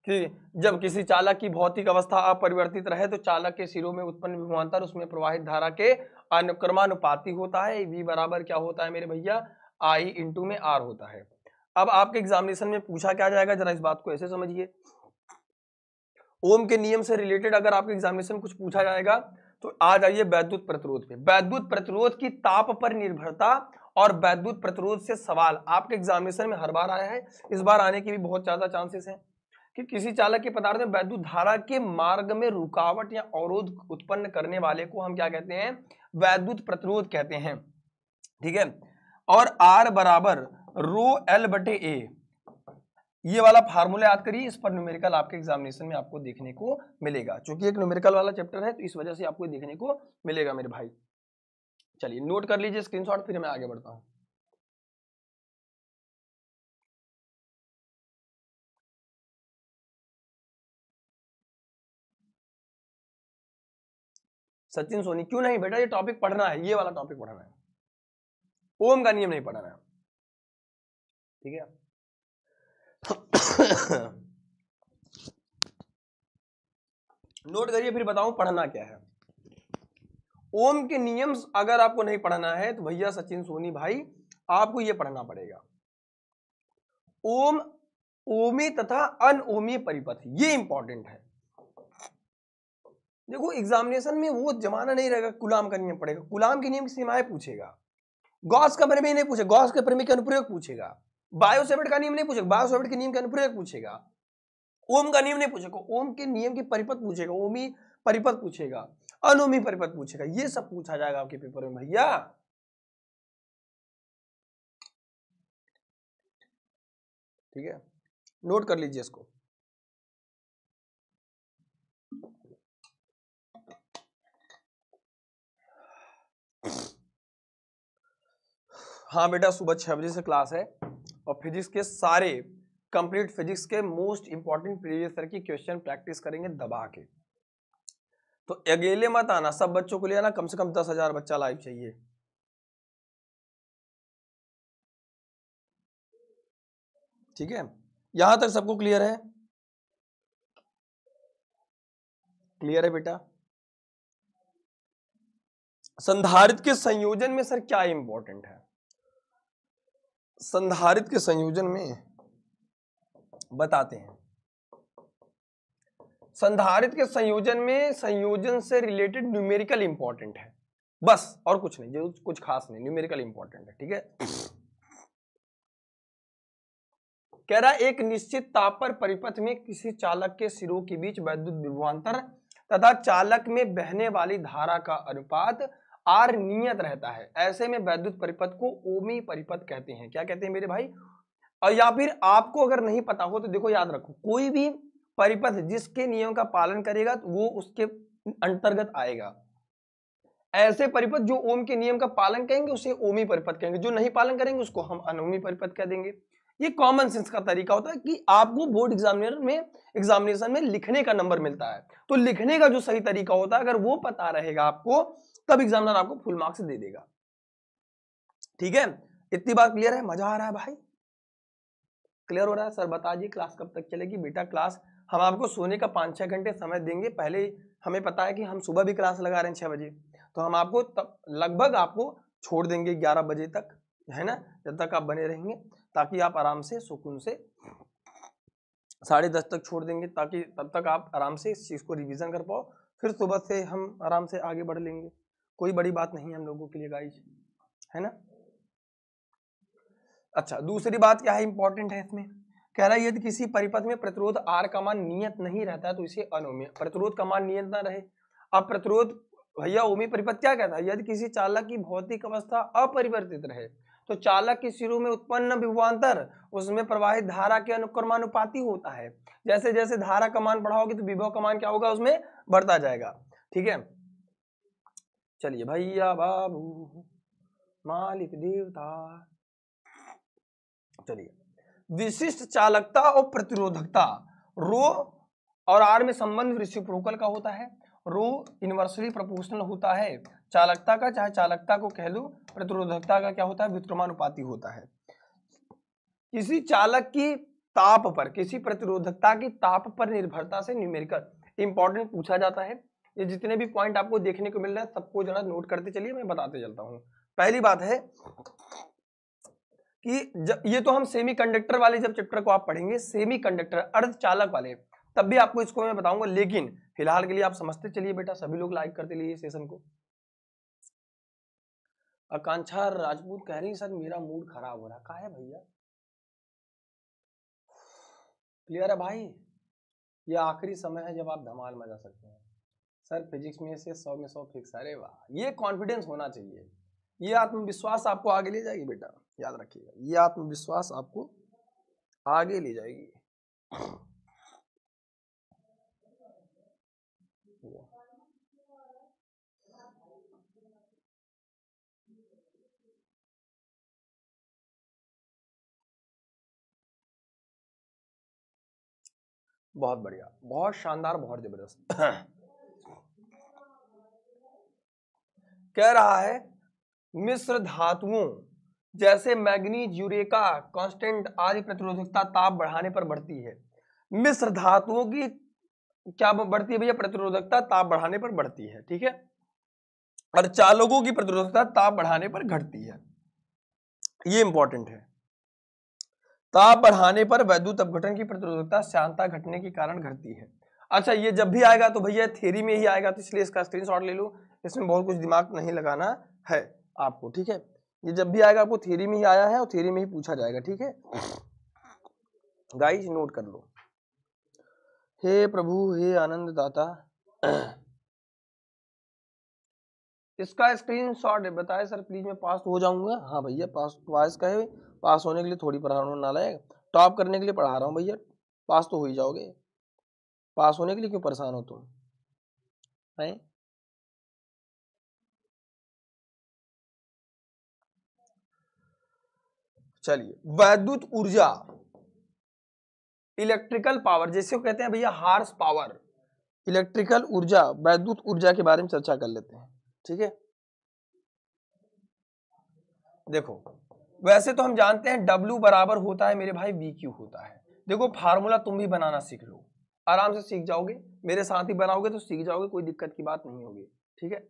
कि जब किसी चालक की भौतिक अवस्था अपरिवर्तित रहे तो चालक के सिरों में उत्पन्न विभवांतर, उसमें प्रवाहित धारा के अनुक्रमानुपाती होता है। वी बराबर क्या होता है मेरे भैया? आई इंटू में आर होता है। अब आपके एग्जामिनेशन में पूछा क्या जाएगा? जरा इस बात को ऐसे समझिए। ओम के नियम से रिलेटेड अगर आपके एग्जामिनेशन कुछ पूछा जाएगा तो आ जाइए वैद्युत प्रतिरोध पे। वैद्युत प्रतिरोध की ताप पर निर्भरता और वैद्युत प्रतिरोध से सवाल। आपके एग्जामिनेशन में हर बार आया है। इस बार आने की भी बहुत ज़्यादा चांसेस हैं कि किसी चालक के पदार्थ में वैद्युत धारा के मार्ग में रुकावट या अवरोध उत्पन्न करने वाले को हम क्या कहते हैं? वैद्युत प्रतिरोध कहते हैं। ठीक है? और आर बराबर रो एल बटे ए ये वाला फार्मूला याद करिए, इस पर न्यूमेरिकल आपके एग्जामिनेशन में आपको देखने को मिलेगा। क्योंकि एक न्यूमेरिकल वाला चैप्टर है तो इस वजह से आपको देखने को मिलेगा मेरे भाई। चलिए नोट कर लीजिए स्क्रीनशॉट फिर मैं आगे बढ़ता हूँ। सचिन सोनी, क्यों नहीं बेटा? ये टॉपिक पढ़ना है, ये वाला टॉपिक पढ़ना है। ओम का नियम नहीं पढ़ना है। ठीक है? नोट करिए, फिर बताऊँ पढ़ना क्या है। ओम के नियम अगर आपको नहीं पढ़ना है तो भैया सचिन सोनी भाई, आपको यह पढ़ना पड़ेगा। ओम, ओमी तथा अनओमी परिपथ, ये इंपॉर्टेंट है। देखो एग्जामिनेशन में वो जमाना नहीं रहेगा गुलाम का नियम पड़ेगा। गुलाम के नियम की सीमाएँ पूछेगा। गॉस का प्रमेय नहीं पूछेगा, गॉस के प्रमेय के अनुप्रयोग पूछेगा? बायोसेवेट का नियम नहीं पूछेगा, बायोसेवेट के नियम के अनुप्रयोग पूछेगा। ओम का नियम नहीं पूछेगा, ओम के नियम की परिपथ पूछेगा, ओमी परिपथ पूछेगा। अनोमी परिपथ पूछेगा। ये सब पूछा जाएगा आपके पेपर में, भैया। ठीक है? नोट कर लीजिए इसको। हाँ बेटा, सुबह छह बजे से क्लास है और फिजिक्स के सारे कंप्लीट फिजिक्स के मोस्ट इंपॉर्टेंट प्रीवियस ईयर की क्वेश्चन प्रैक्टिस करेंगे दबा के। तो अकेले मत आना, सब बच्चों को लिए आना कम से कम दस हज़ार बच्चा लाइव चाहिए। ठीक है? यहाँ तक सबको क्लियर है? क्लियर है बेटा? संधारित के संयोजन में सर क्या इंपॉर्टेंट है? संधारित के संयोजन में बताते हैं। संधारित के संयोजन में, संयोजन से रिलेटेड न्यूमेरिकल इंपॉर्टेंट है। बस, और कुछ नहीं, जो कुछ खास नहीं न्यूमेरिकल इंपॉर्टेंट है, ठीक है? कह रहा एक निश्चित ताप पर परिपथ में किसी चालक के सिरों के बीच वैद्युत विभवांतर तथा चालक में बहने वाली धारा का अनुपात आर नियत रहता है। ऐसे में वैद्युत परिपथ को ओमी परिपथ कहते हैं। क्या कहते हैं मेरे भाई? और या फिर आपको अगर नहीं पता हो तो देखो याद रखो, कोई भी परिपथ जिसके नियम का पालन करेगा तो वो उसके अंतर्गत आएगा। ऐसे परिपथ जो ओम के नियम का पालन करेंगे, उसे ओमी परिपथ कहेंगे। जो नहीं पालन करेंगे, उसको हम अनोमी परिपथ कह देंगे। ये कॉमन सेंस का तरीका होता है कि आपको बोर्ड एग्जामिनेशन में एग्जामिनेशन में लिखने का नंबर मिलता है। तो लिखने का जो सही तरीका होता है, अगर वो पता रहेगा आपको, तब एग्जामिनर आपको फुल मार्क्स दे देगा। ठीक है? इतनी बात क्लियर है? मज़ा आ रहा है भाई? क्लियर हो रहा है? सर बता दिए क्लास कब तक चलेगी? बेटा क्लास हम आपको सोने का पाँच छः घंटे समय देंगे। पहले हमें पता है कि हम सुबह भी क्लास लगा रहे हैं छः बजे। तो हम आपको तब, लगभग आपको छोड़ देंगे ग्यारह बजे तक, है ना? जब तक आप बने रहेंगे, ताकि आप आराम से सुकून से साढ़े दस तक छोड़ देंगे, ताकि तब तक आप आराम से इस चीज़ को रिवीजन कर पाओ। फिर सुबह से हम आराम से आगे बढ़ लेंगे। कोई बड़ी बात नहीं है हम लोगों के लिए गाइज़ है ना? अच्छा दूसरी बात क्या है इंपॉर्टेंट है इसमें? कह रहा है, यदि किसी परिपथ में प्रतिरोध आर का मान नियत नहीं रहता तो इसे अनोमी प्रतिरोध का मान नियत ना रहे। अब प्रतिरोध, भैया, ओमी परिपथ क्या कहता है? यदि किसी चालक की भौतिक अवस्था अपरिवर्तित रहे तो चालक के सिरों में उत्पन्न विभवांतर, उसमें प्रवाहित धारा के अनुक्रमानुपाती होता है। जैसे जैसे धारा का मान बढ़ाओगे तो विभव का मान क्या होगा? उसमें बढ़ता जाएगा। ठीक है? चलिए, भैया, बाबू, मालिक, देवता। चलिए। विशिष्ट चालकता और प्रतिरोधकता। रो और आर में संबंध रिसिप्रोकल का होता है। रो इनवर्सली प्रोपोर्शनल होता है। चालकता का, चाहे चालकता को कह लो, प्रतिरोधकता का क्या होता है? व्युत्क्रमानुपाती होता है। किसी चालक की ताप पर, किसी प्रतिरोधकता की ताप पर निर्भरता से न्यूमेरिकल इंपॉर्टेंट पूछा जाता है। ये जितने भी पॉइंट आपको देखने को मिल रहे हैं, सबको जरा नोट करते चलिए, मैं बताते चलता हूँ। पहली बात है कि जब, ये तो हम सेमी कंडक्टर वाले जब चैप्टर को आप पढ़ेंगे सेमी कंडक्टर अर्ध चालक वाले, तब भी आपको इसको मैं बताऊँगा, लेकिन फ़िलहाल के लिए आप समझते चलिए बेटा, सभी लोग लाइक करते लिए सेशन को। आकांक्षा राजपूत कह रही सर, मेरा मूड खराब हो रहा का है भैया? क्लियर है भाई? ये आखिरी समय है जब आप धमाल मज़ा सकते हैं। सर फिजिक्स में से सौ में सौ फिक्स अरे वाह! ये कॉन्फिडेंस होना चाहिए। ये आत्मविश्वास आपको आगे ले जाएगी बेटा। याद रखिएगा। ये आत्मविश्वास आपको आगे ले जाएगी। बहुत बढ़िया। बहुत शानदार, बहुत ज़बरदस्त। कह रहा है, मिश्र धातुओं जैसे मैग्नीज, यूरेका, कांस्टेंट आदि प्रतिरोधकता ताप बढ़ाने पर बढ़ती है। मिश्र धातुओं की क्या बढ़ती है भैया? प्रतिरोधकता ताप बढ़ाने पर बढ़ती है, ठीक है? और चालकों की प्रतिरोधकता ताप बढ़ाने पर घटती है। ये इंपॉर्टेंट है। ताप बढ़ाने पर वैद्युत अपघटन की प्रतिरोधकता श्यांता घटने के कारण घटती है। अच्छा ये जब भी आएगा तो भैया थ्योरी में ही आएगा तो इसलिए इसका स्क्रीनशॉट ले लो। इसमें बहुत कुछ दिमाग नहीं लगाना है आपको, ठीक है? ये जब भी आएगा आपको थ्योरी में ही आया है और थ्योरी में ही पूछा जाएगा, ठीक है? गाइस नोट कर लो। हे प्रभु, हे आनंद दाता। इसका स्क्रीनशॉट बताए सर प्लीज़ मैं पास हो जाऊँगा। हाँ भैया पास पास का है पास होने के लिए थोड़ी पढ़ा रहा हूँ, नालायक। टॉप करने के लिए पढ़ा रहा हूँ भैया। पास तो हो ही जाओगे। पास होने के लिए क्यों परेशान हो तुम? हैं? चलिए, वैद्युत ऊर्जा इलेक्ट्रिकल पावर जैसे वो कहते हैं भैया हार्स पावर इलेक्ट्रिकल ऊर्जा, वैद्युत ऊर्जा के बारे में चर्चा कर लेते हैं, ठीक है? देखो, वैसे तो हम जानते हैं W बराबर होता है मेरे भाई क्यू होता है। देखो फार्मूला तुम भी बनाना सीख लो। आराम से सीख जाओगे, मेरे साथ ही बनाओगे तो सीख जाओगे, कोई दिक्कत की बात नहीं होगी, ठीक है?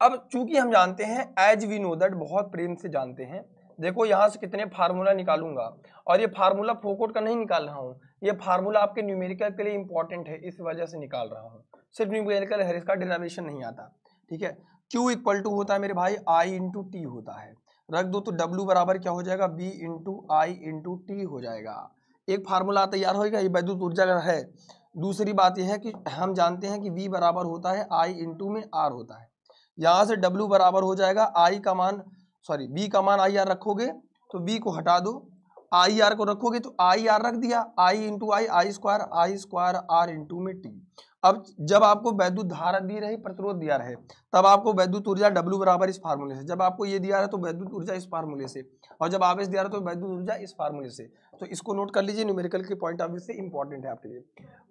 अब चूँकि हम जानते हैं एज वी नो दैट बहुत प्रेम से जानते हैं, देखो यहाँ से कितने फार्मूला निकालूँगा। और ये फार्मूला फोकोट का नहीं निकाल रहा हूँ, ये फार्मूला आपके न्यूमेरिकल के लिए इंपॉर्टेंट है, इस वजह से निकाल रहा हूँ। सिर्फ़ न्यूमेरिकल है इसका डिनोमिनेशन नहीं आता, ठीक है? Q इक्वल टू होता है मेरे भाई, I इंटू टी होता है। रख दो तो W बराबर क्या हो जाएगा? B into I into T हो जाएगा। एक फार्मूला तैयार होगा ये वैद्युत ऊर्जा का है। दूसरी बात यह है कि हम जानते हैं कि V बराबर होता है I इंटू में R होता है। यहाँ से W बराबर हो जाएगा I का मान सॉरी B का मान आई आर रखोगे तो B को हटा दो। आई आर को रखोगे तो आई आर रख दिया। I into I I square I square R into में टी अब जब आपको वैद्युत धारा दी रही, प्रतिरोध दिया रहे, तब आपको वैद्युत ऊर्जा W बराबर इस फार्मूले से। जब आपको ये दिया रहा तो वैद्युत ऊर्जा इस फार्मूले से। और जब आवेश दिया रहा तो वैद्युत ऊर्जा इस फार्मूले से। तो इसको नोट कर लीजिए न्यूमेरिकल के पॉइंट ऑफ़ व्यू से इंपॉर्टेंट है आपके लिए।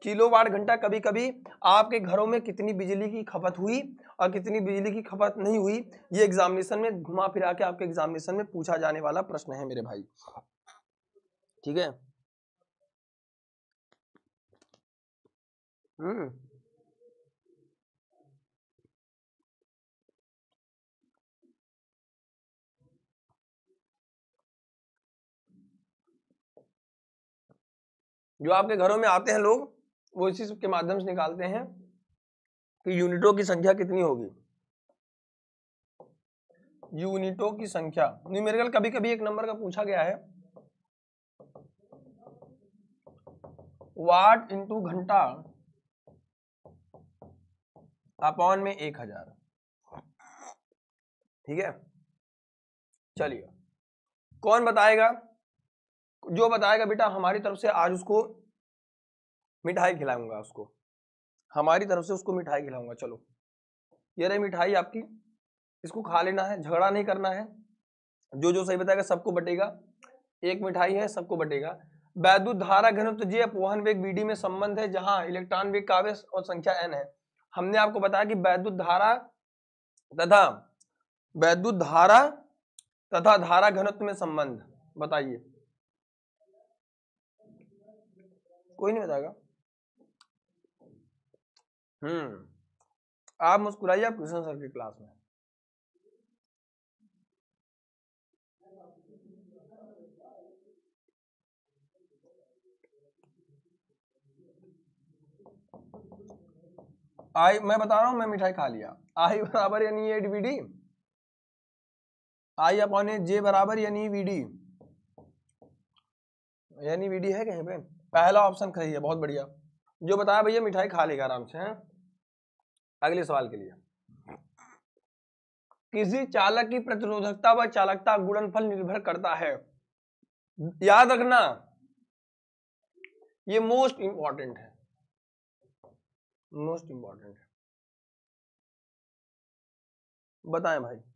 किलोवाट घंटा कभी कभी आपके घरों में कितनी बिजली की खपत हुई और कितनी बिजली की खपत नहीं हुई, ये एग्जामिनेशन में घुमा फिरा के आपके एग्जामिनेशन में पूछा जाने वाला प्रश्न है मेरे भाई। ठीक है? हम्म। जो आपके घरों में आते हैं लोग, वो इसी के माध्यम से निकालते हैं। कि यूनिटों की संख्या कितनी होगी? यूनिटों की संख्या। न्यूमेरिकल कभी कभी एक नंबर का पूछा गया है। वाट इंटू घंटा अपॉन में एक हज़ार। ठीक है? चलिए। कौन बताएगा? जो बताएगा बेटा, हमारी तरफ़ से आज उसको मिठाई खिलाऊँगा उसको। हमारी तरफ़ से उसको मिठाई खिलाऊँगा, चलो। ये रही मिठाई आपकी। इसको खा लेना है, झगड़ा नहीं करना है। जो जो सही बताएगा सबको बटेगा। एक मिठाई है, सबको बटेगा। वैद्युत धारा घनत्व जी अपवहन वेग बीडी में संबंध है, जहाँ इलेक्ट्रॉन वेग का आवेश और संख्या एन है। हमने आपको बताया कि वैद्युत धारा तथा वैद्युत धारा तथा धारा घनत्व में संबंध। बताइए। कोई नहीं बताएगा। हम्म। आप मुस्कुराइए, आप कृष्ण सर की क्लास में। आई, मैं बता रहा हूँ, मैं मिठाई खा लिया। आई बराबर यानी eight V D I upon J बराबर यानी वी डी यानी वी डी है कहीं पे? पहला ऑप्शन सही है, बहुत बढ़िया। जो बताया भैया, मिठाई खा लेगा आराम से, हैं? अगले सवाल के लिए किसी चालक की प्रतिरोधकता व चालकता गुणनफल निर्भर करता है। याद रखना, ये मोस्ट इंपॉर्टेंट है। मोस्ट इंपॉर्टेंट है। बताएँ भाई।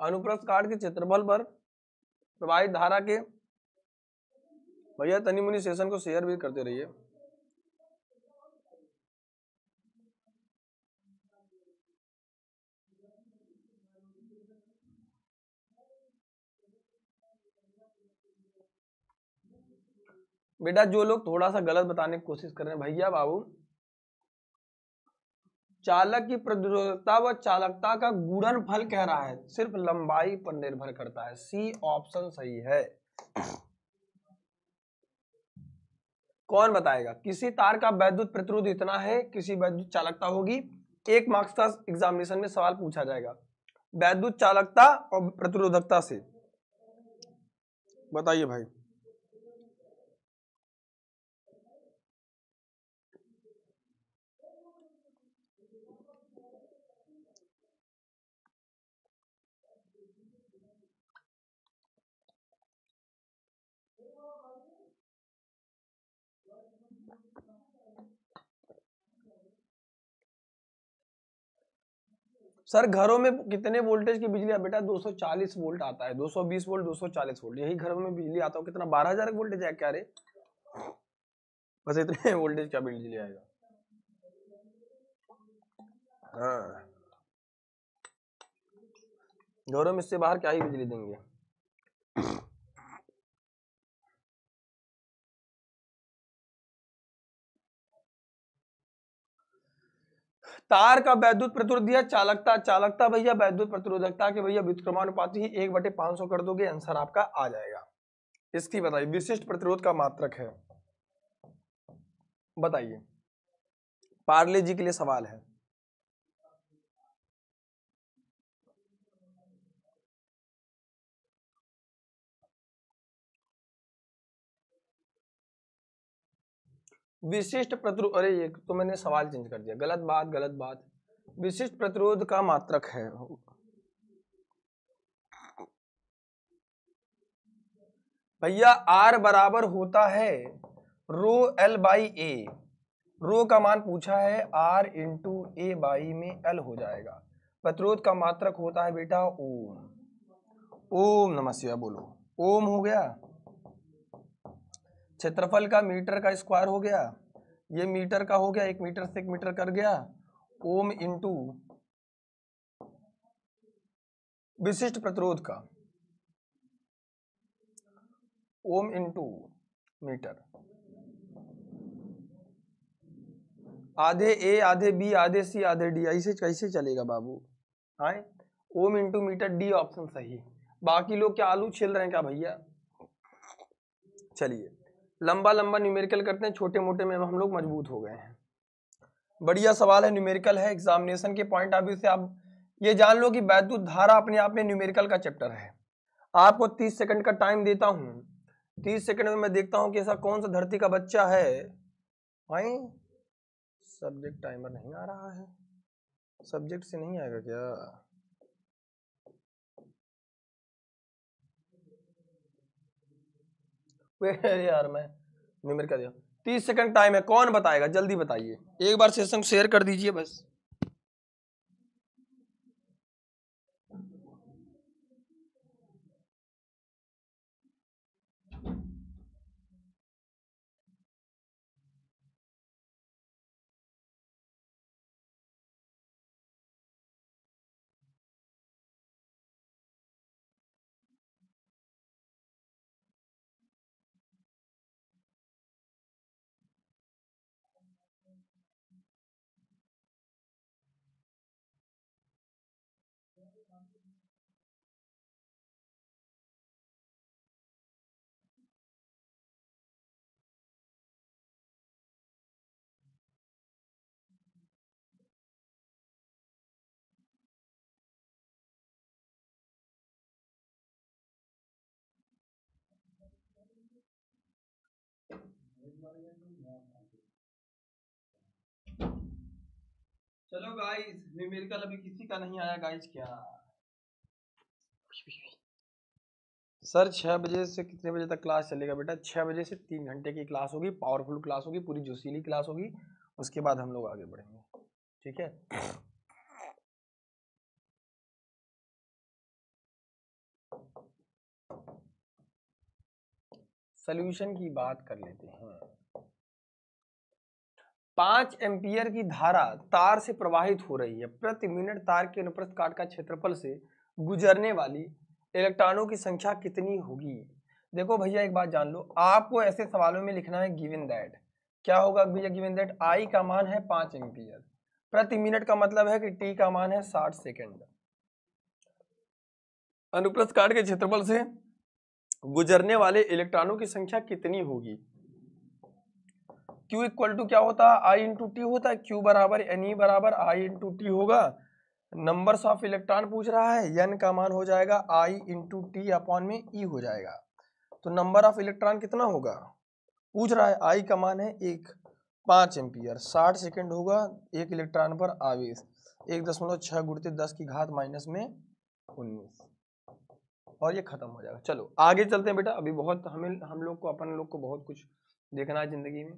अनुप्रस्थ काट के क्षेत्रफल पर प्रवाहित धारा के भैया तनी मुनी सेशन को शेयर भी करते रहिए। बेटा, जो लोग थोड़ा सा गलत बताने की कोशिश कर रहे हैं, भैया, बाबू चालक की प्रतिरोधकता व चालकता का गुणनफल कह रहा है। सिर्फ़ लंबाई पर निर्भर करता है। सी ऑप्शन सही है। कौन बताएगा? किसी तार का वैद्युत प्रतिरोध इतना है, किसी वैद्युत चालकता होगी। एक मार्क्स का एग्जामिनेशन में सवाल पूछा जाएगा। वैद्युत चालकता और प्रतिरोधकता से। बताइए भाई। सर, घरों में कितने वोल्टेज की बिजली? बेटा 240 वोल्ट आता है 220 वोल्ट 240 वोल्ट। यही घरों में बिजली आता हो, कितना? बारह हज़ार वोल्टेज है क्या रे? बस इतने वोल्टेज का बिजली आएगा। हाँ। घरों में इससे बाहर क्या ही बिजली देंगे? तार का वैद्युत प्रतिरोध दिया, चालकता चालकता भैया, वैद्युत प्रतिरोधकता के भैया व्युत्क्रमानुपाती ही, एक बटे पाँच सौ कर दोगे, आंसर आपका आ जाएगा। इसकी बताइए, विशिष्ट प्रतिरोध का मात्रक है? बताइए। पार्ले जी के लिए सवाल है। विशिष्ट प्रतिरोध अरे, ये तो मैंने सवाल चेंज कर दिया। गलत बात गलत बात। विशिष्ट प्रतिरोध का मात्रक है। भैया आर बराबर होता है रो एल बाई ए रो का मान पूछा है आर इंटू ए बाई में एल हो जाएगा। प्रतिरोध का मात्रक होता है बेटा ओम। ओम नमस्या बोलो। ओम हो गया? क्षेत्रफल का मीटर का स्क्वायर हो गया, ये मीटर का हो गया, एक मीटर से एक मीटर कर गया, ओम इंटू विशिष्ट प्रतिरोध का, ओम इंटू मीटर। आधे ए, आधे बी, आधे सी, आधे डी, ऐसे, कैसे चलेगा बाबू? आए ohm into metre D option सही। बाकी लोग क्या आलू छिल रहे हैं क्या भैया? चलिए। लंबा लंबा न्यूमेरिकल करते हैं, छोटे मोटे में हम लोग मज़बूत हो गए हैं। बढ़िया सवाल है न्यूमेरिकल है एग्जामिनेशन के पॉइंट ऑफ़ व्यू से आप ये जान लो कि वैद्युत धारा अपने आप में न्यूमेरिकल का चैप्टर है। आपको 30 सेकंड का टाइम देता हूँ। 30 सेकंड में मैं देखता हूँ कि ऐसा कौन सा धरती का बच्चा है। भाई सब्जेक्ट टाइमर नहीं आ रहा है। सब्जेक्ट से नहीं आएगा क्या? यार, मैं न्यूमेरिकल दिया? तीस सेकंड टाइम है, कौन बताएगा? जल्दी बताइए। एक बार सेशन शेयर कर दीजिए बस। चलो गाइस न्यूमेरिकल अभी किसी का नहीं आया गाइस क्या? सर छः बजे से कितने बजे तक क्लास चलेगा बेटा? छः बजे से तीन घंटे की क्लास होगी पावरफुल क्लास होगी, पूरी जोशीली क्लास होगी, उसके बाद हम लोग आगे बढ़ेंगे। ठीक है? सोल्यूशन की बात कर लेते हैं। पाँच एम्पियर की धारा तार से प्रवाहित हो रही है। प्रति मिनट तार के अनुप्रस्थ काट का क्षेत्रफल से गुजरने वाली इलेक्ट्रॉनों की संख्या कितनी होगी? देखो भैया, एक बात जान लो। आपको ऐसे सवालों में लिखना है गिवन दैट। क्या होगा भैया गिवन दैट? आई का मान है पाँच एम्पियर। प्रति मिनट का मतलब है कि टी का मान है साठ सेकेंड। अनुप्रस्थ काट के क्षेत्रफल से गुजरने वाले इलेक्ट्रॉनों की संख्या कितनी होगी? Q इक्वल टू क्या होता? है आई इंटू टी होता। है Q बराबर एन ई बराबर आई इंटू टी होगा। नंबर्स ऑफ़ इलेक्ट्रॉन पूछ रहा है। एन का मान हो जाएगा आई इंटू टी अपॉन में ई हो जाएगा। तो नंबर ऑफ़ इलेक्ट्रॉन कितना होगा? पूछ रहा है। आई का मान है एक। पाँच एम्पियर। साठ सेकेंड होगा। एक इलेक्ट्रॉन पर आवेश। एक दशमलव छः गुड़ते दस की घात माइनस में उन्नीस। और ये खत्म हो जाएगा। चलो, आगे चलते हैं बेटा। अभी बहुत हमें, हम लोग को, अपन लोग को बहुत कुछ देखना है ज़िंदगी में।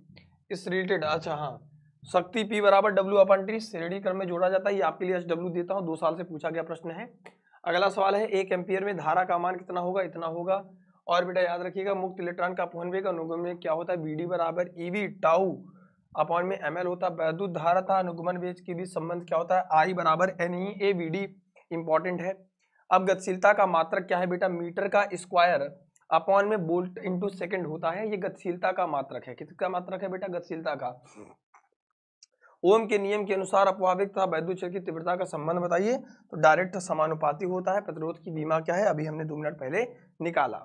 इस रिलेटेड अच्छा हाँ। शक्ति पी बराबर डब्ल्यू अपन टी श्रेणी क्रम में जोड़ा जाता है। ये आपके लिए एच डब्ल्यू देता हूँ। दो साल से पूछा गया प्रश्न है। अगला सवाल है, एक एम्पियर में धारा का मान कितना होगा? इतना होगा। और बेटा याद रखिएगा, मुक्त इलेक्ट्रॉन का अपवन वेग अनुगमन में क्या होता है? बी डी बराबर ई वी टाउ अपॉन में एम एल होता है। वैद्युत धारा था अनुगमन वेग के बीच संबंध क्या होता है? आई बराबर N E A V D important है। अब गतिशीलता का मात्रक क्या है बेटा? मीटर का स्क्वायर अपॉन में बोल्ट इंटू सेकेंड होता है, ये गतिशीलता का मात्रक है। किसका मात्रक है बेटा? गतिशीलता का। ओम के नियम के अनुसार अपवाहिक तथा वैद्युत की तीव्रता का संबंध बताइए। तो डायरेक्ट समानुपाती होता है, प्रतिरोध की बीमा क्या है? अभी हमने दो मिनट पहले निकाला।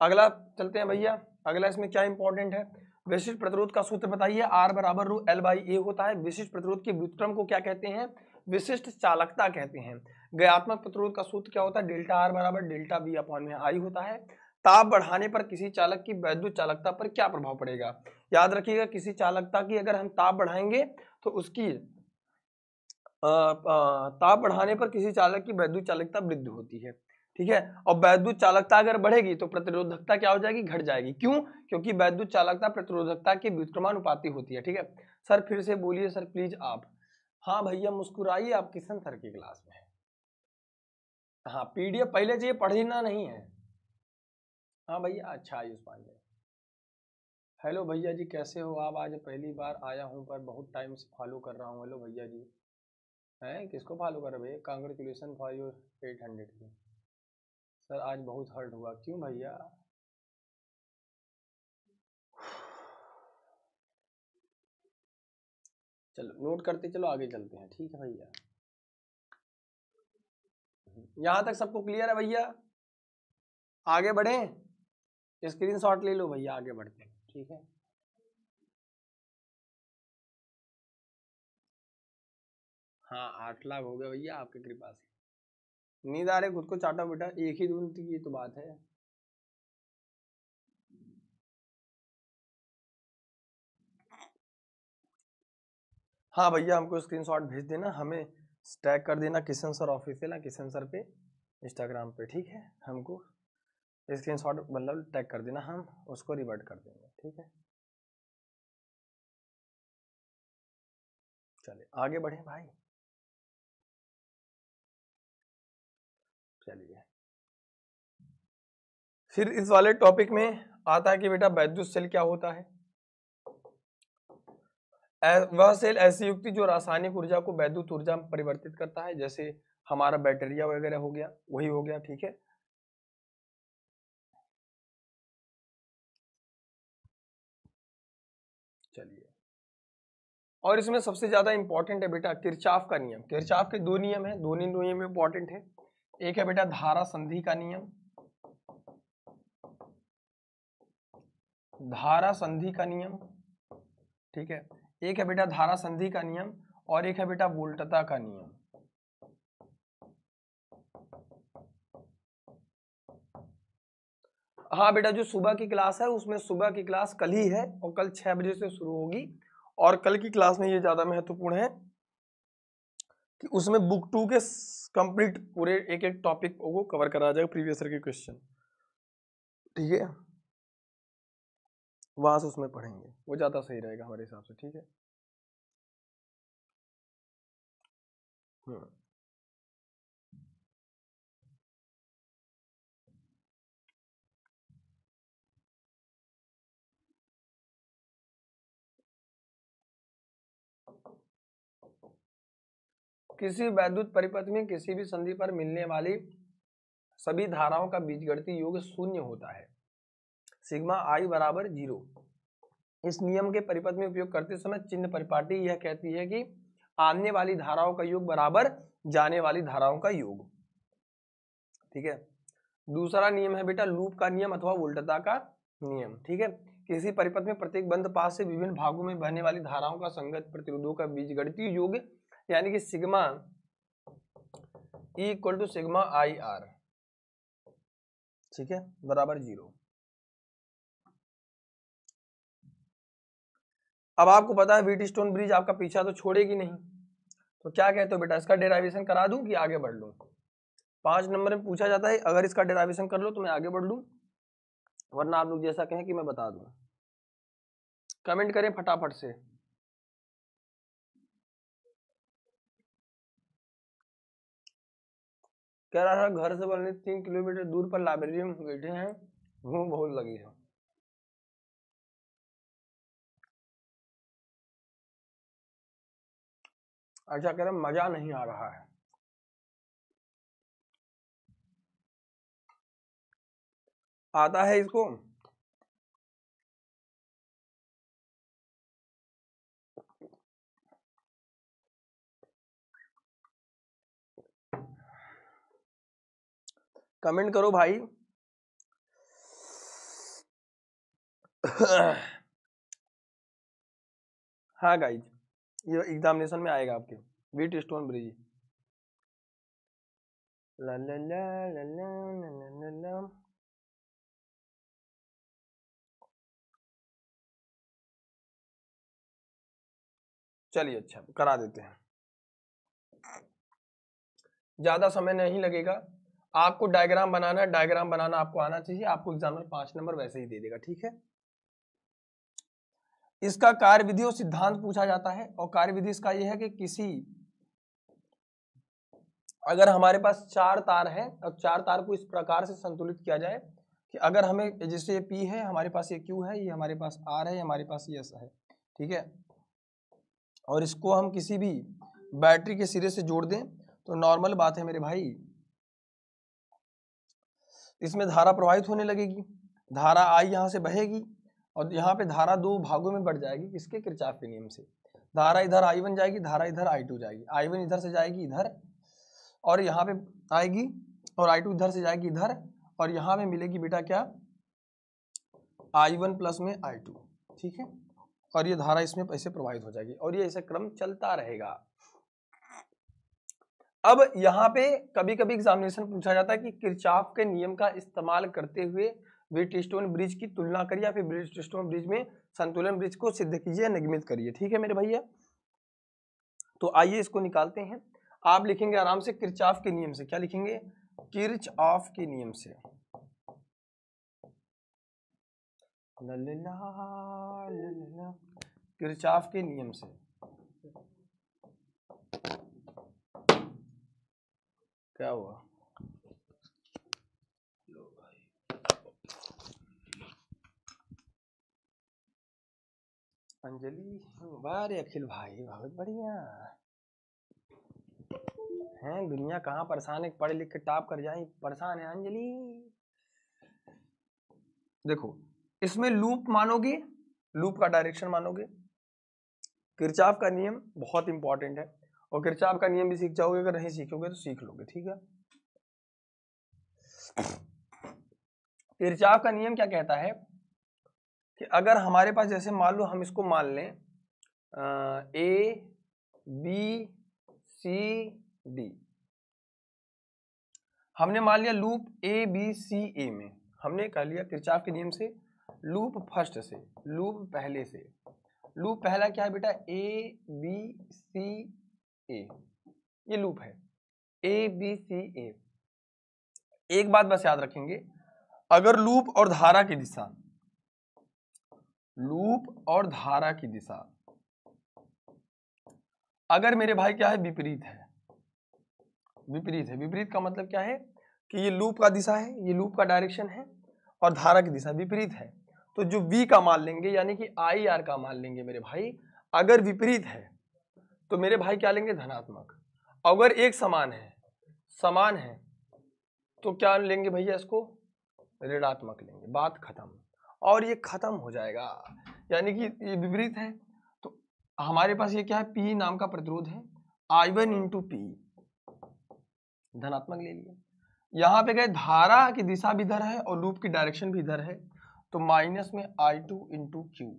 अगला चलते हैं भैया। अगला इसमें क्या इंपॉर्टेंट है? विशिष्ट प्रतिरोध का सूत्र बताइए। आर बराबर रू एल बाई ए होता है। विशिष्ट प्रतिरोध के व्युत्क्रम को क्या कहते हैं? विशिष्ट चालकता कहते हैं। गयात्मक प्रतिरोध का सूत्र क्या होता है? डेल्टा आर बराबर डेल्टा बी अपॉन में आई होता है। ताप बढ़ाने पर किसी चालक की वैद्युत चालकता पर क्या प्रभाव पड़ेगा? याद रखिएगा, किसी चालकता की अगर हम ताप बढ़ाएँगे तो उसकी ताप बढ़ाने पर किसी चालक की वैद्युत चालकता वृद्धि होती है। ठीक है? और वैद्युत चालकता अगर बढ़ेगी तो प्रतिरोधकता क्या हो जाएगी? घट जाएगी। क्यों? क्योंकि वैद्युत चालकता प्रतिरोधकता के व्युत्क्रमानुपाती होती है। ठीक है? सर, फिर से बोलिए, सर, प्लीज़, आप। हाँ भैया, मुस्कुराइए, आप किशन सर की क्लास में हाँ पीडीएफ पहले चाहिए, पढ़ना नहीं है। हाँ भैया अच्छा आयुष पांडे हेलो भैया जी, कैसे हो आप? आज पहली बार आया हूँ पर बहुत टाइम से फॉलो कर रहा हूँ। हेलो भैया जी। हैं? किसको फॉलो कर रहे भैया? Congratulation for your eight hundred की सर, आज बहुत हर्ट हुआ। क्यों भैया? चलो नोट करते, चलो आगे चलते हैं। ठीक है भैया। यहाँ तक सबको क्लियर है भैया? आगे बढ़ें। स्क्रीनशॉट ले लो भैया, आगे बढ़ते हैं, ठीक है? हाँ आठ लाख हो गए भैया आपकी कृपा से। नींद आ रही खुद को चाटा बेटा, एक ही दून की तो बात है। हाँ भैया, हमको स्क्रीनशॉट भेज देना, हमें टैग कर देना किशन सर ऑफिशियल है किशन सर पे, इंस्टाग्राम पे, ठीक है? हमको स्क्रीनशॉट मतलब टैग कर देना हम, उसको रिवर्ट कर देंगे, ठीक है? चलिए, आगे बढ़े भाई। चलिए। फिर इस वाले टॉपिक में आता है कि बेटा वैद्युत सेल क्या होता है? वह सेल ऐसी युक्ति जो रासायनिक ऊर्जा को वैद्युत ऊर्जा में परिवर्तित करता है, जैसे हमारा बैटरिया वगैरह हो गया, वही हो गया, ठीक है? और इसमें सबसे ज़्यादा इंपॉर्टेंट है बेटा किरचाफ का नियम। किरचाफ के दो नियम है, दोनों नियम इंपॉर्टेंट है। एक है बेटा धारा संधि का नियम। धारा संधि का नियम, ठीक है? एक है बेटा धारा संधि का नियम और एक है बेटा वोल्टता का नियम। हाँ बेटा, जो सुबह की क्लास है, उसमें सुबह की क्लास कल ही है और कल छह बजे से शुरू होगी। और कल की क्लास में ये ज़्यादा महत्वपूर्ण है कि उसमें बुक टू के कंप्लीट पूरे एक एक टॉपिक को कवर करा जाएगा प्रीवियस ईयर के क्वेश्चन। ठीक है? वहाँ से उसमें पढ़ेंगे। वो ज़्यादा सही रहेगा हमारे हिसाब से, ठीक है? हम्म। किसी वैद्युत परिपथ में किसी भी संधि पर मिलने वाली सभी धाराओं का बीजगणितीय योग शून्य होता है। सिग्मा आई बराबर ज़ीरो। इस नियम के परिपथ में उपयोग करते समय चिन्ह परिपाटी यह कहती है कि आने वाली धाराओं का योग बराबर जाने वाली धाराओं का योग। ठीक है? दूसरा नियम है बेटा लूप का नियम अथवा उल्टता का नियम। ठीक है? किसी परिपथ में प्रत्येक बंद पास से विभिन्न भागों में बहने वाली धाराओं का संगत प्रतिरोधों का बीजगणितीय योग यानी कि sigma equal to sigma I R ठीक है? बराबर ज़ीरो। अब आपको पता है वीट स्टोन ब्रिज आपका पीछा तो छोड़ेगी नहीं। तो क्या कहते हो बेटा, इसका डेराइवेशन करा दूँ कि आगे बढ़ लूँ? पाँच नंबर में पूछा जाता है, अगर इसका डेराइवेशन कर लो तो मैं आगे बढ़ लूँ? वरना आप लोग जैसा कहें कि मैं बता दूँ। कमेंट करें फटाफट से। कह रहा था, घर से बनने तीन किलोमीटर दूर पर लाइब्रेरी में बैठे हैं, भूख बहुत लगी है। अच्छा कह रहे, मज़ा नहीं आ रहा है। आता है इसको? कमेंट करो भाई। हाँ गाइज़ ये एग्जामिनेशन में आएगा आपके। वीट स्टोन ब्रिज चलिए अच्छा करा देते हैं। ज़्यादा समय नहीं लगेगा। आपको डायग्राम बनाना है डायग्राम बनाना आपको आना चाहिए, आपको एग्जामिनर पाँच नंबर वैसे ही दे देगा, ठीक है? इसका कार्य विधि और सिद्धांत पूछा जाता है, और कार्य विधि इसका यह है कि किसी, अगर हमारे पास चार तार है, और चार तार को इस प्रकार से संतुलित किया जाए कि अगर हमें, जैसे ये पी है, हमारे पास ये क्यू है, ये हमारे पास आर है हमारे पास ये है, ठीक है? और इसको हम किसी भी बैटरी के सिरे से जोड़ दें तो नॉर्मल बात है मेरे भाई इसमें धारा प्रवाहित होने लगेगी। धारा आई यहाँ से बहेगी और यहाँ पे धारा दो भागों में बढ़ जाएगी। किसके? किरचाफ के नियम से। धारा इधर आई वन जाएगी, धारा इधर आई टू जाएगी। आई वन इधर से जाएगी, इधर और यहाँ पे आएगी और आई टू इधर से जाएगी, इधर और यहाँ पे मिलेगी बेटा क्या? आई वन प्लस में आई टू। ठीक है? और ये धारा इसमें ऐसे प्रवाहित हो जाएगी और ये ऐसे क्रम चलता रहेगा। अब यहाँ पे कभी कभी एग्जामिनेशन पूछा जाता है कि किरचाफ के नियम का इस्तेमाल करते हुए ब्रिटिस्टोन ब्रिज की तुलना करिए या फिर ब्रिटिस्टोन ब्रिज में संतुलन ब्रिज को सिद्ध कीजिए निगमित करिए ठीक है मेरे भैया तो आइए इसको निकालते हैं आप लिखेंगे आराम से किरचाफ के नियम से क्या लिखेंगे किरच ऑफ़ के नियम से किरचाफ के नियम से क्या हुआ? अंजलि बारे अखिल भाई, बहुत बढ़िया। हैं, दुनिया कहाँ परेशान है? पढ़ लिख के टॉप कर जाए, परेशान है अंजलि। देखो, इसमें लूप मानोगे, लूप का डायरेक्शन मानोगे? किरचाफ का नियम बहुत इंपॉर्टेंट है। और किरचाफ का नियम भी सीख जाओगे, अगर नहीं सीखोगे तो सीख लोगे, ठीक है? किरचाफ का नियम क्या कहता है कि अगर हमारे पास जैसे मान लो हम इसको मान लें ए बी सी डी हमने मान लिया लूप ए बी सी ए में। हमने कह लिया किरचाफ के नियम से लूप फ़र्स्ट से, लूप पहले से। लूप पहला क्या है बेटा? ए बी सी ए ये लूप है। ए बी सी ए एक बात बस याद रखेंगे, अगर लूप और धारा की दिशा लूप और धारा की दिशा, अगर मेरे भाई क्या है, विपरीत है। विपरीत है। विपरीत का मतलब क्या है कि ये लूप का दिशा है, ये लूप का डायरेक्शन है और धारा की दिशा विपरीत है। तो जो v का मान लेंगे, यानी कि आई आर का मान लेंगे मेरे भाई, अगर विपरीत है तो मेरे भाई क्या लेंगे? धनात्मक। अगर एक समान है समान है तो क्या लेंगे भैया इसको? ऋणात्मक लेंगे। बात खत्म। और ये खत्म हो जाएगा। यानी कि ये विपरीत है। तो हमारे पास ये क्या है? पी नाम का प्रतिरोध है। आई वन इंटू पी धनात्मक ले लिया यहाँ पे गए धारा की दिशा भी इधर है और लूप की डायरेक्शन भी इधर है। तो माइनस में आई टू इंटू क्यू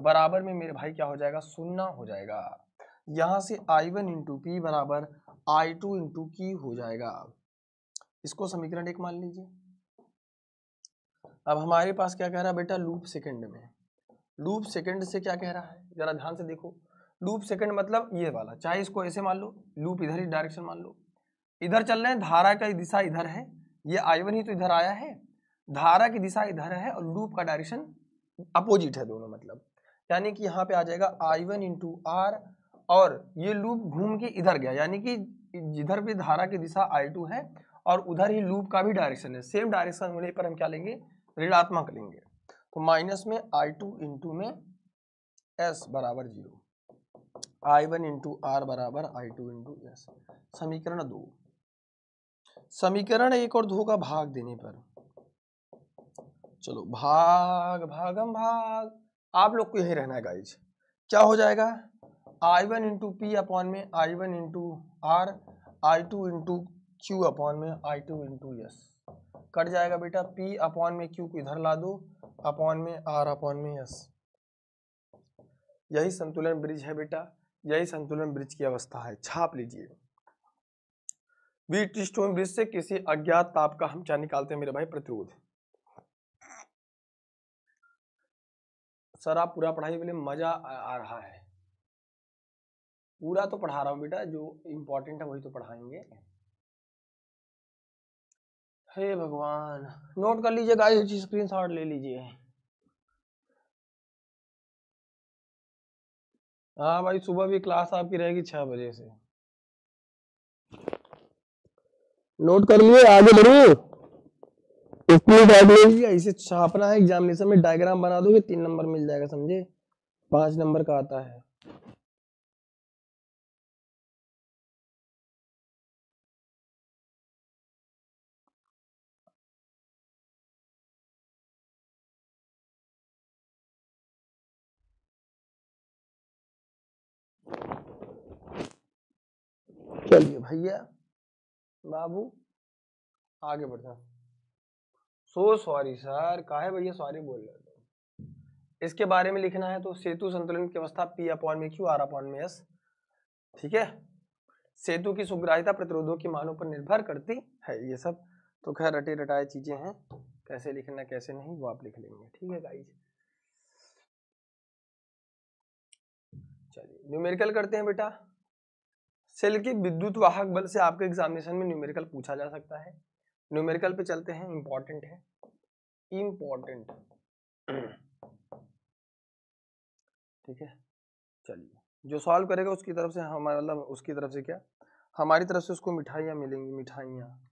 बराबर में मेरे भाई क्या हो जाएगा? शून्य हो जाएगा। यहाँ से आई वन इंटू पी बराबर आई टू इंटू क्यू हो जाएगा। इसको समीकरण एक मान लीजिए। अब हमारे पास क्या कह रहा है बेटा? लूप सेकंड में। लूप सेकंड से क्या कह रहा है? जरा ध्यान से देखो। लूप सेकंड मतलब ये वाला। चाहे इसको ऐसे मान लो, लूप इधर ही डायरेक्शन मान लो। इधर चल रहे हैं, धारा का दिशा इधर है। ये आई ही तो इधर आया है। धारा की दिशा इधर है और लूप का डायरेक्शन अपोजिट है दोनों मतलब। यानी कि यहाँ पे आ जाएगा आई वन इंटू आर और ये लूप घूम के इधर गया, यानी कि जिधर भी धारा की दिशा आई टू है और उधर ही लूप का भी डायरेक्शन है। सेम डायरेक्शन होने पर हम क्या लेंगे? ऋणात्मक लेंगे। तो माइनस में आई टू इंटू में एस बराबर zero I one into R बराबर आई टू इंटू एस समीकरण दो। समीकरण एक और दो का भाग देने पर। चलो, भाग, भागम भाग। आप लोग को यही रहना है गाइज़ क्या हो जाएगा? I one into P upon में I one into R I two into Q upon में I two into S cut जाएगा बेटा पी अपॉन में क्यू को इधर ला दो अपॉन में आर अपॉन में एस यही संतुलन ब्रिज है बेटा, यही संतुलन ब्रिज की अवस्था है, छाप लीजिए। ब्रिज से किसी अज्ञात ताप का हम क्या निकालते हैं मेरे भाई, प्रतिरोध। सर, आप पूरा पढ़ाई के लिए मज़ा आ रहा है। पूरा तो पढ़ा रहा हूँ बेटा, जो इम्पोर्टेंट है वही तो पढ़ाएँगे। हे भगवान नोट कर लीजिए गाइस स्क्रीन शॉट ले लीजिए। हाँ भाई, सुबह भी क्लास आपकी रहेगी छह बजे से। नोट कर लिए, आगे बढ़ो। इसे छापना है एग्जामिनेशन में डायग्राम बना दोगे, तीन नंबर मिल जाएगा, समझे? पाँच नंबर का आता है। चलिए भैया, बाबू, आगे बढ़ता सो सॉरी सर काहे भैया सॉरी बोल रहे थे इसके बारे में लिखना है तो सेतु संतुलन की अवस्था पी अपॉन में क्यू आर अपॉन में एस ठीक है? सेतु की सुग्राहिता प्रतिरोधों के मानों पर निर्भर करती है ये सब। तो खैर, रटे रटाए चीज़ें हैं, कैसे लिखना, कैसे नहीं, वो आप लिख लेंगे, ठीक है गाइज़ चलिए। न्यूमेरिकल करते हैं बेटा। सेल के विद्युत वाहक बल से आपके एग्जामिनेशन में न्यूमेरिकल पूछा जा सकता है। न्यूमेरिकल पे चलते हैं इंपॉर्टेंट है। इंपॉर्टेंट ठीक है? चलिए। जो सॉल्व करेगा उसकी तरफ़ से हमारा मतलब उसकी तरफ़ से क्या? हमारी तरफ़ से उसको मिठाइयाँ मिलेंगी, मिठाइयाँ।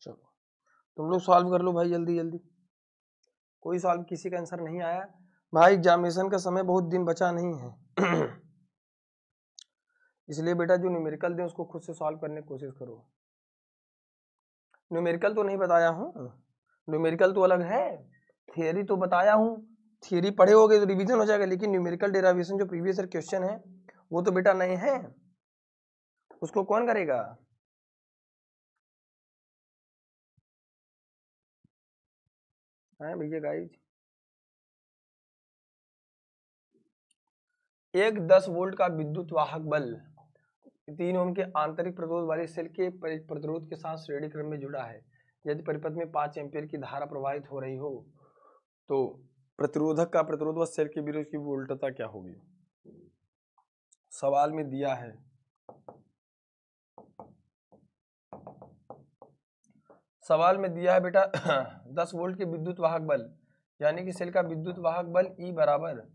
चलो। तुम लोग सॉल्व कर लो भाई जल्दी जल्दी। कोई सॉल्व किसी का आंसर नहीं आया। भाई, एग्जामिनेशन का समय बहुत दिन बचा नहीं है। इसलिए बेटा, जो न्यूमेरिकल दें, उसको खुद से सॉल्व करने की कोशिश करो। न्यूमेरिकल तो नहीं बताया हूँ। न्यूमेरिकल तो अलग है। थियोरी तो बताया हूँ। थियोरी पढ़े होगे तो रिवीजन हो जाएगा, लेकिन न्यूमेरिकल डेरावेशन जो प्रीवियस क्वेश्चन है, वो तो बेटा नए हैं। उसको कौन करेगा? है भैया गाइज़ एक 10 वोल्ट का विद्युत वाहक बल। तीन ओम के आंतरिक प्रतिरोध वाले सेल के प्रतिरोध के साथ श्रेणी क्रम में जुड़ा है। यदि परिपथ में पाँच एम्पियर की धारा प्रवाहित हो रही हो तो प्रतिरोधक का प्रतिरोध व सेल के विरोध की वोल्टता क्या होगी? सवाल में दिया है। सवाल में दिया है, बेटा 10 वोल्ट के विद्युत वाहक बल, यानी कि सेल का विद्युत वाहक बल ई बराबर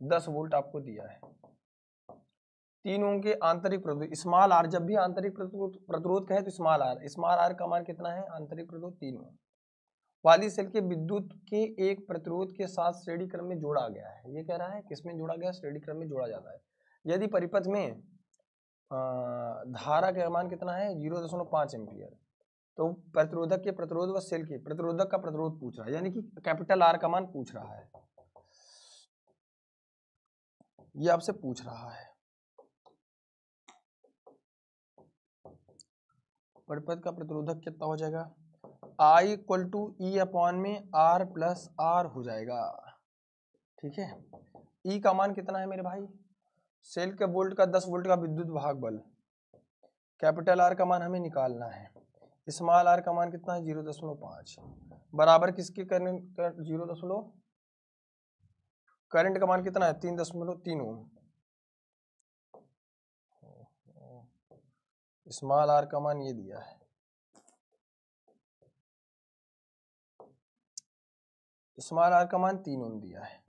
10 वोल्ट आपको दिया है। तीन के आंतरिक प्रतिरोध, स्मॉल आर जब भी आंतरिक प्रतिरोध प्रतिरोध कहे तो स्मॉल आर स्मॉल आर का मान कितना है? आंतरिक प्रतिरोध तीन ओम वाली सेल के विद्युत के एक प्रतिरोध के साथ श्रेणी क्रम में जोड़ा गया है। ये कह रहा है किसमें जोड़ा गया? श्रेणी क्रम में जोड़ा जाता है। यदि परिपथ में धारा का मान कितना है? ज़ीरो दशमलव पाँच एम्पियर। तो प्रतिरोधक के प्रतिरोध व सेल के प्रतिरोधक का प्रतिरोध पूछ रहा है। यानी कि कैपिटल आर का मान पूछ रहा है। ये आपसे पूछ रहा है। परिपथ का प्रतिरोधक कितना हो जाएगा? I equal to E upon में आर प्लस आर हो जाएगा। ठीक है? ई का मान कितना है मेरे भाई? सेल के वोल्ट का 10 वोल्ट का विद्युत भाग बल। कैपिटल आर का मान हमें निकालना है। स्मॉल आर का मान कितना है? ज़ीरो दशमलव पाँच। बराबर किसके करंट ज़ीरो दशमलव करंट का मान कितना है? तीन दशमलव तीन ओम। स्मॉल आर का मान ये दिया है। स्मॉल आर का मान तीन ओम दिया है।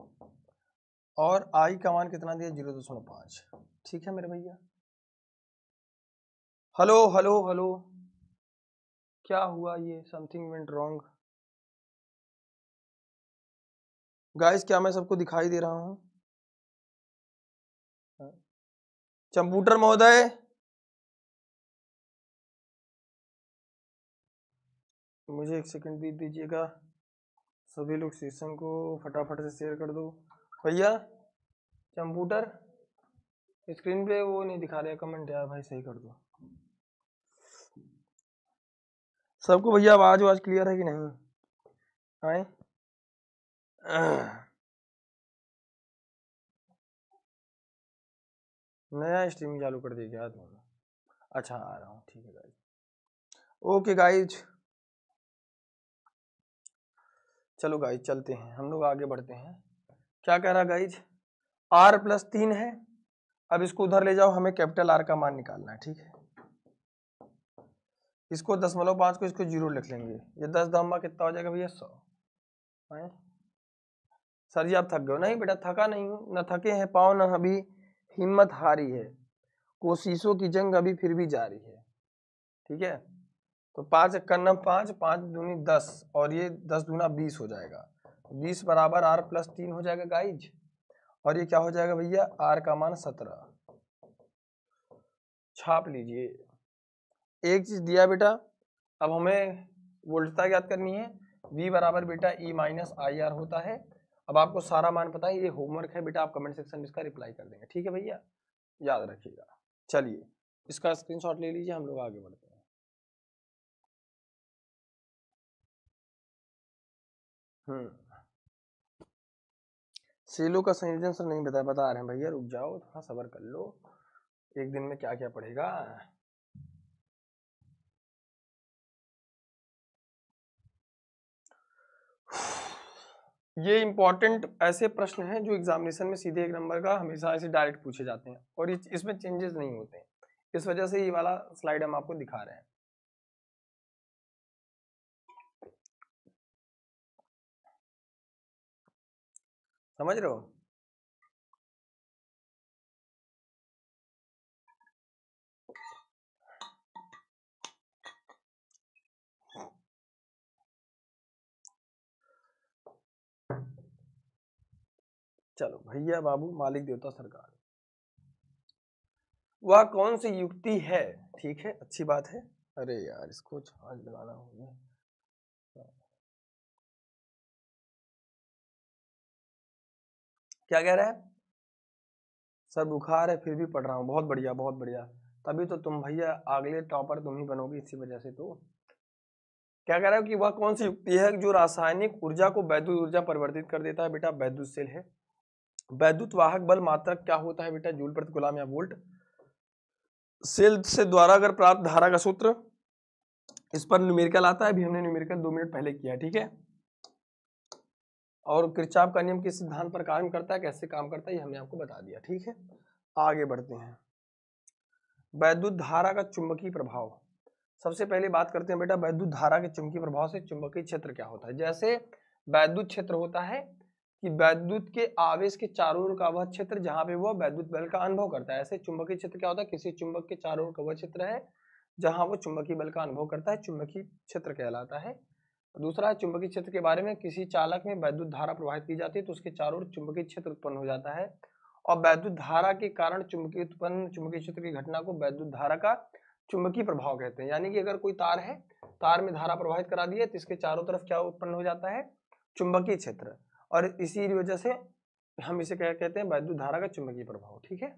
और आई का मान कितना दिया? ज़ीरो दशमलव पाँच। ठीक है मेरे भैया? हेलो हेलो हेलो क्या हुआ ये? समथिंग वेंट रॉन्ग गाइस क्या मैं सबको दिखाई दे रहा हूँ? कंप्यूटर महोदय। मुझे एक सेकंड दे दीजिएगा। सभी लोग सेशन को फटाफट से शेयर कर दो। भैया कंप्यूटर स्क्रीन पे वो नहीं दिखा रहे, कमेंट यार भाई, सही कर दो। सबको भैया आवाज़ आवाज़ क्लियर है कि नहीं? आए। नया स्ट्रीम चालू कर दिया क्या तुमने अच्छा आ रहा हूँ। ठीक है गाइज़ ओके गाइज़ चलो गाइज़ चलते हैं। हम लोग आगे बढ़ते हैं। क्या कह रहा गाइज़ आर प्लस तीन है। अब इसको उधर ले जाओ। हमें कैपिटल आर का मान निकालना है, ठीक है? इसको दशमलव पाँच को इसको ज़ीरो लिख लेंगे। ये दस दम्बा कितना हो जाएगा भैया? सौ? सर जी, आप थक गए नहीं बेटा, थका नहीं हूँ। न थके हैं पाँव, न अभी हिम्मत हारी है। कोशिशों की जंग अभी फिर भी जारी है। ठीक है? तो पाँच इक्यावन पाँच पाँच दूनी दस, और ये दस दूना बीस हो जाएगा। बीस बराबर आर प्लस तीन हो जाएगा गाइज़। और ये क्या हो जाएगा भैया? आर का मान सत्रह। छाप लीजिए। एक चीज़ दिया बेटा, अब हमें वोल्टता याद करनी है। V बराबर बेटा e माइनस आई आर होता है। अब आपको सारा मान पता है, ये होमवर्क है बेटा, आप कमेंट सेक्शन में इसका रिप्लाई कर देंगे। ठीक है भैया? याद रखिएगा। चलिए, इसका स्क्रीनशॉट ले लीजिए, हम लोग आगे बढ़ते हैं। हम्म। सेलो का संयोजन सर नहीं बता बता रहे हैं भैया, रुक जाओ, थोड़ा सबर कर लो। एक दिन में क्या क्या पढ़ेगा ये इंपॉर्टेंट ऐसे प्रश्न हैं जो एग्जामिनेशन में सीधे एक नंबर का हमेशा ऐसे डायरेक्ट पूछे जाते हैं और इस- इसमें चेंजेस नहीं होते हैं। इस वजह से ये वाला स्लाइड हम आपको दिखा रहे हैं। समझ रहे हो? चलो, भैया बाबू, मालिक देवता सरकार। वह कौन सी युक्ति है? ठीक है, अच्छी बात है। अरे यार, इसको चार्ज लगाना होगा क्या कह रहा है? सर, बुखार है, फिर भी पढ़ रहा हूँ। बहुत बढ़िया बहुत बढ़िया। तभी तो तुम भैया अगले टॉपर तुम ही बनोगे इसी वजह से तो। क्या कह रहा है कि वह कौन सी युक्ति है जो रासायनिक ऊर्जा को वैद्युत ऊर्जा परिवर्तित कर देता है? बेटा वैद्युत सेल है। वैद्युत वाहक बल मात्रक क्या होता है बेटा? जूल प्रति गुलाम या वोल्ट? सेल से द्वारा अगर प्राप्त धारा का सूत्र इस पर न्यूमेरिकल आता है, अभी हमने न्यूमेरिकल दो मिनट पहले किया, ठीक है? और किरचाप का नियम किस सिद्धांत पर काम करता है, कैसे काम करता है, ये हमने आपको बता दिया, ठीक है? आगे बढ़ते हैं। वैद्युत धारा का चुंबकीय प्रभाव। सबसे पहले बात करते हैं बेटा, वैद्युत धारा के चुंबकीय प्रभाव से चुंबकीय क्षेत्र क्या होता है? जैसे वैद्युत क्षेत्र होता है कि वैद्युत के आवेश के चारों ओर का वह क्षेत्र जहाँ पे वह वैद्युत बल का अनुभव करता है। ऐसे चुंबकीय क्षेत्र क्या होता है? किसी चुंबक के चारों ओर का वह क्षेत्र है, जहाँ वो चुंबकीय बल का अनुभव करता है, चुंबकीय क्षेत्र कहलाता है। दूसरा है, चुंबकीय क्षेत्र के बारे में किसी चालक में वैद्युत धारा प्रवाहित की जाती है तो उसके चारों ओर चुंबकीय क्षेत्र उत्पन्न हो जाता है और वैद्युत धारा के कारण चुंबकीय उत्पन्न, चुंबकीय क्षेत्र की घटना को वैद्युत धारा का चुंबकीय प्रभाव कहते हैं। यानी कि अगर कोई तार है, तार में धारा प्रवाहित करा दी है तो इसके चारों तरफ़ क्या उत्पन्न हो जाता है? चुंबकीय क्षेत्र। और इसी वजह से हम इसे क्या कहते हैं? वैद्युत धारा का चुंबकीय प्रभाव, ठीक है?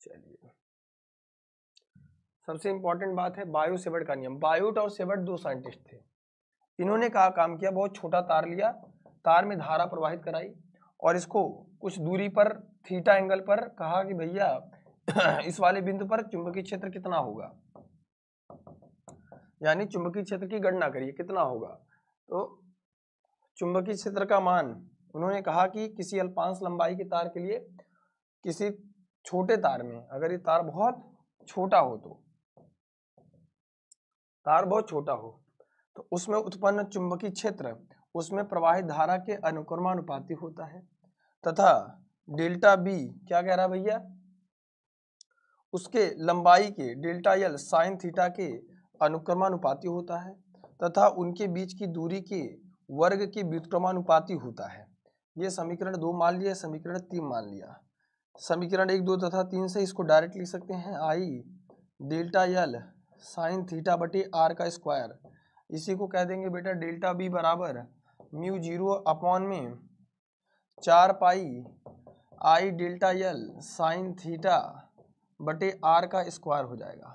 चलिए। सबसे इंपॉर्टेंट बात है बायो सेवर्ट का नियम। बायोट और सेवर्ट दो साइंटिस्ट थे। इन्होंने कहा काम किया, बहुत छोटा तार लिया, तार में धारा प्रवाहित कराई और इसको कुछ दूरी पर, थीटा एंगल पर कहा कि भैया, इस वाले बिंदु पर चुंबकीय क्षेत्र कितना होगा? यानी चुंबकीय क्षेत्र की गणना करिए, कितना होगा? तो चुंबकीय क्षेत्र का मान। उन्होंने कहा कि किसी अल्पांश लंबाई के तार के लिए किसी छोटे तार में, अगर ये तार बहुत छोटा हो तो तार बहुत छोटा हो तो उसमें उत्पन्न चुंबकीय क्षेत्र, उसमें प्रवाहित धारा के अनुक्रमानुपाती होता है। तथा डेल्टा बी क्या कह रहा है भैया? उसके लंबाई के, डेल्टा एल साइन थीटा के अनुक्रमानुपाती होता है। तथा उनके बीच की दूरी के वर्ग के व्युत्क्रमानुपाती होता है। ये समीकरण दो मान लिया, समीकरण तीन मान लिया। समीकरण एक, दो तथा तीन से इसको डायरेक्ट लिख सकते हैं। I, delta L sine theta बटे आर का स्क्वायर इसी को कह देंगे बेटा डेल्टा बी बराबर म्यू ज़ीरो अपॉन में चार pi I delta L sine theta बटे आर का स्क्वायर हो जाएगा।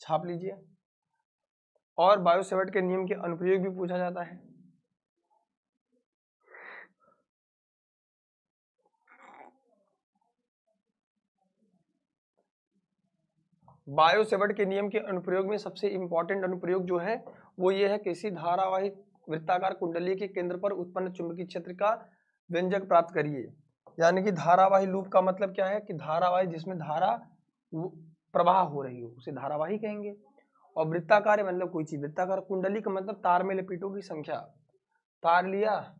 छाप लीजिए। और बायोसेवर्ट के नियम के अनुप्रयोग भी पूछा जाता है। बायोसेवर्ट के नियम के अनुप्रयोग में सबसे इंपॉर्टेंट अनुप्रयोग जो है, वो ये है किसी धारावाहिक वृत्ताकार कुंडली के केंद्र पर उत्पन्न चुंबकीय क्षेत्र का व्यंजक प्राप्त करिए। यानी कि धारावाही लूप का मतलब क्या है कि धारावाही जिसमें धारा प्रवाह हो रही हो, उसे धारावाही कहेंगे। और वृत्ताकार मतलब कोई चीज़। वृत्ताकार कुंडली का मतलब तार में लपेटों की संख्या। तार लिया,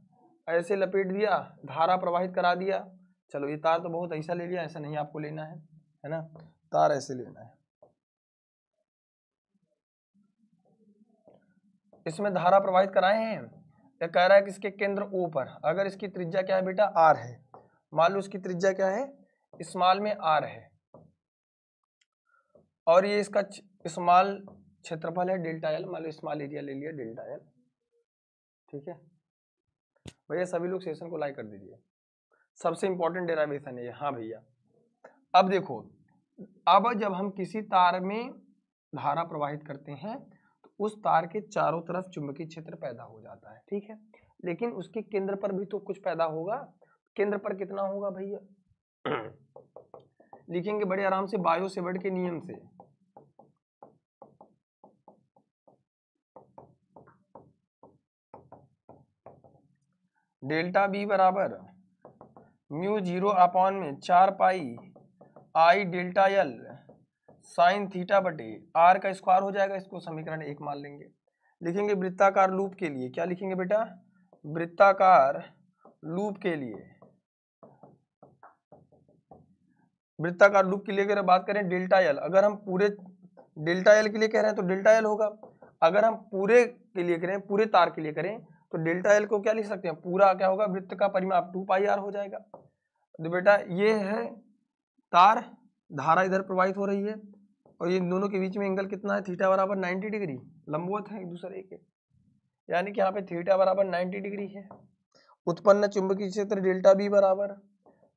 ऐसे लपेट दिया, धारा प्रवाहित करा दिया। चलो, ये तार तो बहुत ऐसा ले लिया, ऐसा नहीं आपको लेना है है ना? तार ऐसे लेना है। इसमें धारा प्रवाहित कराए हैं। ये कह रहा है कि इसके केंद्र ओ पर अगर इसकी त्रिज्या क्या है बेटा? आर है। मान लो इसकी त्रिज्या क्या है? स्मॉल में आर है। और ये इसका स्मॉल क्षेत्रफल है, डेल्टा एल मान लो स्मॉल एरिया ले लिया, डेल्टा एल ठीक है? भैया, सभी लोग सेशन को लाइक कर दीजिए। सबसे इंपॉर्टेंट डेरावेशन है हाँ भैया। अब देखो, अब जब हम किसी तार में धारा प्रवाहित करते हैं उस तार के चारों तरफ़ चुंबकीय क्षेत्र पैदा हो जाता है, ठीक है? लेकिन उसके केंद्र पर भी तो कुछ पैदा होगा। केंद्र पर कितना होगा भैया? लिखेंगे बड़े आराम से बायो सेवर्ट के नियम से। डेल्टा बी बराबर म्यू ज़ीरो अपॉन में चार pi I delta L sine theta बटे आर का स्क्वायर हो जाएगा, इसको समीकरण एक मान लेंगे। लिखेंगे वृत्ताकार लूप के लिए। क्या लिखेंगे बेटा? वृत्ताकार लूप के लिए। वृत्ताकार लूप के लिए अगर बात करें डेल्टा एल, अगर हम पूरे डेल्टा एल के लिए कह रहे हैं तो डेल्टा एल होगा। अगर हम पूरे के लिए करें, पूरे तार के लिए करें तो डेल्टा एल को क्या लिख सकते हैं? पूरा क्या होगा? वृत्त का परिमाप टू पाई आर हो जाएगा। तो बेटा ये है तार, धारा इधर प्रवाहित हो रही है। और ये दोनों के बीच में एंगल कितना है? थीटा बराबर 90 डिग्री लंबवत है एक दूसरे के। यानी कि यहाँ पे थीटा बराबर 90 डिग्री है। उत्पन्न चुंबकीय क्षेत्र डेल्टा बी बराबर।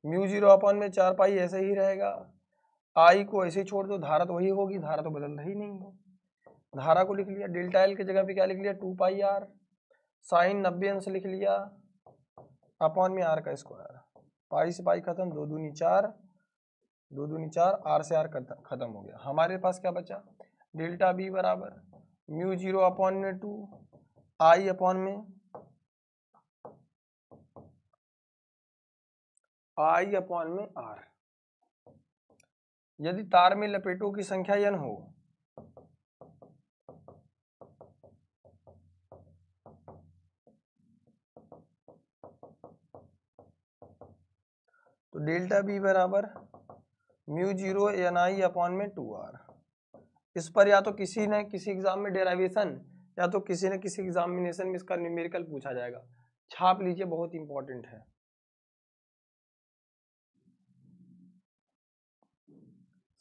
म्यू ज़ीरो अपॉन में चार पाई ऐसे ही रहेगा। आई को ऐसे छोड़ दो, धारा तो वही होगी, धारा तो बदल रही नहीं है। धारा को लिख लिया डेल्टा एल की जगह पे क्या लिख लिया? टू पाई आर साइन नब्बे अंश लिख लिया। अपॉन में आर का स्क्वायर पाई से पाई खत्म, दो दूनी चार। दो दूनी चार, आर से आर खत्म हो गया। हमारे पास क्या बचा? डेल्टा बी बराबर, म्यू ज़ीरो अपॉन में टू, आई अपॉन में, आई अपॉन में आर। यदि तार में लपेटों की संख्या n हो तो डेल्टा बी बराबर mu zero N I upon में टू आर इस पर या तो किसी ने किसी एग्ज़ाम में डेराइवेशन या तो किसी ने किसी एग्जामिनेशन में इसका न्यूमेरिकल पूछा जाएगा। छाप लीजिए, बहुत इंपॉर्टेंट है।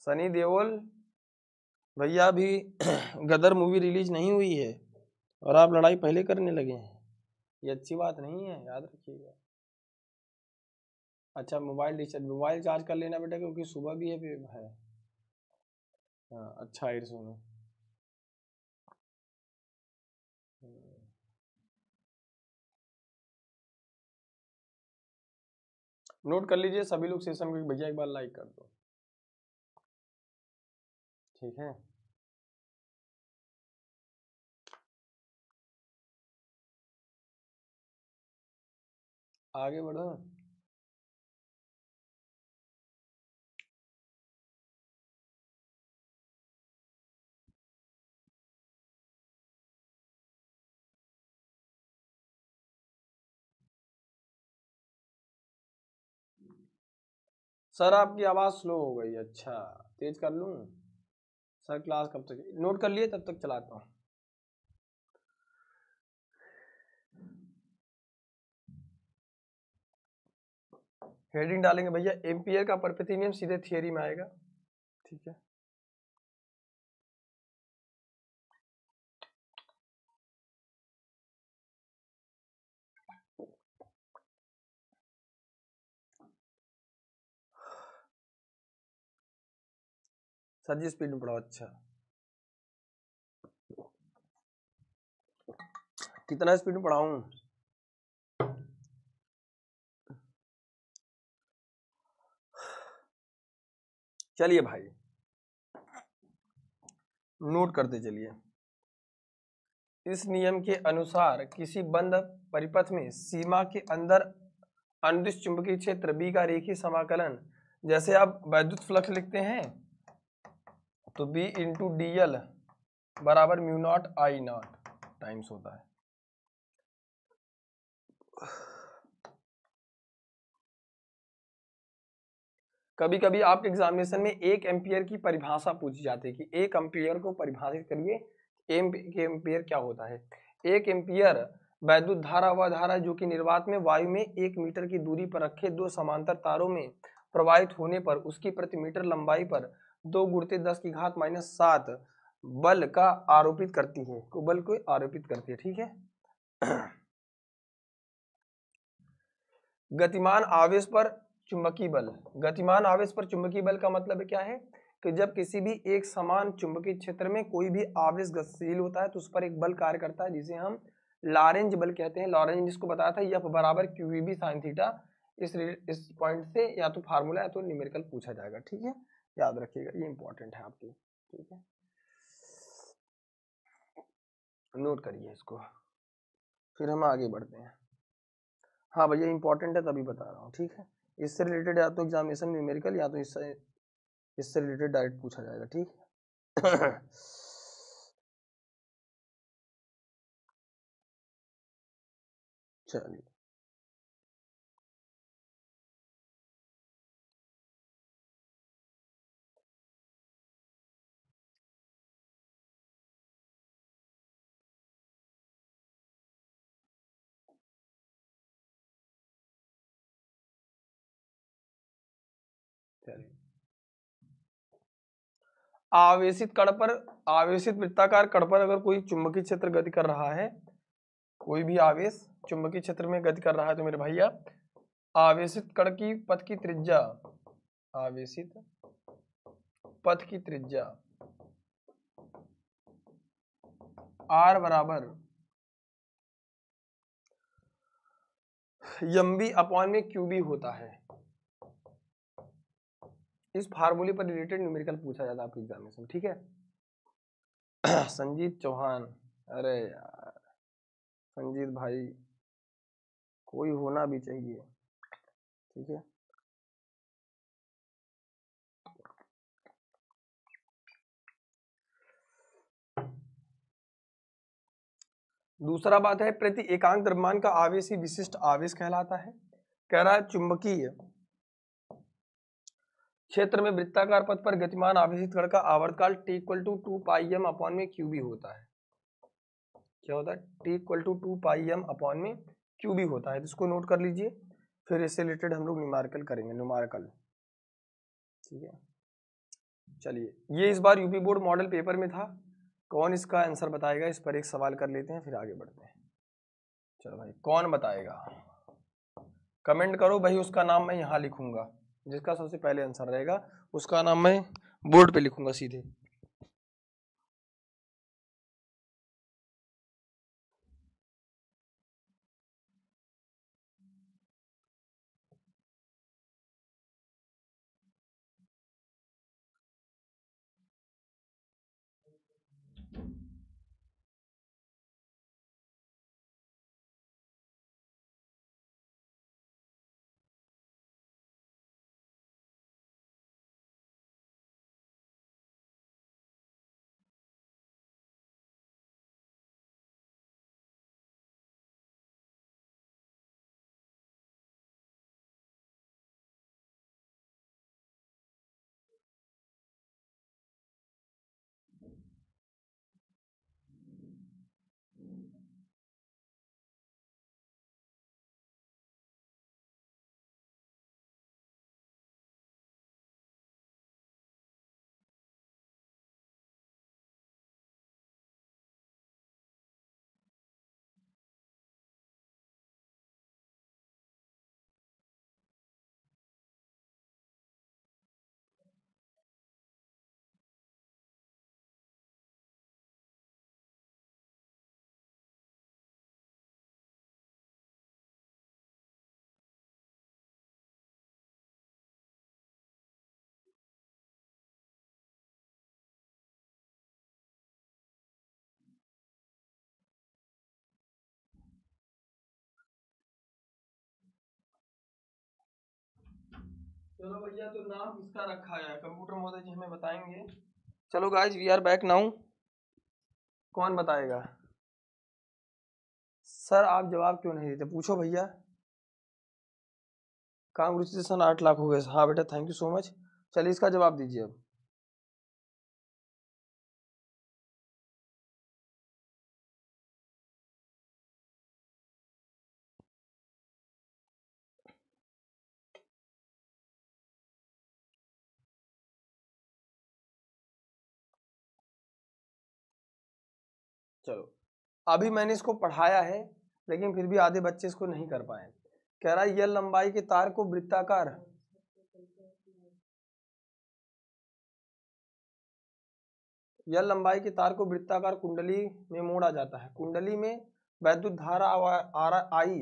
सनी देओल, भैया अभी गदर मूवी रिलीज़ नहीं हुई है, और आप लड़ाई पहले करने लगे हैं। ये अच्छी बात नहीं है, याद रखिएगा। अच्छा मोबाइल रिचार्ज, मोबाइल चार्ज कर लेना बेटा क्योंकि सुबह भी है है। अच्छा है सुनो नोट कर लीजिए, सभी लोग सेशन को भैया एक बार लाइक कर दो। ठीक है? आगे बढ़ो। सर, आपकी आवाज़ स्लो हो गई अच्छा। तेज कर लूँ? सर, क्लास कब तक? नोट कर लिए, तब तक चलाता हूँ। हेडिंग डालेंगे भैया, एम्पियर का परपति नियम सीधे थियोरी में आएगा। ठीक है। सर जी स्पीड में पढ़ाओ अच्छा। कितना स्पीड में पढ़ाऊं? चलिए भाई। नोट करते चलिए। इस नियम के अनुसार किसी बंद परिपथ में सीमा के अंदर अनुदिश चुंबकीय क्षेत्र बी का रेखीय समाकलन, जैसे आप वैद्युत फ्लक्स लिखते हैं तो बी इंटू डी एल बराबर mu not I not times होता है। कभी कभी आपके एग्जामिनेशन में एक एम्पियर की परिभाषा पूछी जाती है कि एक एम्पियर को परिभाषित करिए एम्पियर क्या होता है? एक एम्पियर वैद्युत धारा, वह धारा जो कि निर्वात में वायु में एक मीटर की दूरी पर रखे दो समांतर तारों में प्रवाहित होने पर उसकी प्रति मीटर लंबाई पर दो गुड़ते दस की घात माइनस सात बल का आरोपित करती है, को बल को आरोपित करती है, ठीक है? गतिमान आवेश पर चुंबकीय बल। गतिमान आवेश पर चुंबकीय बल का मतलब क्या है? कि जब किसी भी एक समान चुंबकीय क्षेत्र में कोई भी आवेश गतिशील होता है तो उस पर एक बल कार्य करता है, जिसे हम लॉरेंज बल कहते हैं। लॉरेंज जिसको बताया था, यह बराबर क्यू बी साइन थीटा इस इस पॉइंट से या तो फार्मूला या तो न्यूमेरिकल पूछा जाएगा। ठीक है? याद रखिएगा, ये इंपॉर्टेंट है आपके, ठीक है? नोट करिए इसको। फिर हम आगे बढ़ते हैं। हाँ भैया इंपॉर्टेंट है तभी बता रहा हूँ, ठीक है? इससे रिलेटेड या तो एग्जामिनेशन न्यूमेरिकल या तो इससे इससे रिलेटेड डायरेक्ट पूछा जाएगा, ठीक चलिए चलिए। आवेशित कण पर, आवेशित वृत्ताकार कण पर अगर कोई चुंबकीय क्षेत्र गति कर रहा है, कोई भी आवेश चुंबकीय क्षेत्र में गति कर रहा है तो मेरे भैया आवेशित कण की पथ की त्रिज्या, आवेशित पथ की त्रिज्या, आर बराबर यम बी अपॉन में क्यू बी होता है। इस फार्मूले पर रिलेटेड न्यूमेरिकल पूछा जाता है आपके एग्जामिनेशन ठीक है? संजीत चौहान, अरे यार। संजीत भाई, कोई होना भी चाहिए, ठीक है? दूसरा बात है, प्रति एकांक द्रव्यमान का आवेश ही विशिष्ट आवेश कहलाता है। कह रहा है चुंबकीय। क्षेत्र में वृत्ताकार पथ पर गतिमान आवेशित कण का आवर्तकाल T equal to two pi M upon में क्यू बी होता है। क्या होता है? T equal to two pi M upon में क्यू बी होता है। तो इसको नोट कर लीजिए। फिर इससे रिलेटेड हम लोग न्यूमार्कल करेंगे न्यूमार्कल ठीक है? चलिए, ये इस बार यूपी बोर्ड मॉडल पेपर में था। कौन इसका आंसर बताएगा? इस पर एक सवाल कर लेते हैं, फिर आगे बढ़ते हैं। चलो भाई, कौन बताएगा? कमेंट करो, भाई उसका नाम मैं यहाँ लिखूँगा। जिसका सबसे पहले आंसर रहेगा उसका नाम मैं बोर्ड पे लिखूँगा सीधे। चलो भैया तो नाम किसका रखा है? कंप्यूटर महोदय जी हमें बताएँगे। चलो guys we are back now कौन बताएगा? सर आप जवाब क्यों नहीं देते? पूछो भैया। कांग्रेचुलेसन आठ लाख हो गए। हाँ बेटा थैंक यू सो मच चलिए इसका जवाब दीजिए अब। अभी मैंने इसको पढ़ाया है, लेकिन फिर भी आधे बच्चे इसको नहीं कर पाए कह रहा है, यह लंबाई के तार को वृत्ताकार यह लंबाई के तार को वृत्ताकार कुंडली में मोड़ा जाता है। कुंडली में वैद्युत धारा आई,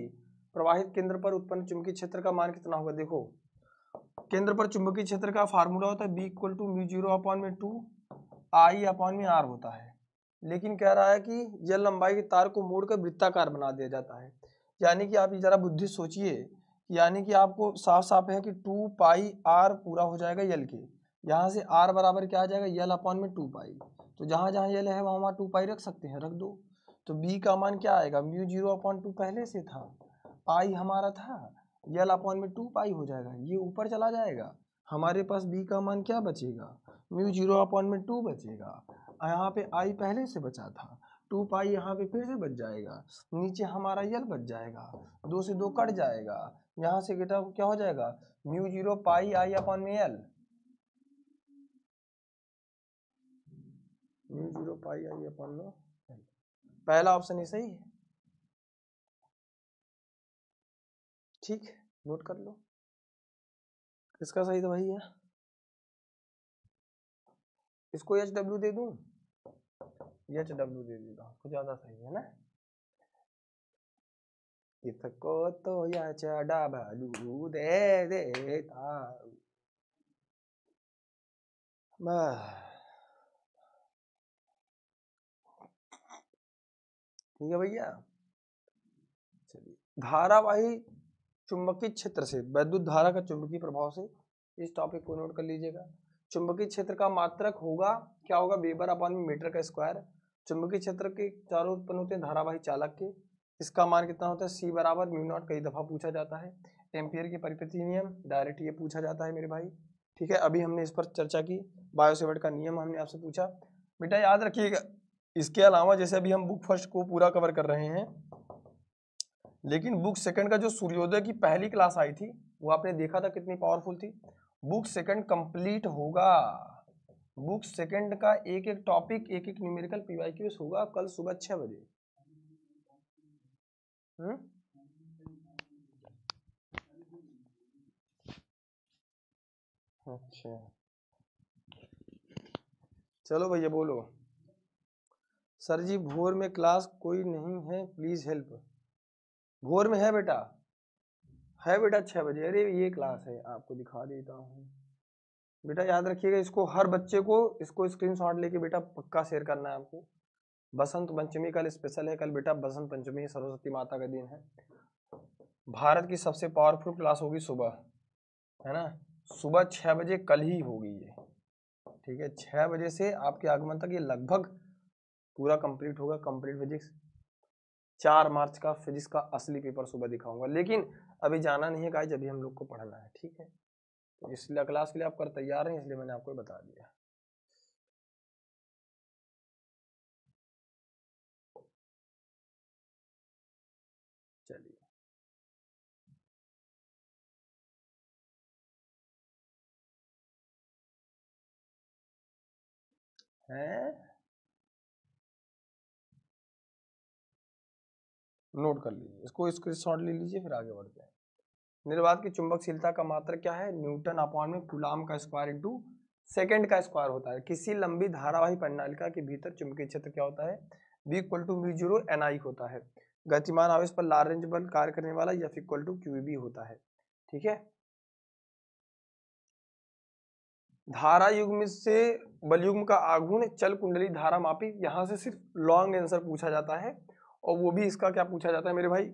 प्रवाहित केंद्र पर उत्पन्न चुंबकीय क्षेत्र का मान कितना होगा? देखो, केंद्र पर चुंबकीय क्षेत्र का फार्मूला होता है B equal to mu zero upon में टू आई अपॉन में आर होता है। लेकिन कह रहा है कि यह लंबाई के तार को मोड़कर वृत्ताकार बना दिया जाता है। यानी कि आप ये जरा बुद्धि सोचिए, यानी कि आपको साफ़ साफ़ है कि टू पाई आर पूरा हो जाएगा यल के। यहाँ से आर बराबर क्या आ जाएगा? यल अपॉन में टू पाई। तो जहाँ जहाँ यल है, वहाँ वहाँ टू पाई रख सकते हैं, रख दो। तो बी का मान क्या आएगा? म्यू ज़ीरो अपॉन टू पहले से था। पाई हमारा था। यल अपॉन में टू पाई हो जाएगा। ये ऊपर चला जाएगा। हमारे पास बी का मान क्या बचेगा? म्यू ज़ीरो अपॉन में टू बचेगा। यहाँ पे आई पहले से बचा था। टू पाई यहाँ पे फिर से बच जाएगा। नीचे हमारा यल बच जाएगा। दो से दो कट जाएगा। यहाँ से बेटा क्या हो जाएगा? Mu zero pi I upon में L mu zero pi I upon में। पहला ऑप्शन ही सही है। ठीक नोट कर लो। किसका सही तो वही भैया इसको एच डब्ल्यू दे दूँ? एच डब्ल्यू दे देता कुछ ज़्यादा सही है ना? इसको तो एच डब्ल्यू दे देता ठीक है भैया? चलिए। धारावाही चुंबकीय क्षेत्र से, वैद्युत धारा का चुंबकीय प्रभाव से इस टॉपिक को नोट कर लीजिएगा। चुंबकीय क्षेत्र का मात्रक होगा, क्या होगा? वेबर अपॉन मीटर का स्क्वायर। चुंबकीय क्षेत्र के चारों उत्पन्न होते हैं धारावाही चालक के। इसका मान कितना होता है? सी बराबर म्यू नॉट कई दफ़ा पूछा जाता है। एम्पियर की परिपति नियम, डायरेक्ट ये पूछा जाता है मेरे भाई। ठीक है, अभी हमने इस पर चर्चा की, बायोसेवर्ट का नियम हमने आपसे पूछा। बेटा याद रखिएगा, इसके अलावा जैसे अभी हम बुक फ़र्स्ट को पूरा कवर कर रहे हैं, लेकिन बुक सेकंड का जो सूर्योदय की पहली क्लास आई थी, वो आपने देखा था कितनी पावरफुल थी? बुक सेकंड कंप्लीट होगा। बुक सेकंड का एक एक टॉपिक, एक एक न्यूमेरिकल पीवाईक्यूज होगा कल सुबह छह बजे। हम्म? अच्छा। चलो भैया बोलो। सर जी भोर में क्लास कोई नहीं है प्लीज़ हेल्प भोर में है बेटा? है बेटा छः बजे? अरे ये क्लास है, आपको दिखा देता हूँ। बेटा याद रखिएगा, इसको हर बच्चे को, इसको स्क्रीनशॉट लेके बेटा पक्का शेयर करना है आपको। बसंत पंचमी कल स्पेशल है, कल बेटा बसंत पंचमी सरस्वती माता का दिन है। भारत की सबसे पावरफुल क्लास होगी सुबह, है ना? सुबह छः बजे कल ही होगी ये, ठीक है? छः बजे से आपके आगमन तक ये लगभग पूरा कंप्लीट होगा कंप्लीट फिजिक्स चार मार्च का फिजिक्स का असली पेपर सुबह दिखाऊँगा। लेकिन अभी जाना नहीं है गाइज़ अभी हम लोग को पढ़ना है, ठीक है? तो इसलिए क्लास के लिए आप कर तैयार हैं इसलिए मैंने आपको बता दिया। चलिए। हैं? नोट कर लीजिए, इसको स्क्रीनशॉट ले लीजिए, फिर आगे बढ़ते हैं। निर्वात की चुंबकशीलता का मात्रक क्या है? न्यूटन अपॉन में कुलाम का स्क्वायर इंटू सेकेंड का स्क्वायर होता है। किसी लंबी धारावाही प्रणालिका के भीतर चुंबकीय क्षेत्र क्या होता है? B equal to mu zero N I होता है। गतिमान आवेश पर लारेंज बल कार्य करने वाला F equal to Q B होता है। ठीक है? धारा युग्म से बलयुग्म का आघूर्ण चल कुंडली धारा मापी, यहाँ से सिर्फ़ लॉन्ग आंसर पूछा जाता है। और वो भी इसका क्या पूछा जाता है मेरे भाई?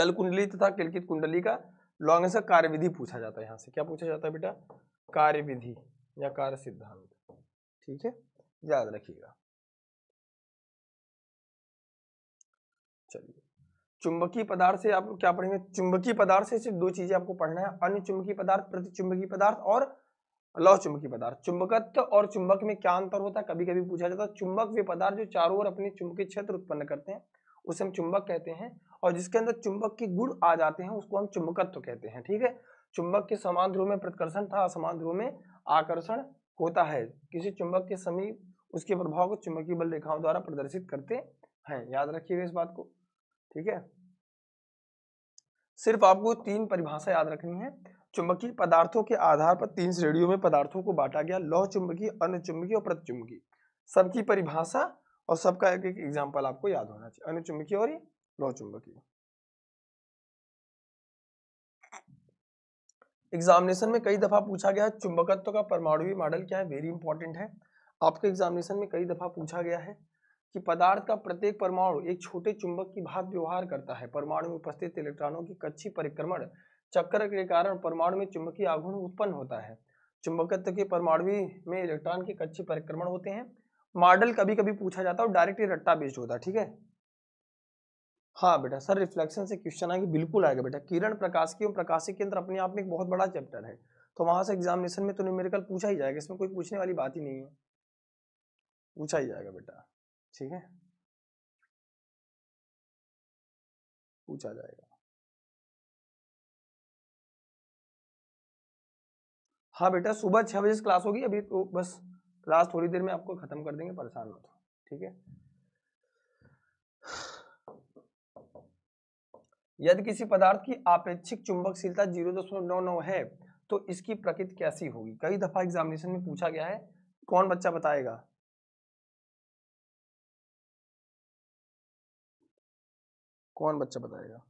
चल कुंडली तथा किलकित कुंडली का लॉन्ग आंसर कार्यविधि पूछा जाता है। यहाँ से क्या पूछा जाता है बेटा? कार्यविधि या कार्य सिद्धांत। ठीक है? याद रखिएगा। चलिए। चुंबकीय पदार्थ से आप क्या पढ़ेंगे? चुंबकीय पदार्थ से सिर्फ़ दो चीज़ें आपको पढ़ना है। अन्य चुंबकीय पदार्थ प्रति चुंबकीय पदार्थ और लौ चुंबकीय पदार्थ। चुंबकत्व और चुंबक में क्या अंतर होता है? कभी कभी पूछा जाता है। चुंबक वे पदार्थ जो चारों ओर अपने चुंबकीय क्षेत्र उत्पन्न करते हैं। उसे हम चुंबक कहते हैं। और जिसके अंदर चुंबक के गुण आ जाते हैं, उसको हम चुंबकत्व कहते हैं, ठीक है? चुंबक के समान ध्रुव में प्रतिकर्षण था असमान ध्रुव में आकर्षण होता है। किसी चुंबक के समीप उसके प्रभाव को चुंबकीय बल रेखाओं द्वारा प्रदर्शित करते हैं। याद रखिएगा इस बात को, ठीक है? सिर्फ़ आपको तीन परिभाषा याद रखनी है। चुंबकीय पदार्थों के आधार पर तीन श्रेणियों में पदार्थों को बांटा गया, लौह चुंबकीय, अन्य चुंबकीय और प्रतिचुंबकीय सबकी परिभाषा और सबका एक एक एग्ज़ाम्पल आपको याद होना चाहिए। अन्य चुंबकीय और लौह चुंबकीय एग्जामिनेशन में कई दफ़ा पूछा गया, चुंबकत्व का परमाणु मॉडल क्या है? वेरी इंपॉर्टेंट है। आपके एग्जामिनेशन में कई दफ़ा पूछा गया है कि पदार्थ का प्रत्येक परमाणु एक छोटे चुंबक की भात व्यवहार करता है। परमाणु में उपस्थित इलेक्ट्रॉनों की कच्ची परिक्रमण चक्र के कारण परमाणु में चुंबकीय आघूर्ण उत्पन्न होता है। चुंबकत्व के परमाणु में इलेक्ट्रॉन के कच्चे परिक्रमण होते हैं। मॉडल कभी कभी पूछा जाता है और डायरेक्टली रट्टा बेस्ड होता है, ठीक है? हाँ बेटा, सर रिफ्लेक्शन से क्वेश्चन आएगा, बिल्कुल आएगा बेटा। किरण प्रकाश की प्रकाशिक केंद्र अपने आप में एक बहुत बड़ा चैप्टर है। तो वहाँ से एग्जामिनेशन में तो न्यूमेरिकल पूछा ही जाएगा, इसमें कोई पूछने वाली बात ही नहीं है। पूछा ही जाएगा बेटा, ठीक है? पूछा जाएगा। हाँ बेटा, सुबह छह बजे से क्लास होगी, अभी तो बस क्लास थोड़ी देर में आपको खत्म कर देंगे, परेशान मत हो, ठीक है? यदि किसी पदार्थ की आपेक्षिक चुंबकशीलता ज़ीरो दशमलव नौ नौ है तो इसकी प्रकृति कैसी होगी? कई दफ़ा एग्जामिनेशन में पूछा गया है, कौन बच्चा बताएगा? कौन बच्चा बताएगा?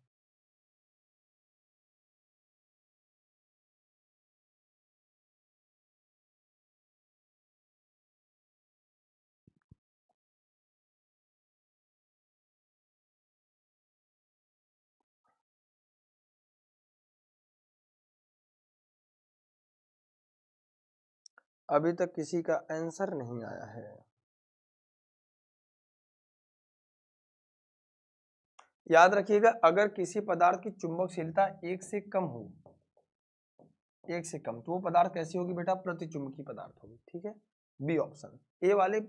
अभी तक किसी का आंसर नहीं आया है। याद रखिएगा, अगर किसी पदार्थ की चुंबकशीलता एक से कम हो, एक से कम तो वो पदार्थ कैसी होगी बेटा? प्रतिचुंबकी पदार्थ होगी, ठीक है? बी ऑप्शन ए वाले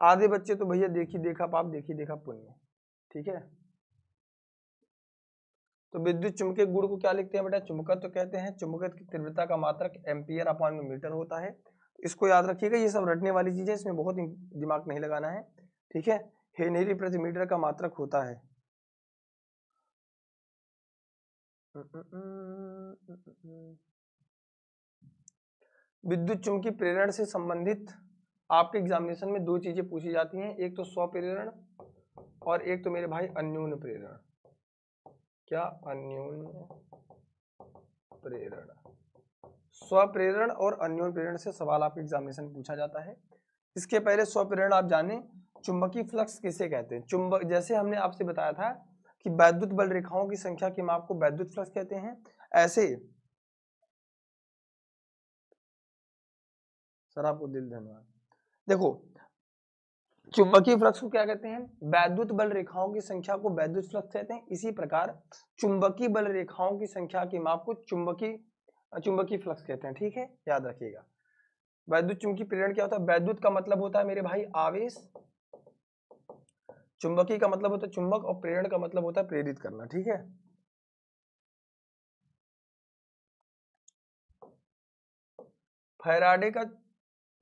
आधे बच्चे तो भैया देखी देखा पाप, देखी देखा पुण्य, ठीक है? तो विद्युत चुंबकीय गुण को क्या लिखते हैं बेटा? चुंबकत्व तो कहते हैं, चुंबकत्व की तीव्रता का मात्रक एम्पियर अपॉन मीटर होता है। इसको याद रखिएगा, ये सब रटने वाली चीज़ है इसमें बहुत दिमाग नहीं लगाना है, ठीक है? हेनरी प्रति मीटर का मात्रक होता है। विद्युत चुंबकीय प्रेरण से संबंधित आपके एग्जामिनेशन में दो चीज़ें पूछी जाती हैं, एक तो स्व प्रेरण और एक तो मेरे भाई अन्यून प्रेरण। क्या अन्यून प्रेरण? स्व प्रेरण और अन्यून प्रेरण से सवाल आपके एग्जामिनेशन पूछा जाता है। इसके पहले स्व प्रेरण आप जाने, चुंबकीय फ्लक्स किसे कहते हैं? चुंबक जैसे हमने आपसे बताया था कि वैद्युत बल रेखाओं की संख्या के माप को वैद्युत फ्लक्स कहते हैं। ऐसे सर आपको दिल धन्यवाद देखो चुंबकीय फ्लक्स को क्या कहते हैं? वैद्युत बल रेखाओं की संख्या को वैद्युत फ्लक्स कहते हैं। इसी प्रकार चुंबकीय बल रेखाओं की संख्या की माप को चुंबकीय चुंबकीय फ्लक्स कहते हैं। ठीक है? याद रखिएगा। वैद्युत चुंबकीय प्रेरण क्या होता है? वैद्युत का मतलब होता है मेरे भाई आवेश। चुंबकीय का मतलब होता है चुंबक और प्रेरण का मतलब होता है प्रेरित करना। ठीक है? फैराडे का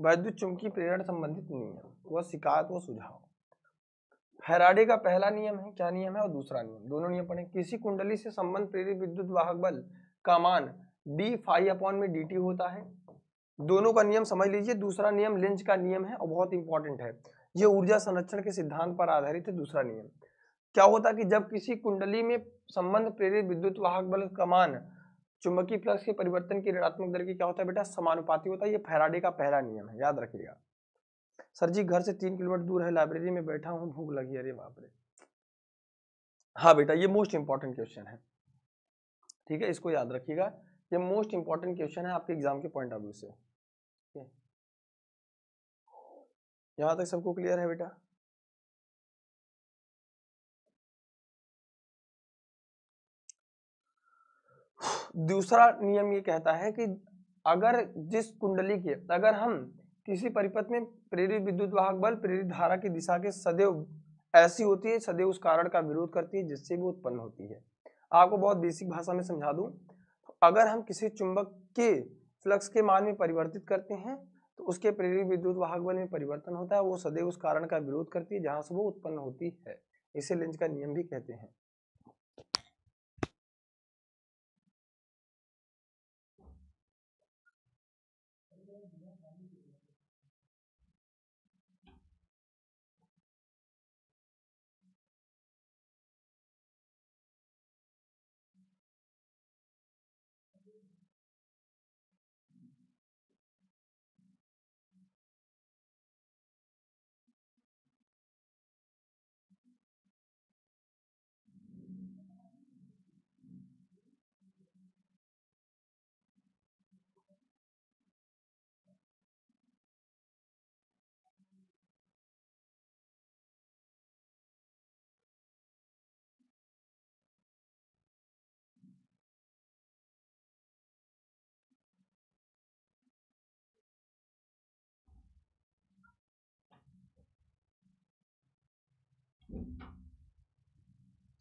वैद्युत चुंबकीय प्रेरण संबंधित नियम। वह शिकायत व सुझाव फैराडे का पहला नियम है, क्या नियम है? और दूसरा नियम। दोनों नियम पढ़े। किसी कुंडली से संबंध प्रेरित विद्युत वाहक बल का मान डी फाइव अपॉन में डी होता है। दोनों का नियम समझ लीजिए। दूसरा नियम लेंज का नियम है और बहुत इंपॉर्टेंट है। ये ऊर्जा संरक्षण के सिद्धांत पर आधारित है। दूसरा नियम। क्या होता कि जब किसी कुंडली में संबंध प्रेरित विद्युत वाहक बल का मान चुंबकीय फ्लक्स के परिवर्तन की ऋणात्मक दर की क्या होता है बेटा? समानुपाती होता है। ये फैराडे का पहला नियम है। याद रखिएगा। सर जी, घर से तीन किलोमीटर दूर है, लाइब्रेरी में बैठा हूँ, भूख लगी अरे बाप रे! हाँ बेटा, ये मोस्ट इंपॉर्टेंट क्वेश्चन है। ठीक है, इसको याद रखिएगा। ये मोस्ट इंपॉर्टेंट क्वेश्चन है आपके एग्ज़ाम के पॉइंट ऑफ़ व्यू से। यहाँ तक सबको क्लियर है बेटा? दूसरा नियम ये कहता है कि अगर जिस कुंडली के, अगर हम किसी परिपथ में प्रेरित विद्युत वाहक बल प्रेरित धारा की दिशा के सदैव ऐसी होती है, सदैव उस कारण का विरोध करती है, जिससे वो उत्पन्न होती है। आपको बहुत बेसिक भाषा में समझा दूँ तो अगर हम किसी चुंबक के फ्लक्स के मान में परिवर्तित करते हैं तो उसके प्रेरित विद्युत वाहक बल में परिवर्तन होता है, वो सदैव उस कारण का विरोध करती है, जहाँ से वो उत्पन्न होती है। इसे लेंज का नियम भी कहते हैं।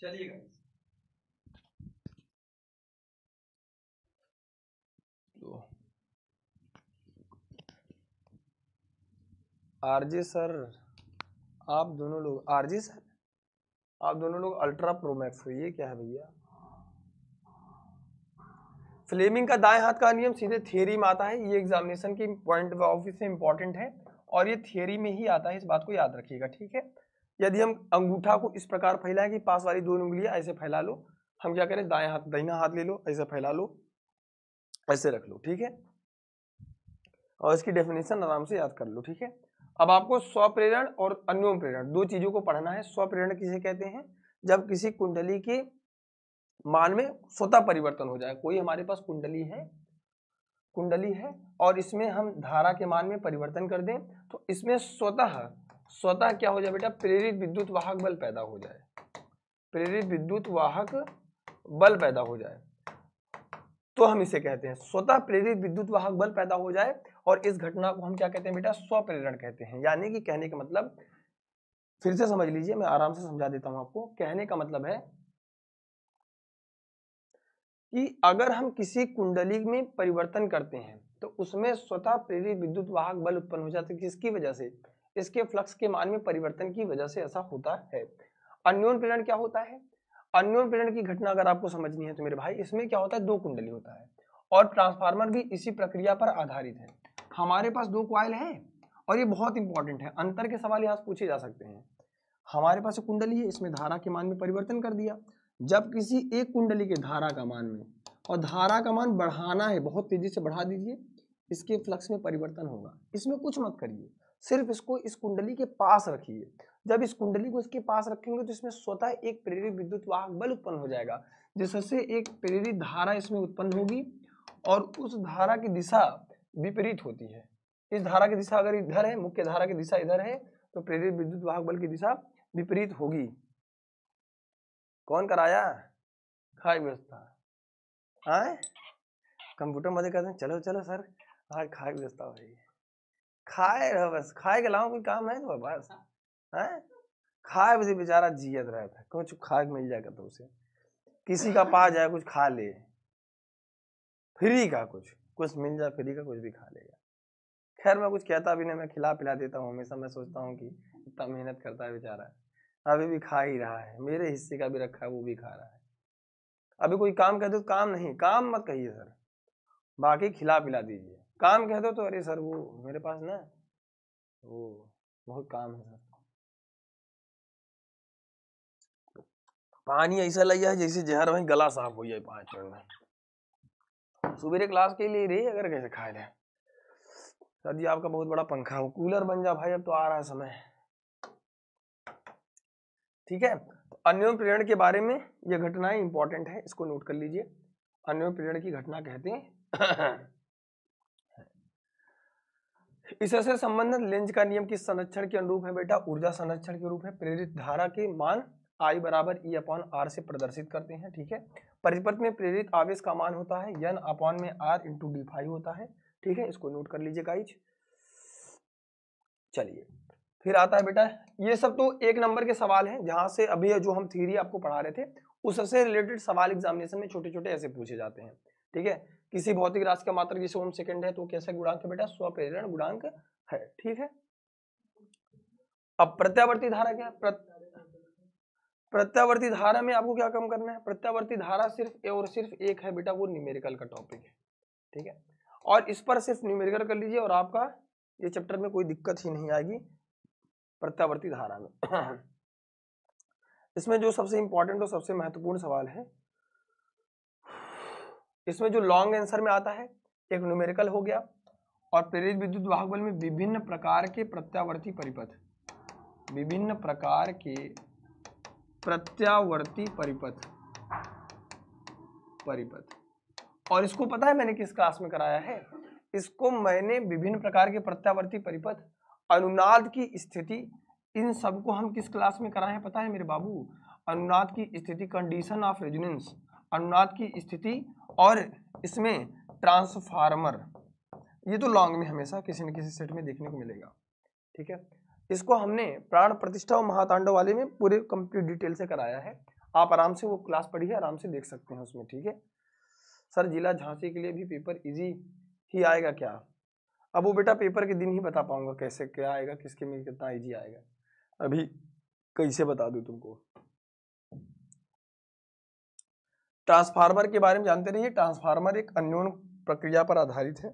चलिए तो। आरजे सर, आप दोनों लोग, आरजे सर? आप दोनों लोग अल्ट्रा प्रोमैक्स हो ये क्या है भैया? फ्लेमिंग का दाएँ हाथ का नियम सीधे थियरी में आता है। ये एग्जामिनेशन की पॉइंट ऑफ़ व्यू से इंपॉर्टेंट है। और ये थियरी में ही आता है। इस बात को याद रखिएगा, ठीक है? यदि हम अंगूठा को इस प्रकार फैलाएँ कि पास वाली दो उंगलियाँ ऐसे फैला लो, हम क्या करें? दाएँ हाथ, दहिना हाथ ले लो, ऐसे फैला लो, ऐसे रख लो, ठीक है? और इसकी डेफिनेशन आराम से याद कर लो, ठीक है? अब आपको स्वप्रेरण और अन्योम प्रेरण दो चीज़ों को पढ़ना है। स्वप्रेरण किसे कहते हैं? जब किसी कुंडली के मान में स्वतः परिवर्तन हो जाए, कोई हमारे पास कुंडली है कुंडली है, और इसमें हम धारा के मान में परिवर्तन कर दें तो इसमें स्वतः स्वतः क्या हो जाए बेटा? प्रेरित विद्युत वाहक बल पैदा हो जाए। प्रेरित विद्युत वाहक बल पैदा हो जाए। तो हम इसे कहते हैं। स्वतः प्रेरित विद्युत वाहक बल पैदा हो जाए और इस घटना को हम क्या कहते हैं बेटा? स्वप्रेरण कहते हैं। यानी कि कहने का मतलब फिर से समझ लीजिए, मैं आराम से समझा देता हूँ आपको। कहने का मतलब है कि अगर हम किसी कुंडली में परिवर्तन करते हैं तो उसमें स्वतः प्रेरित विद्युत वाहक बल उत्पन्न हो जाता है। किसकी वजह से? इसके फ्लक्स के मान में परिवर्तन की वजह से ऐसा होता है। अन्योन प्रेरण क्या होता है? अन्योन प्रेरण की घटना अगर आपको समझनी है तो मेरे भाई, इसमें क्या होता है? दो कुंडली होता है और ट्रांसफार्मर भी इसी प्रक्रिया पर आधारित है। हमारे पास दो क्वाइल है और ये बहुत इंपॉर्टेंट है। अंतर के सवाल यहाँ पूछे जा सकते हैं। हमारे पास कुंडली है, इसमें धारा के मान में परिवर्तन कर दिया। जब किसी एक कुंडली के धारा का मान में, और धारा का मान बढ़ाना है, बहुत तेज़ी से बढ़ा दीजिए, इसके फ्लक्स में परिवर्तन होगा। इसमें कुछ मत करिए। सिर्फ़ इसको इस कुंडली के पास रखिए। जब इस कुंडली को इसके पास रखेंगे तो इसमें स्वतः एक प्रेरित विद्युत वाहक बल उत्पन्न हो जाएगा जिससे एक प्रेरित धारा इसमें उत्पन्न होगी और उस धारा की दिशा विपरीत होती है। इस धारा की दिशा अगर इधर है, मुख्य धारा की दिशा इधर है तो प्रेरित विद्युत वाहक बल की दिशा विपरीत होगी। कौन कराया? खाए व्यवस्था। कंप्यूटर मज़े कहते हैं? चलो चलो सर। आज खाए व्यवस्था हो रही है। खाए रहो बस खाए के लाओ कोई काम है तो बस है। खाए बस बेचारा जियत रहता है कुछ खा मिल जाएगा तो उसे किसी का पा जाए कुछ खा ले। फ्री का कुछ कुछ मिल जाए फ्री का कुछ भी खा लेगा खैर मैं कुछ कहता भी नहीं मैं खिला पिला देता हूँ हमेशा मैं सोचता हूँ कि इतना मेहनत करता है बेचारा। अभी भी खा ही रहा है मेरे हिस्से का भी रखा है वो भी खा रहा है। अभी कोई काम कह दो तो काम नहीं काम मत कहिए सर बाकी खिला पिला दीजिए। काम कह दो तो अरे सर वो मेरे पास ना, वो बहुत काम है सर। पानी ऐसा लग है जैसे जहर वही गला साफ़ हो जाए पाँच मिनट में। सुबह क्लास के लिए रही अगर कैसे खाए ले। सर जी, आपका बहुत बड़ा पंखा हो, कूलर बन जा भाई, अब तो आ रहा है समय। ठीक है तो अन्योन प्रेरण के बारे में ये घटनाएँ इंपॉर्टेंट है, इसको नोट कर लीजिए। अन्योन प्रेरण की घटना कहते हैं। इससे संबंधित लेंज का नियम किस संरक्षण के अनुरूप है बेटा? ऊर्जा संरक्षण के रूप है, प्रेरित धारा के मान आई बराबर ई अपॉन आर से प्रदर्शित करते हैं, ठीक है? परिपथ में प्रेरित आवेश का मान होता है यन अपॉन में आर इंटू डी फाइव होता है, ठीक है? इसको नोट कर लीजिए गाइज़ चलिए, फिर आता है बेटा, ये सब तो एक नंबर के सवाल हैं, जहाँ से अभी जो हम थ्योरी आपको पढ़ा रहे थे, उससे रिलेटेड सवाल एग्जामिनेशन में छोटे छोटे ऐसे पूछे जाते हैं, ठीक है? किसी भौतिक राशि का मात्र जैसे ओम सेकंड है तो कैसे गुणांक है बेटा? स्वप्रेरण गुणांक है, ठीक है? अब प्रत्यावर्ती धारा क्या प्रत... प्रत्यावर्ती धारा में आपको क्या कम करना है? प्रत्यावर्ती धारा सिर्फ़ और सिर्फ़ एक है बेटा, वो न्यूमेरिकल का टॉपिक है, ठीक है? और इस पर सिर्फ़ न्यूमेरिकल कर लीजिए और आपका ये चैप्टर में कोई दिक्कत ही नहीं आएगी प्रत्यावर्ती धारा में। इसमें जो सबसे इंपॉर्टेंट और सबसे महत्वपूर्ण सवाल है इसमें जो लॉन्ग आंसर में आता है, एक न्यूमेरिकल हो गया और प्रेरित विद्युत वाहक बल में विभिन्न प्रकार के प्रत्यावर्ती परिपथ। विभिन्न प्रकार के प्रत्यावर्ती परिपथ। परिपथ। और इसको पता है मैंने किस क्लास में कराया है? इसको मैंने विभिन्न प्रकार के प्रत्यावर्ती परिपथ, अनुनाद की स्थिति, इन सबको हम किस क्लास में कराए हैं पता है मेरे बाबू? अनुनाद की स्थिति कंडीशन ऑफ़ रेजोनेंस अनुनाद की स्थिति और इसमें ट्रांसफार्मर, ये तो लॉन्ग में हमेशा किसी न किसी सेट में देखने को मिलेगा, ठीक है? इसको हमने प्राण प्रतिष्ठा और महातांडव वाले में पूरे कंप्लीट डिटेल से कराया है। आप आराम से वो क्लास पढ़िए, आराम से देख सकते हैं उसमें, ठीक है? सर जिला झांसी के लिए भी पेपर इजी ही आएगा क्या? अब वो बेटा पेपर के दिन ही बता पाऊँगा कैसे, क्या आएगा, किसके में कितना इजी आएगा। अभी कैसे बता दूँ तुमको। ट्रांसफार्मर के बारे में जानते रहिए ट्रांसफार्मर एक अन्योन प्रक्रिया पर आधारित है।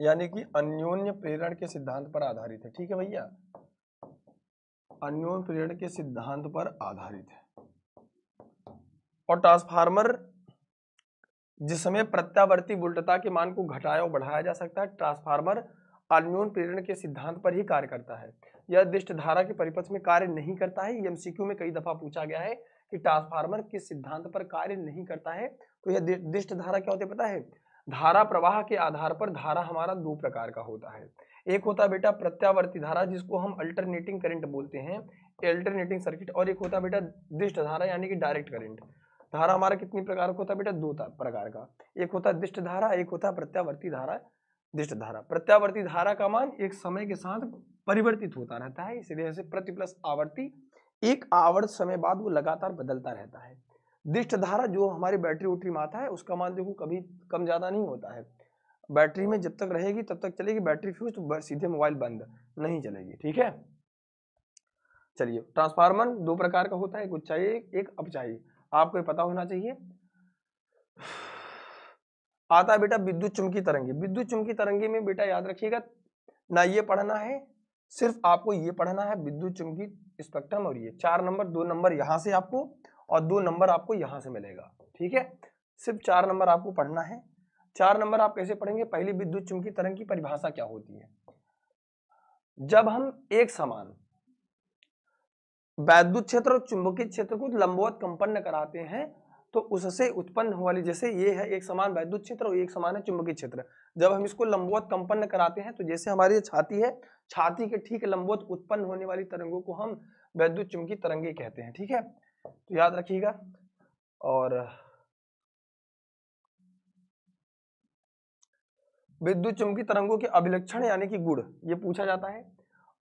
यानी कि अन्योन्य प्रेरण के सिद्धांत पर आधारित है। ठीक है भैया? अन्योन प्रेरण के सिद्धांत पर आधारित है। और ट्रांसफार्मर जिसमें प्रत्यावर्ती वोल्टता के मान को घटाया और बढ़ाया जा सकता है, ट्रांसफार्मर अन्योन प्रेरण के सिद्धांत पर ही कार्य करता है। यह दिष्ट धारा के परिपथ में कार्य नहीं करता है। एमसीक्यू में कई दफ़ा पूछा गया है। कि ट्रांसफार्मर किस सिद्धांत पर कार्य नहीं करता है? तो यह दिष्ट धारा क्या होती है पता है? धारा प्रवाह के आधार पर धारा हमारा दो प्रकार का होता है। एक होता बेटा प्रत्यावर्ती धारा, जिसको हम अल्टरनेटिंग करंट बोलते हैं। अल्टरनेटिंग सर्किट और एक होता बेटा दिष्ट धारा यानी कि डायरेक्ट करंट धारा हमारा कितनी प्रकार का होता बेटा? दो प्रकार का। एक होता है दिष्ट धारा एक होता प्रत्यावर्ती धारा दिष्ट धारा प्रत्यावर्ती धारा का मान एक समय के साथ परिवर्तित होता रहता है इसलिए प्रति प्लस आवर्ती एक आवर्त समय बाद वो लगातार बदलता रहता है। दिष्ट धारा जो हमारी बैटरी उटरी में आता है, उसका मान देखो कभी कम ज़्यादा नहीं होता है। बैटरी में जब तक रहेगी, तब तक चलेगी, बैटरी फ्यूज तो सीधे मोबाइल बंद, नहीं चलेगी, ठीक है? चलिए ट्रांसफार्मर दो प्रकार का होता है, एक उच्चाई एक अपचाई। आपको ये पता होना चाहिए। आता बेटा विद्युत चुंबकी तरंगे। विद्युत चुंबकी तरंगे में बेटा याद रखिएगा, ना ये पढ़ना है, सिर्फ़ आपको ये पढ़ना है विद्युत चुंबकी स्पेक्ट्रम और ये। चार नंबर, दो नंबर यहाँ से आपको और दो नंबर आपको यहाँ से मिलेगा, ठीक है? सिर्फ़ चार नंबर आपको पढ़ना है। चार नंबर आप कैसे पढ़ेंगे? पहली विद्युत चुंबकी तरंग की परिभाषा क्या होती है? जब हम एक समान वैद्युत क्षेत्र और चुंबकीय क्षेत्र को लंबवत कंपन कराते हैं तो उससे उत्पन्न होने वाली, जैसे ये है, एक समान वैद्युत क्षेत्र और एक समान है चुंबकीय क्षेत्र। जब हम इसको लंबवत कंपन कराते हैं तो जैसे हमारी छाती है छाती के ठीक लंबवत उत्पन्न होने वाली तरंगों को हम वैद्युत चुंबकीय तरंगे कहते हैं, ठीक है? तो याद रखिएगा और विद्युत चुंबकीय तरंगों के अभिलक्षण यानी कि गुण, ये पूछा जाता है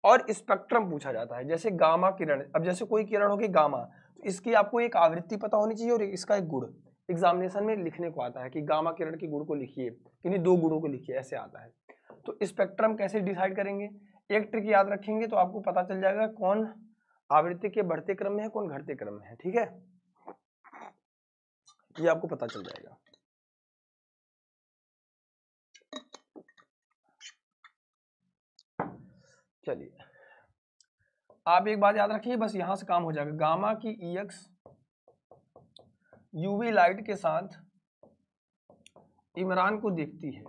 और स्पेक्ट्रम पूछा जाता है, जैसे गामा किरण। अब जैसे कोई किरण होगी गामा तो इसकी आपको एक आवृत्ति पता होनी चाहिए और इसका एक गुण। एग्जामिनेशन में लिखने को आता है कि गामा किरण के गुण को लिखिए किन्हीं दो गुणों को लिखिए, ऐसे आता है। तो स्पेक्ट्रम कैसे डिसाइड करेंगे? एक ट्रिक याद रखेंगे तो आपको पता चल जाएगा कौन आवृत्ति के बढ़ते क्रम में है, कौन घटते क्रम में है, ठीक है? ये आपको पता चल जाएगा। चलिए। आप एक बात याद रखिए, बस यहाँ से काम हो जाएगा। गामा की ई एक्स यूवी लाइट के साथ इमरान को देखती है।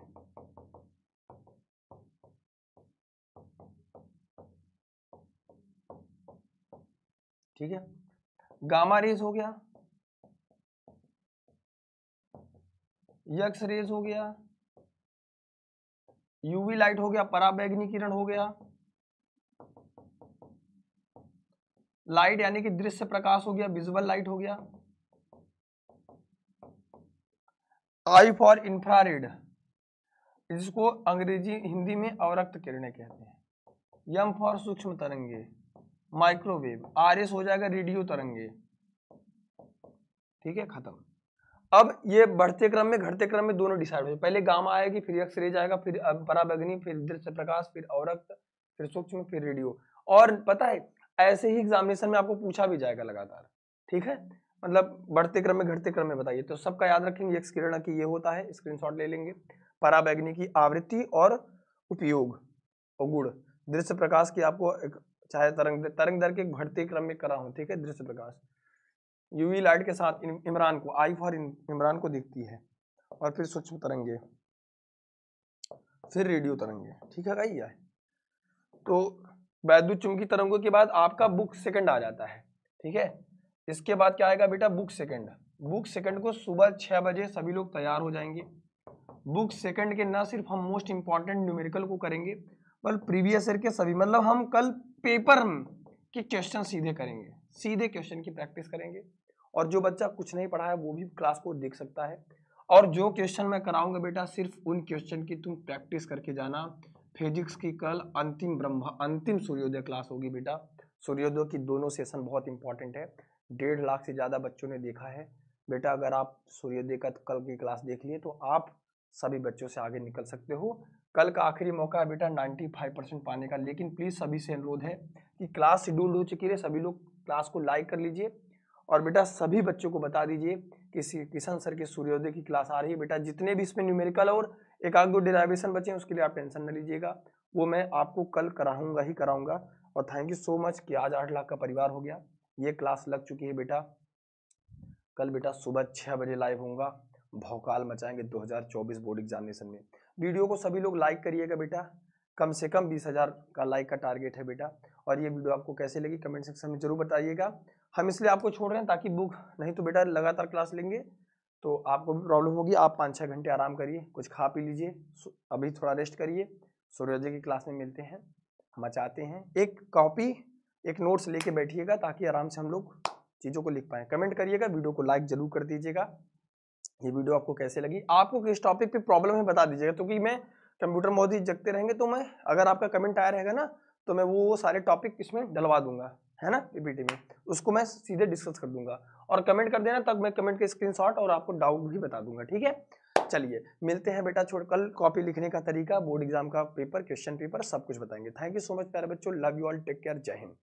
ठीक है? गामा रेज हो गया। यक्स रेज हो गया। यूवी लाइट हो गया, पराबैंगनी किरण हो गया। लाइट यानी कि दृश्य प्रकाश हो गया, विजुअल लाइट हो गया। आई फॉर इंफ्रारेड, इसको अंग्रेज़ी हिंदी में अवरक्त किरणें कहते हैं। यम फॉर सूक्ष्म तरंगे। माइक्रोवेव, आर एस हो जाएगा रेडियो तरंगे। ठीक है, खत्म। अब ये बढ़ते क्रम में, घटते क्रम में दोनों डिसाइड हो पहले गामा आएगी, फिर एक्स रे जाएगा फिर पराबग्नि फिर दृश्य प्रकाश, फिर अवरक्त फिर सूक्ष्म, फिर रेडियो। और पता है, ऐसे ही एग्जामिनेशन में आपको पूछा भी जाएगा लगातार। ठीक है? मतलब बढ़ते क्रम में, घटते क्रम में बताइए। तो सबका याद रखेंगे एक्स किरण की ये होता है स्क्रीनशॉट ले लेंगे। पराबैंगनी की आवृत्ति और उपयोग, और गुण। दृश्य प्रकाश की आपको चाहे तरंग तरंग दर के घटते क्रम में करा हो, ठीक है, दृश्य प्रकाश। यूवी लाइट के साथ इमरान को आई फॉर इमरान को दिखती है, और फिर सूक्ष्म तरंगे, फिर रेडियो तरंगे, ठीक है है तो वैद्युत चुंबकीय तरंगों के बाद आपका बुक सेकंड आ जाता है, ठीक है। इसके बाद क्या आएगा बेटा? बुक सेकंड बुक सेकंड को सुबह छह बजे सभी लोग तैयार हो जाएँगे। बुक सेकंड के ना सिर्फ़ हम मोस्ट इंपॉर्टेंट न्यूमेरिकल को करेंगे बल्कि प्रीवियस ईयर के सभी मतलब हम कल पेपर के क्वेश्चन सीधे करेंगे, सीधे क्वेश्चन की प्रैक्टिस करेंगे और जो बच्चा कुछ नहीं पढ़ा है, वो भी क्लास को देख सकता है। और जो क्वेश्चन मैं कराऊँगा बेटा, सिर्फ़ उन क्वेश्चन की तुम प्रैक्टिस करके जाना। फिजिक्स की कल अंतिम ब्रह्मा, अंतिम सूर्योदय क्लास होगी बेटा। सूर्योदय की दोनों सेशन बहुत इंपॉर्टेंट है। डेढ़ लाख से ज़्यादा बच्चों ने देखा है। बेटा, अगर आप सूर्योदय का कल की क्लास देख लिए तो आप सभी बच्चों से आगे निकल सकते हो। कल का आखिरी मौका है बेटा 95 परसेंट पाने का। लेकिन प्लीज़ सभी से अनुरोध है कि क्लास शेड्यूल हो चुकी है सभी लोग क्लास को लाइक कर लीजिए। और बेटा सभी बच्चों को बता दीजिए कि किशन सर के सूर्योदय की क्लास आ रही है। बेटा जितने भी इसमें न्यूमेरिकल और एक आध डेराइवेशन बचे उसके लिए आप टेंशन न लीजिएगा। वो मैं आपको कल कराऊँगा ही कराऊँगा। और थैंक यू सो मच कि आज आठ लाख का परिवार हो गया। ये क्लास लग चुकी है बेटा। कल बेटा सुबह छः बजे लाइव होऊँगा। भौकाल मचाएँगे 2024 बोर्ड एग्जामिनेशन में। वीडियो को सभी लोग लाइक करिएगा बेटा। कम से कम बीस हज़ार का लाइक का टारगेट है बेटा। और ये वीडियो आपको कैसे लगी कमेंट सेक्शन में ज़रूर बताइएगा। हम इसलिए आपको छोड़ रहे हैं ताकि बुक नहीं तो बेटा लगातार क्लास लेंगे। तो आपको भी प्रॉब्लम होगी, आप पाँच छः घंटे आराम करिए, कुछ खा पी लीजिए अभी थोड़ा रेस्ट करिए। सूर्योदय की क्लास में मिलते हैं। मचाते हैं एक कॉपी एक नोट्स लेके बैठिएगा ताकि आराम से हम लोग चीज़ों को लिख पाएँ। कमेंट करिएगा, वीडियो को लाइक ज़रूर कर दीजिएगा। ये वीडियो आपको कैसे लगी? आपको किस टॉपिक पे प्रॉब्लम है बता दीजिएगा, क्योंकि मैं कंप्यूटर मोदी जगते रहेंगे तो मैं, अगर आपका कमेंट आया रहेगा ना तो मैं वो सारे टॉपिक इसमें डलवा दूँगा, है ना पीपीटी में। उसको मैं सीधे डिस्कस कर दूँगा। और कमेंट कर देना, तब मैं कमेंट के स्क्रीनशॉट और आपको डाउट भी बता दूँगा, ठीक है? चलिए, मिलते हैं बेटा, छोड़, कल कॉपी लिखने का तरीका बोर्ड एग्ज़ाम का पेपर क्वेश्चन पेपर सब कुछ बताएँगे। थैंक यू सो मच प्यारे बच्चों love you all take care जय हिंद।